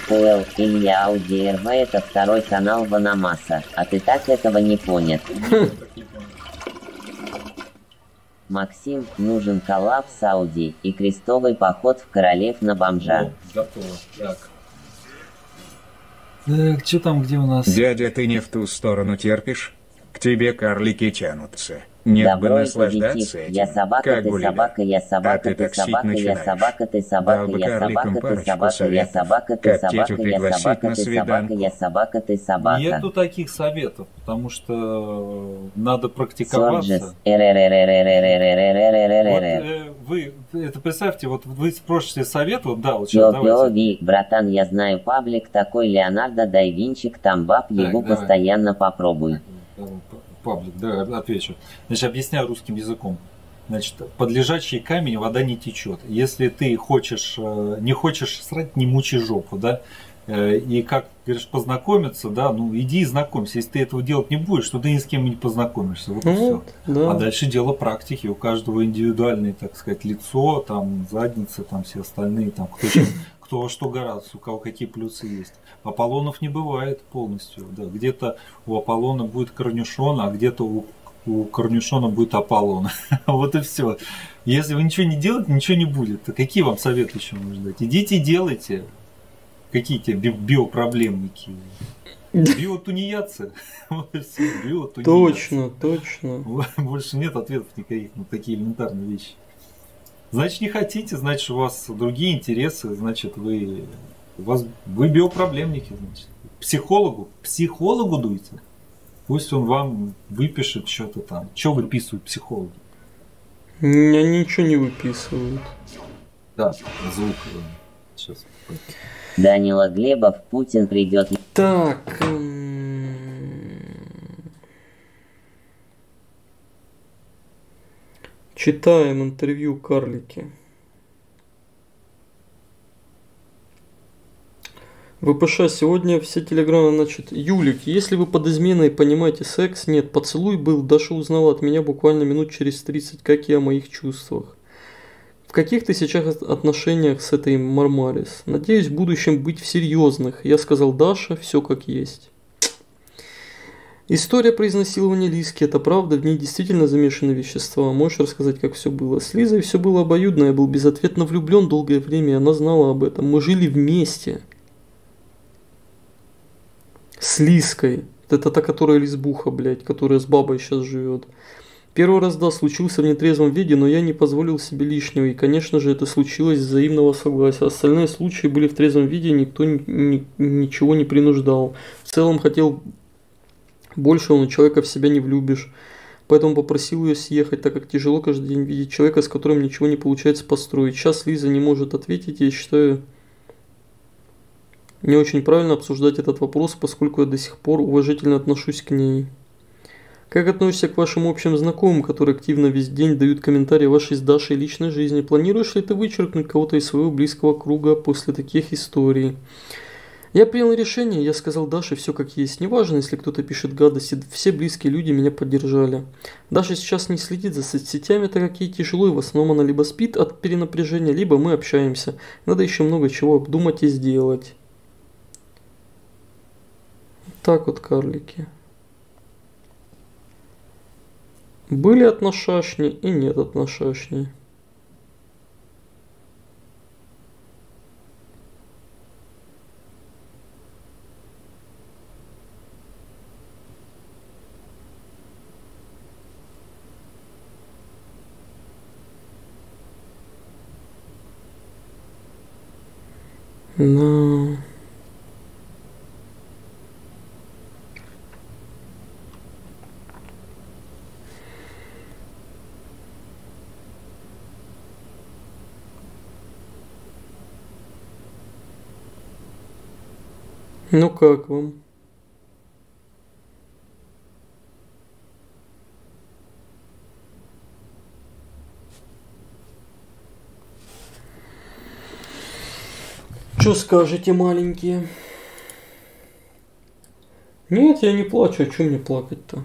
Пуэл, Илья Ауди РВ это второй канал Ванамаса, а ты так этого не понят. Максим, нужен коллаб с Ауди и крестовый поход в королев на бомжа. Готово. Так. Так, что там, где у нас? Дядя, ты не в ту сторону терпишь? К тебе карлики тянутся. Нет Добро бы наслаждаться этим. Я собака, как ты Гулливер. собака, я а собака, ты, ты собака, начинаешь. я собака, ты собака, я собака, ты собака, я собака, ты собака, я собака, ты собака, я собака, ты собака. Нету таких советов, потому что э, надо практиковаться. Вот вы, это представьте, вот вы спрашиваете совет, вот да, вот сейчас давайте. братан, я знаю паблик такой Леонардо да там баб, его постоянно попробуй. Паблик, да, отвечу. Значит, объясняю русским языком. Значит, под лежачий камень вода не течет. Если ты хочешь, э, не хочешь срать, не мучи жопу, да, Э, и как, говоришь, познакомиться, да, ну иди и знакомься. Если ты этого делать не будешь, то ты ни с кем не познакомишься. Вот и все. да. А дальше дело практики. У каждого индивидуальное, так сказать, лицо, там, задница, там все остальные, там, кто, чем- кто во что гораздо, у кого какие плюсы есть. Аполлонов не бывает полностью. Да. Где-то у Аполлона будет корнюшон, а где-то у, у корнюшона будет Аполлон. Вот и все. Если вы ничего не делаете, ничего не будет. То какие вам советы еще можно дать? Идите и делайте. Какие те би- биопроблемники? Биотунеядцы. Вот и все. Биотунеядцы. Точно, точно. Больше нет ответов никаких на такие элементарные вещи. Значит, не хотите, значит, у вас другие интересы, значит, вы, у вас, вы биопроблемники, значит. Психологу, психологу дуйте. Пусть он вам выпишет что-то там. Что выписывают психологи? Меня ничего не выписывают. Да, звук. э, Сейчас. Данила Глебов, Путин придет. Так. Читаем интервью карлики. ВПШ сегодня все телеграммы, значит, Юлик, если вы под изменой понимаете секс, нет, поцелуй был, Даша узнала от меня буквально минут через 30, как я о моих чувствах. В каких ты сейчас отношениях с этой Мармарис? Надеюсь в будущем быть в серьезных. Я сказал Даша, все как есть. История про изнасилование Лиски, это правда, в ней действительно замешаны вещества. Можешь рассказать, как все было? С Лизой все было обоюдно, я был безответно влюблен долгое время, и она знала об этом. Мы жили вместе. С Лиской. Это та, которая лесбуха, блядь, которая с бабой сейчас живет. Первый раз, да, случился в нетрезвом виде, но я не позволил себе лишнего, и, конечно же, это случилось из взаимного согласия. Остальные случаи были в трезвом виде, никто ни- ни- ничего не принуждал. В целом хотел больше, но человека в себя не влюбишь. Поэтому попросил ее съехать, так как тяжело каждый день видеть человека, с которым ничего не получается построить. Сейчас Лиза не может ответить, я считаю не очень правильно обсуждать этот вопрос, поскольку я до сих пор уважительно отношусь к ней. Как относишься к вашим общим знакомым, которые активно весь день дают комментарии вашей с Дашей личной жизни? Планируешь ли ты вычеркнуть кого-то из своего близкого круга после таких историй? Я принял решение, я сказал Даше все как есть. Неважно, если кто-то пишет гадости, все близкие люди меня поддержали. Даша сейчас не следит за соцсетями, так как ей тяжело, и в основном она либо спит от перенапряжения, либо мы общаемся. Надо еще много чего обдумать и сделать. Так вот, карлики. Были отношашни и нет отношашни. Но... Ну как вам? Что скажете, маленькие? Нет, я не плачу, а что мне плакать-то?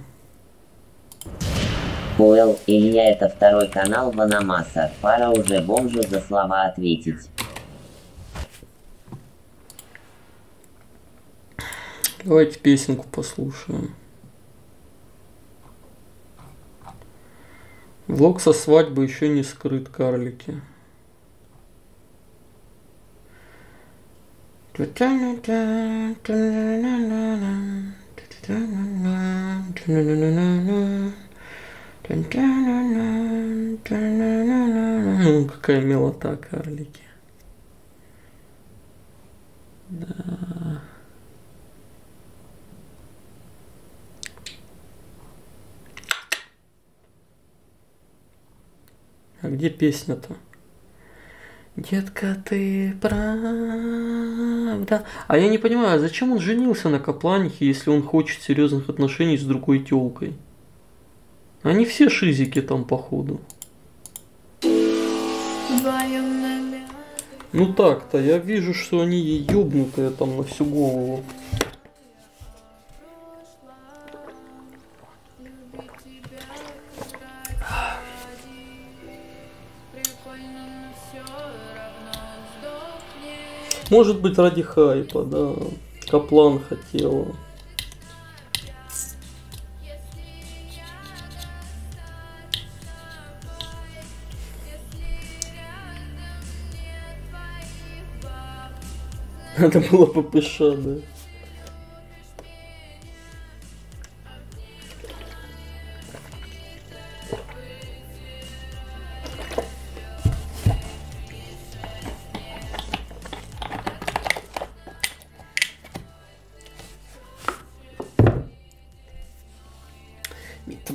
Понял, Илья это второй канал Ванамаса. Пора уже бомжу за слова ответить. Давайте песенку послушаем. Влог со свадьбы еще не скрыт, карлики. Ну, какая милота, карлики. Да. А где песня-то? Детка, ты правда. А я не понимаю, а зачем он женился на Капланихе, если он хочет серьезных отношений с другой телкой? Они все шизики там, походу. Ну так-то, я вижу, что они ебнутые там на всю голову. Может быть ради хайпа, да. Каплан хотела. Надо было ППШ, да.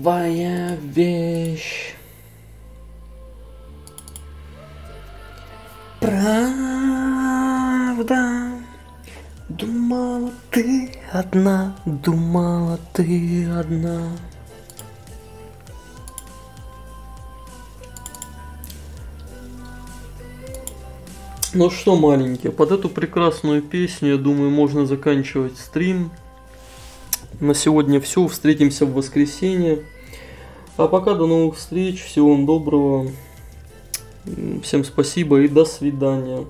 Твоя вещь. Правда. Думала ты одна, думала ты одна. Ну что, маленькие, под эту прекрасную песню, я думаю, можно заканчивать стрим. На сегодня все. Встретимся в воскресенье. А пока до новых встреч. Всего вам доброго. Всем спасибо и до свидания.